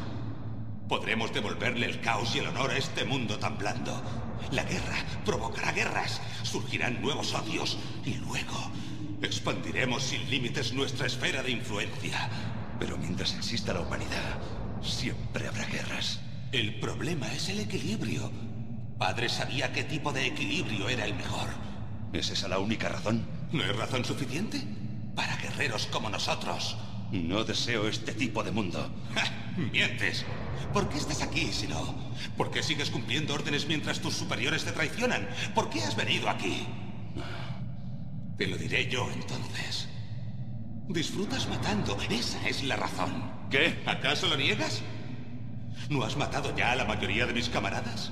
podremos devolverle el caos y el honor a este mundo tan blando. La guerra provocará guerras, surgirán nuevos odios y luego expandiremos sin límites nuestra esfera de influencia. Pero mientras exista la humanidad, siempre habrá guerras. El problema es el equilibrio. Padre sabía qué tipo de equilibrio era el mejor. ¿Es esa la única razón? ¿No es razón suficiente? Para guerreros como nosotros. No deseo este tipo de mundo. Mientes. ¿Por qué estás aquí si no? ¿Por qué sigues cumpliendo órdenes mientras tus superiores te traicionan? ¿Por qué has venido aquí? Te lo diré yo entonces. Disfrutas matando, esa es la razón. ¿Qué? ¿Acaso lo niegas? ¿No has matado ya a la mayoría de mis camaradas?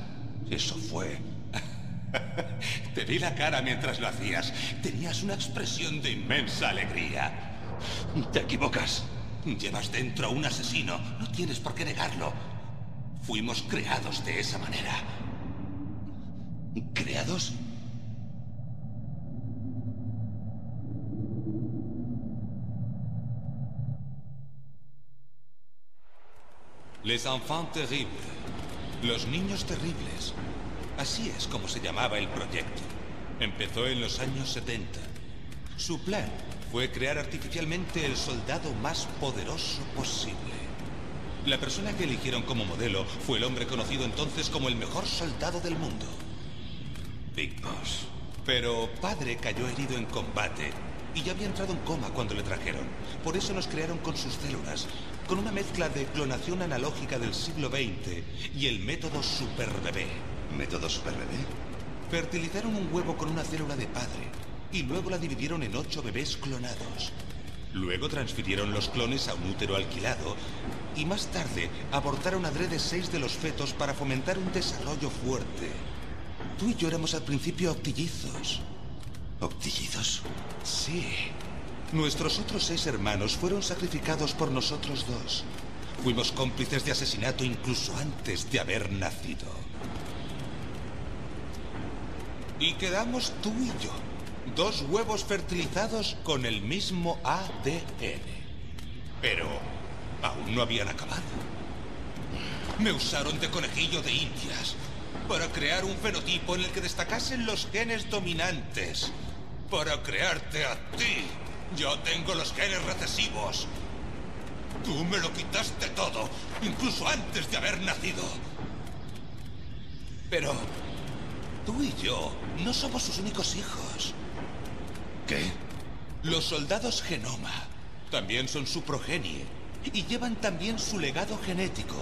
Eso fue. Te vi la cara mientras lo hacías. Tenías una expresión de inmensa alegría. Te equivocas. Llevas dentro a un asesino. No tienes por qué negarlo. Fuimos creados de esa manera. ¿Creados? Les enfants terribles. Los niños terribles. Así es como se llamaba el proyecto. Empezó en los años 70. Su plan fue crear artificialmente el soldado más poderoso posible. La persona que eligieron como modelo fue el hombre conocido entonces como el mejor soldado del mundo. Big Boss. Pero padre cayó herido en combate y ya había entrado en coma cuando le trajeron. Por eso nos crearon con sus células, con una mezcla de clonación analógica del siglo XX y el método superbebé. ¿Método superbebé? Fertilizaron un huevo con una célula de padre y luego la dividieron en ocho bebés clonados. Luego transfirieron los clones a un útero alquilado y más tarde abortaron adrede seis de los fetos para fomentar un desarrollo fuerte. Tú y yo éramos al principio octillizos. ¿Octillizos? Sí. Nuestros otros seis hermanos fueron sacrificados por nosotros dos. Fuimos cómplices de asesinato incluso antes de haber nacido. Y quedamos tú y yo. Dos huevos fertilizados con el mismo ADN. Pero aún no habían acabado. Me usaron de conejillo de indias para crear un fenotipo en el que destacasen los genes dominantes. Para crearte a ti. Yo tengo los genes recesivos. Tú me lo quitaste todo, incluso antes de haber nacido. Pero tú y yo no somos sus únicos hijos. ¿Qué? Los soldados genoma también son su progenie y llevan también su legado genético,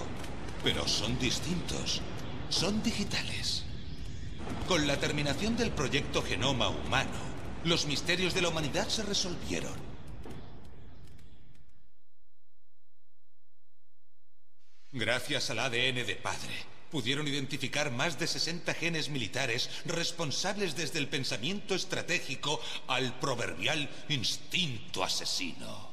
pero son distintos, son digitales. Con la terminación del proyecto Genoma Humano, los misterios de la humanidad se resolvieron. Gracias al ADN de padre, pudieron identificar más de 60 genes militares responsables desde el pensamiento estratégico al proverbial instinto asesino.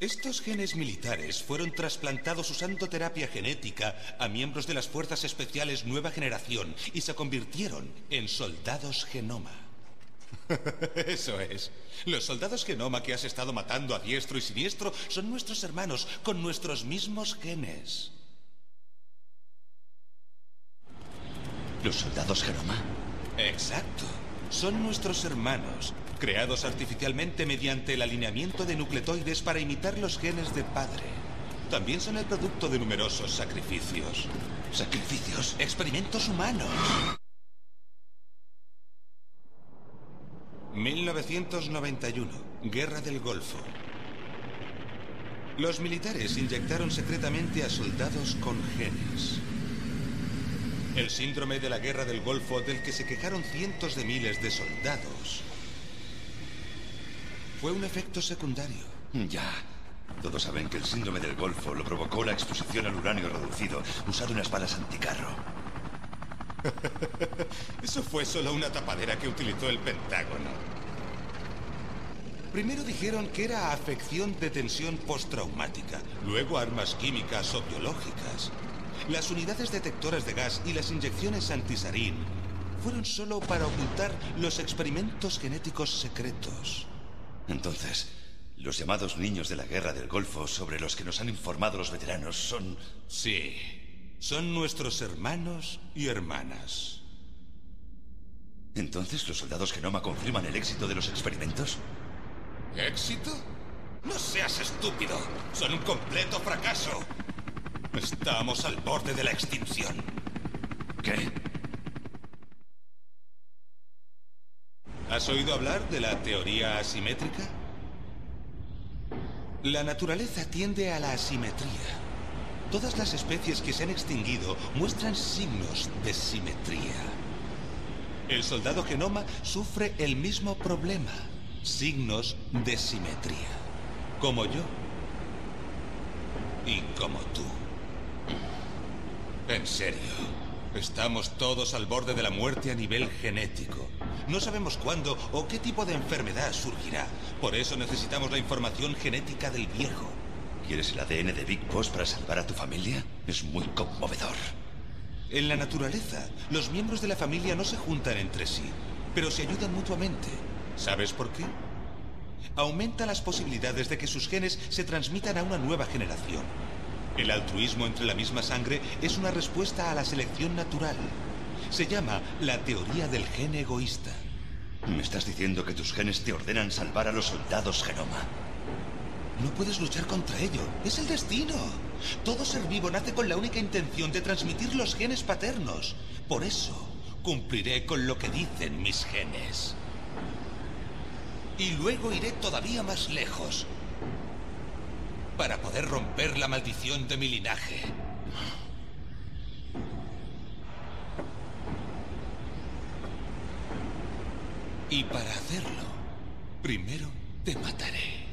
Estos genes militares fueron trasplantados usando terapia genética a miembros de las Fuerzas Especiales Nueva Generación y se convirtieron en soldados genoma. Eso es. Los soldados genoma que has estado matando a diestro y siniestro son nuestros hermanos con nuestros mismos genes. ¿Los soldados genoma? Exacto. Son nuestros hermanos, creados artificialmente mediante el alineamiento de nucleotides para imitar los genes de padre. también son el producto de numerosos sacrificios. ¿Sacrificios? Experimentos humanos. 1991. Guerra del Golfo. Los militares inyectaron secretamente a soldados con genes. El síndrome de la Guerra del Golfo del que se quejaron cientos de miles de soldados fue un efecto secundario. Ya. Todos saben que el síndrome del Golfo lo provocó la exposición al uranio reducido usado en las balas anticarro. Eso fue solo una tapadera que utilizó el Pentágono. Primero dijeron que era afección de tensión postraumática, luego armas químicas o biológicas. Las unidades detectoras de gas y las inyecciones antisarín fueron solo para ocultar los experimentos genéticos secretos. Entonces, los llamados niños de la guerra del Golfo sobre los que nos han informado los veteranos son... Sí, son nuestros hermanos y hermanas. ¿Entonces los soldados Genoma confirman el éxito de los experimentos? ¿Éxito? No seas estúpido. Son un completo fracaso. Estamos al borde de la extinción. ¿Qué? ¿Has oído hablar de la teoría asimétrica? La naturaleza tiende a la asimetría. Todas las especies que se han extinguido muestran signos de simetría. El soldado genoma sufre el mismo problema signos de simetría. Como yo. Y como tú. En serio. Estamos todos al borde de la muerte a nivel genético. No sabemos cuándo o qué tipo de enfermedad surgirá. Por eso necesitamos la información genética del viejo. ¿Quieres el ADN de Big Boss para salvar a tu familia? Es muy conmovedor. En la naturaleza, los miembros de la familia no se juntan entre sí, pero se ayudan mutuamente. ¿Sabes por qué? Aumenta las posibilidades de que sus genes se transmitan a una nueva generación. El altruismo entre la misma sangre es una respuesta a la selección natural. Se llama la teoría del gen egoísta. ¿Me estás diciendo que tus genes te ordenan salvar a los soldados genoma? No puedes luchar contra ello. Es el destino. Todo ser vivo nace con la única intención de transmitir los genes paternos. Por eso, cumpliré con lo que dicen mis genes. Y luego iré todavía más lejos. Para poder romper la maldición de mi linaje. Y para hacerlo, primero te mataré.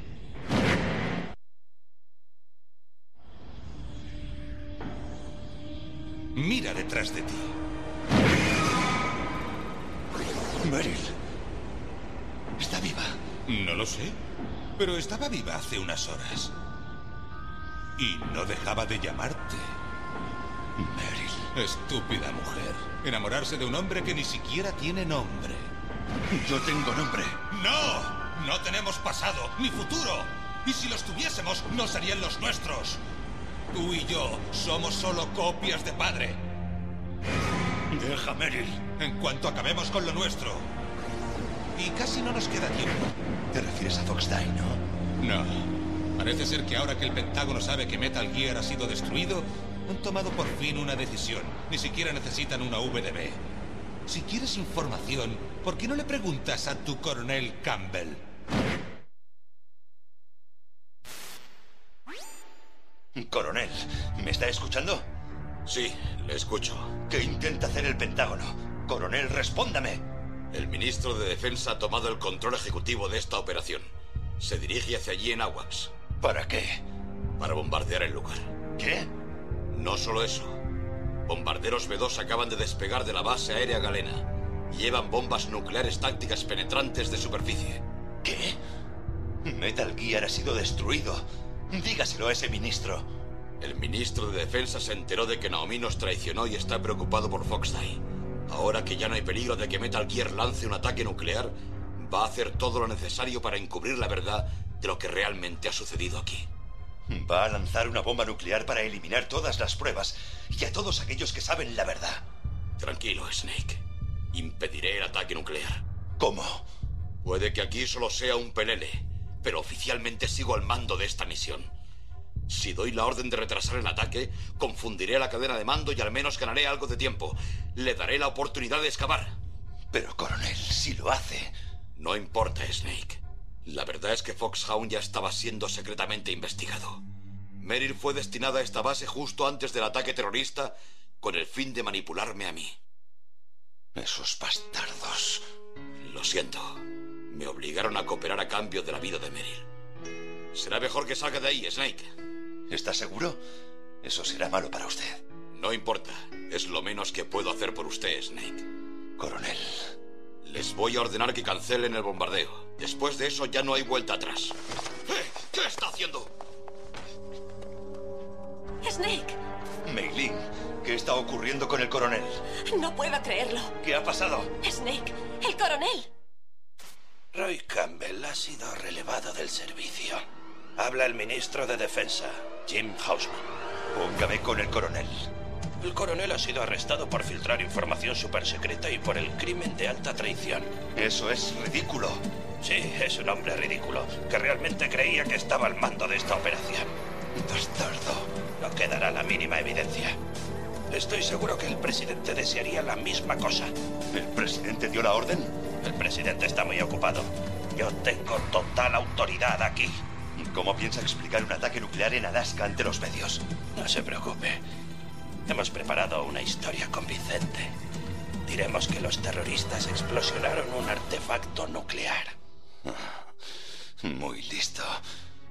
Mira detrás de ti. Meryl. ¿Está viva? No lo sé, pero estaba viva hace unas horas. Y no dejaba de llamarte. Meryl. Estúpida mujer. Enamorarse de un hombre que ni siquiera tiene nombre. Yo tengo nombre. ¡No! No tenemos pasado ni futuro. Y si los tuviésemos, no serían los nuestros. Tú y yo somos solo copias de padre. Deja, Meryl. En cuanto acabemos con lo nuestro. Y casi no nos queda tiempo. ¿Te refieres a Fox no? No. Parece ser que ahora que el Pentágono sabe que Metal Gear ha sido destruido, han tomado por fin una decisión. Ni siquiera necesitan una VDB. Si quieres información, ¿por qué no le preguntas a tu coronel Campbell? Coronel, ¿me está escuchando? Sí, le escucho. ¿Qué intenta hacer el Pentágono? Coronel, respóndame. El ministro de Defensa ha tomado el control ejecutivo de esta operación. Se dirige hacia allí en Awax. ¿Para qué? Para bombardear el lugar. ¿Qué? No solo eso. Bombarderos B2 acaban de despegar de la base aérea galena. Llevan bombas nucleares tácticas penetrantes de superficie. ¿Qué? Metal Gear ha sido destruido. Dígaselo a ese ministro. El ministro de Defensa se enteró de que Naomi nos traicionó y está preocupado por Foxdie. Ahora que ya no hay peligro de que Metal Gear lance un ataque nuclear, va a hacer todo lo necesario para encubrir la verdad de lo que realmente ha sucedido aquí. Va a lanzar una bomba nuclear para eliminar todas las pruebas y a todos aquellos que saben la verdad. Tranquilo, Snake. Impediré el ataque nuclear. ¿Cómo? Puede que aquí solo sea un pelele, pero oficialmente sigo al mando de esta misión. Si doy la orden de retrasar el ataque, confundiré la cadena de mando y al menos ganaré algo de tiempo. Le daré la oportunidad de excavar. Pero, coronel, si lo hace... No importa, Snake. La verdad es que Foxhound ya estaba siendo secretamente investigado. Meryl fue destinada a esta base justo antes del ataque terrorista con el fin de manipularme a mí. Esos bastardos. Lo siento. Me obligaron a cooperar a cambio de la vida de Meryl. Será mejor que salga de ahí, Snake. ¿Está seguro? Eso será malo para usted. No importa. Es lo menos que puedo hacer por usted, Snake. Coronel. Les voy a ordenar que cancelen el bombardeo. Después de eso ya no hay vuelta atrás. ¿Eh? ¿Qué está haciendo? Snake. Meilin, ¿qué está ocurriendo con el coronel? No puedo creerlo. ¿Qué ha pasado? Snake, el coronel. Roy Campbell ha sido relevado del servicio. Habla el ministro de Defensa, Jim Hausman. Póngame con el coronel. El coronel ha sido arrestado por filtrar información supersecreta y por el crimen de alta traición. Eso es ridículo. Sí, es un hombre ridículo, que realmente creía que estaba al mando de esta operación. Bastardo. No quedará la mínima evidencia. Estoy seguro que el presidente desearía la misma cosa. ¿El presidente dio la orden? El presidente está muy ocupado. Yo tengo total autoridad aquí. ¿Cómo piensa explicar un ataque nuclear en Alaska ante los medios? No se preocupe. Hemos preparado una historia convincente. Diremos que los terroristas explosionaron un artefacto nuclear. Muy listo.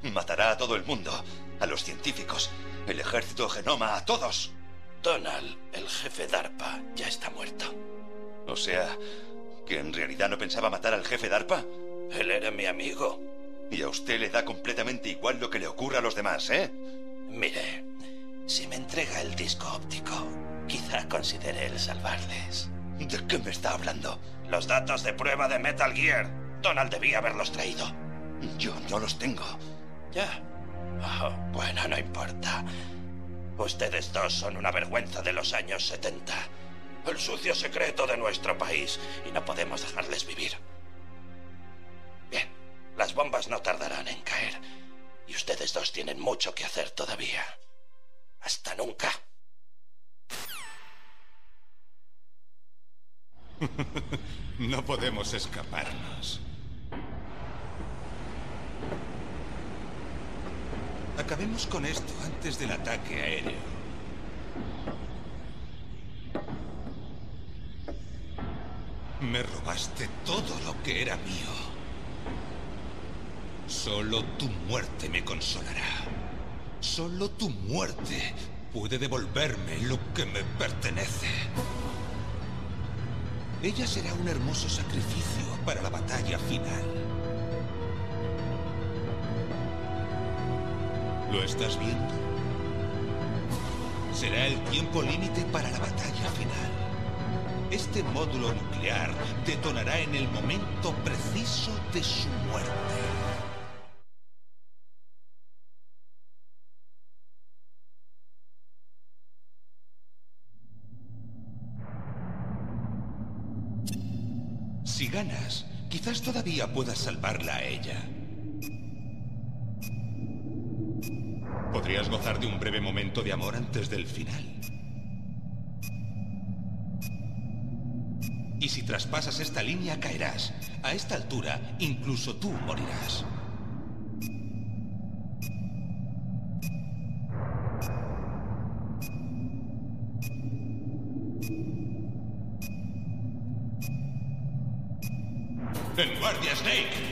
Matará a todo el mundo, a los científicos, el ejército genoma, a todos. Donald, el jefe DARPA, ya está muerto. O sea, que en realidad no pensaba matar al jefe DARPA. Él era mi amigo. Y a usted le da completamente igual lo que le ocurra a los demás, ¿eh? Mire, si me entrega el disco óptico, quizá considere el salvarles. ¿De qué me está hablando? Los datos de prueba de Metal Gear. Donald debía haberlos traído. Yo no los tengo. Ya. Oh, bueno, no importa. Ustedes dos son una vergüenza de los años 70. El sucio secreto de nuestro país. Y no podemos dejarles vivir. Bien, las bombas no tardarán en caer. Y ustedes dos tienen mucho que hacer todavía. Hasta nunca. no podemos escaparnos. Acabemos con esto antes del ataque aéreo. Me robaste todo lo que era mío. Solo tu muerte me consolará. Solo tu muerte puede devolverme lo que me pertenece. Ella será un hermoso sacrificio para la batalla final. ¿Lo estás viendo? Será el tiempo límite para la batalla final. Este módulo nuclear detonará en el momento preciso de su muerte. Quizás todavía puedas salvarla a ella. Podrías gozar de un breve momento de amor antes del final. Y si traspasas esta línea, caerás. A esta altura, incluso tú morirás. Snake!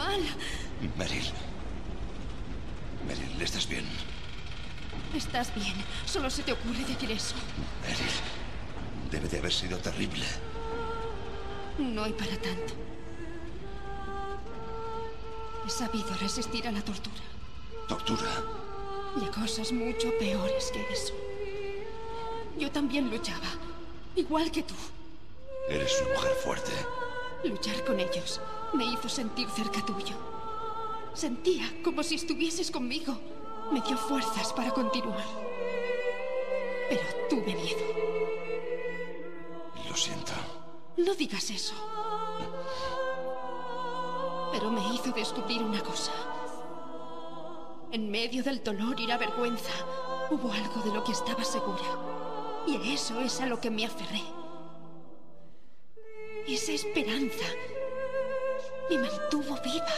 Mal. Meryl. Meryl, ¿estás bien? Estás bien. Solo se te ocurre decir eso. Meryl. Debe de haber sido terrible. No hay para tanto. He sabido resistir a la tortura Tortura. y a cosas mucho peores que eso. Yo también luchaba, igual que tú. Me hizo sentir cerca tuyo. Sentía como si estuvieses conmigo. Me dio fuerzas para continuar. Pero tuve miedo. Lo siento. No digas eso. Pero me hizo descubrir una cosa. En medio del dolor y la vergüenza, hubo algo de lo que estaba segura. Y eso es a lo que me aferré. Esa esperanza me mantuvo viva.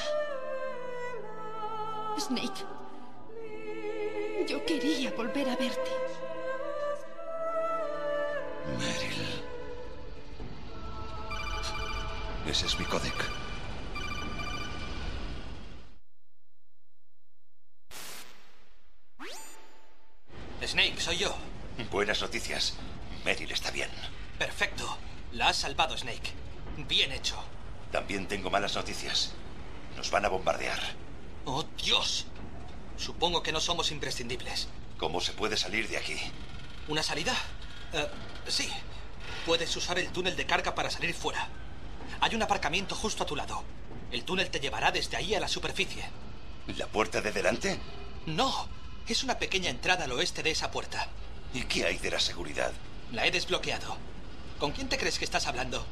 Snake, yo quería volver a verte. Meryl. Ese es mi códec. Snake, soy yo. Buenas noticias. Meryl está bien. Perfecto. La has salvado, Snake. Bien hecho. También tengo malas noticias. Nos van a bombardear. ¡Oh, Dios! Supongo que no somos imprescindibles. ¿Cómo se puede salir de aquí? ¿Una salida? Eh, sí. Puedes usar el túnel de carga para salir fuera. Hay un aparcamiento justo a tu lado. El túnel te llevará desde ahí a la superficie. ¿La puerta de delante? No, es una pequeña entrada al oeste de esa puerta. ¿Y qué hay de la seguridad? La he desbloqueado. ¿Con quién te crees que estás hablando?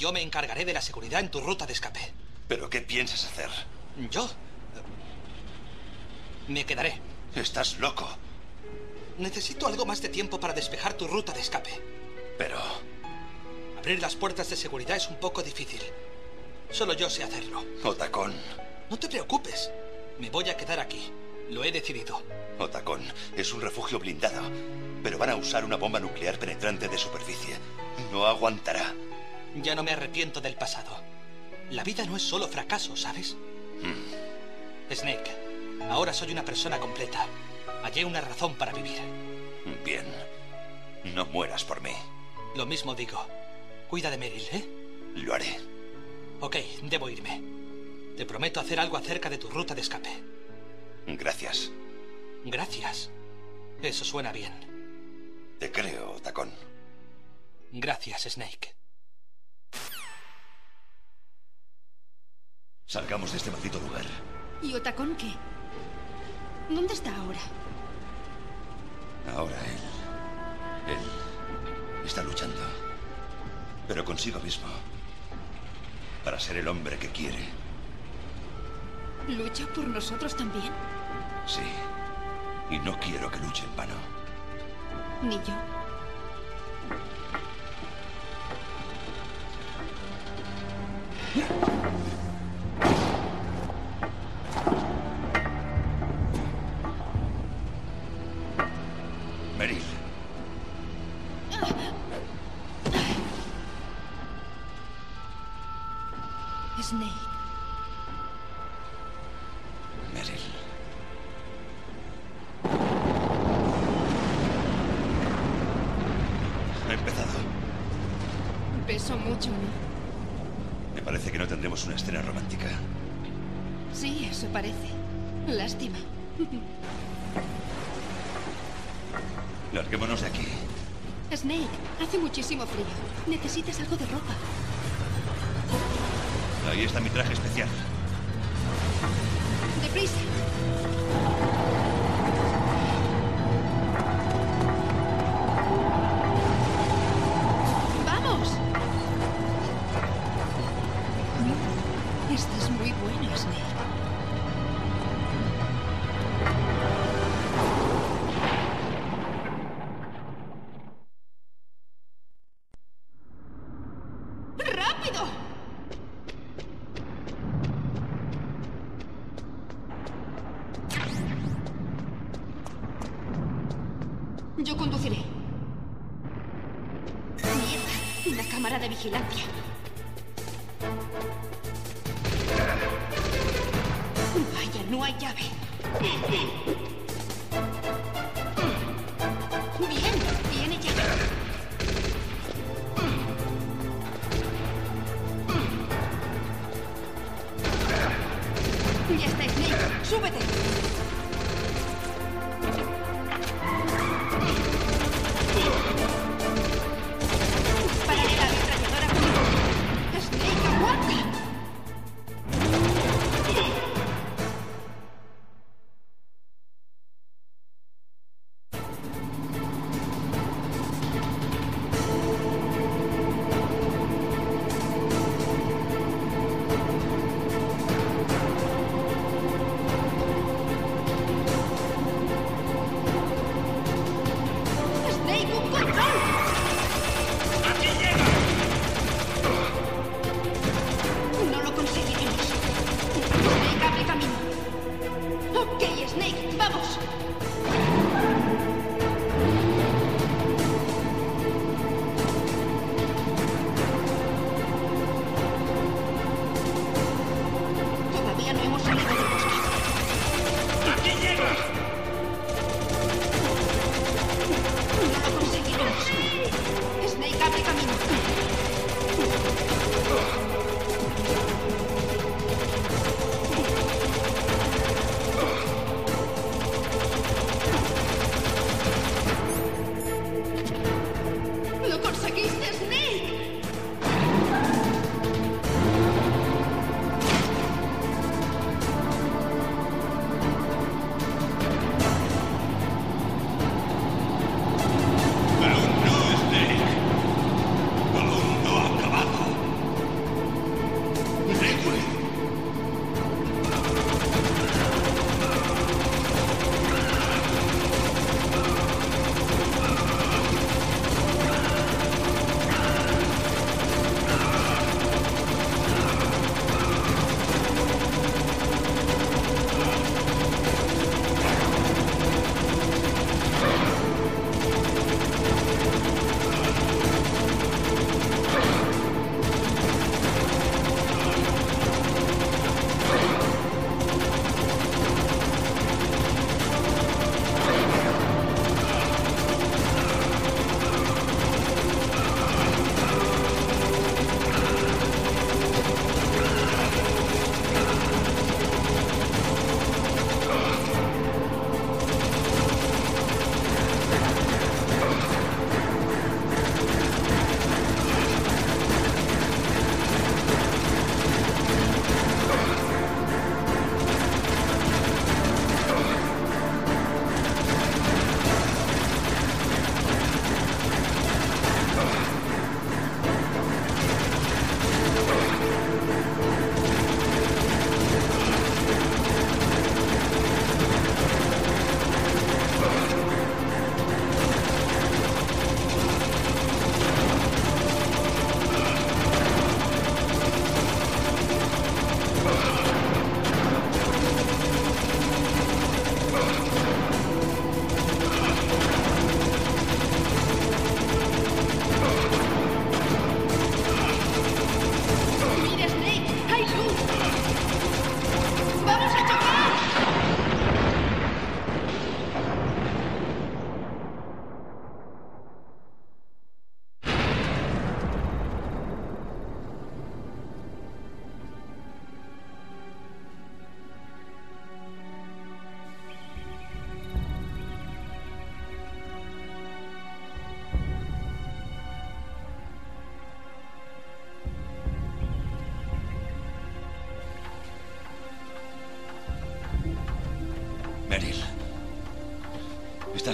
Yo me encargaré de la seguridad en tu ruta de escape. ¿Pero qué piensas hacer? ¿Yo? Me quedaré. Estás loco. Necesito algo más de tiempo para despejar tu ruta de escape. Pero... Abrir las puertas de seguridad es un poco difícil. Solo yo sé hacerlo. Otacón. No te preocupes. Me voy a quedar aquí. Lo he decidido. Otacón es un refugio blindado. Pero van a usar una bomba nuclear penetrante de superficie. No aguantará. Ya no me arrepiento del pasado. La vida no es solo fracaso, ¿sabes? Snake, ahora soy una persona completa. Hallé una razón para vivir. Bien. No mueras por mí. Lo mismo digo. Cuida de Meryl, ¿eh? Lo haré. Ok, debo irme. Te prometo hacer algo acerca de tu ruta de escape. Gracias. Gracias. Eso suena bien. Te creo, Tacón. Gracias, Snake. Salgamos de este maldito lugar. ¿Y Otacón qué? ¿Dónde está ahora? Ahora él. Él está luchando. Pero consigo mismo. Para ser el hombre que quiere. ¿Lucha por nosotros también? Sí. Y no quiero que luche en vano. Ni yo. De vigilancia.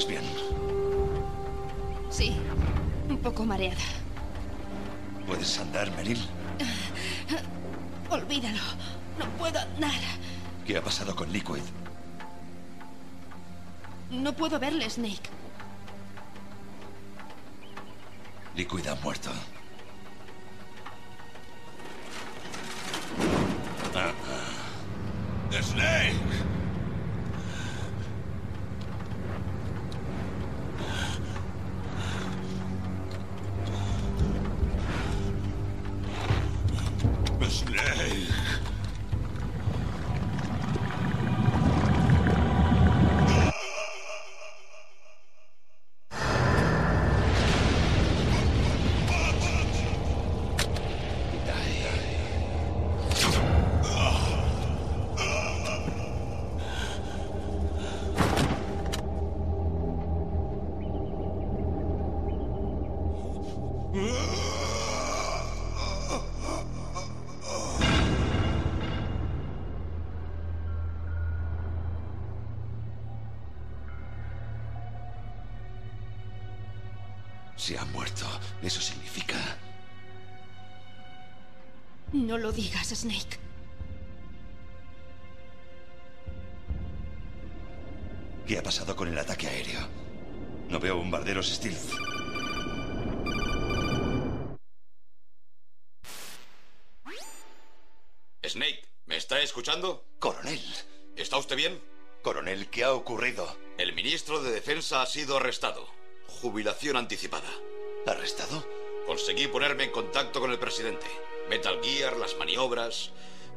¿Estás bien? Sí, un poco mareada. ¿Puedes andar, Meryl? Olvídalo. No puedo andar. ¿Qué ha pasado con Liquid? No puedo verle, Snake. Se ha muerto. Eso significa... No lo digas, Snake. ¿Qué ha pasado con el ataque aéreo? No veo bombarderos Stealth. Snake, ¿me está escuchando? Coronel. ¿Está usted bien? Coronel, ¿qué ha ocurrido? El ministro de Defensa ha sido arrestado. Jubilación anticipada. ¿Arrestado? Conseguí ponerme en contacto con el presidente. Metal Gear, las maniobras.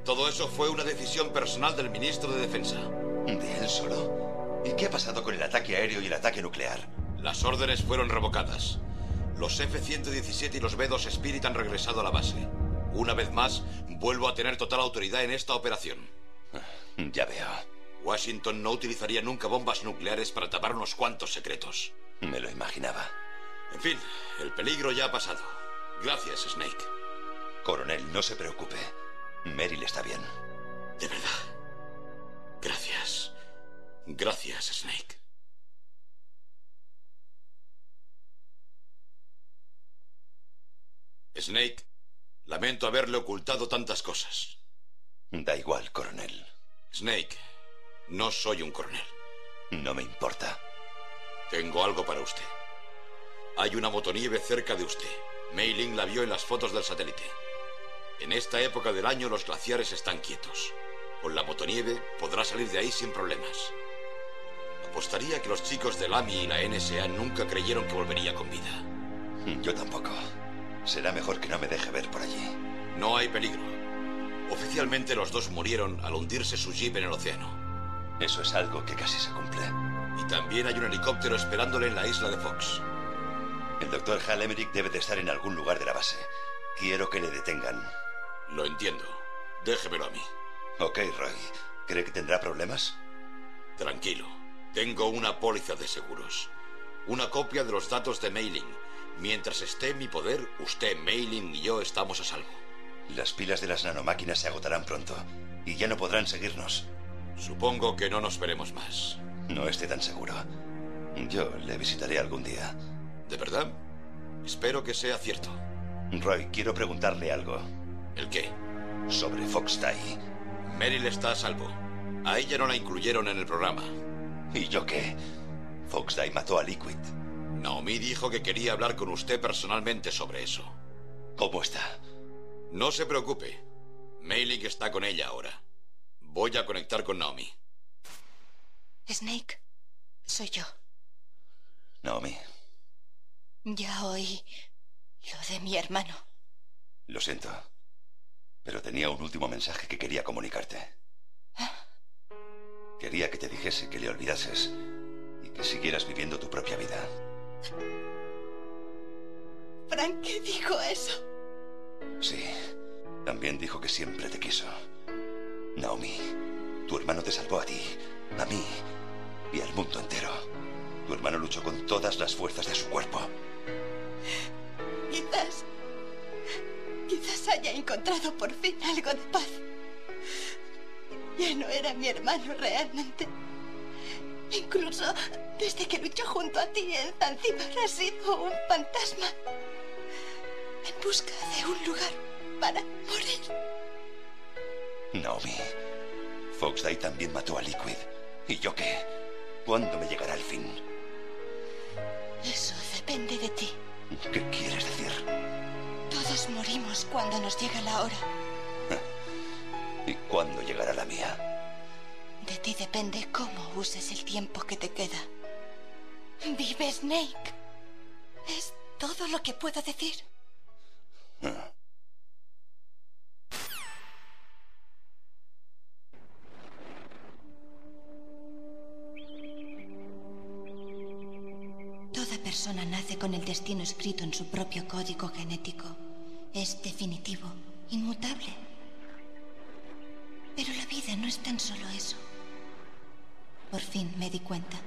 Todo eso fue una decisión personal del ministro de Defensa. ¿De él solo? ¿Y qué ha pasado con el ataque aéreo y el ataque nuclear? Las órdenes fueron revocadas. Los F-117 y los B-2 Spirit han regresado a la base. Una vez más, vuelvo a tener total autoridad en esta operación. Ya veo. Washington no utilizaría nunca bombas nucleares para tapar unos cuantos secretos. Me lo imaginaba. En fin, el peligro ya ha pasado. Gracias, Snake. Coronel, no se preocupe. Meryl está bien. De verdad. Gracias. Gracias, Snake. Snake, lamento haberle ocultado tantas cosas. Da igual, coronel. Snake, no soy un coronel. No me importa. Tengo algo para usted. Hay una motonieve cerca de usted. Mei Ling la vio en las fotos del satélite. En esta época del año los glaciares están quietos. Con la motonieve podrá salir de ahí sin problemas. Apostaría que los chicos del AMI y la NSA nunca creyeron que volvería con vida. Yo tampoco. Será mejor que no me deje ver por allí. No hay peligro. Oficialmente los dos murieron al hundirse su jeep en el océano. Eso es algo que casi se cumple. Y también hay un helicóptero esperándole en la isla de Fox. El doctor Hal Emmerich debe de estar en algún lugar de la base. Quiero que le detengan. Lo entiendo. Déjemelo a mí. Ok, Roy. ¿Cree que tendrá problemas? Tranquilo. Tengo una póliza de seguros. Una copia de los datos de mailing. Mientras esté en mi poder, usted, Mailing y yo estamos a salvo. Las pilas de las nanomáquinas se agotarán pronto y ya no podrán seguirnos. Supongo que no nos veremos más. No esté tan seguro. Yo le visitaré algún día. ¿De verdad? Espero que sea cierto. Roy, quiero preguntarle algo. ¿El qué? Sobre Fox Tai. Meryl está a salvo. A ella no la incluyeron en el programa. ¿Y yo qué? Fox Tai mató a Liquid. Naomi dijo que quería hablar con usted personalmente sobre eso. ¿Cómo está? No se preocupe. Mailing está con ella ahora. Voy a conectar con Naomi. Snake, soy yo. Naomi, Ya oí lo de mi hermano. lo siento. Pero tenía un último mensaje que quería comunicarte. Quería que te dijese que le olvidases y que siguieras viviendo tu propia vida. Frank, ¿qué dijo eso? Sí. También dijo que siempre te quiso. Naomi, tu hermano te salvó a ti, a mí y al mundo entero. Tu hermano luchó con todas las fuerzas de su cuerpo. Quizás. Quizás haya encontrado por fin algo de paz. Ya no era mi hermano realmente. Incluso desde que luchó junto a ti en Zanzíbar ha sido un fantasma. En busca de un lugar para morir. Naomi, Foxday también mató a Liquid. ¿Y yo qué? ¿Cuándo me llegará el fin? Eso depende de ti. ¿Qué quieres decir? Todos morimos cuando nos llega la hora. ¿Y cuándo llegará la mía? De ti depende cómo uses el tiempo que te queda. Vive Snake. Es todo lo que puedo decir. Persona nace con el destino escrito en su propio código genético. Es definitivo, inmutable. Pero la vida no es tan solo eso. Por fin me di cuenta.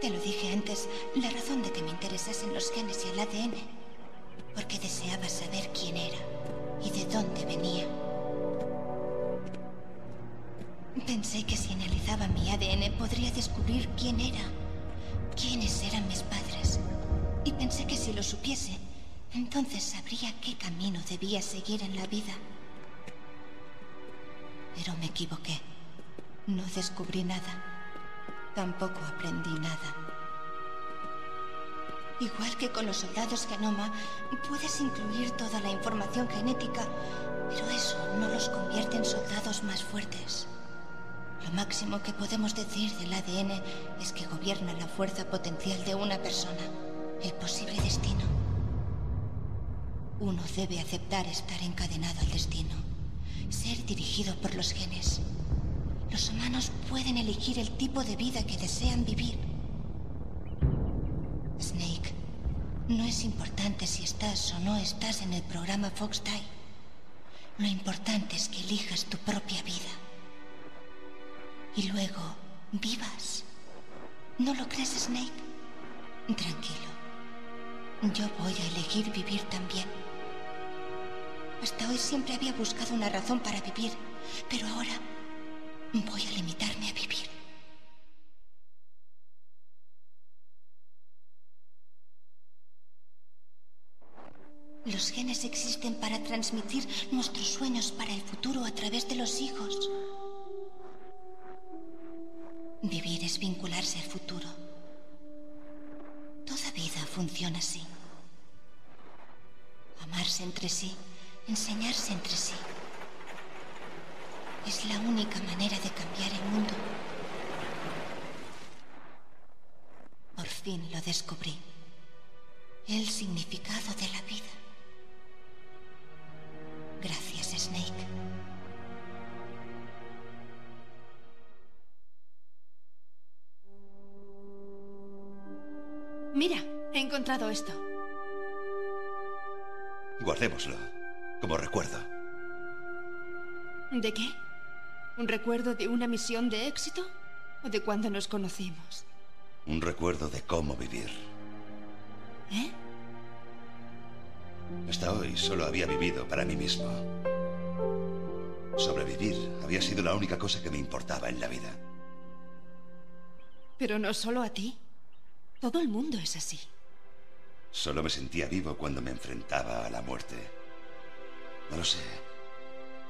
Te lo dije antes, la razón de que me interesasen los genes y el ADN. Porque deseaba saber quién era y de dónde venía. Pensé que si analizaba mi ADN podría descubrir quién era, quiénes eran mis padres. Y pensé que si lo supiese, entonces sabría qué camino debía seguir en la vida. Pero me equivoqué. No descubrí nada. Tampoco aprendí nada. Igual que con los soldados Genoma, puedes incluir toda la información genética, pero eso no los convierte en soldados más fuertes. Lo máximo que podemos decir del ADN es que gobierna la fuerza potencial de una persona, el posible destino. Uno debe aceptar estar encadenado al destino, ser dirigido por los genes. Los humanos pueden elegir el tipo de vida que desean vivir. Snake, no es importante si estás o no estás en el programa Fox Die. Lo importante es que elijas tu propia vida. Y luego vivas. ¿No lo crees, Snake? Tranquilo. Yo voy a elegir vivir también. Hasta hoy siempre había buscado una razón para vivir, pero ahora voy a limitarme a vivir. Los genes existen para transmitir nuestros sueños para el futuro a través de los hijos. Vivir es vincularse al futuro. Toda vida funciona así. Amarse entre sí, enseñarse entre sí. Es la única manera de cambiar el mundo. Por fin lo descubrí. El significado de la vida. Gracias, Snake. Mira, he encontrado esto. Guardémoslo, como recuerdo. ¿De qué? ¿Un recuerdo de una misión de éxito? ¿O de cuando nos conocimos? Un recuerdo de cómo vivir. ¿Eh? Hasta hoy solo había vivido para mí mismo. Sobrevivir había sido la única cosa que me importaba en la vida. Pero no solo a ti. Todo el mundo es así. Solo me sentía vivo cuando me enfrentaba a la muerte. No lo sé.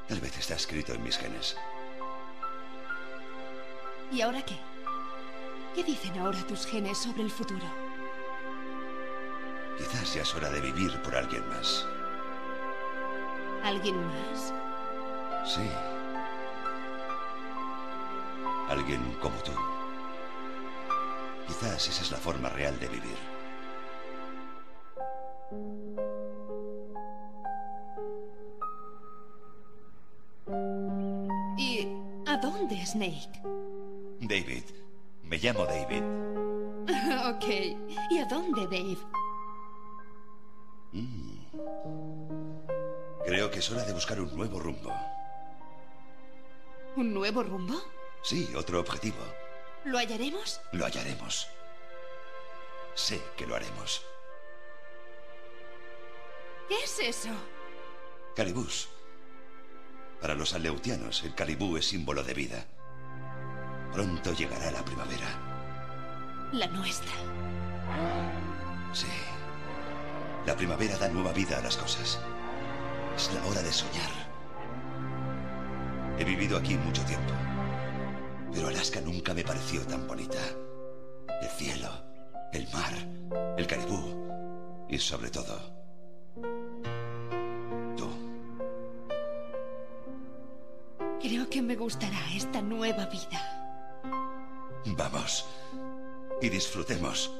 Tal vez está escrito en mis genes. ¿Y ahora qué? ¿Qué dicen ahora tus genes sobre el futuro? Quizás ya es hora de vivir por alguien más. ¿Alguien más? Sí. Alguien como tú. Quizás esa es la forma real de vivir. ¿Y a dónde, Snake? David. Me llamo David. ok. ¿Y a dónde, Dave? Mm. Creo que es hora de buscar un nuevo rumbo. ¿Un nuevo rumbo? Sí, otro objetivo. ¿Lo hallaremos? Lo hallaremos. Sé que lo haremos. ¿Qué es eso? Calibús. Para los aleutianos, el calibú es símbolo de vida. Pronto llegará la primavera. La nuestra. Sí. La primavera da nueva vida a las cosas. Es la hora de soñar. He vivido aquí mucho tiempo. Pero Alaska nunca me pareció tan bonita. El cielo, el mar, el caribú y sobre todo, tú. Creo que me gustará esta nueva vida. Vamos y disfrutemos.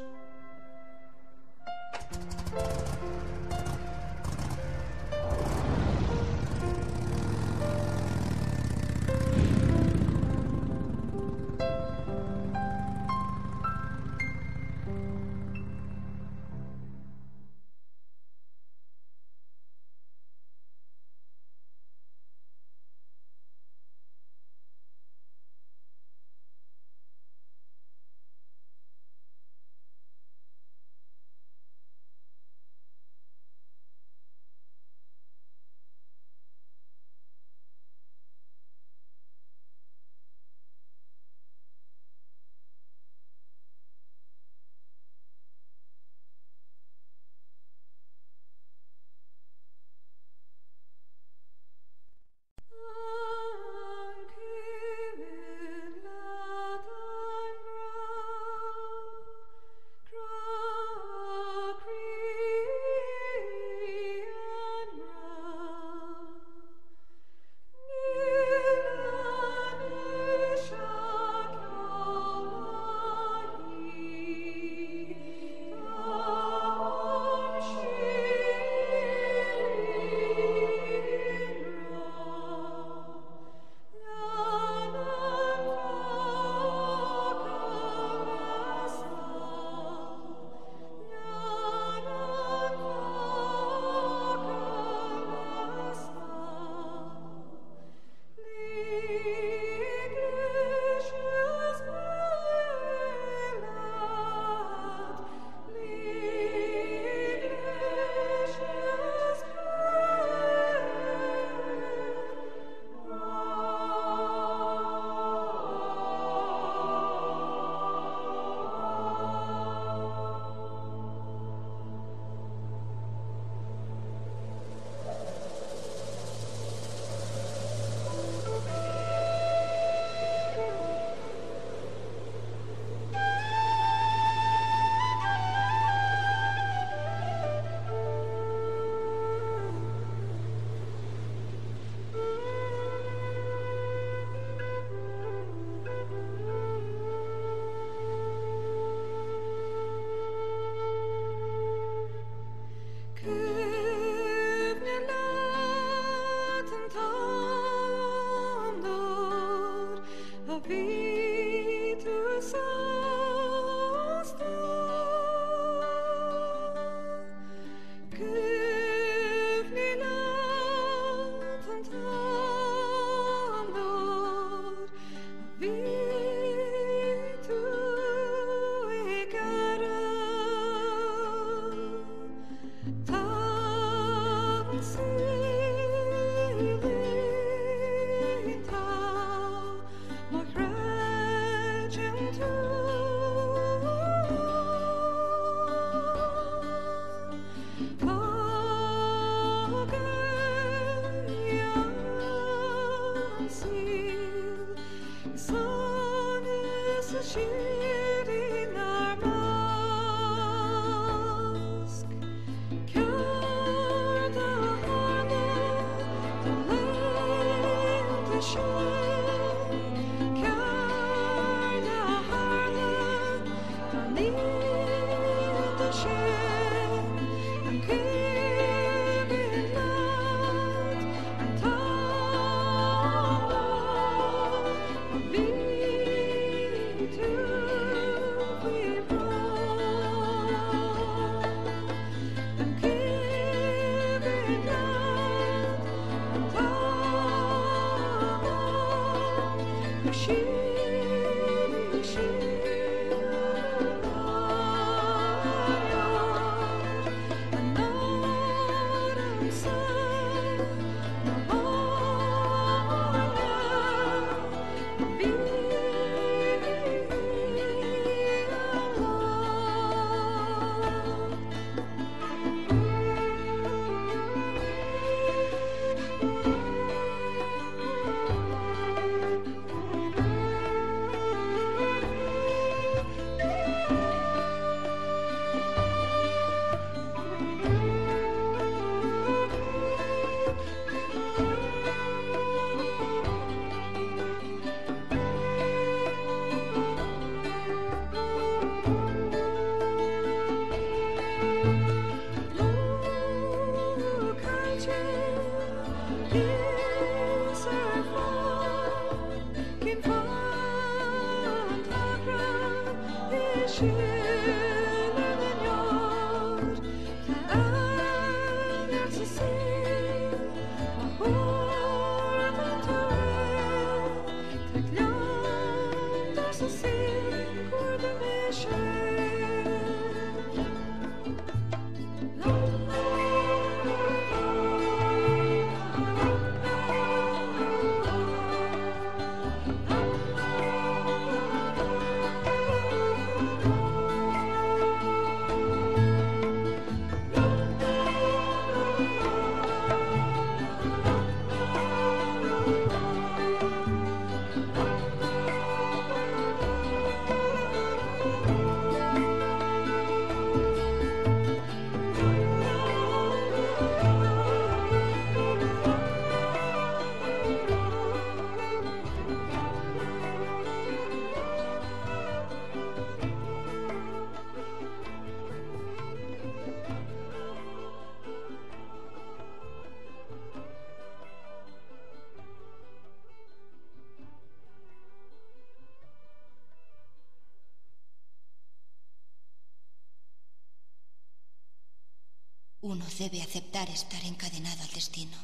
Debe aceptar estar encadenado al destino,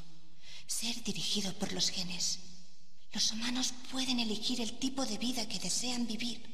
ser dirigido por los genes. Los humanos pueden elegir el tipo de vida que desean vivir.